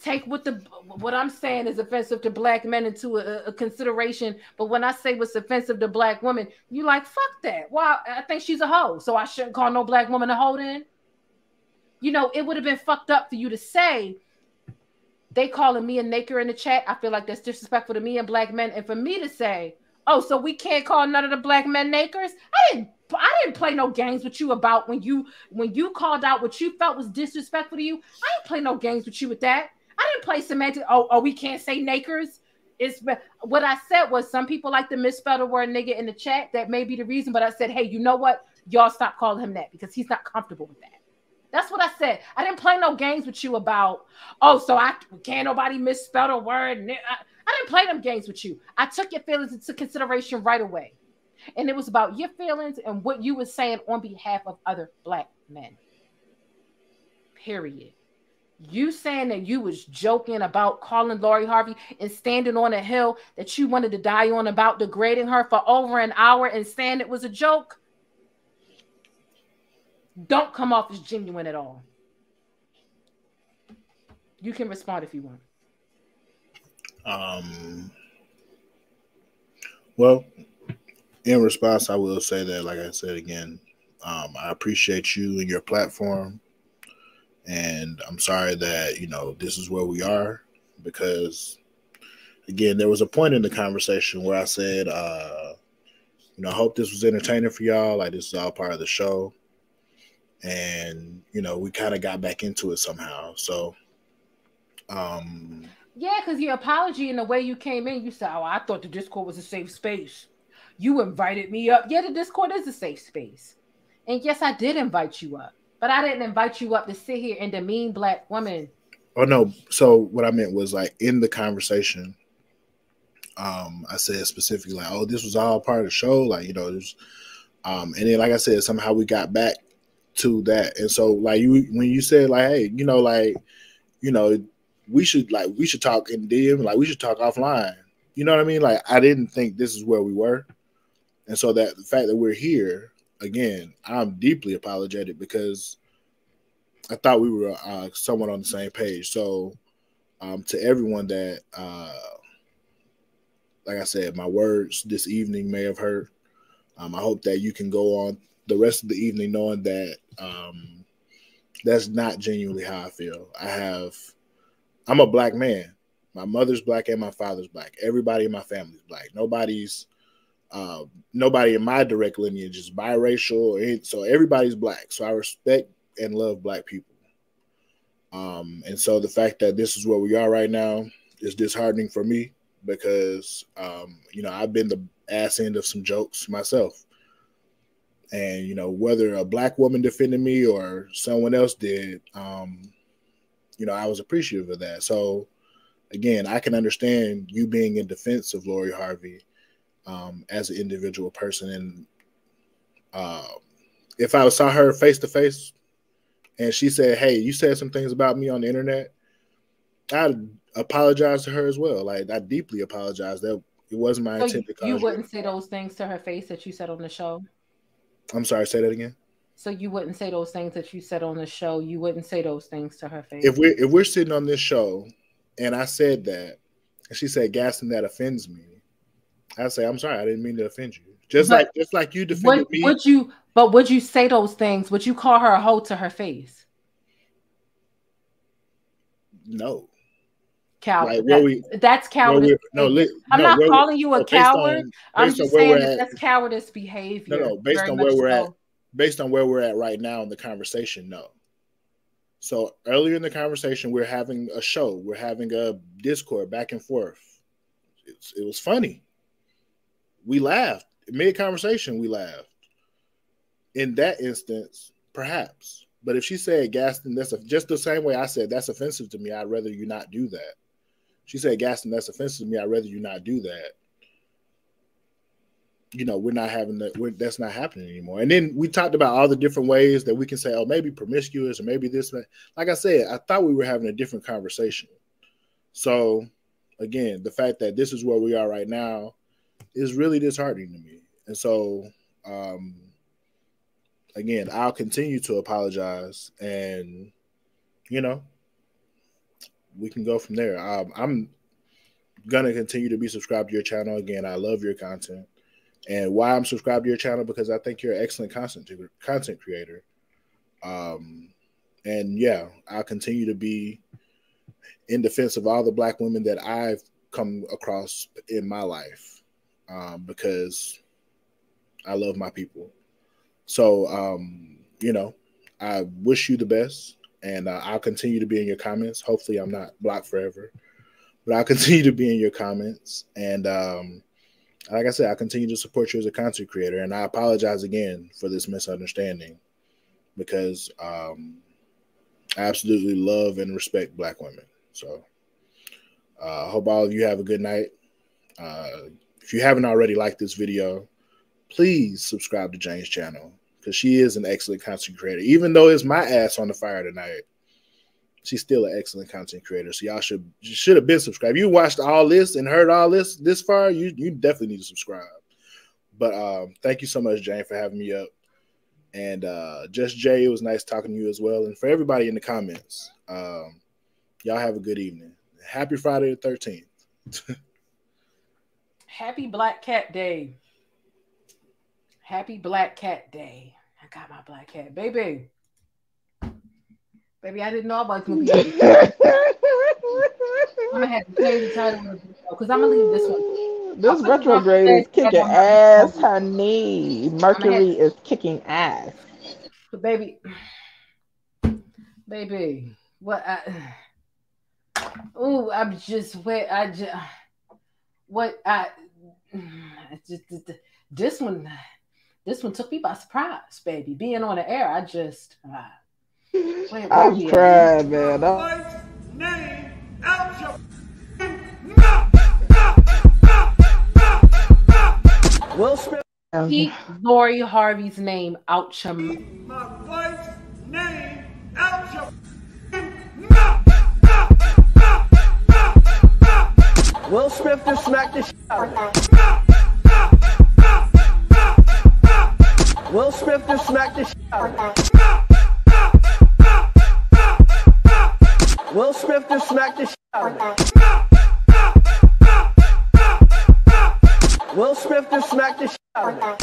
take what the what I'm saying is offensive to black men into a, a, consideration. But when I say what's offensive to black women, you like fuck that. Well, I think she's a hoe, so I shouldn't call no black woman a hoe. Then, you know, it would have been fucked up for you to say they calling me a naker in the chat. I feel like that's disrespectful to me and black men, and for me to say, oh, so we can't call none of the black men nakers. I didn't I didn't play no games with you about when you when you called out what you felt was disrespectful to you. I didn't play no games with you with that. I didn't play semantic. Oh, oh, we can't say nakers. It's what I said was some people like to misspell the word nigga in the chat. That may be the reason, but I said, hey, you know what? Y'all stop calling him that because he's not comfortable with that. That's what I said. I didn't play no games with you about, oh, so I can't nobody misspell a word. I, didn't play them games with you. I took your feelings into consideration right away. And it was about your feelings and what you were saying on behalf of other black men. Period. You saying that you was joking about calling Lori Harvey and standing on a hill that you wanted to die on about degrading her for over an hour and saying it was a joke don't come off as genuine at all. You can respond if you want. Um well, in response, I will say that, like I said again, um, I appreciate you and your platform. And I'm sorry that, you know, this is where we are because, again, there was a point in the conversation where I said, uh, you know, I hope this was entertaining for y'all. Like, this is all part of the show. And, you know, we kind of got back into it somehow. So, um, yeah, because your apology and the way you came in, you said, Oh, I thought the Discord was a safe space. You invited me up. Yeah, the Discord is a safe space. And yes, I did invite you up. But I didn't invite you up to sit here and demean black women. Oh no. So what I meant was like in the conversation, um, I said specifically like, oh, this was all part of the show, like you know, there's um, and then like I said, somehow we got back to that. And so like you when you said like, hey, you know, like, you know, we should like we should talk in DM, like we should talk offline. You know what I mean? Like I didn't think this is where we were. And so that the fact that we're here again, I'm deeply apologetic because I thought we were uh, somewhat on the same page. So, um, to everyone that, uh, like I said, my words this evening may have hurt. Um, I hope that you can go on the rest of the evening knowing that um, that's not genuinely how I feel. I have, I'm a black man. My mother's black and my father's black. Everybody in my family's black. Nobody's uh, nobody in my direct lineage is biracial, so everybody's black. So I respect and love black people. Um, and so the fact that this is where we are right now is disheartening for me because um, you know I've been the ass end of some jokes myself, and you know whether a black woman defended me or someone else did, um, you know I was appreciative of that. So again, I can understand you being in defense of Lori Harvey um, as an individual person. And uh, if I saw her face to face and she said, Hey, you said some things about me on the internet, I'd apologize to her as well. Like, I deeply apologize. That it wasn't my so intent to You wouldn't say those things to her face that you said on the show? I'm sorry, say that again. So you wouldn't say those things that you said on the show. You wouldn't say those things to her face. If we're if we're sitting on this show and I said that, and she said, Gaston, that offends me. I say, I'm sorry, I didn't mean to offend you. Just but like just like you defended would, me. Would you but would you say those things? Would you call her a hoe to her face? No. Coward. Like, that, we, that's cowardice. No, li- I'm no, not calling you a coward. On, I'm just saying that that's cowardice behavior. No, no, based on where we're so. at, based on where we're at right now in the conversation, no. So earlier in the conversation, we're having a show, we're having a discord back and forth. It's, it was funny we laughed. Mid conversation, we laughed. In that instance, perhaps. But if she said Gaston, that's a, just the same way I said that's offensive to me. I'd rather you not do that. She said Gaston, that's offensive to me. I'd rather you not do that. you know, we're not having that. That's not happening anymore. And then we talked about all the different ways that we can say, oh, maybe promiscuous or maybe this. Like I said, I thought we were having a different conversation. So, again, the fact that this is where we are right now is really disheartening to me. And so, um, again, I'll continue to apologize, and you know, we can go from there. Um, I'm gonna continue to be subscribed to your channel. Again, I love your content. And why I'm subscribed to your channel because I think you're an excellent content content creator. Um, and yeah, I'll continue to be in defense of all the black women that I've come across in my life um, because I love my people. So, um, you know, I wish you the best, and uh, I'll continue to be in your comments. Hopefully, I'm not blocked forever, but I'll (laughs) continue to be in your comments. And um, like I said, I continue to support you as a content creator. And I apologize again for this misunderstanding because um, I absolutely love and respect Black women. So I uh, hope all of you have a good night. Uh, if you haven't already liked this video, please subscribe to Jane's channel because she is an excellent content creator. Even though it's my ass on the fire tonight, she's still an excellent content creator. So y'all should should have been subscribed. You watched all this and heard all this this far, you you definitely need to subscribe. But um, thank you so much, Jane, for having me up. And uh, just Jay, it was nice talking to you as well. And for everybody in the comments, um, y'all have a good evening. Happy Friday the 13th. (laughs) Happy Black Cat Day. Happy Black Cat Day. I got my black cat, baby. Baby, I didn't know about gonna be. (laughs) I'm gonna have to change the title because I'm gonna leave this one. This retrograde is kicking ass, honey. Mercury is kicking ass. But baby, baby, what? I, oh, I'm just wait. I just what (sighs) I just this one this one took me by surprise, baby. Being on the air, I just. Uh, wait, I'm crying, man. Will Smith. Keep Lori Harvey's name out your My wife's name out your Will Smith just smacked the shit out Will Smith just smacked the shit out Will Smith just smacked the shit out Will Smith just smacked the shit out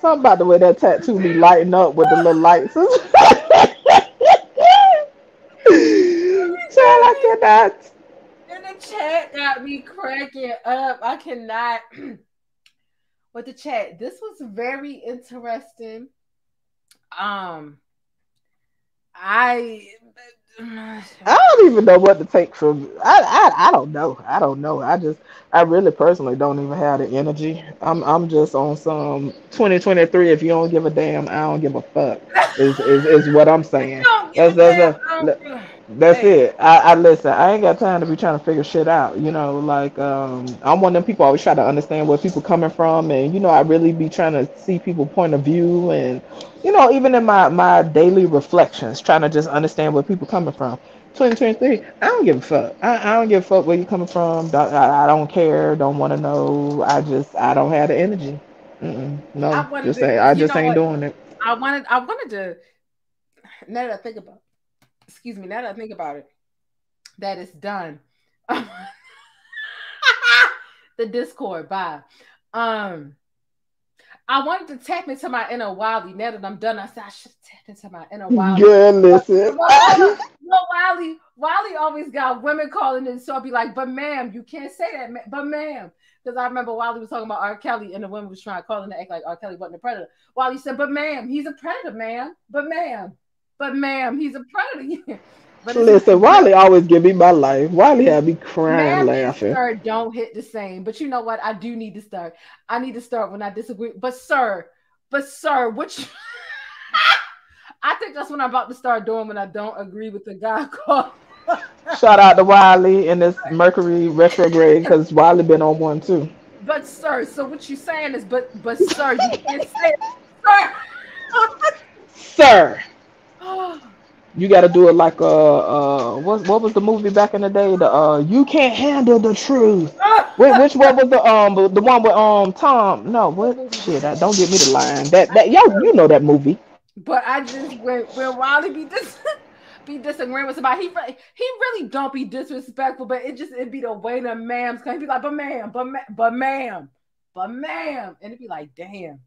Something about the way that tattoo be lighting up with the little lights. Child, I cannot. And the chat got me cracking up. I cannot. (clears throat) with the chat. This was very interesting. Um, I I don't even know what to take from. I, I I don't know. I don't know. I just I really personally don't even have the energy. I'm I'm just on some 2023. If you don't give a damn, I don't give a fuck. Is is, is what I'm saying. That's, that's, a, that's hey. it. I, I listen. I ain't got time to be trying to figure shit out. You know, like um, I'm one of them people I always try to understand where people coming from, and you know, I really be trying to see people point of view, and you know, even in my my daily reflections, trying to just understand where people coming from. 2023, I don't give a fuck. I, I don't give a fuck where you coming from. I, I don't care. Don't want to know. I just I don't have the energy. Mm-mm, no, I just say I just ain't what? doing it. I wanted I wanted to. Now that I think about excuse me, now that I think about it, that is done. (laughs) the Discord, bye. Um, I wanted to tap into my inner Wiley. Now that I'm done, I said I should tap into my inner Wiley. Yeah, listen. no, Wiley, Wiley always got women calling in, so I'll be like, "But ma'am, you can't say that, ma- but ma'am." Because I remember Wiley was talking about R. Kelly, and the woman was trying to call him to act like R. Kelly wasn't a predator. Wiley said, "But ma'am, he's a predator, ma'am. But ma'am." But ma'am, he's a predator. (laughs) But Listen, Wiley always give me my life. Wiley had me crying laughing. Sir, don't hit the same. But you know what? I do need to start. I need to start when I disagree. But sir, but sir, which (laughs) I think that's what I'm about to start doing when I don't agree with the guy (laughs) called. Shout out to Wiley in this Mercury retrograde because Wiley been on one too. but sir, so what you saying is, but but sir, you can't say sir. Sir, you got to do it like uh uh what what was the movie back in the day? The uh you can't handle the truth. Wait, which one was the um the one with um Tom? No, what shit? I, don't give me the line. That that yo you know that movie. But I just when when Wiley be dis (laughs) be disagreeing with somebody, he he really don't be disrespectful, but it just it be the way the ma'ams can be like, but ma'am, but ma- but ma'am, but ma'am, and it'd be like, damn.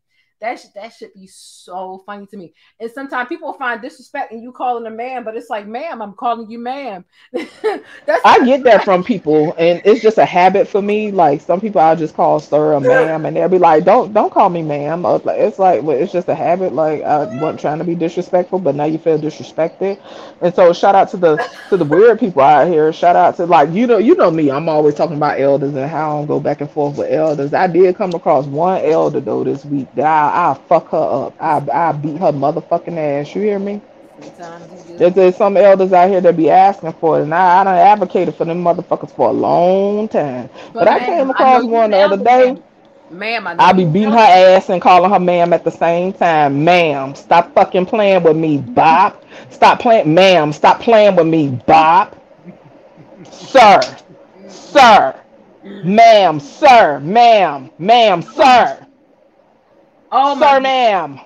That should, that should be so funny to me. And sometimes people find disrespect in you calling a man, but it's like, ma'am, I'm calling you ma'am. (laughs) That's I get that from people, and it's just a habit for me. Like some people, I just call sir or ma'am, and they'll be like, "Don't don't call me ma'am." Uh, it's like well, it's just a habit. Like I wasn't trying to be disrespectful, but now you feel disrespected. And so shout out to the to the weird people out here. Shout out to like you know you know me. I'm always talking about elders and how I don't go back and forth with elders. I did come across one elder though this week that I I fuck her up. I I beat her motherfucking ass. You hear me? sometimes you do. There's, there's some elders out here that be asking for it, and I, I done advocated for them motherfuckers for a long time. But, I came across you one the other day. ma'am. I I be beating her ass and calling her ma'am at the same time. Ma'am, stop fucking playing with me, Bob. Stop playing, ma'am. Stop playing with me, Bob. Sir, sir, ma'am, sir, ma'am, ma'am, sir, Oh my sir, ma'am.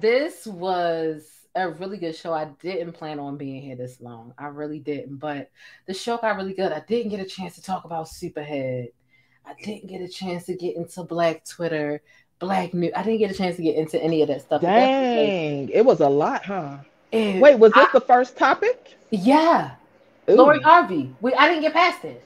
this was a really good show. I didn't plan on being here this long. I really didn't, but the show got really good. I didn't get a chance to talk about Superhead. I didn't get a chance to get into Black Twitter, Black News. I didn't get a chance to get into any of that stuff. but that's okay. Dang, it was a lot, huh? It- Wait, was this I- the first topic? yeah, Ooh. Lori Harvey. We I didn't get past it.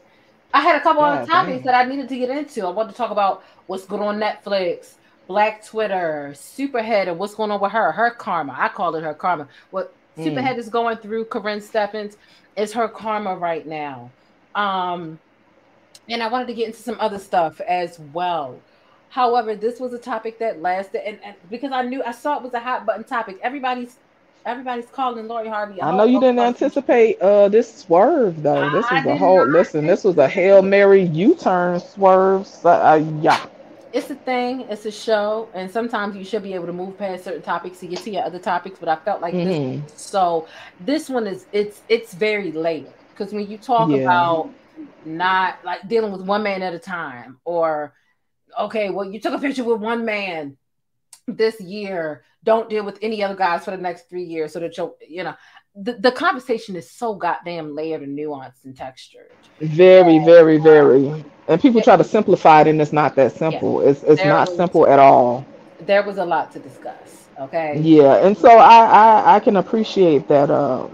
I had a couple God other topics damn. that I needed to get into. I wanted to talk about what's going on Netflix, Black Twitter, Superhead, and what's going on with her, her karma. I call it her karma. What Mm. Superhead is going through, Karrine Steffans, is her karma right now. Um, and I wanted to get into some other stuff as well. However, this was a topic that lasted, and, and because I knew I saw it was a hot button topic. Everybody's everybody's calling Lori Harvey. I know you didn't anticipate uh this swerve though. This I was a whole listen. This was a hail mary U-turn swerve. So, uh, yeah, it's a thing, it's a show, and sometimes you should be able to move past certain topics to get to your other topics. But I felt like Mhm. this, so this one is it's it's very layered because when you talk Yeah. about not like dealing with one man at a time, or okay, well you took a picture with one man this year, don't deal with any other guys for the next three years, so that you you know the, the conversation is so goddamn layered and nuanced and textured. very, very, very. And people try to simplify it, and it's not that simple. It's it's There not was- simple at all. There was a lot to discuss. Okay. Yeah, and so I, I I can appreciate that. Um,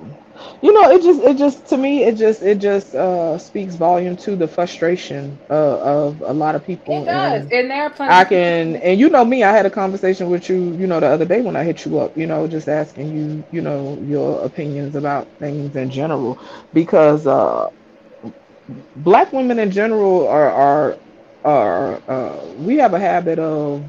you know, it just it just to me it just it just uh speaks volume to the frustration uh, of a lot of people. It does, and and there are plenty. I of can, and you know me, I had a conversation with you, you know, the other day when I hit you up, you know, just asking you, you know, your opinions about things in general, because uh, black women in general are are are uh, we have a habit of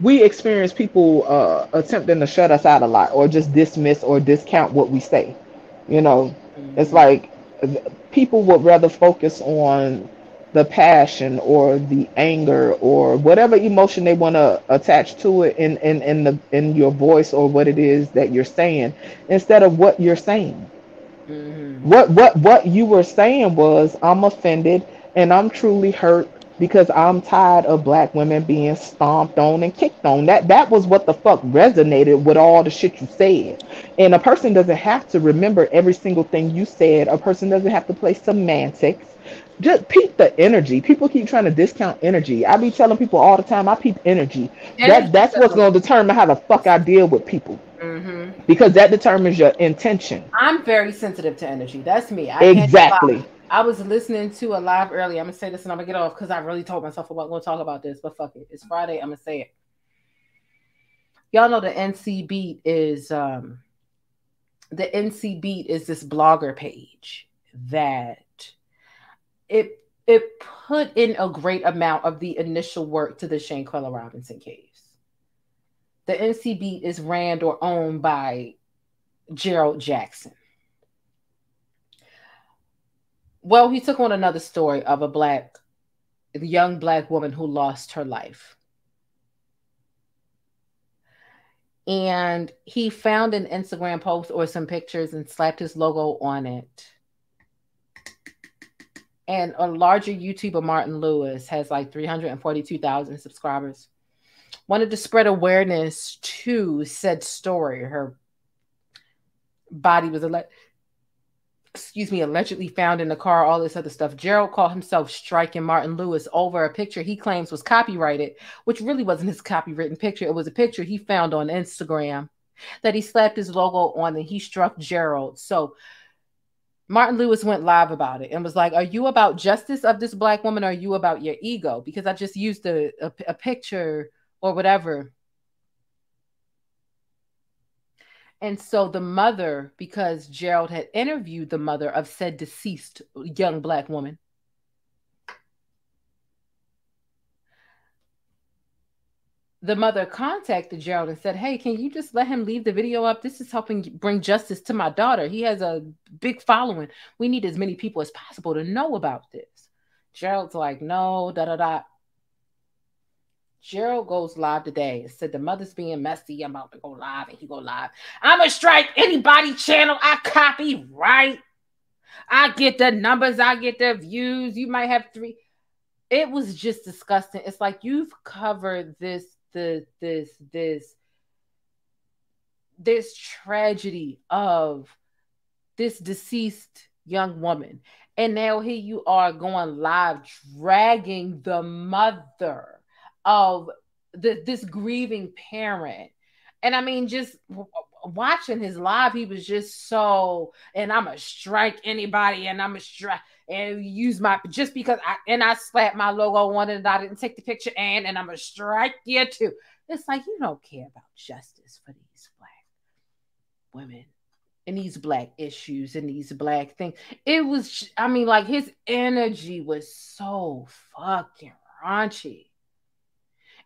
we experience people uh, attempting to shut us out a lot or just dismiss or discount what we say. You know, it's like people would rather focus on the passion or the anger or whatever emotion they want to attach to it in, in, in the in your voice or what it is that you're saying instead of what you're saying. Mm-hmm. What what what you were saying was I'm offended and I'm truly hurt because I'm tired of black women being stomped on and kicked on. That that was what the fuck resonated with all the shit you said. And a person doesn't have to remember every single thing you said. A person doesn't have to play semantics. Just peep the energy. People keep trying to discount energy. I be telling people all the time, I peep energy. Energy That that's what's gonna determine how the fuck I deal with people. Mhm. Because that determines your intention. I'm very sensitive to energy. That's me. I Exactly. I was listening to a live earlier. I'm gonna say this and I'm gonna get off because I really told myself I wasn't gonna talk about this, but fuck it. It's Friday. I'm gonna say it. Y'all know the NC Beat is um the NC Beat is this blogger page that it it put in a great amount of the initial work to the Shanquella Robinson case. The NCB is ran or owned by Gerald Jackson. Well, he took on another story of a black young black woman who lost her life. And he found an Instagram post or some pictures and slapped his logo on it. And a larger YouTuber, Martin Lewis, has like 342,000 subscribers. Wanted to spread awareness to said story. Her body was ele- excuse me, allegedly found in the car, all this other stuff. Gerald called himself striking Martin Lewis over a picture he claims was copyrighted, which really wasn't his copywritten picture. It was a picture he found on Instagram that he slapped his logo on and he struck Gerald. So Martin Lewis went live about it and was like, Are you about justice of this black woman or are you about your ego? Because I just used a, a, a picture or whatever And so the mother, because Gerald had interviewed the mother of said deceased young black woman, the mother contacted Gerald and said, Hey, can you just let him leave the video up? This is helping bring justice to my daughter. He has a big following. We need as many people as possible to know about this. Gerald's like, No, da da da. Gerald goes live today and said the mother's being messy. I'm about to go live, and he go live. I'm gonna strike anybody channel I copyright. I get the numbers, I get the views. You might have three. It was just disgusting. It's like you've covered this, the this, this, this tragedy of this deceased young woman. And now here you are going live, dragging the mother of the, this grieving parent. And I mean, just watching his live, he was just so, and I'm gonna strike anybody, and I'm gonna strike and use my just because I and I slapped my logo on it and I didn't take the picture and and I'm gonna strike you too. It's like you don't care about justice for these black women and these black issues and these black things. It was, I mean, like his energy was so fucking raunchy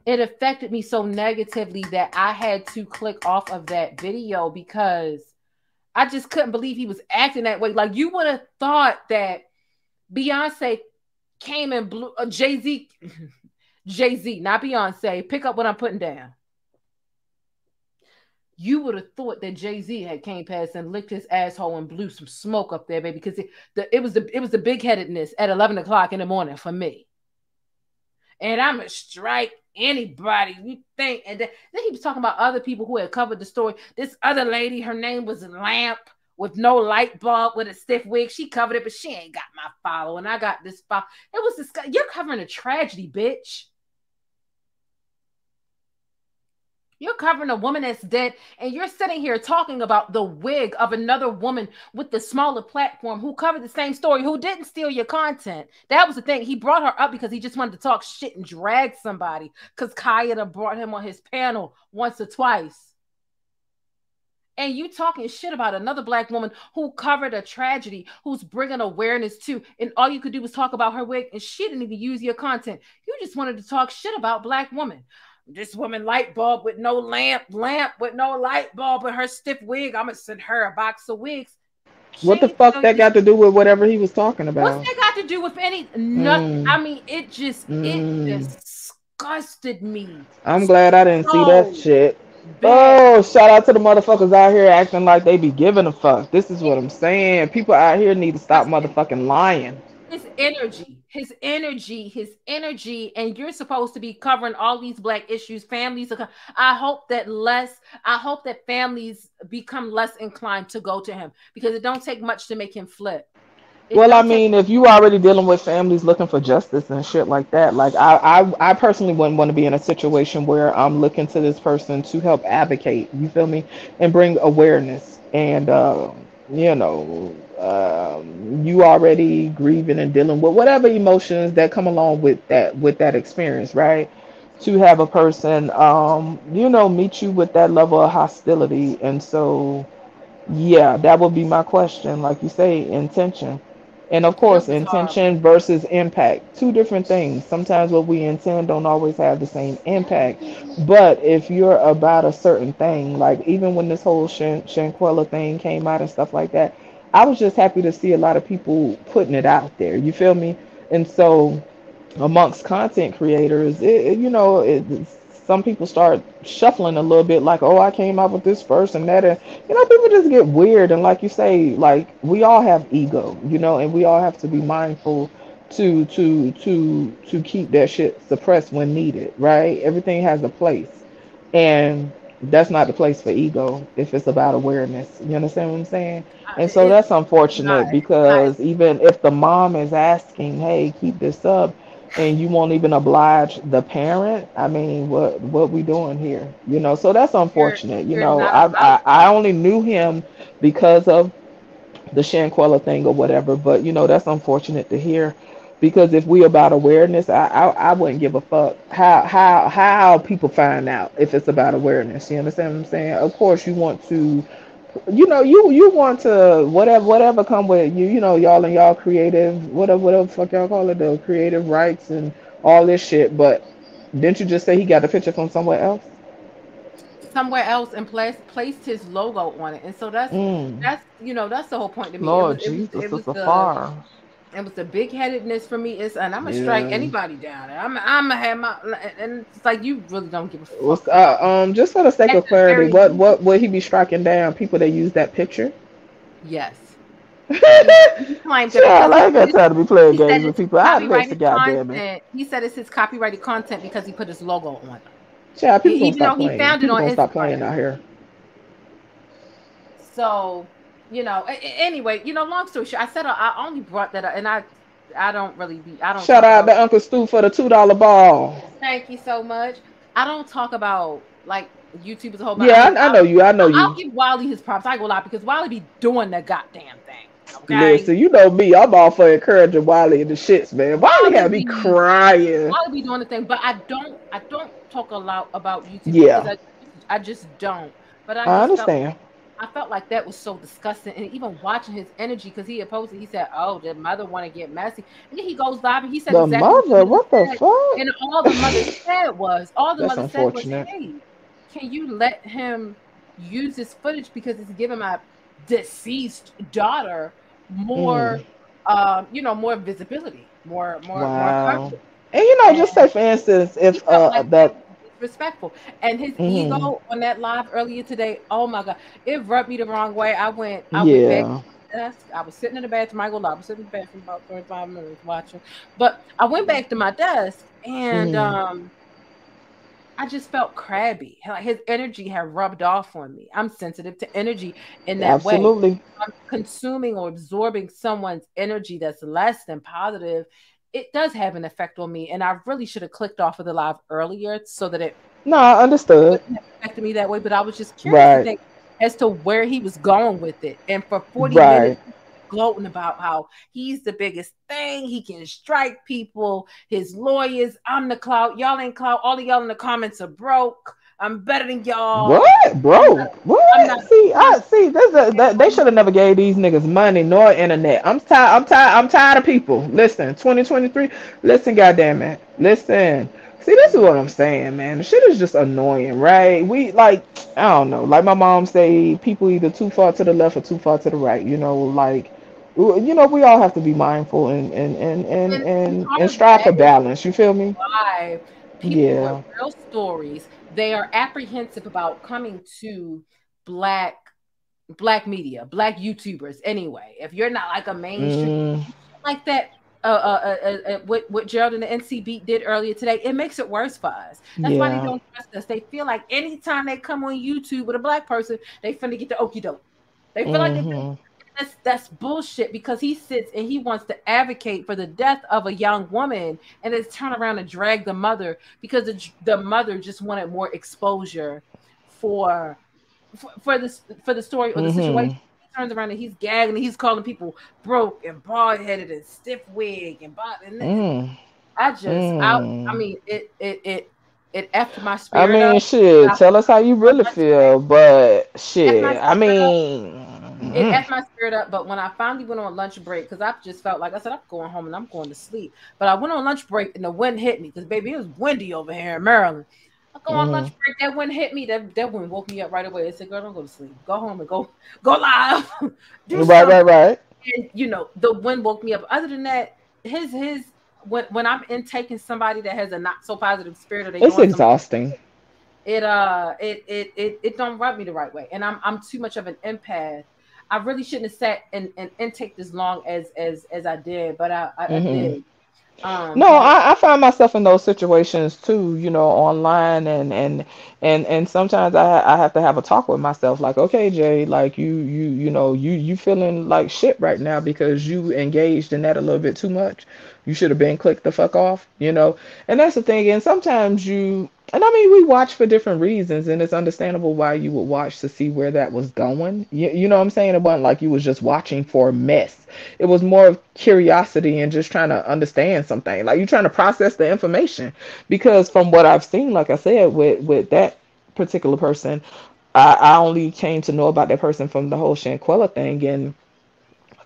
it affected me so negatively that I had to click off of that video because I just couldn't believe he was acting that way. Like you would have thought that Beyonce came and blew uh, Jay Z, (laughs) Jay Z, not Beyonce. Pick up what I'm putting down. You would have thought that Jay Z had came past and licked his asshole and blew some smoke up there, baby, because it, the, it was the it was the big headedness at 11 o'clock in the morning for me and I'm gonna strike anybody you think. And then, then he was talking about other people who had covered the story. This other lady, her name was Lamp with no light bulb with a stiff wig. She covered it, but she ain't got my follow. And I got this follow. It was this. You're covering a tragedy, bitch. You're covering a woman that's dead, and you're sitting here talking about the wig of another woman with the smaller platform who covered the same story, who didn't steal your content. That was the thing. He brought her up because he just wanted to talk shit and drag somebody because Kaya brought him on his panel once or twice. And you talking shit about another black woman who covered a tragedy, who's bringing awareness to, and all you could do was talk about her wig, and she didn't even use your content. You just wanted to talk shit about black women this woman light bulb with no lamp, lamp with no light bulb and her stiff wig. I'm gonna send her a box of wigs. What the fuck that got to do with whatever he was talking about? What's that got to do with any nothing? Mm. I mean, it just mm. it disgusted me. I'm glad I didn't so see that shit. Oh, shout out to the motherfuckers out here acting like they be giving a fuck. This is what I'm saying. People out here need to stop motherfucking lying. His energy, his energy, his energy, and you're supposed to be covering all these black issues. Families, are, I hope that less, I hope that families become less inclined to go to him because it don't take much to make him flip. It well, I mean, if you already dealing with families looking for justice and shit like that, like I, I, I personally wouldn't want to be in a situation where I'm looking to this person to help advocate. You feel me, and bring awareness and. Uh, you know, um, you already grieving and dealing with whatever emotions that come along with that with that experience, right? To have a person, um, you know, meet you with that level of hostility, and so, yeah, that would be my question. Like you say, intention. And of course, intention versus impact, two different things. Sometimes what we intend don't always have the same impact. But if you're about a certain thing, like even when this whole Shan- Shanquella thing came out and stuff like that, I was just happy to see a lot of people putting it out there. You feel me? And so amongst content creators, it, it- you know, it, some people start shuffling a little bit, like, oh, I came up with this first and that, and you know, people just get weird. And like you say, like we all have ego, you know, and we all have to be mindful to to to to keep that shit suppressed when needed, right? Everything has a place, and that's not the place for ego if it's about awareness. You understand what I'm saying? And so that's unfortunate because even if the mom is asking, "Hey, keep this up," and you won't even oblige the parent, I mean, what what we doing here? You know, so that's unfortunate. You you're know, I I, I only knew him because of the Shanquella thing or whatever, but you know, that's unfortunate to hear. Because if we about awareness, I, I I wouldn't give a fuck how how how people find out if it's about awareness. You understand what I'm saying? Of course, you want to you know, you you want to whatever whatever come with you, you know, y'all and y'all creative, whatever whatever the fuck y'all call it, the creative rights and all this shit. But didn't you just say he got the picture from somewhere else? somewhere else and placed placed his logo on it, and so that's Mm. that's you know that's the whole point to me. Lord it was, it was, Jesus, it was it's a the fire. It was the big headedness for me. It's and I'm gonna strike anybody down. I'm I'm gonna have my and it's like you really don't give a fuck. What's uh, um just for the sake At of the clarity, very what what would he be striking down? People that use that picture? Yes. (laughs) He claimed that Yeah, I ain't got it's- time to be playing games with people. I listen, copyrighted goddamn it. content. He said it's his copyrighted content because he put his logo on it. Child, people gonna Even though stop he playing. found it People on gonna stop playing out here. So, you know, anyway, you know, long story short, I said I I only brought that up, and I, I don't really be, I don't. Shout out about- to Uncle Stu for the two dollar ball. Thank you so much. I don't talk about like YouTube as a whole. Yeah, I'll- I, I know you. I know I'll you. give Wiley his props. I go lie because Wiley be doing the goddamn thing. Okay. Listen, you know me. I'm all for encouraging Wiley and the shits, man. Wiley had me be- crying. Wiley be doing the thing, but I don't. I don't talk a lot about YouTube. Yeah. I, I just don't. But I, I just felt- understand. I felt like that was so disgusting, and even watching his energy, because he opposed it, he said, "Oh, the mother want to get messy," and then he goes live and he said, The exactly mother, he what the said. fuck? And all the mother said was, all the That's mother said was, "Hey, can you let him use this footage because it's giving my deceased daughter more, um, you know, more visibility, more, more, more Wow. coverage." And you know, just say for instance, if uh that respectful. And his Mhm. ego on that live earlier today, oh my god, it rubbed me the wrong way. I went, I went back. yeah, my desk. I was sitting in the bathroom. I go lie. I was sitting in the bathroom about 35 minutes watching. But I went back to my desk and Mhm. um I just felt crabby. Like his energy had rubbed off on me. I'm sensitive to energy in that way. absolutely. I'm consuming or absorbing someone's energy that's less than positive, it does have an effect on me. And I really should have clicked off of the live earlier so that it No, I understood. affected me that way. But I was just curious Right. as to where he was going with it. And for 40 Right. minutes, gloating about how he's the biggest thing, he can strike people, his lawyers, I'm the clout, y'all ain't clout, all of y'all in the comments are broke. I'm better than y'all. What, bro? What? not- see, I see. This that, they should have never gave these niggas money nor internet. I'm tired. I'm tired. I'm tired of people. Listen, 2023. Listen, goddamn it. Listen. See, this is what I'm saying, man. The shit is just annoying, right? We like, I don't know. Like my mom say, people either too far to the left or too far to the right. You know, like, you know, we all have to be mindful and and and and And- and, and strive for balance. You feel me? why people Yeah. with real stories they are apprehensive about coming to black black media black youtubers anyway if you're not like a mainstream Mm, like that uh, uh, uh, uh, uh, what what Gerald and the NC Beat did earlier today, it makes it worse for us. That's why they don't trust us. They feel like anytime they come on YouTube with a black person, they finna get the okie doke. They feel like they mhm. That's that's bullshit because he sits and he wants to advocate for the death of a young woman and then turn around and drag the mother because the, the mother just wanted more exposure for for, for this for the story or the Mhm. situation. He turns around and he's gagging and he's calling people broke and bald headed and stiff wig and, bo- and Mm. I just I, I Mm. mean it it it it effed my spirit. I mean, up. shit. I- Tell us how you really feel, but shit. I mean, It mm. effed my spirit up, but when I finally went on lunch break, because I just felt like I said, I'm going home and I'm going to sleep. But I went on lunch break and the wind hit me because, baby, it was windy over here in Maryland. I go on Mhm. lunch break, that wind hit me. That, that wind woke me up right away. I said, Girl, don't go to sleep. Go home and go (laughs) go live. (laughs) Right, right, something." right. And, you know, the wind woke me up. Other than that, his his when when I'm intaking somebody that has a not so positive spirit, or they It's exhausting. it uh it it it it don't rub me the right way, and I'm I'm too much of an empath. I really shouldn't have sat and, and intake this long as as as I did, but I I, I Mhm. did. Um, No, I, I find myself in those situations too, you know, online and and and and sometimes I I have to have a talk with myself, like, okay, Jay, like you you you know you you feeling like shit right now because you engaged in that a little bit too much. You should have been clicked the fuck off, you know. And that's the thing. And sometimes you and I mean we watch for different reasons, and it's understandable why you would watch to see where that was going. You, you know what I'm saying? It wasn't like you was just watching for a mess it was more of curiosity and just trying to understand something like you're trying to process the information because from what i've seen like i said with with that particular person i, I only came to know about that person from the whole shanquella thing and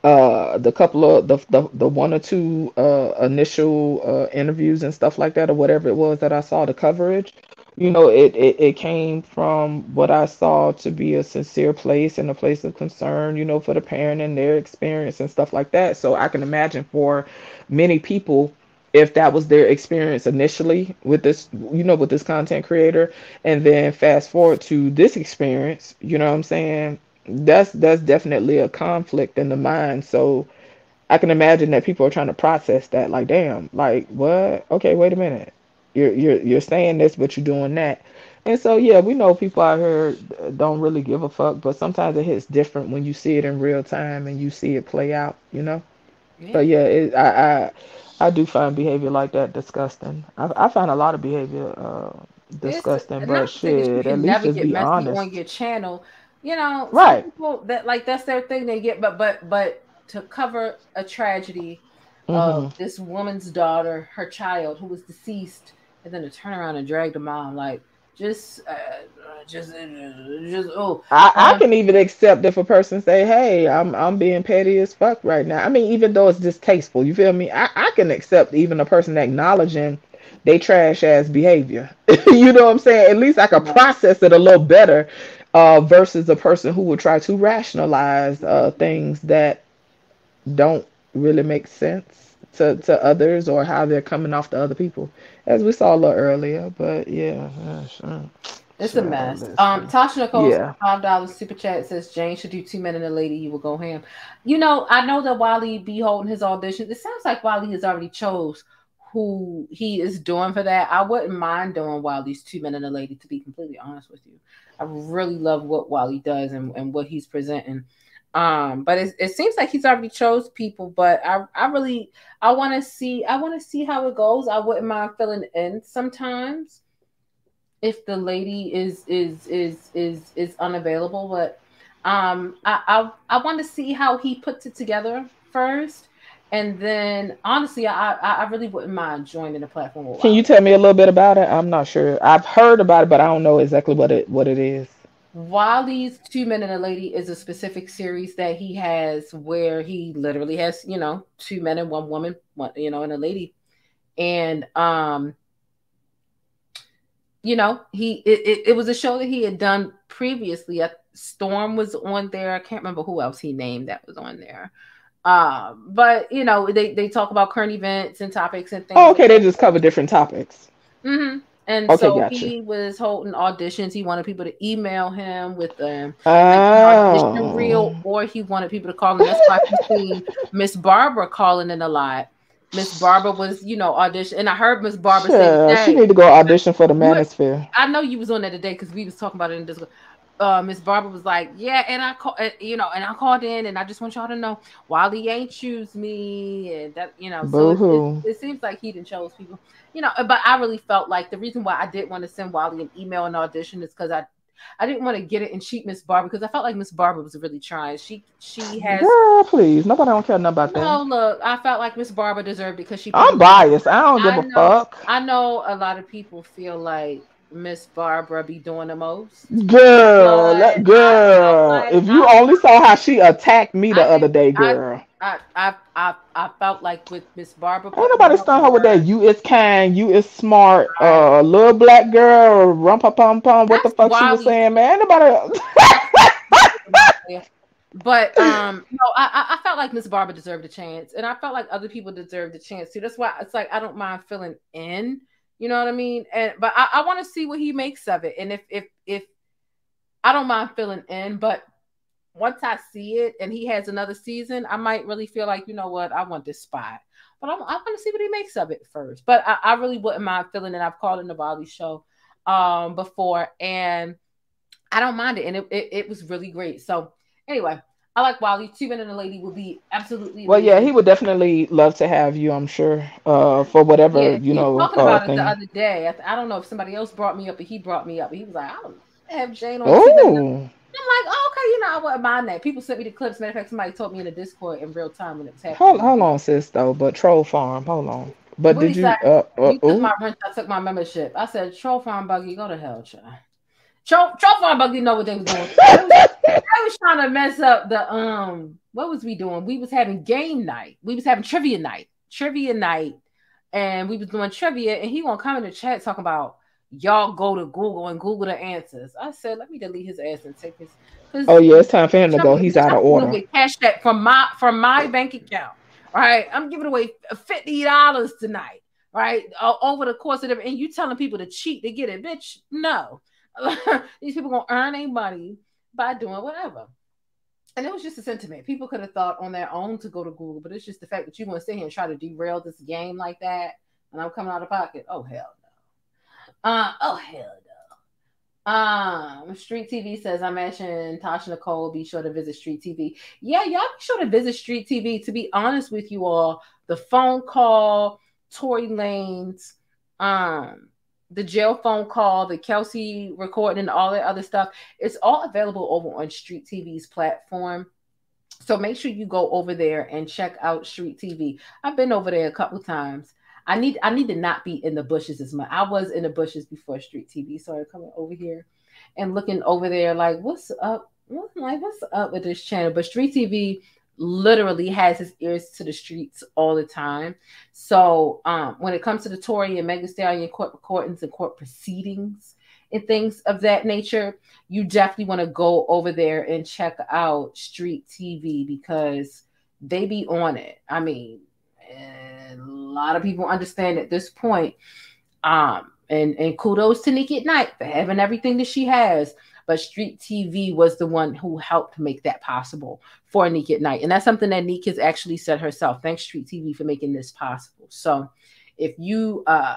uh the couple of the the, the one or two uh initial uh interviews and stuff like that or whatever it was that i saw the coverage you know it, it it came from what i saw to be a sincere place and a place of concern you know for the parent and their experience and stuff like that. So i can imagine for many people if that was their experience initially with this you know with this content creator and then fast forward to this experience you know what i'm saying that's that's definitely a conflict in the mind so i can imagine that people are trying to process that like damn like what okay wait a minute you're you're you're saying this, but you're doing that. And so yeah, we know people out here don't really give a fuck, but sometimes it hits different when you see it in real time and you see it play out, you know. Yeah. But yeah, it, I I I do find behavior like that disgusting. I I find a lot of behavior uh disgusting, and but not to say that you shit, at least just be honest. on your channel. You know, Right. people that like that's their thing they get, but but but to cover a tragedy Mhm. of this woman's daughter, her child who was deceased, and then to turn around and drag the mom, like just uh, just uh, just oh I, I um, can even accept if a person say, "Hey, I'm I'm being petty as fuck right now." I mean, even though it's distasteful, you feel me? I, I can accept even a person acknowledging they trash ass behavior. (laughs) you know what I'm saying? At least I can process it a little better, uh, versus a person who would try to rationalize uh things that don't really make sense to to others or how they're coming off to other people, as we saw a little earlier. But yeah, uh, sure. It's a mess. Um, Tasha Nicole Yeah. five dollars super chat says Jane should do two men and a lady. You will go ham. You know, I know that Wally be holding his audition. It sounds like Wally has already chose who he is doing for that. I wouldn't mind doing Wally's two men and a lady. To be completely honest with you, I really love what Wally does and, and what he's presenting. Um, but it, it seems like he's already chose people. But I I really I want to see I want to see how it goes. I wouldn't mind filling in sometimes if the lady is is is is is unavailable but um i i, I want to see how he puts it together first and then honestly i i, really wouldn't mind joining the platform Can you tell me a little bit about it? I'm not sure. I've heard about it, but I don't know exactly what it what it is. Wiley's Two Men and a Lady is a specific series that he has where he literally has, you know, two men and one woman, one, you know, and a lady. And um, you know, he it, it, it was a show that he had done previously. Uh, Storm was on there. I can't remember who else he named that was on there. Um, but you know, they, they talk about current events and topics and things. Oh, okay. They just cover different topics. hmm And Okay, so gotcha. he was holding auditions. He wanted people to email him with um, Oh. audition reel, or he wanted people to call in. That's why you see Miss Barbara calling in a lot. Miss Barbara was, you know, audition, and I heard Miss Barbara Yeah, say, she "Hey, need to go audition for the Manosphere. I know you was on that today because we was talking about it in this. Uh, Miss Barbara was like, "Yeah," and I call, uh, you know, and I called in, and I just want y'all to know, Wally ain't choose me, and that, you know, so it, Boo-hoo. it, it seems like he didn't chose people, you know. But I really felt like the reason why I did want to send Wally an email and audition is because I, I didn't want to get it and cheat Miss Barbara because I felt like Miss Barbara was really trying. She she has. Girl, please. Nobody don't care nothing about No, that. look, I felt like Miss Barbara deserved it because she. I'm biased. I don't give I a know, fuck. I know a lot of people feel like Miss Barbara be doing the most. Girl, But I girl. If you only saw how she attacked me the other day, girl. I I I, I felt like with Miss Barbara. Ain't nobody out stun her with that. You is kind. You is smart. Uh, little black girl, rumpa pum pum. What the fuck she was Wally. saying, man? Ain't nobody. but um, no, I, I I felt like Miss Barbara deserved a chance, and I felt like other people deserved a chance too. That's why it's like I don't mind filling in. You know what I mean? And but I, I want to see what he makes of it, and if if if I don't mind filling in, but once I see it and he has another season, I might really feel like you know what I want this spot. But I'm, I want to see what he makes of it first. But I, I really wouldn't mind filling it. I've called in the Bali show um before, and I don't mind it, and it, it, it was really great. So anyway, I like Wally. Two Men and a Lady would be absolutely. Well, yeah, he would definitely love to have you. I'm sure. Uh, for whatever Yeah, you know. talking Uh, about it thing. the other day. I, th- I don't know if somebody else brought me up, but he brought me up. He was like, I don't have Jane on. Two Men and a- Oh, I'm like, oh, okay, you know, I wouldn't mind that. People sent me the clips. Matter of fact, somebody told me in the Discord in real time when it was happening. hold hold on, sis. Though, but Troll Farm. Hold on. But did you? say? Uh, uh, You took my rent. I took my membership. I said, Troll Farm Buggy, go to hell, child. Troll Farm Buggy know what they was doing. (laughs) They was, was trying to mess up the um. What was we doing? We was having game night. We was having trivia night. Trivia night, and we was doing trivia. And he won't come in the chat talking about y'all go to Google and Google the answers. I said, let me delete his ass and take his. Oh yeah, it's time for him to go. He's out of order. cash that from my from my bank account. Right, I'm giving away fifty dollars tonight. Right, over the course of the and you telling people to cheat to get it, bitch? No, (laughs) these people gonna earn their money by doing whatever. And it was just a sentiment. People could have thought on their own to go to Google, but it's just the fact that you want to sit here and try to derail this game like that, and I'm coming out of pocket. Oh hell no. Uh oh hell no. Um, Street TV says I'm mentioned Tasha Nicole. Be sure to visit Street TV. Yeah, y'all be sure to visit Street TV. To be honest with you all, the phone call, Tory Lanez, um, the jail phone call, the Kelsey recording, and all that other stuff. It's all available over on Street TV's platform. So make sure you go over there and check out Street TV. I've been over there a couple times. I need I need to not be in the bushes as much. I was in the bushes before Street TV started coming over here and looking over there like what's up? Like what's up with this channel? But Street TV literally has his ears to the streets all the time. So um when it comes to the Tory and Megan Stallion court recordings and court proceedings and things of that nature, you definitely want to go over there and check out Street TV because they be on it. I mean, a lot of people understand at this point. Um, and and kudos to Nikki at Night for having everything that she has. But Street TV was the one who helped make that possible for Nikki at Night, and that's something that Nikki has actually said herself. Thanks Street TV for making this possible. So, if you uh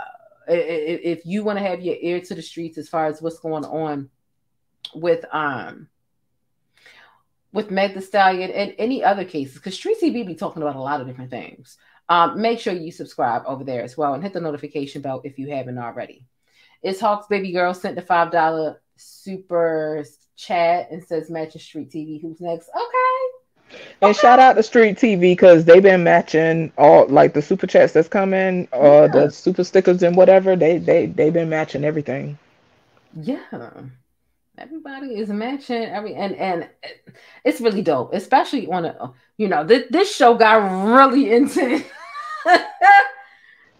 if you want to have your ear to the streets as far as what's going on with um with Meg Thee Stallion and any other cases, because Street TV be talking about a lot of different things. Um, make sure you subscribe over there as well and hit the notification bell if you haven't already. It's Hawks Baby Girl sent the five dollar super chat and says matching Street TV. Who's next? Okay. And shout out to Street TV because they've been matching all like the super chats that's coming, uh, the super stickers and whatever. They they they've been matching everything. Yeah. Everybody is matching every and and it's really dope, especially on a you know this this show got really (laughs) intense.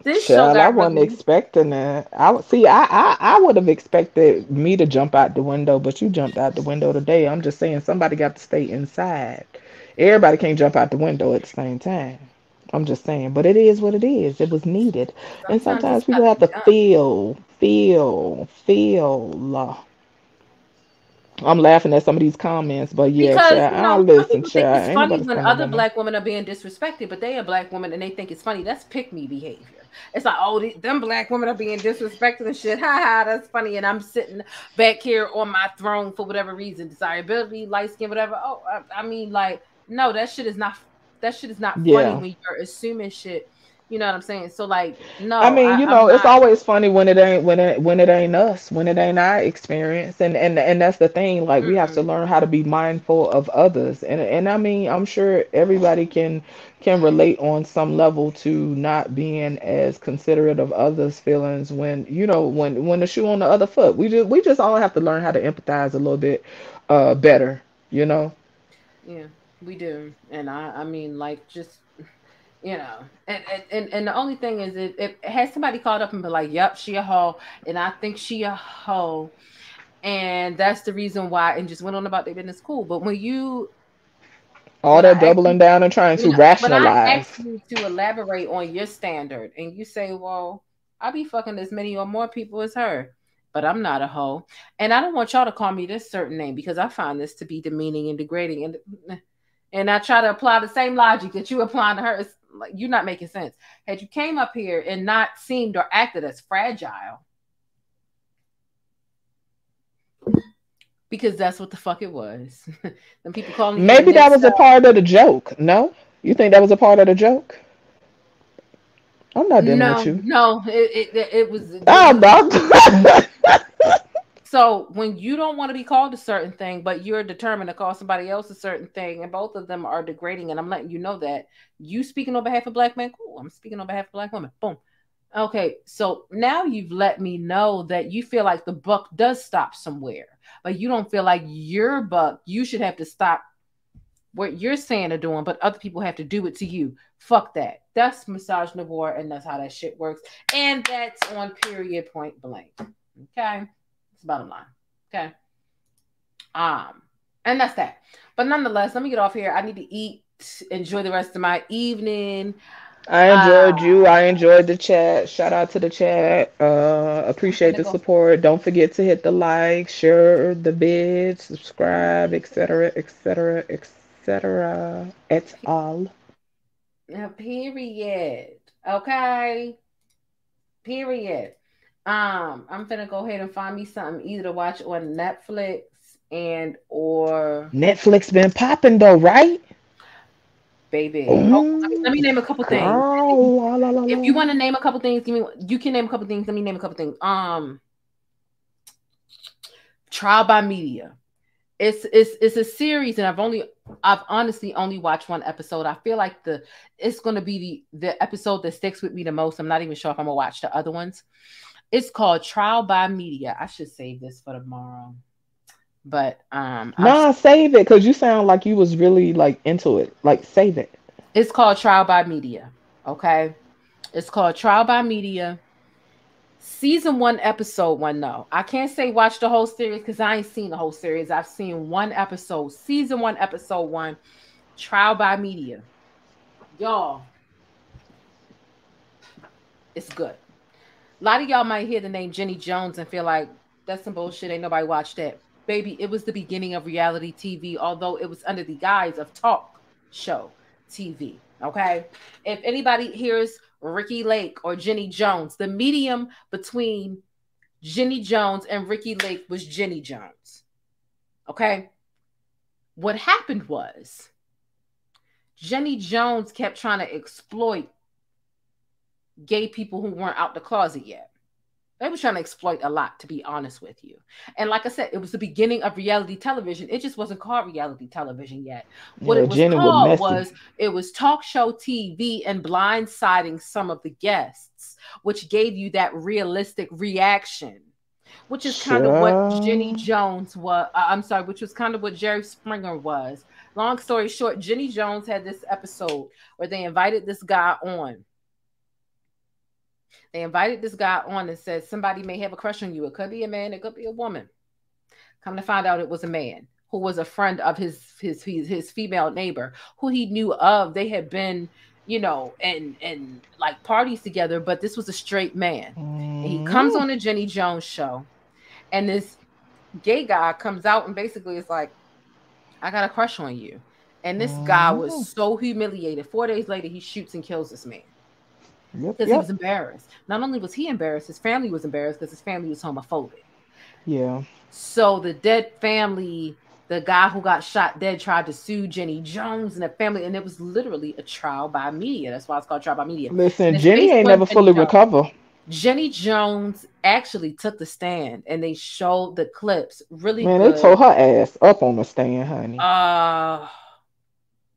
This show Child, I wasn't really expecting that. I would see. I I, I would have expected me to jump out the window, but you jumped out the window today. I'm just saying somebody got to stay inside. Everybody can't jump out the window at the same time. I'm just saying, but it is what it is. It was needed, and Sometimes sometimes people have to done. feel, feel, feel. I'm laughing at some of these comments, but yeah, because child, you I know some listen, child. it's funny when other black women are being disrespected, but they are black women and they think it's funny. That's pick me behavior. It's like, oh, the- them black women are being disrespected and shit. Ha ha, that's funny. And I'm sitting back here on my throne for whatever reason, desirability, light skin, whatever. Oh, I, I mean, like, no, that shit is not. That shit is not funny when you're assuming shit. You know what I'm saying? So like, no, I mean, I, you I'm know, it's not. always funny when it ain't when it when it ain't us, when it ain't our experience, and and and that's the thing. Like we have to learn how to be mindful of others, and and I mean, I'm sure everybody can can relate on some level to not being as considerate of others' feelings when you know when when the shoe on the other foot. We just we just all have to learn how to empathize a little bit uh better, you know. Yeah, we do. And I I mean like just you know, and and, and, the only thing is if, if has somebody called up and be like, Yep, she a hoe, and I think she a hoe, and that's the reason why and just went on about their business cool. But when you All that doubling you- down and trying to I- When I rationalize. ask you to elaborate on your standard, and you say, "Well, i'll be fucking as many or more people as her," but I'm not a hoe, and I don't want y'all to call me this certain name because I find this to be demeaning and degrading, and and I try to apply the same logic that you (laughs) applying to her. It's like you're not making sense. Had you came up here and not seemed or acted as fragile, because that's what the fuck it was. (laughs) Them people calling Maybe that was a part of the joke. No? You think that was a part of the joke? I'm not dealing no, with you. no, it, it, it was. Ah, oh, no. (laughs) So when you don't want to be called a certain thing, but you're determined to call somebody else a certain thing, and both of them are degrading, and I'm letting you know that you speaking on behalf of black men, cool. I'm speaking on behalf of black women. Boom. Okay, so now you've let me know that you feel like the buck does stop somewhere, but you don't feel like your buck, you should have to stop what you're saying or doing, but other people have to do it to you. Fuck that. That's misogynoir, and that's how that shit works. And that's on period point blank. Okay. It's bottom line. Okay. Um, and that's that. But nonetheless, let me get off here. I need to eat, enjoy the rest of my evening. I enjoyed Ah. you. I enjoyed the chat. Shout out to the chat. Uh, appreciate the support. Don't forget to hit the like, share the vid, subscribe, etc., etc., etc. Et al. Now, period. Okay. Period. Um, I'm gonna go ahead and find me something either to watch on Netflix and or Netflix been popping though, right? baby. Oh, let, me, let me name a couple things. Oh, la, la, la, If you want to name a couple things, give me. You can name a couple things. Let me name a couple things. Um, Trial by Media. It's it's it's a series, and I've only I've honestly only watched one episode. I feel like the it's gonna be the the episode that sticks with me the most. I'm not even sure if I'm gonna watch the other ones. It's called Trial by Media. I should save this for tomorrow. But um Nah, save it because you sound like you was really like into it. Like save it. It's called Trial by Media. Okay. It's called Trial by Media. Season one, episode one. No, I can't say watch the whole series because I ain't seen the whole series. I've seen one episode. Season one, episode one. Trial by Media. Y'all, it's good. A lot of y'all might hear the name Jenny Jones and feel like that's some bullshit. Ain't nobody watched that. Baby, it was the beginning of reality TV, although it was under the guise of talk show TV. Okay. If anybody hears Ricki Lake or Jenny Jones, the medium between Jenny Jones and Ricki Lake was Jenny Jones. Okay. What happened was Jenny Jones kept trying to exploit gay people who weren't out the closet yet. They were trying to exploit a lot, to be honest with you. And like I said, it was the beginning of reality television. It just wasn't called reality television yet. What Yeah, it was Jenny called was it was talk show TV and blindsiding some of the guests, which gave you that realistic reaction, which is kind of what Jenny Jones was. Uh, I'm sorry, which was kind of what Jerry Springer was. Long story short, Jenny Jones had this episode where they invited this guy on. They invited this guy on and said somebody may have a crush on you. It could be a man, it could be a woman. Come to find out, it was a man who was a friend of his his his, his female neighbor who he knew of. They had been, you know, and and like parties together, but this was a straight man. And he comes Mm. on the Jenny Jones show, and this gay guy comes out and basically is like, I got a crush on you. And this guy Mm. was so humiliated. Four days later, he shoots and kills this man Yep, because he was embarrassed. Not only was he embarrassed, his family was embarrassed because his family was homophobic. Yeah. So the dead family, the guy who got shot dead, tried to sue Jenny Jones and the family, and it was literally a trial by media. That's why it's called trial by media. Listen, Jenny ain't never fully Jones. recover. Jenny Jones actually took the stand, and they showed the clips really Man, good. they tore her ass up on the stand, honey. Uh,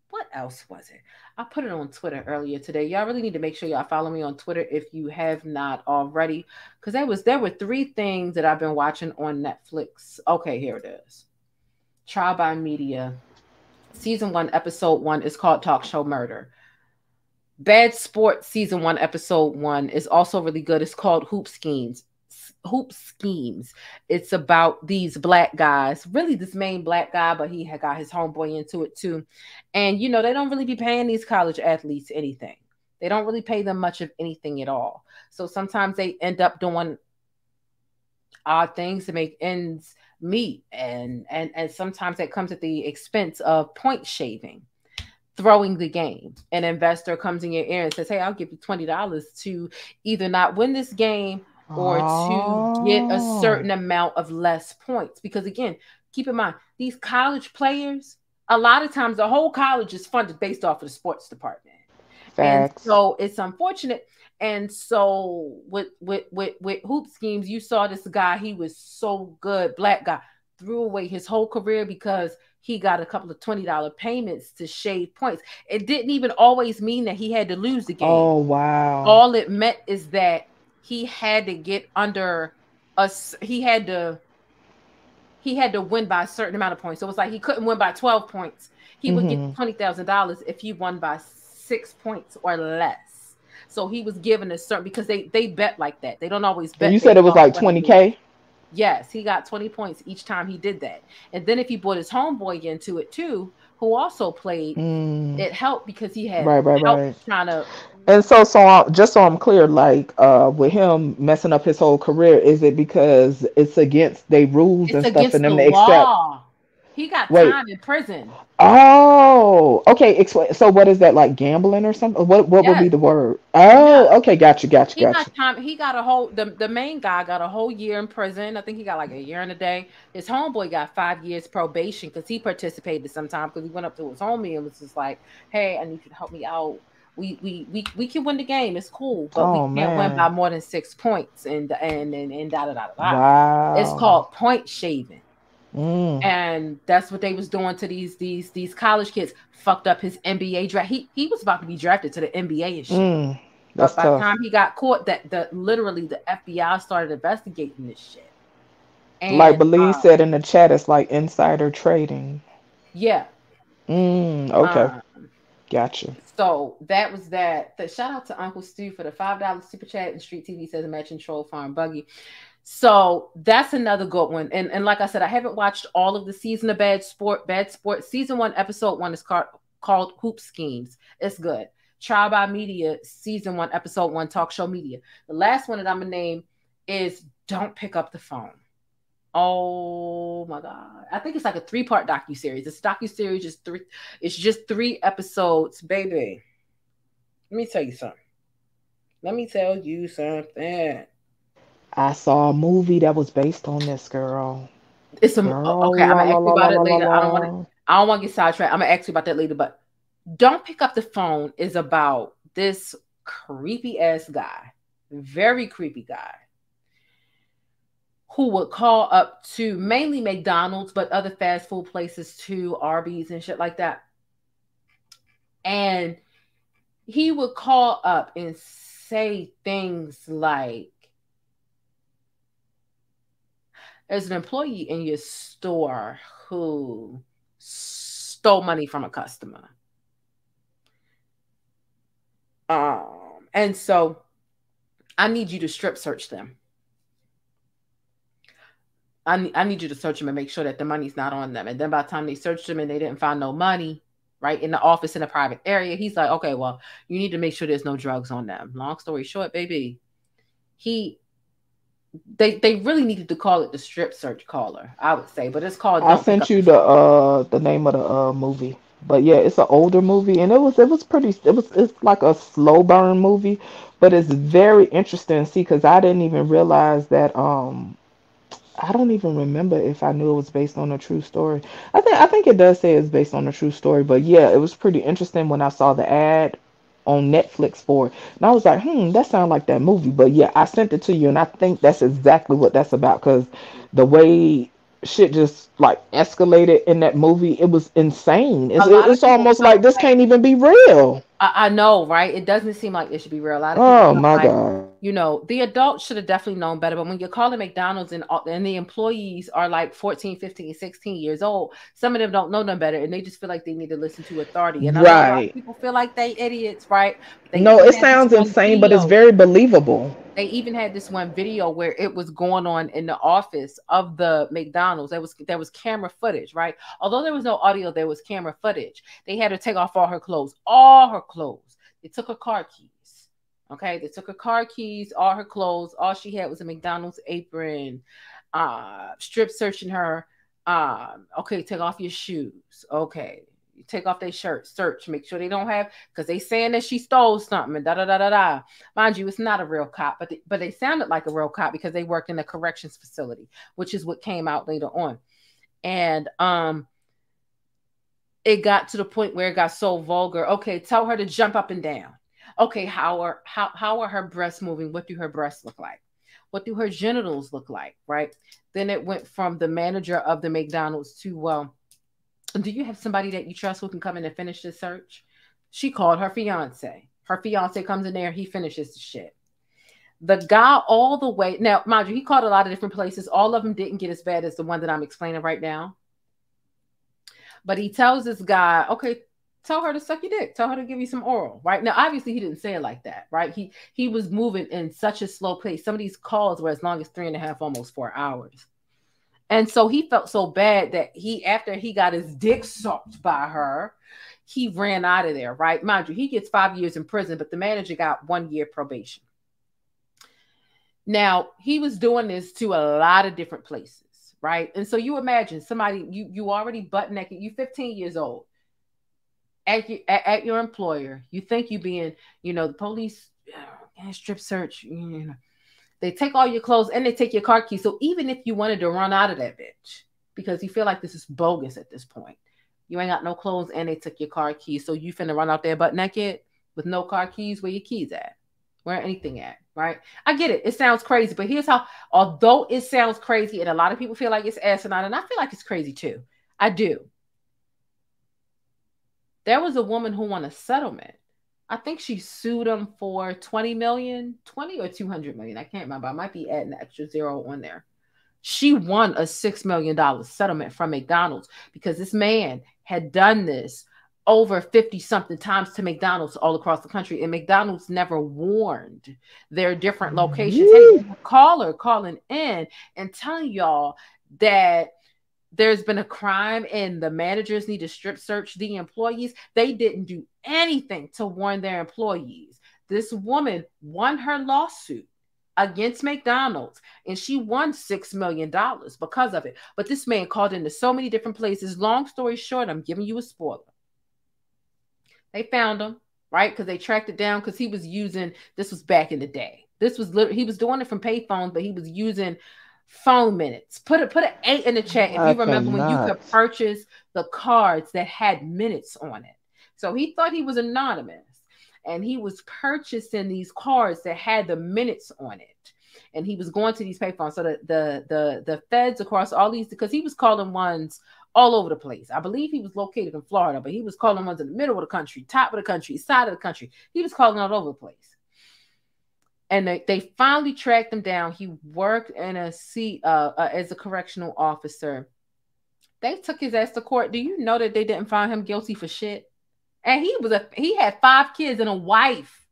what else was it? I put it on Twitter earlier today. Y'all really need to make sure y'all follow me on Twitter if you have not already, because there was there were three things that I've been watching on Netflix. Okay, here it is. Trial by Media, season one, episode one is called Talk Show Murder. Bad Sport season one, episode one is also really good. It's called Hoop Schemes. Hoop schemes. It's about these black guys, really this main black guy, but he had got his homeboy into it too. And you know, they don't really be paying these college athletes anything. They don't really pay them much of anything at all. So sometimes they end up doing odd things to make ends meet and and and sometimes that comes at the expense of point shaving throwing the game an investor comes in your ear and says hey i'll give you $20 to either not win this game or to get a Oh. certain amount of less points because again keep in mind these college players a lot of times the whole college is funded based off of the sports department and so it's unfortunate. And so with with with with hoop schemes, you saw this guy, he was so good, black guy, threw away his whole career because he got a couple of $20 payments to shave points. It didn't even always mean that he had to lose the game. Oh wow. All it meant is that he had to get under us, he had to he had to win by a certain amount of points. So it was like he couldn't win by 12 points. He would Mhm. get twenty thousand dollars if he won by six points or less. So he was given a certain because they they bet like that. They don't always bet. And you said it was like 20k. Yes, he got 20 points each time he did that. And then if he brought his homeboy into it too, who also played, Mm. it helped because he had Right, right, help right. trying to And so, so I- just so I'm clear, like uh, with him messing up his whole career, is it because it's against they rules it's and stuff and the them to accept? He got Wait. time in prison. Oh, okay. Explain. So, what is that like gambling or something? What what would be the word? Oh, okay. Gotcha, gotcha, He gotcha. got time. He got a whole. The, the main guy got a whole year in prison. I think he got like a year and a day. His homeboy got five years probation because he participated sometime because he went up to his homie and was just like, "Hey, I need you to help me out. We we we we can win the game. It's cool, but Oh, we can't man. win by more than six points." And and and and da da da da. Wow. It's called point shaving Mm. and that's what they was doing to these these these college kids. Fucked up his NBA draft. He he was about to be drafted to the NBA and shit. Mm. That's but by the time he got caught, that the literally the FBI started investigating this shit. And, Like Belize uh, said in the chat, it's like insider trading. yeah. Mm. Okay. uh, Gotcha. so that was that. The shout out to Uncle Stu for the five dollars super chat and Street TV says matching troll farm buggy. So that's another good one. And and like I said, I haven't watched all of the season of Bad Sport. Bad Sport season one, episode one is called called Hoop Schemes. It's good. Trial by Media season one, episode one, talk show media. The last one that I'm gonna name is Don't Pick Up the Phone. Oh my god! I think it's like a three part docu series. This docu series is three. It's just three episodes, baby. Let me tell you something. Let me tell you something. I saw a movie that was based on this girl. It's a Girl, oh, okay. I'm gonna ask la, you la, about it la, la, later. I don't want to. I don't want to get sidetracked. I'm gonna ask you about that later. But don't pick up the phone is about this creepy ass guy, very creepy guy, who would call up to mainly McDonald's, but other fast food places too, Arby's and shit like that. And he would call up and say things like, there's an employee in your store who stole money from a customer. Um, and so I need you to strip search them. I need, I need you to search them and make sure that the money's not on them. And then by the time they searched them and they didn't find no money, right, in the office in a private area, he's like, okay, well, you need to make sure there's no drugs on them. Long story short, baby, he they they really needed to call it the strip search caller, I would say, but it's called. I sent you the the uh the name of the uh movie. But yeah, it's an older movie and it was it was pretty it was it's like a slow burn movie, but it's very interesting see because I didn't even realize that um I don't even remember if I knew it was based on a true story. I think I think it does say it's based on a true story, but yeah, it was pretty interesting when I saw the ad on Netflix for it. And I was like, hmm, that sounds like that movie. But yeah, I sent it to you and I think that's exactly what that's about because the way shit just like escalated in that movie, it was insane. It's, A lot of it's almost like this can't even be real. I, I know, right? It doesn't seem like it should be real. A lot of Oh feel my like, God. you know, the adults should have definitely known better. But when you're calling McDonald's and and the employees are like 14, 15, 16 years old, some of them don't know them better and they just feel like they need to listen to authority. And I know a lot of Right. people feel like they idiots, right? They No, it sounds one insane, but it's very believable. They even had this one video where it was going on in the office of the McDonald's. There was there was camera footage, right? Although there was no audio, there was camera footage. They had to take off all her clothes, all her clothes. They took her car keys. Okay, they took her car keys, all her clothes. All she had was a McDonald's apron. Uh, strip searching her. Um, okay, take off your shoes. Okay, take off their shirt, search, make sure they don't have because they saying that she stole something and da da da da da. Mind you, it's not a real cop, but they, but they sounded like a real cop because they worked in a corrections facility, which is what came out later on. And um it got to the point where it got so vulgar. Okay, tell her to jump up and down. Okay, how are how how are her breasts moving? What do her breasts look like? What do her genitals look like? Right. Then it went from the manager of the McDonald's to well, do you have somebody that you trust who can come in and finish the search? She called her fiance. Her fiance comes in there, he finishes the shit. The guy all the way now, mind you, he called a lot of different places. All of them didn't get as bad as the one that I'm explaining right now. But he tells this guy, okay, tell her to suck your dick. Tell her to give you some oral. Right now, obviously, he didn't say it like that. Right? He he was moving in such a slow pace. Some of these calls were as long as three and a half, almost four hours. And so he felt so bad that he, after he got his dick sucked by her, he ran out of there, right? Mind you, he gets five years in prison, but the manager got one year probation. Now, he was doing this to a lot of different places, right? And so you imagine somebody, you you already butt naked, you 15 years old at your, at, your employer, you think you being, you know, the police strip search, you know, they take all your clothes and they take your car keys. So even if you wanted to run out of that bitch because you feel like this is bogus at this point, you ain't got no clothes and they took your car keys. So you finna run out there butt naked with no car keys. Where your keys at? Where anything at? Right? I get it. It sounds crazy, but here's how. Although it sounds crazy, and a lot of people feel like it's asinine, and I feel like it's crazy too. I do. There was a woman who won a settlement I think she sued him for 20 million, 20 or 200 million. I can't remember. I might be adding an extra zero on there. She won a $6 million settlement from McDonald's because this man had done this over 50 something times to McDonald's all across the country. And McDonald's never warned their different locations. Hey, caller calling in and telling y'all that there's been a crime and the managers need to strip search the employees. They didn't do anything to warn their employees. This woman won her lawsuit against McDonald's and she won $6 million because of it. But this man called into so many different places. Long story short, I'm giving you a spoiler. They found him, right? Because they tracked it down because he was using this was back in the day. This was he was doing it from payphones, but he was using phone minutes. Put it put an eight in the chat if you remember when you could purchase the cards that had minutes on it. So he thought he was anonymous and he was purchasing these cards that had the minutes on it. And he was going to these payphones. So the the the the feds across all these because he was calling ones all over the place. I believe he was located in Florida, but he was calling ones in the middle of the country, top of the country, side of the country. He was calling all over the place and they, they finally tracked him down. He worked in a seat uh, uh, as a correctional officer. They took his ass to court. Do you know that they didn't find him guilty for shit? And he was a he had five kids and a wife,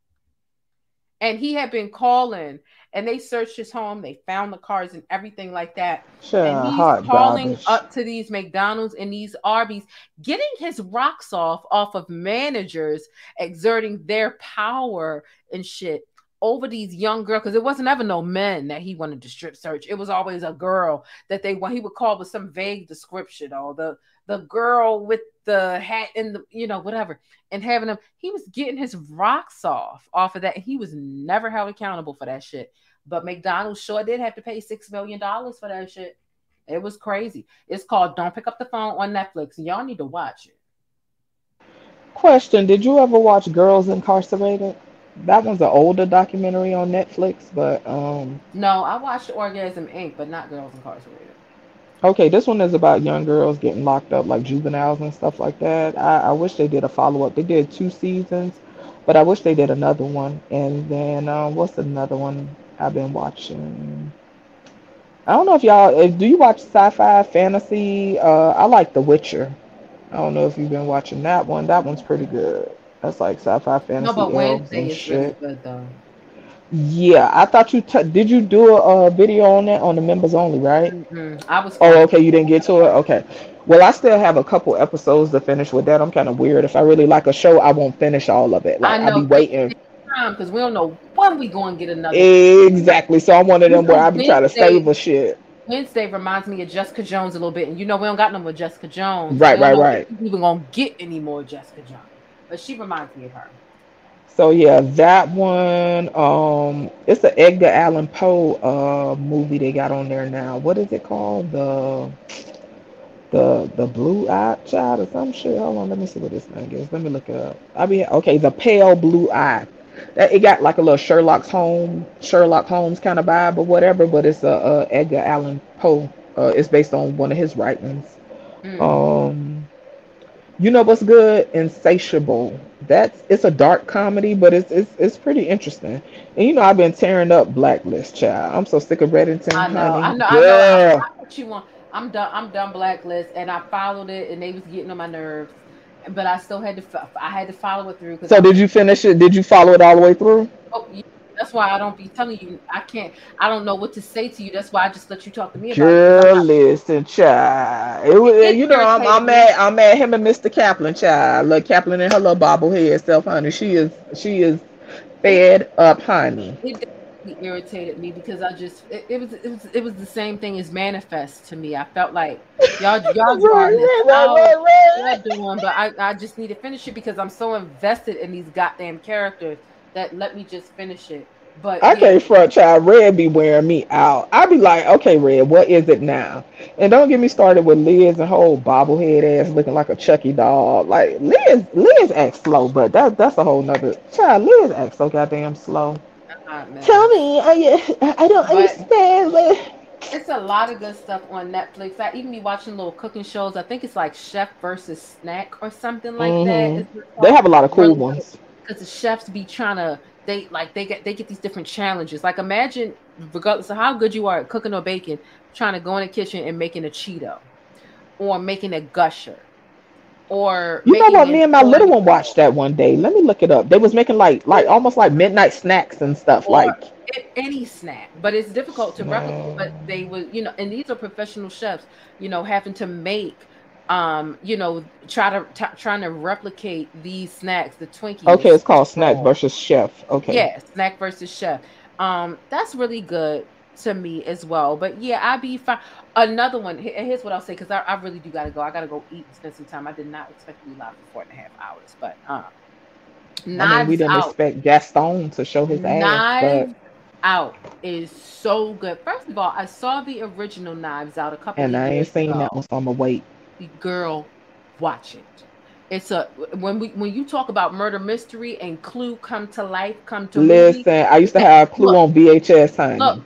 and he had been calling. And they searched his home. They found the cars and everything like that. Sure, and he's calling garbage. up to these McDonald's and these Arby's, getting his rocks off off of managers exerting their power and shit over these young girls because it wasn't ever no men that he wanted to strip search. It was always a girl that they he would call with some vague description or the the girl with the hat and the you know whatever and having him he was getting his rocks off off of that. He was never held accountable for that shit. But mcdonald's sure did have to pay six million dollars for that shit. It was crazy. It's called don't pick up the phone on netflix. Y'all need to watch it. Question: Did you ever watch Girls Incarcerated? That one's an older documentary on Netflix, but um, no i watched orgasm inc but not girls incarcerated okay, this one is about young girls getting locked up like juveniles and stuff like that. I, I wish they did a follow up. They did two seasons, but I wish they did another one. And then um, what's another one I've been watching? I don't know if y'all if do you watch sci-fi fantasy? Uh, I like The Witcher. I don't know if you've been watching that one. That one's pretty good. That's like sci-fi fantasy. no but wednesday is really shit. good though Yeah, I thought you t- did. You do a, uh video on that on the members only, right? Mm-hmm. I was. Oh, okay. You didn't get to it. Okay. Well, I still have a couple episodes to finish with that. I'm kind of weird. If I really like a show, I won't finish all of it. Like I I'll know. be waiting. because we don't know when we going to get another. Exactly. So I'm one of them where I be trying to save a shit. Wednesday reminds me of Jessica Jones a little bit, and you know we don't got no more Jessica Jones. Right, right, right. we even gonna get any more Jessica Jones, but she reminds me of her. So yeah, that one. Um, it's the Edgar Allan Poe uh movie they got on there now. What is it called? The the the Blue Eye Child or some shit. Hold on, let me see what this thing is. Let me look it up. I mean, okay, the Pale Blue Eye. That it got like a little Sherlock Holmes Sherlock Holmes kind of vibe or whatever, but it's a uh, Edgar Allan Poe. Uh, it's based on one of his writings. Mm. Um, you know what's good? Insatiable. That's it's a dark comedy, but it's it's it's pretty interesting. And you know I've been tearing up Blacklist, child. I'm so sick of Reddington, I know, honey. I know, I know. I, I what you want. I'm done. I'm done. Blacklist, and I followed it, and they was getting on my nerves, but I still had to. I had to follow it through. So I- did you finish it? Did you follow it all the way through? Oh, yeah, that's why I don't be telling you. I can't. I don't know what to say to you. That's why I just let you talk to me about it. Girl, listen, child. It was, It you know, I'm, I'm mad. I'm mad. Him and Mr. Kaplan, child. Look, Kaplan and her little bobblehead self, honey. She is, she is fed up, honey. It definitely irritated me because I just it, it was it was it was the same thing as manifest to me. I felt like y'all (laughs) y'all drawing this out, y'all doing, but I, I just need to finish it because I'm so invested in these goddamn characters that let me just finish it. But I yeah, can't front child. Red be wearing me out. I be like, okay, Red, what is it now? And don't get me started with Liz and whole bobblehead ass looking like a Chucky doll. Like Liz, Liz acts slow, but that that's a whole nother child. Liz acts so goddamn slow. man. Tell me, I, I don't But- understand. but- It's a lot of good stuff on Netflix. I even be watching little cooking shows. I think it's like Chef versus Snack or something like Mhm. that. They have a lot of cool really ones. Because the chefs be trying to they like they get they get these different challenges. Like imagine, regardless of how good you are at cooking or baking, trying to go in the kitchen and making a Cheeto, or making a gusher, or You know what? Me and my little one watched that one day. Let me look it up. They was making like like almost like midnight snacks and stuff. Like any snack, but it's difficult to replicate. But they would, you know, and these are professional chefs, you know, having to make, um, you know, try to t- trying to replicate these snacks, the Twinkies. okay, it's called snack versus chef. Okay. Yeah, snack versus chef. Um, that's really good to me as well. But yeah, I'd be fine. Another one. and Here's what I'll say because I, I really do gotta go. I gotta go eat and spend some time. I did not expect to be live for four and a half hours, but um, I mean, we didn't Out. expect Gaston to show his ass, Knives Out is so good. First of all, I saw the original Knives Out a but couple and of I years ain't seen ago. that one, so I'm gonna wait. Girl, watch it. It's a when we when you talk about murder mystery and Clue come to life, come to movie. Listen, I used to have Clue Look, on VHS, honey. Look,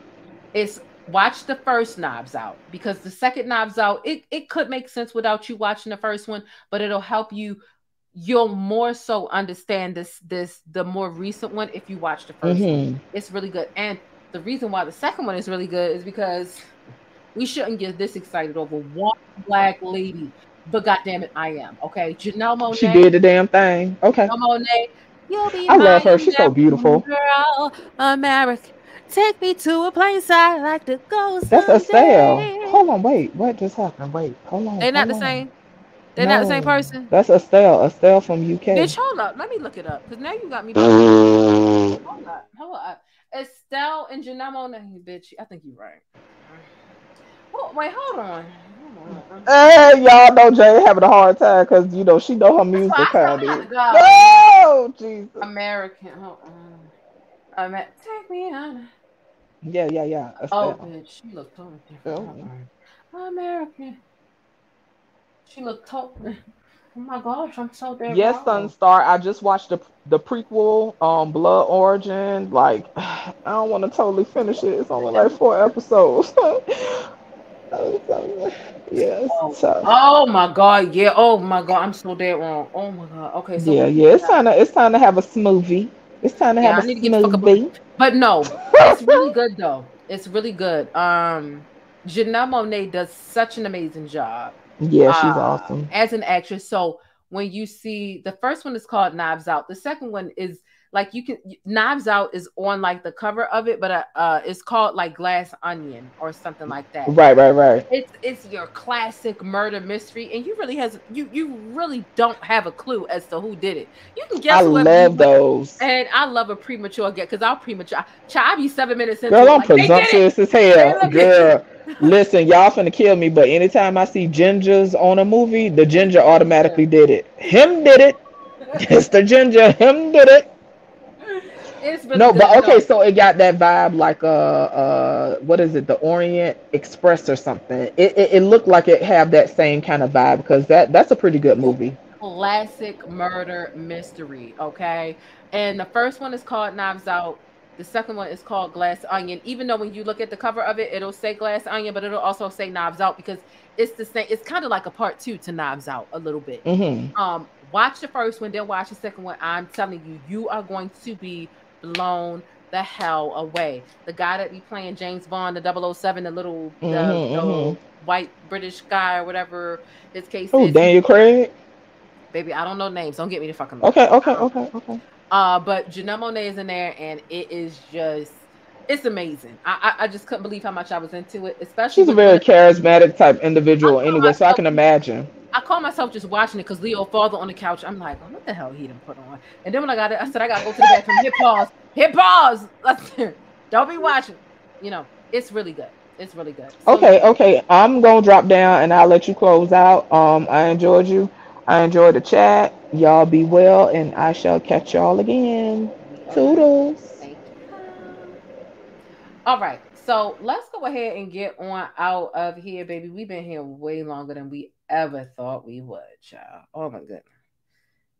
it's watch the first Knives Out because the second Knives Out it, it could make sense without you watching the first one, but it'll help you. You'll more so understand this this the more recent one if you watch the 1st one. Mhm. It's really good, and the reason why the second one is really good is because we shouldn't get this excited over one black lady. But goddamn it, I am okay. Janelle Monae, She did the damn thing. Okay. Janelle Monae, you'll be I love her. She's so beautiful. girl, America. Take me to a place I like to go. That's someday. Estelle. Hold on, wait. What just happened? Wait, hold on. They're not the on. same. They're not the same person. That's Estelle. Estelle from UK. Bitch, hold up. Let me look it up because now you got me. hold up. Hold up. Estelle and Janelle Monae, bitch. I think you're right. Oh, wait, hold on. Hey, y'all know Jay having a hard time because you know she know her music, why I still honey. gotta go. No, Jesus. American. Hold on. Amer- take me on. Yeah, yeah, yeah. Oh, bitch. She looked totally different. Oh. American. She looked totally. (laughs) Oh my gosh, I'm so damn Yes, wrong. Sunstar. I just watched the the prequel, um, Blood Origin. Like, (sighs) I don't want to totally finish it. It's only like four episodes. (laughs) yes. So, Oh my god, yeah. Oh my god, I'm so dead wrong. Oh my god. Okay, so yeah, yeah. It's time to it's time to have a smoothie. It's time to Yeah, have I a need to get the fuck smoothie. But no, it's (laughs) really good though. It's really good. Um, Janelle Monae does such an amazing job. Yeah, she's uh, awesome. as an actress. So when you see the first one is called Knives Out, the second one is like you can Knives Out is on like the cover of it, but uh, uh it's called like Glass Onion or something like that. Right, right, right. It's it's your classic murder mystery, and you really has you you really don't have a clue as to who did it. You can guess. I love those. And I love a premature get because I'll premature. Child, I be seven minutes in Girl, I'm like, they did it. presumptuous as hell. Girl, listen, y'all finna kill me, but anytime I see gingers on a movie, the ginger automatically did it. Him did it. (laughs) It's the ginger. Him did it. It's really No, but okay, though. so it got that vibe like uh uh what is it, the Orient Express or something. It it, it looked like it had that same kind of vibe because that that's a pretty good movie. classic murder mystery. Okay, and the first one is called Knives Out. The second one is called Glass Onion. Even though when you look at the cover of it, it'll say Glass Onion, but it'll also say Knives Out because it's the same. It's kind of like a part two to Knives Out a little bit. Mm-hmm. Um, watch the first one, then watch the second one. I'm telling you, you are going to be blown the hell away. The guy that be playing James Bond, the 007, the little, the, Mhm, the mhm. white British guy or whatever his case Oh, is. Daniel Craig. Baby, I don't know names. Don't get me the fucking. Okay, okay, okay, okay. Uh, but Janelle Monae is in there, and it is just, it's amazing. I, I, I just couldn't believe how much I was into it, especially. She's a very charismatic type individual anyway, so I can imagine. I call myself just watching it because Leo father on the couch. I'm like, oh, what the hell he didn't put on? And then when I got it, I said I gotta go to the bathroom. Hit pause. Hit pause. Let's (laughs) don't be watching. You know, it's really good. It's really good. So, Okay, okay. I'm gonna drop down and I'll let you close out. Um, I enjoyed you. I enjoyed the chat. Y'all be well, and I shall catch y'all again. Toodles. All right. So let's go ahead and get on out of here, baby. We've been here way longer than we ever thought we would, child. Oh my goodness.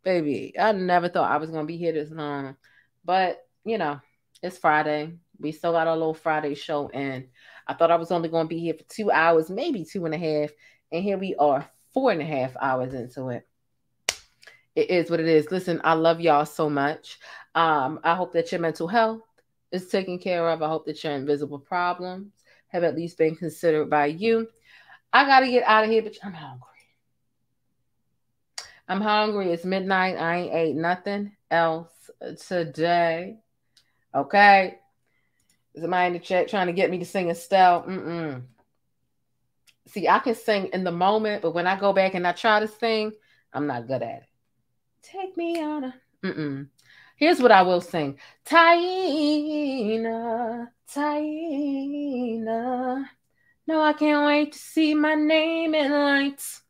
Baby, I never thought I was gonna be here this long. But you know, it's Friday. We still got our little Friday show in. I thought I was only gonna be here for two hours, maybe two and a half. And here we are, four and a half hours into it. It is what it is. Listen, I love y'all so much. Um, I hope that your mental health is taken care of. I hope that your invisible problems have at least been considered by you. I gotta get out of here, but I'm hungry. I'm hungry. It's midnight. I ain't ate nothing else today. Okay. Is Somebody in the chat trying to get me to sing Estelle. Mm-mm. See, I can sing in the moment, but when I go back and I try to sing, I'm not good at it. Take me on a. Mm-mm. Here's what I will sing. Taina, Taina. No, I can't wait to see my name in lights.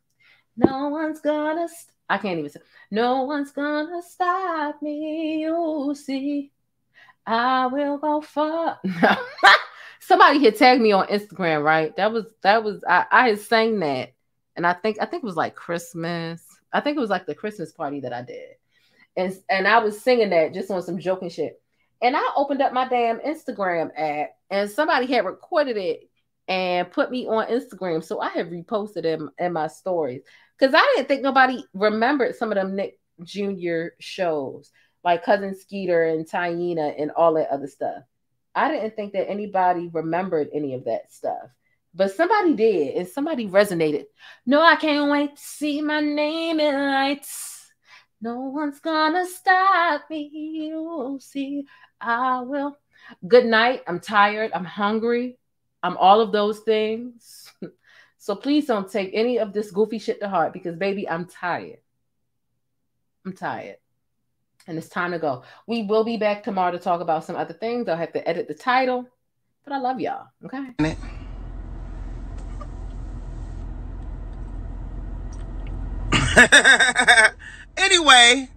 No one's gonna. St- I can't even say. No one's gonna stop me. You see, I will go far. (laughs) Somebody had tagged me on Instagram, right? That was that was I, I had sang that, and I think I think it was like Christmas. I think it was like the Christmas party that I did and and I was singing that just on some joking shit. And I opened up my damn Instagram app, and somebody had recorded it and put me on Instagram. So I have reposted them in, in my stories because I didn't think nobody remembered some of them Nick Jr. shows, like Cousin Skeeter and Taina and all that other stuff. I didn't think that anybody remembered any of that stuff. But somebody did, and somebody resonated. No, I can't wait to see my name in lights. No one's gonna stop me. You'll see, I will. Good night. I'm tired. I'm hungry. I'm all of those things. (laughs) so please don't take any of this goofy shit to heart because, baby, I'm tired. I'm tired. And it's time to go. We will be back tomorrow to talk about some other things. I'll have to edit the title, but I love y'all. Okay. (laughs) anyway.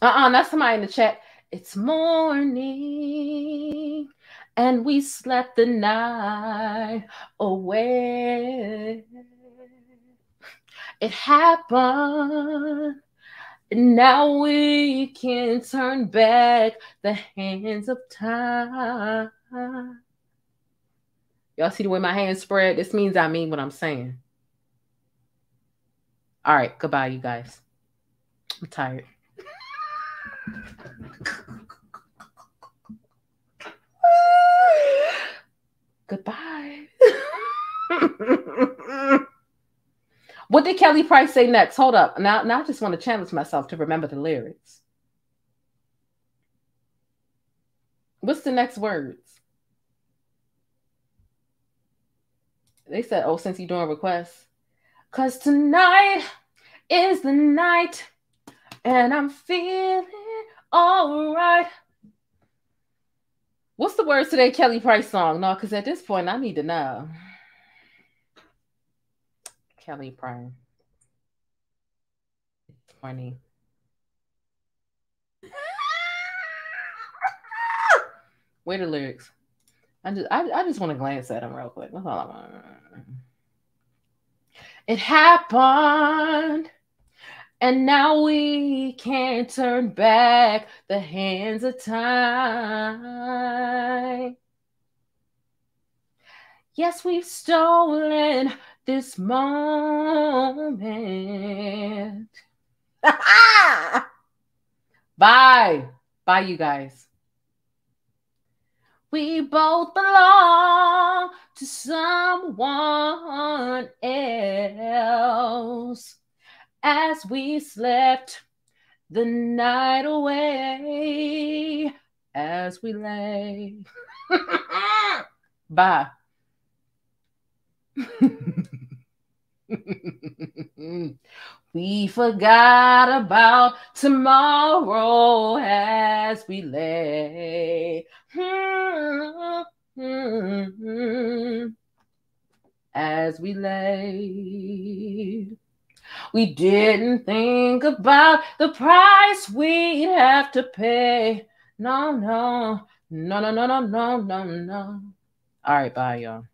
Uh-uh, that's somebody in the chat. It's morning and we slept the night away. It happened. Now we can turn back the hands of time. Y'all see the way my hands spread? This means I mean what I'm saying. All right, goodbye, you guys. I'm tired. Goodbye. what did Kelly Price say next? Hold up. Now, now I just want to challenge myself to remember the lyrics. What's the next words? They said, oh, since you're doing requests. Cause tonight is the night and I'm feeling all right. What's the words to that Kelly Price song? No, because at this point I need to know. Kelly Price. It's funny. Where the lyrics? I just I, I just want to glance at them real quick. That's all I want. It happened. And now we can't turn back the hands of time. Yes, we've stolen this moment. (laughs) Bye. Bye, you guys. We both belong to someone else as we slept the night away as we lay. (laughs) Bye. (laughs) we forgot about tomorrow as we lay. (laughs) As we lay. We didn't think about the price we'd have to pay. No, no, no, no, no, no, no, no, no. All right, bye, y'all.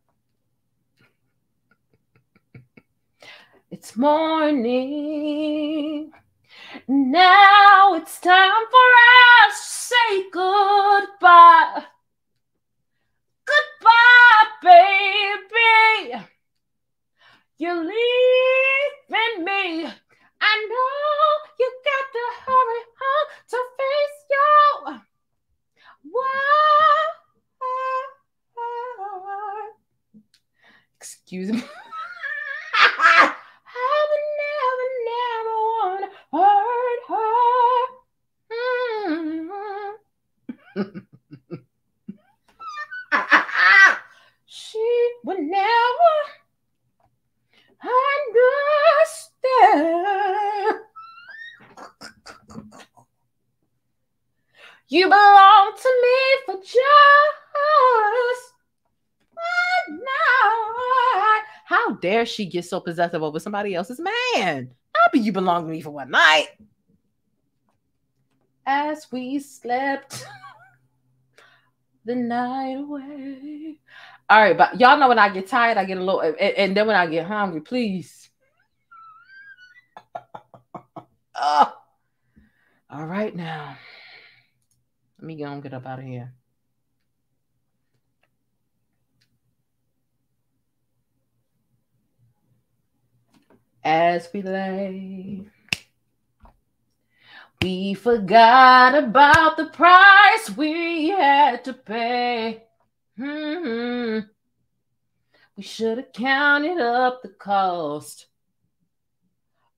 It's morning. Now it's time for us to say goodbye. Goodbye, baby. You're leaving me. I know you got to hurry home to face your what? Excuse me. (laughs) I would never, never want to hurt her. Hmm. (laughs) she would never understand. You belong to me for just one night. How dare she get so possessive over somebody else's man? How be you belong to me for one night? As we slept (laughs) the night away. All right, but y'all know when I get tired, I get a little, and, and then when I get hungry, please. oh. (laughs) All right, now. Let me go and get up out of here. As we lay, we forgot about the price we had to pay. Hmm We should have counted up the cost.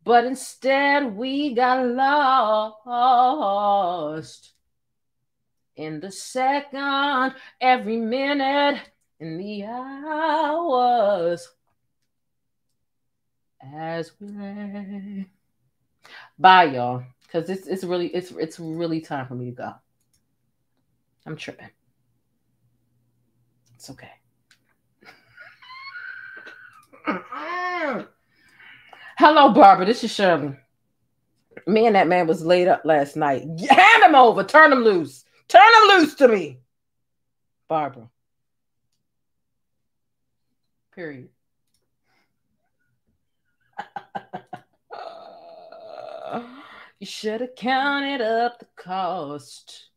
But instead, we got lost in the second, every minute, in the hours as we lay. Bye, y'all. Because it's it's really it's it's really time for me to go. I'm tripping. It's okay. Hello, Barbara. This is Shirley. Me and that man was laid up last night. Hand him over. Turn him loose. Turn him loose to me. Barbara. Period. (laughs) you should have counted up the cost.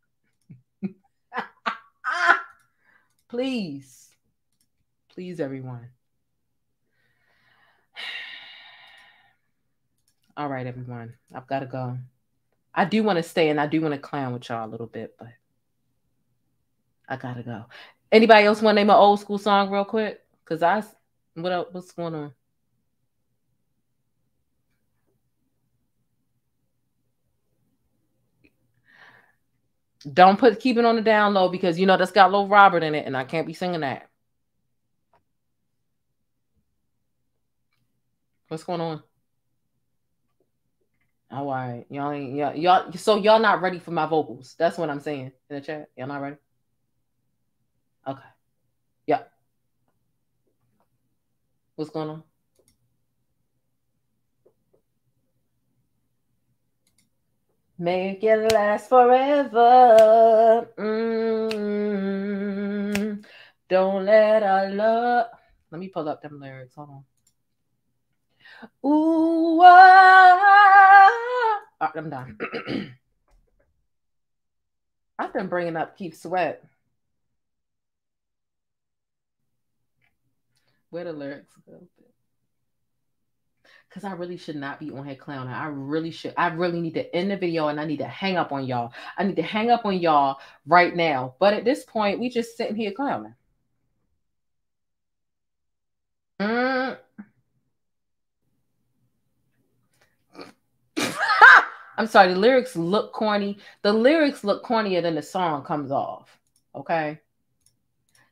Please. Please, everyone. (sighs) All right, everyone. I've got to go. I do want to stay and I do want to clown with y'all a little bit, but I gotta go. Anybody else want to name an old school song real quick? Cause I What else? What's going on? Don't put keep it on the down low because you know that's got Little Robert in it, and I can't be singing that. What's going on? All right, y'all ain't y'all, y'all so y'all not ready for my vocals. That's what I'm saying in the chat. Y'all not ready? Okay. Yeah. What's going on? Make it last forever. Mm, don't let our love. Let me pull up them lyrics. Hold on. Ooh, ah. Oh, I'm done. (clears throat) I've been bringing up Keith Sweat. Where the lyrics go? Because I really should not be on here clowning. I really should. I really need to end the video and I need to hang up on y'all. I need to hang up on y'all right now. But at this point, we just sitting here clowning. Mm. (laughs) I'm sorry, the lyrics look corny. The lyrics look cornier than the song comes off. Okay.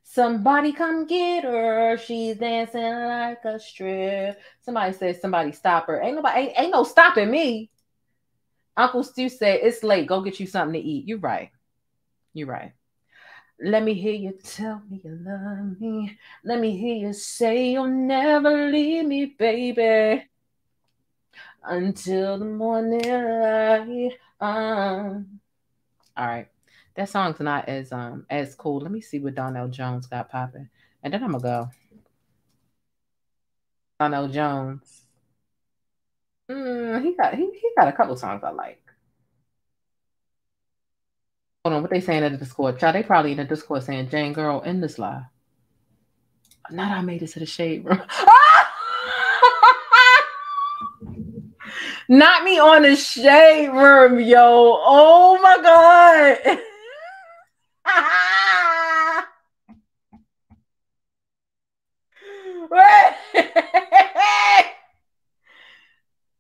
Somebody come get her. She's dancing like a strip. Somebody says somebody stop her. Ain't nobody ain't, ain't no stopping me. Uncle Stu said it's late. Go get you something to eat. You're right. You're right. Let me hear you tell me you love me. Let me hear you say you'll never leave me, baby until the morning light. Um, all right, that song's not as um as cool. Let me see what Donell Jones got popping, and then I'm gonna go. Donell Jones. Mm, he got he, he got a couple songs I like. Hold on, what they saying in the Discord? Child, they probably in the Discord saying Jane Girl in this live. Not I made it to the shade room. (laughs) Not me on the shade room, yo. Oh my god. (laughs) (laughs)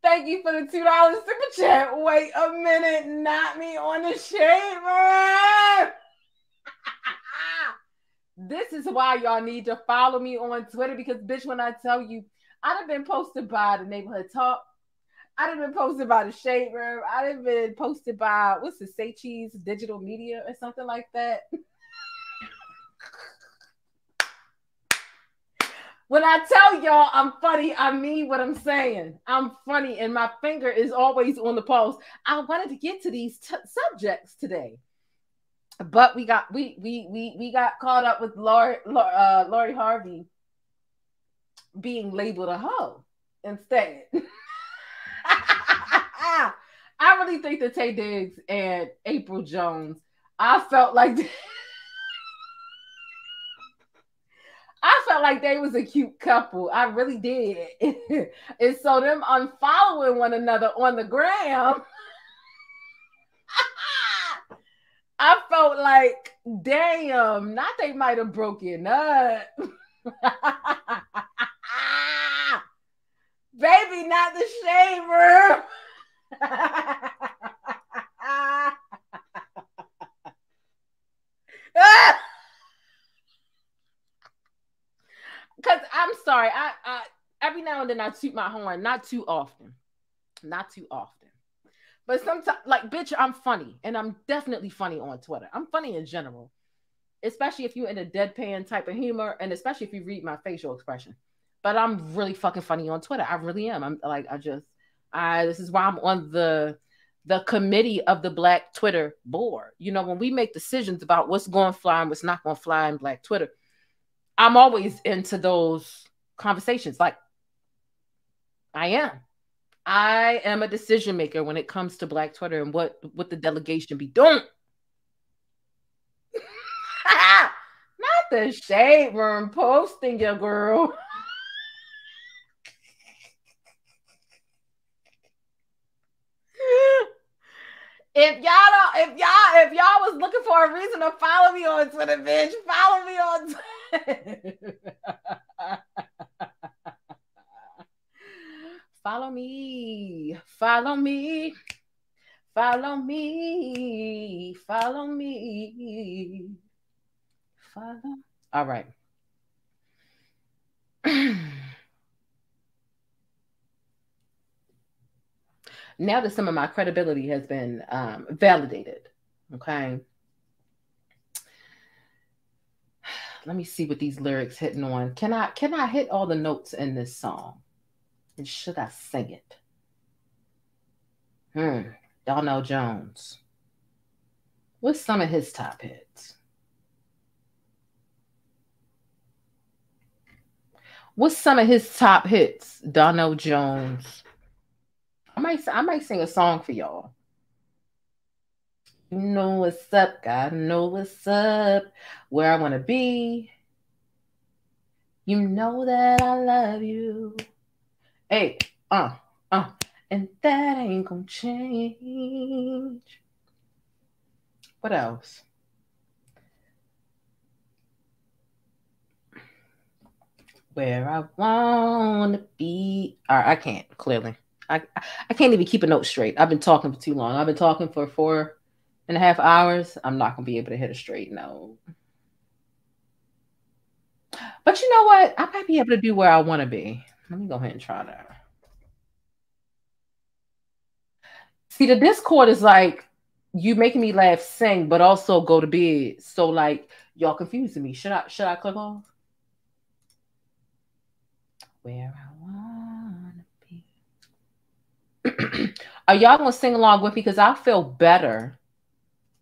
Thank you for the two dollars super chat. Wait a minute, not me on the shade room. (laughs) this is why y'all need to follow me on Twitter because, bitch, when I tell you, I'd have been posted by the neighborhood talk I'd have been posted by the Shade Room. I'd have been posted by what's the Say Cheese Digital Media or something like that. when I tell y'all I'm funny, I mean what I'm saying. I'm funny, and my finger is always on the pulse. I wanted to get to these t- subjects today, but we got we we we we got caught up with Lori uh, Lori Harvey being labeled a hoe instead. (laughs) (laughs) I really think that Taye Diggs and Apryl Jones, I felt like (laughs) I felt like they was a cute couple. I really did. (laughs) and so them unfollowing one another on the gram. I felt like, damn, not they might have broken up. Baby, not the shade room. (laughs) Because I'm sorry, I, I every now and then I toot my horn, not too often, not too often. But sometimes, like, bitch, I'm funny, and I'm definitely funny on Twitter. I'm funny in general, especially if you're in a deadpan type of humor, and especially if you read my facial expression. But I'm really fucking funny on Twitter. I really am. I'm like, I just, I this is why I'm on the the committee of the Black Twitter board. You know, when we make decisions about what's going to fly and what's not going to fly in Black Twitter, I'm always into those conversations. Like, I am. I am a decision maker when it comes to Black Twitter and what what the delegation be doing. (laughs) Not the shade room posting your girl. (laughs) If y'all don't, if y'all, if y'all was looking for a reason to follow me on Twitter, bitch, follow me on (laughs) follow me, follow me, follow me, follow me, follow. All right. (clears throat) now that some of my credibility has been um, validated, okay. Let me see what these lyrics hitting on. Can I can I hit all the notes in this song? And should I sing it? Hmm. Donell Jones. What's some of his top hits? What's some of his top hits? Donell Jones. I might I might sing a song for y'all. You know what's up, God know what's up, where I want to be. You know that I love you. Hey, uh, uh, and that ain't gonna change. What else? Where I wanna be. All right, I can't clearly. I I can't even keep a note straight. I've been talking for too long. I've been talking for four and a half hours. I'm not gonna be able to hit a straight note. But you know what? I might be able to do where I want to be. Let me go ahead and try that. See, the Discord is like you making me laugh, sing, but also go to bed. So like y'all confusing me. Should I should I click off? Where I wanna be. (clears throat) Are y'all gonna sing along with me? Because I feel better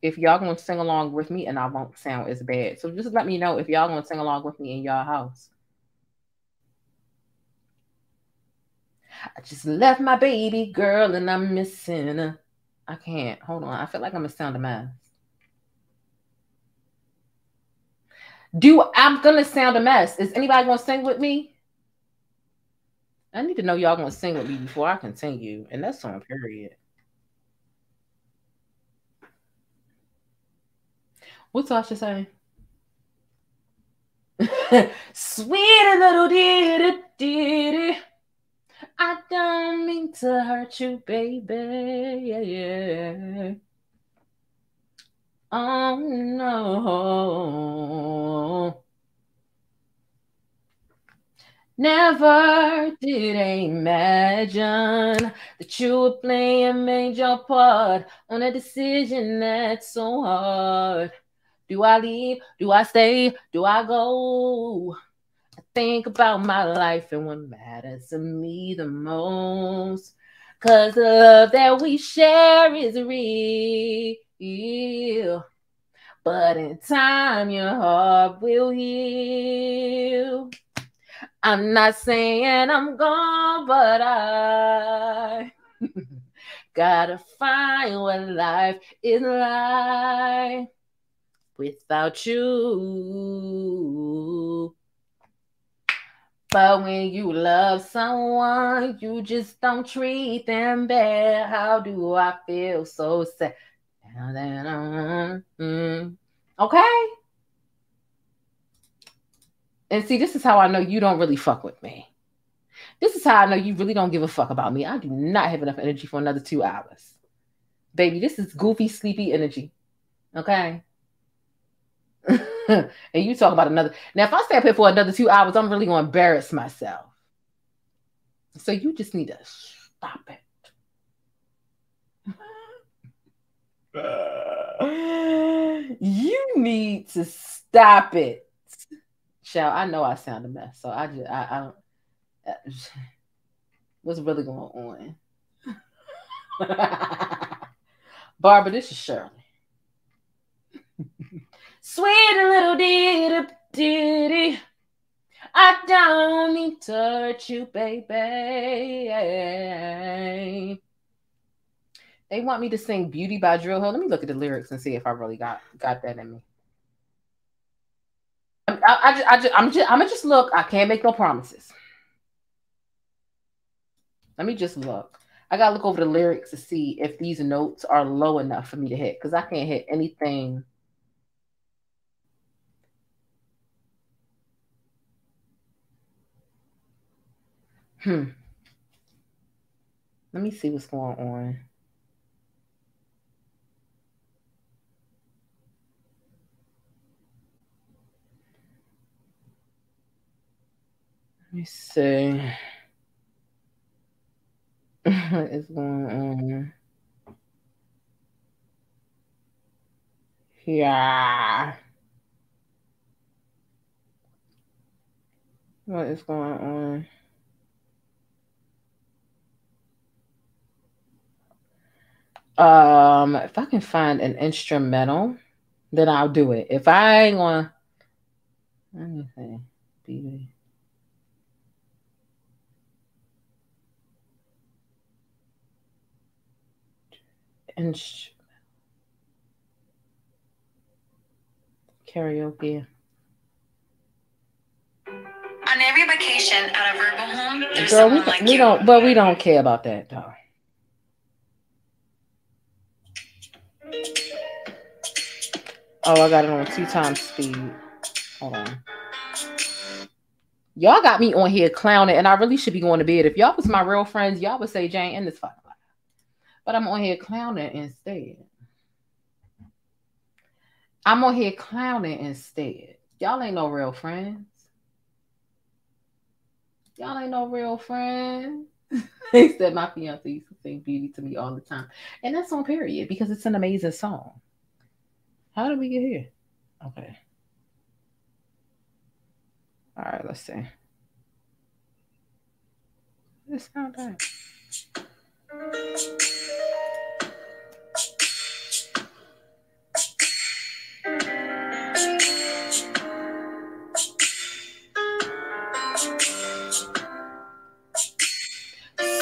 if y'all gonna sing along with me and I won't sound as bad. So just let me know if y'all gonna sing along with me in y'all house. I just left my baby girl and I'm missing. I can't. Hold on. I feel like I'm gonna sound a mess. Do I'm gonna sound a mess. Is anybody gonna sing with me? I need to know y'all gonna sing with me before I continue. And that's on period. What's Sasha saying? (laughs) Sweet little ditty ditty. I don't mean to hurt you, baby. Yeah, yeah. Oh no. Never did I imagine that you would play a major part on a decision that's so hard. Do I leave? Do I stay? Do I go? I think about my life and what matters to me the most. Cause the love that we share is real. But in time, your heart will heal. I'm not saying I'm gone, but I (laughs) gotta find what life is like without you. But when you love someone, you just don't treat them bad. How do I feel so sad? Now that I'm mm. okay. And see, this is how I know you don't really fuck with me. This is how I know you really don't give a fuck about me. I do not have enough energy for another two hours. Baby, this is goofy, sleepy energy. Okay. (laughs) and you talk about another. Now, if I stay up here for another two hours, I'm really going to embarrass myself. So you just need to stop it. (laughs) you need to stop it. I know I sound a mess, so I just I, I don't. (laughs) What's really going on? (laughs) Barbara, this is Shirley. (laughs) Sweet little ditty ditty. I don't mean to hurt you, baby. They want me to sing Beauty by Dru Hill. Let me look at the lyrics and see if I really got got that in me. I, I, just, I just, I'm just, I'm gonna just look. I can't make no promises. Let me just look. I gotta look over the lyrics to see if these notes are low enough for me to hit because I can't hit anything Hmm. Let me see what's going on. Me see. (laughs) what is going on? Yeah. What is going on? Um, if I can find an instrumental, then I'll do it. If I ain't gonna, let me see. BB. Inst- karaoke. On every vacation at a Virgo home, there's Girl, we, someone like we you. don't, but we don't care about that though. Oh, I got it on two times speed. Hold on. Y'all got me on here clowning, and I really should be going to bed. If y'all was my real friends, y'all would say Jane in this life. But I'm on here clowning instead. I'm on here clowning instead. Y'all ain't no real friends. Y'all ain't no real friends. (laughs) Except my fiance used to sing beauty to me all the time. And that's on period because it's an amazing song. How did we get here? Okay. All right, let's see. It's not bad.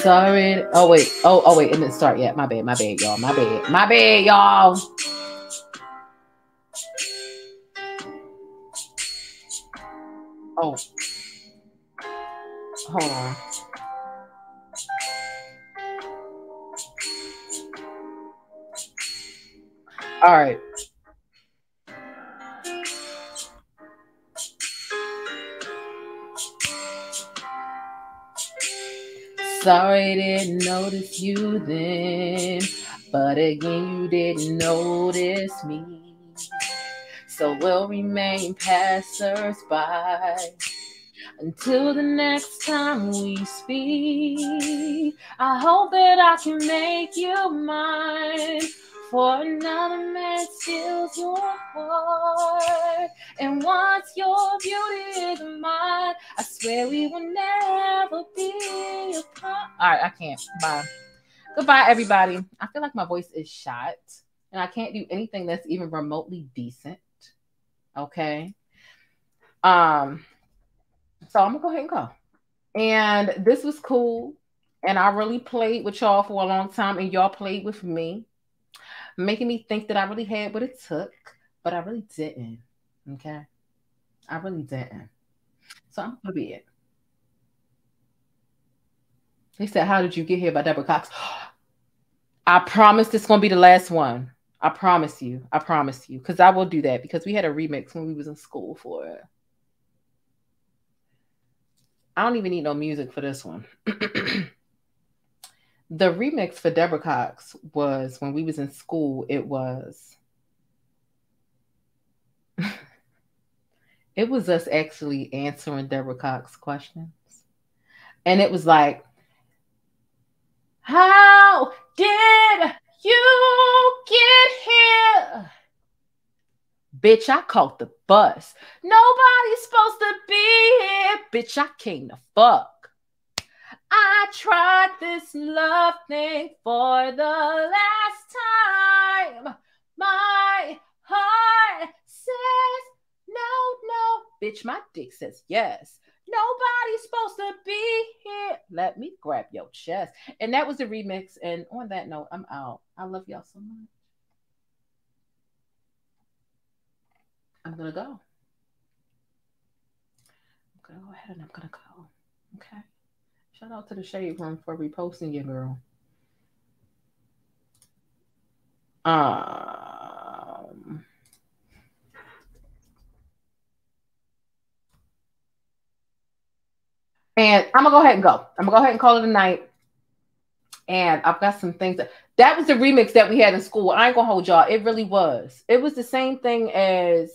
Sorry. Oh wait. Oh oh wait. It didn't start yet. My bad. My bad, y'all. My bad. My bad, y'all. Oh. Hold on. All right. Sorry, didn't notice you then, but again, you didn't notice me. So we'll remain passers-by until the next time we speak. I hope that I can make you mine. For another man steals your heart. And once your beauty is mine, I swear we will never be apart. All right, I can't. Bye. Goodbye, everybody. I feel like my voice is shot, and I can't do anything that's even remotely decent. Okay. Um, so I'm gonna go ahead and go. And this was cool. And I really played with y'all for a long time, and y'all played with me, making me think that I really had what it took, but I really didn't. Okay. I really didn't. So I'm gonna be it. They said, How did you get here by Deborah Cox? (gasps) I promise this gonna be the last one. I promise you. I promise you. Because I will do that because we had a remix when we was in school for it. I don't even need no music for this one. (clears throat) the remix for Deborah Cox was when we was in school, it was (laughs) it was us actually answering Deborah Cox questions. And it was like, How did you get here? Bitch, I caught the bus. Nobody's supposed to be here. Bitch, I came to fuck. I tried this love thing for the last time. My heart says no, no. Bitch, my dick says yes. Nobody's supposed to be here. Let me grab your chest. And that was the remix. And on that note, I'm out. I love y'all so much. I'm gonna go. I'm gonna go ahead and I'm gonna go. Okay. Shout out to the Shade Room for reposting your girl. Um and I'm gonna go ahead and go. I'm gonna go ahead and call it a night. And I've got some things that, that was the remix that we had in school. I ain't gonna hold y'all. It really was. It was the same thing as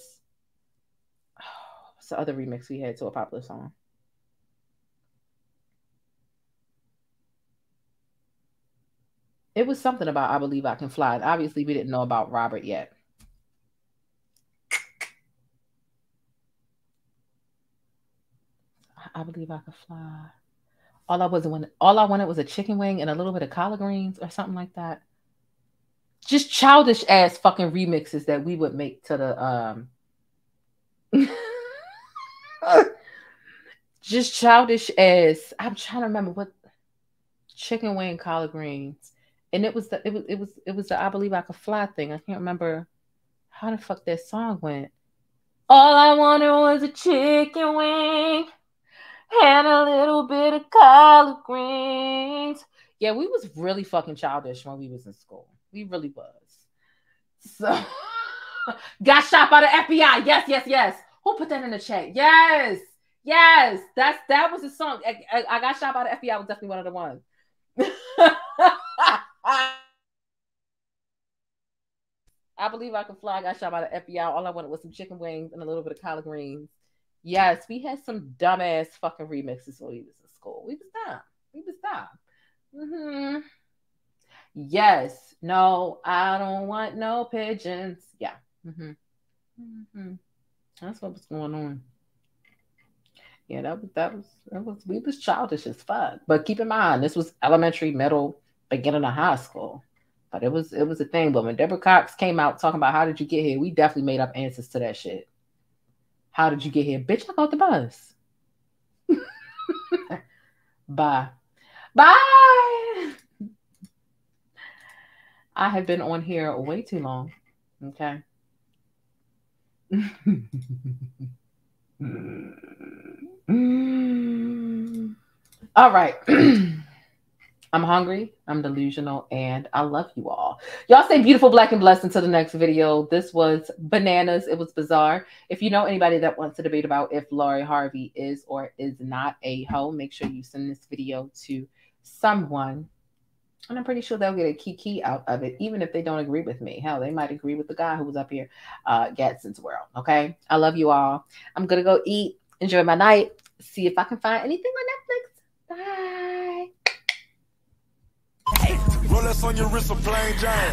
(sighs) what's the other remix we had to a popular song? It was something about I Believe I Can Fly. And obviously, we didn't know about Robert yet. I believe I can fly. All I was wanted, all I wanted was a chicken wing and a little bit of collard greens or something like that. Just childish ass fucking remixes that we would make to the um (laughs) just childish as I'm trying to remember what chicken wing collard greens. And it was the it was it was it was the I believe I could fly thing. I can't remember how the fuck that song went. All I wanted was a chicken wing and a little bit of collard greens. Yeah, we was really fucking childish when we was in school. We really was. So (laughs) got shot by the FBI. Yes, yes, yes. Who put that in the chat? Yes, yes. That's that was the song. I, I, I got shot by the FBI was definitely one of the ones. (laughs) I believe I can fly. I got shot by the FBI. All I wanted was some chicken wings and a little bit of collard greens. Yes, we had some dumbass fucking remixes when we was in school. We was dumb. We was dumb. Mm-hmm. Yes. No, I don't want no pigeons. Yeah. Mm-hmm. Mm-hmm. That's what was going on. Yeah, that was that was that was we was childish as fuck. But keep in mind, this was elementary, middle, beginning of high school. But it was it was a thing. But when Deborah Cox came out talking about how did you get here, we definitely made up answers to that shit. How did you get here? Bitch, I got the bus. (laughs) Bye. Bye. I have been on here way too long. Okay. (laughs) All right. (clears throat) I'm hungry, I'm delusional, and I love you all. Y'all stay beautiful, black, and blessed until the next video. This was bananas. It was bizarre. If you know anybody that wants to debate about if Lori Harvey is or is not a hoe, make sure you send this video to someone. And I'm pretty sure they'll get a kiki out of it, even if they don't agree with me. Hell, they might agree with the guy who was up here, uh, Gadsden's World. Okay. I love you all. I'm going to go eat, enjoy my night, see if I can find anything on Netflix. Bye.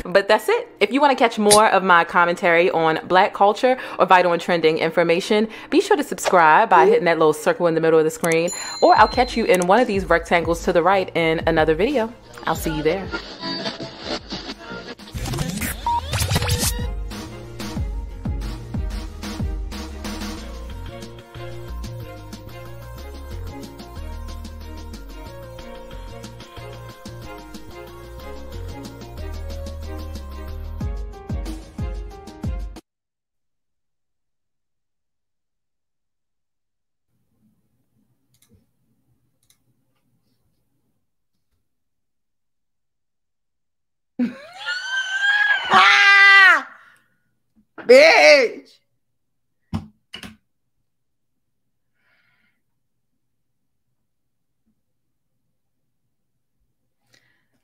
But that's it. If you want to catch more of my commentary on black culture or vital and trending information, be sure to subscribe by hitting that little circle in the middle of the screen, or I'll catch you in one of these rectangles to the right in another video. I'll see you there. Bitch.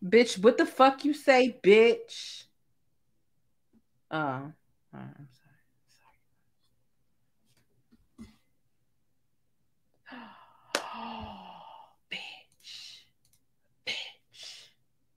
Bitch, what the fuck you say, bitch? Oh.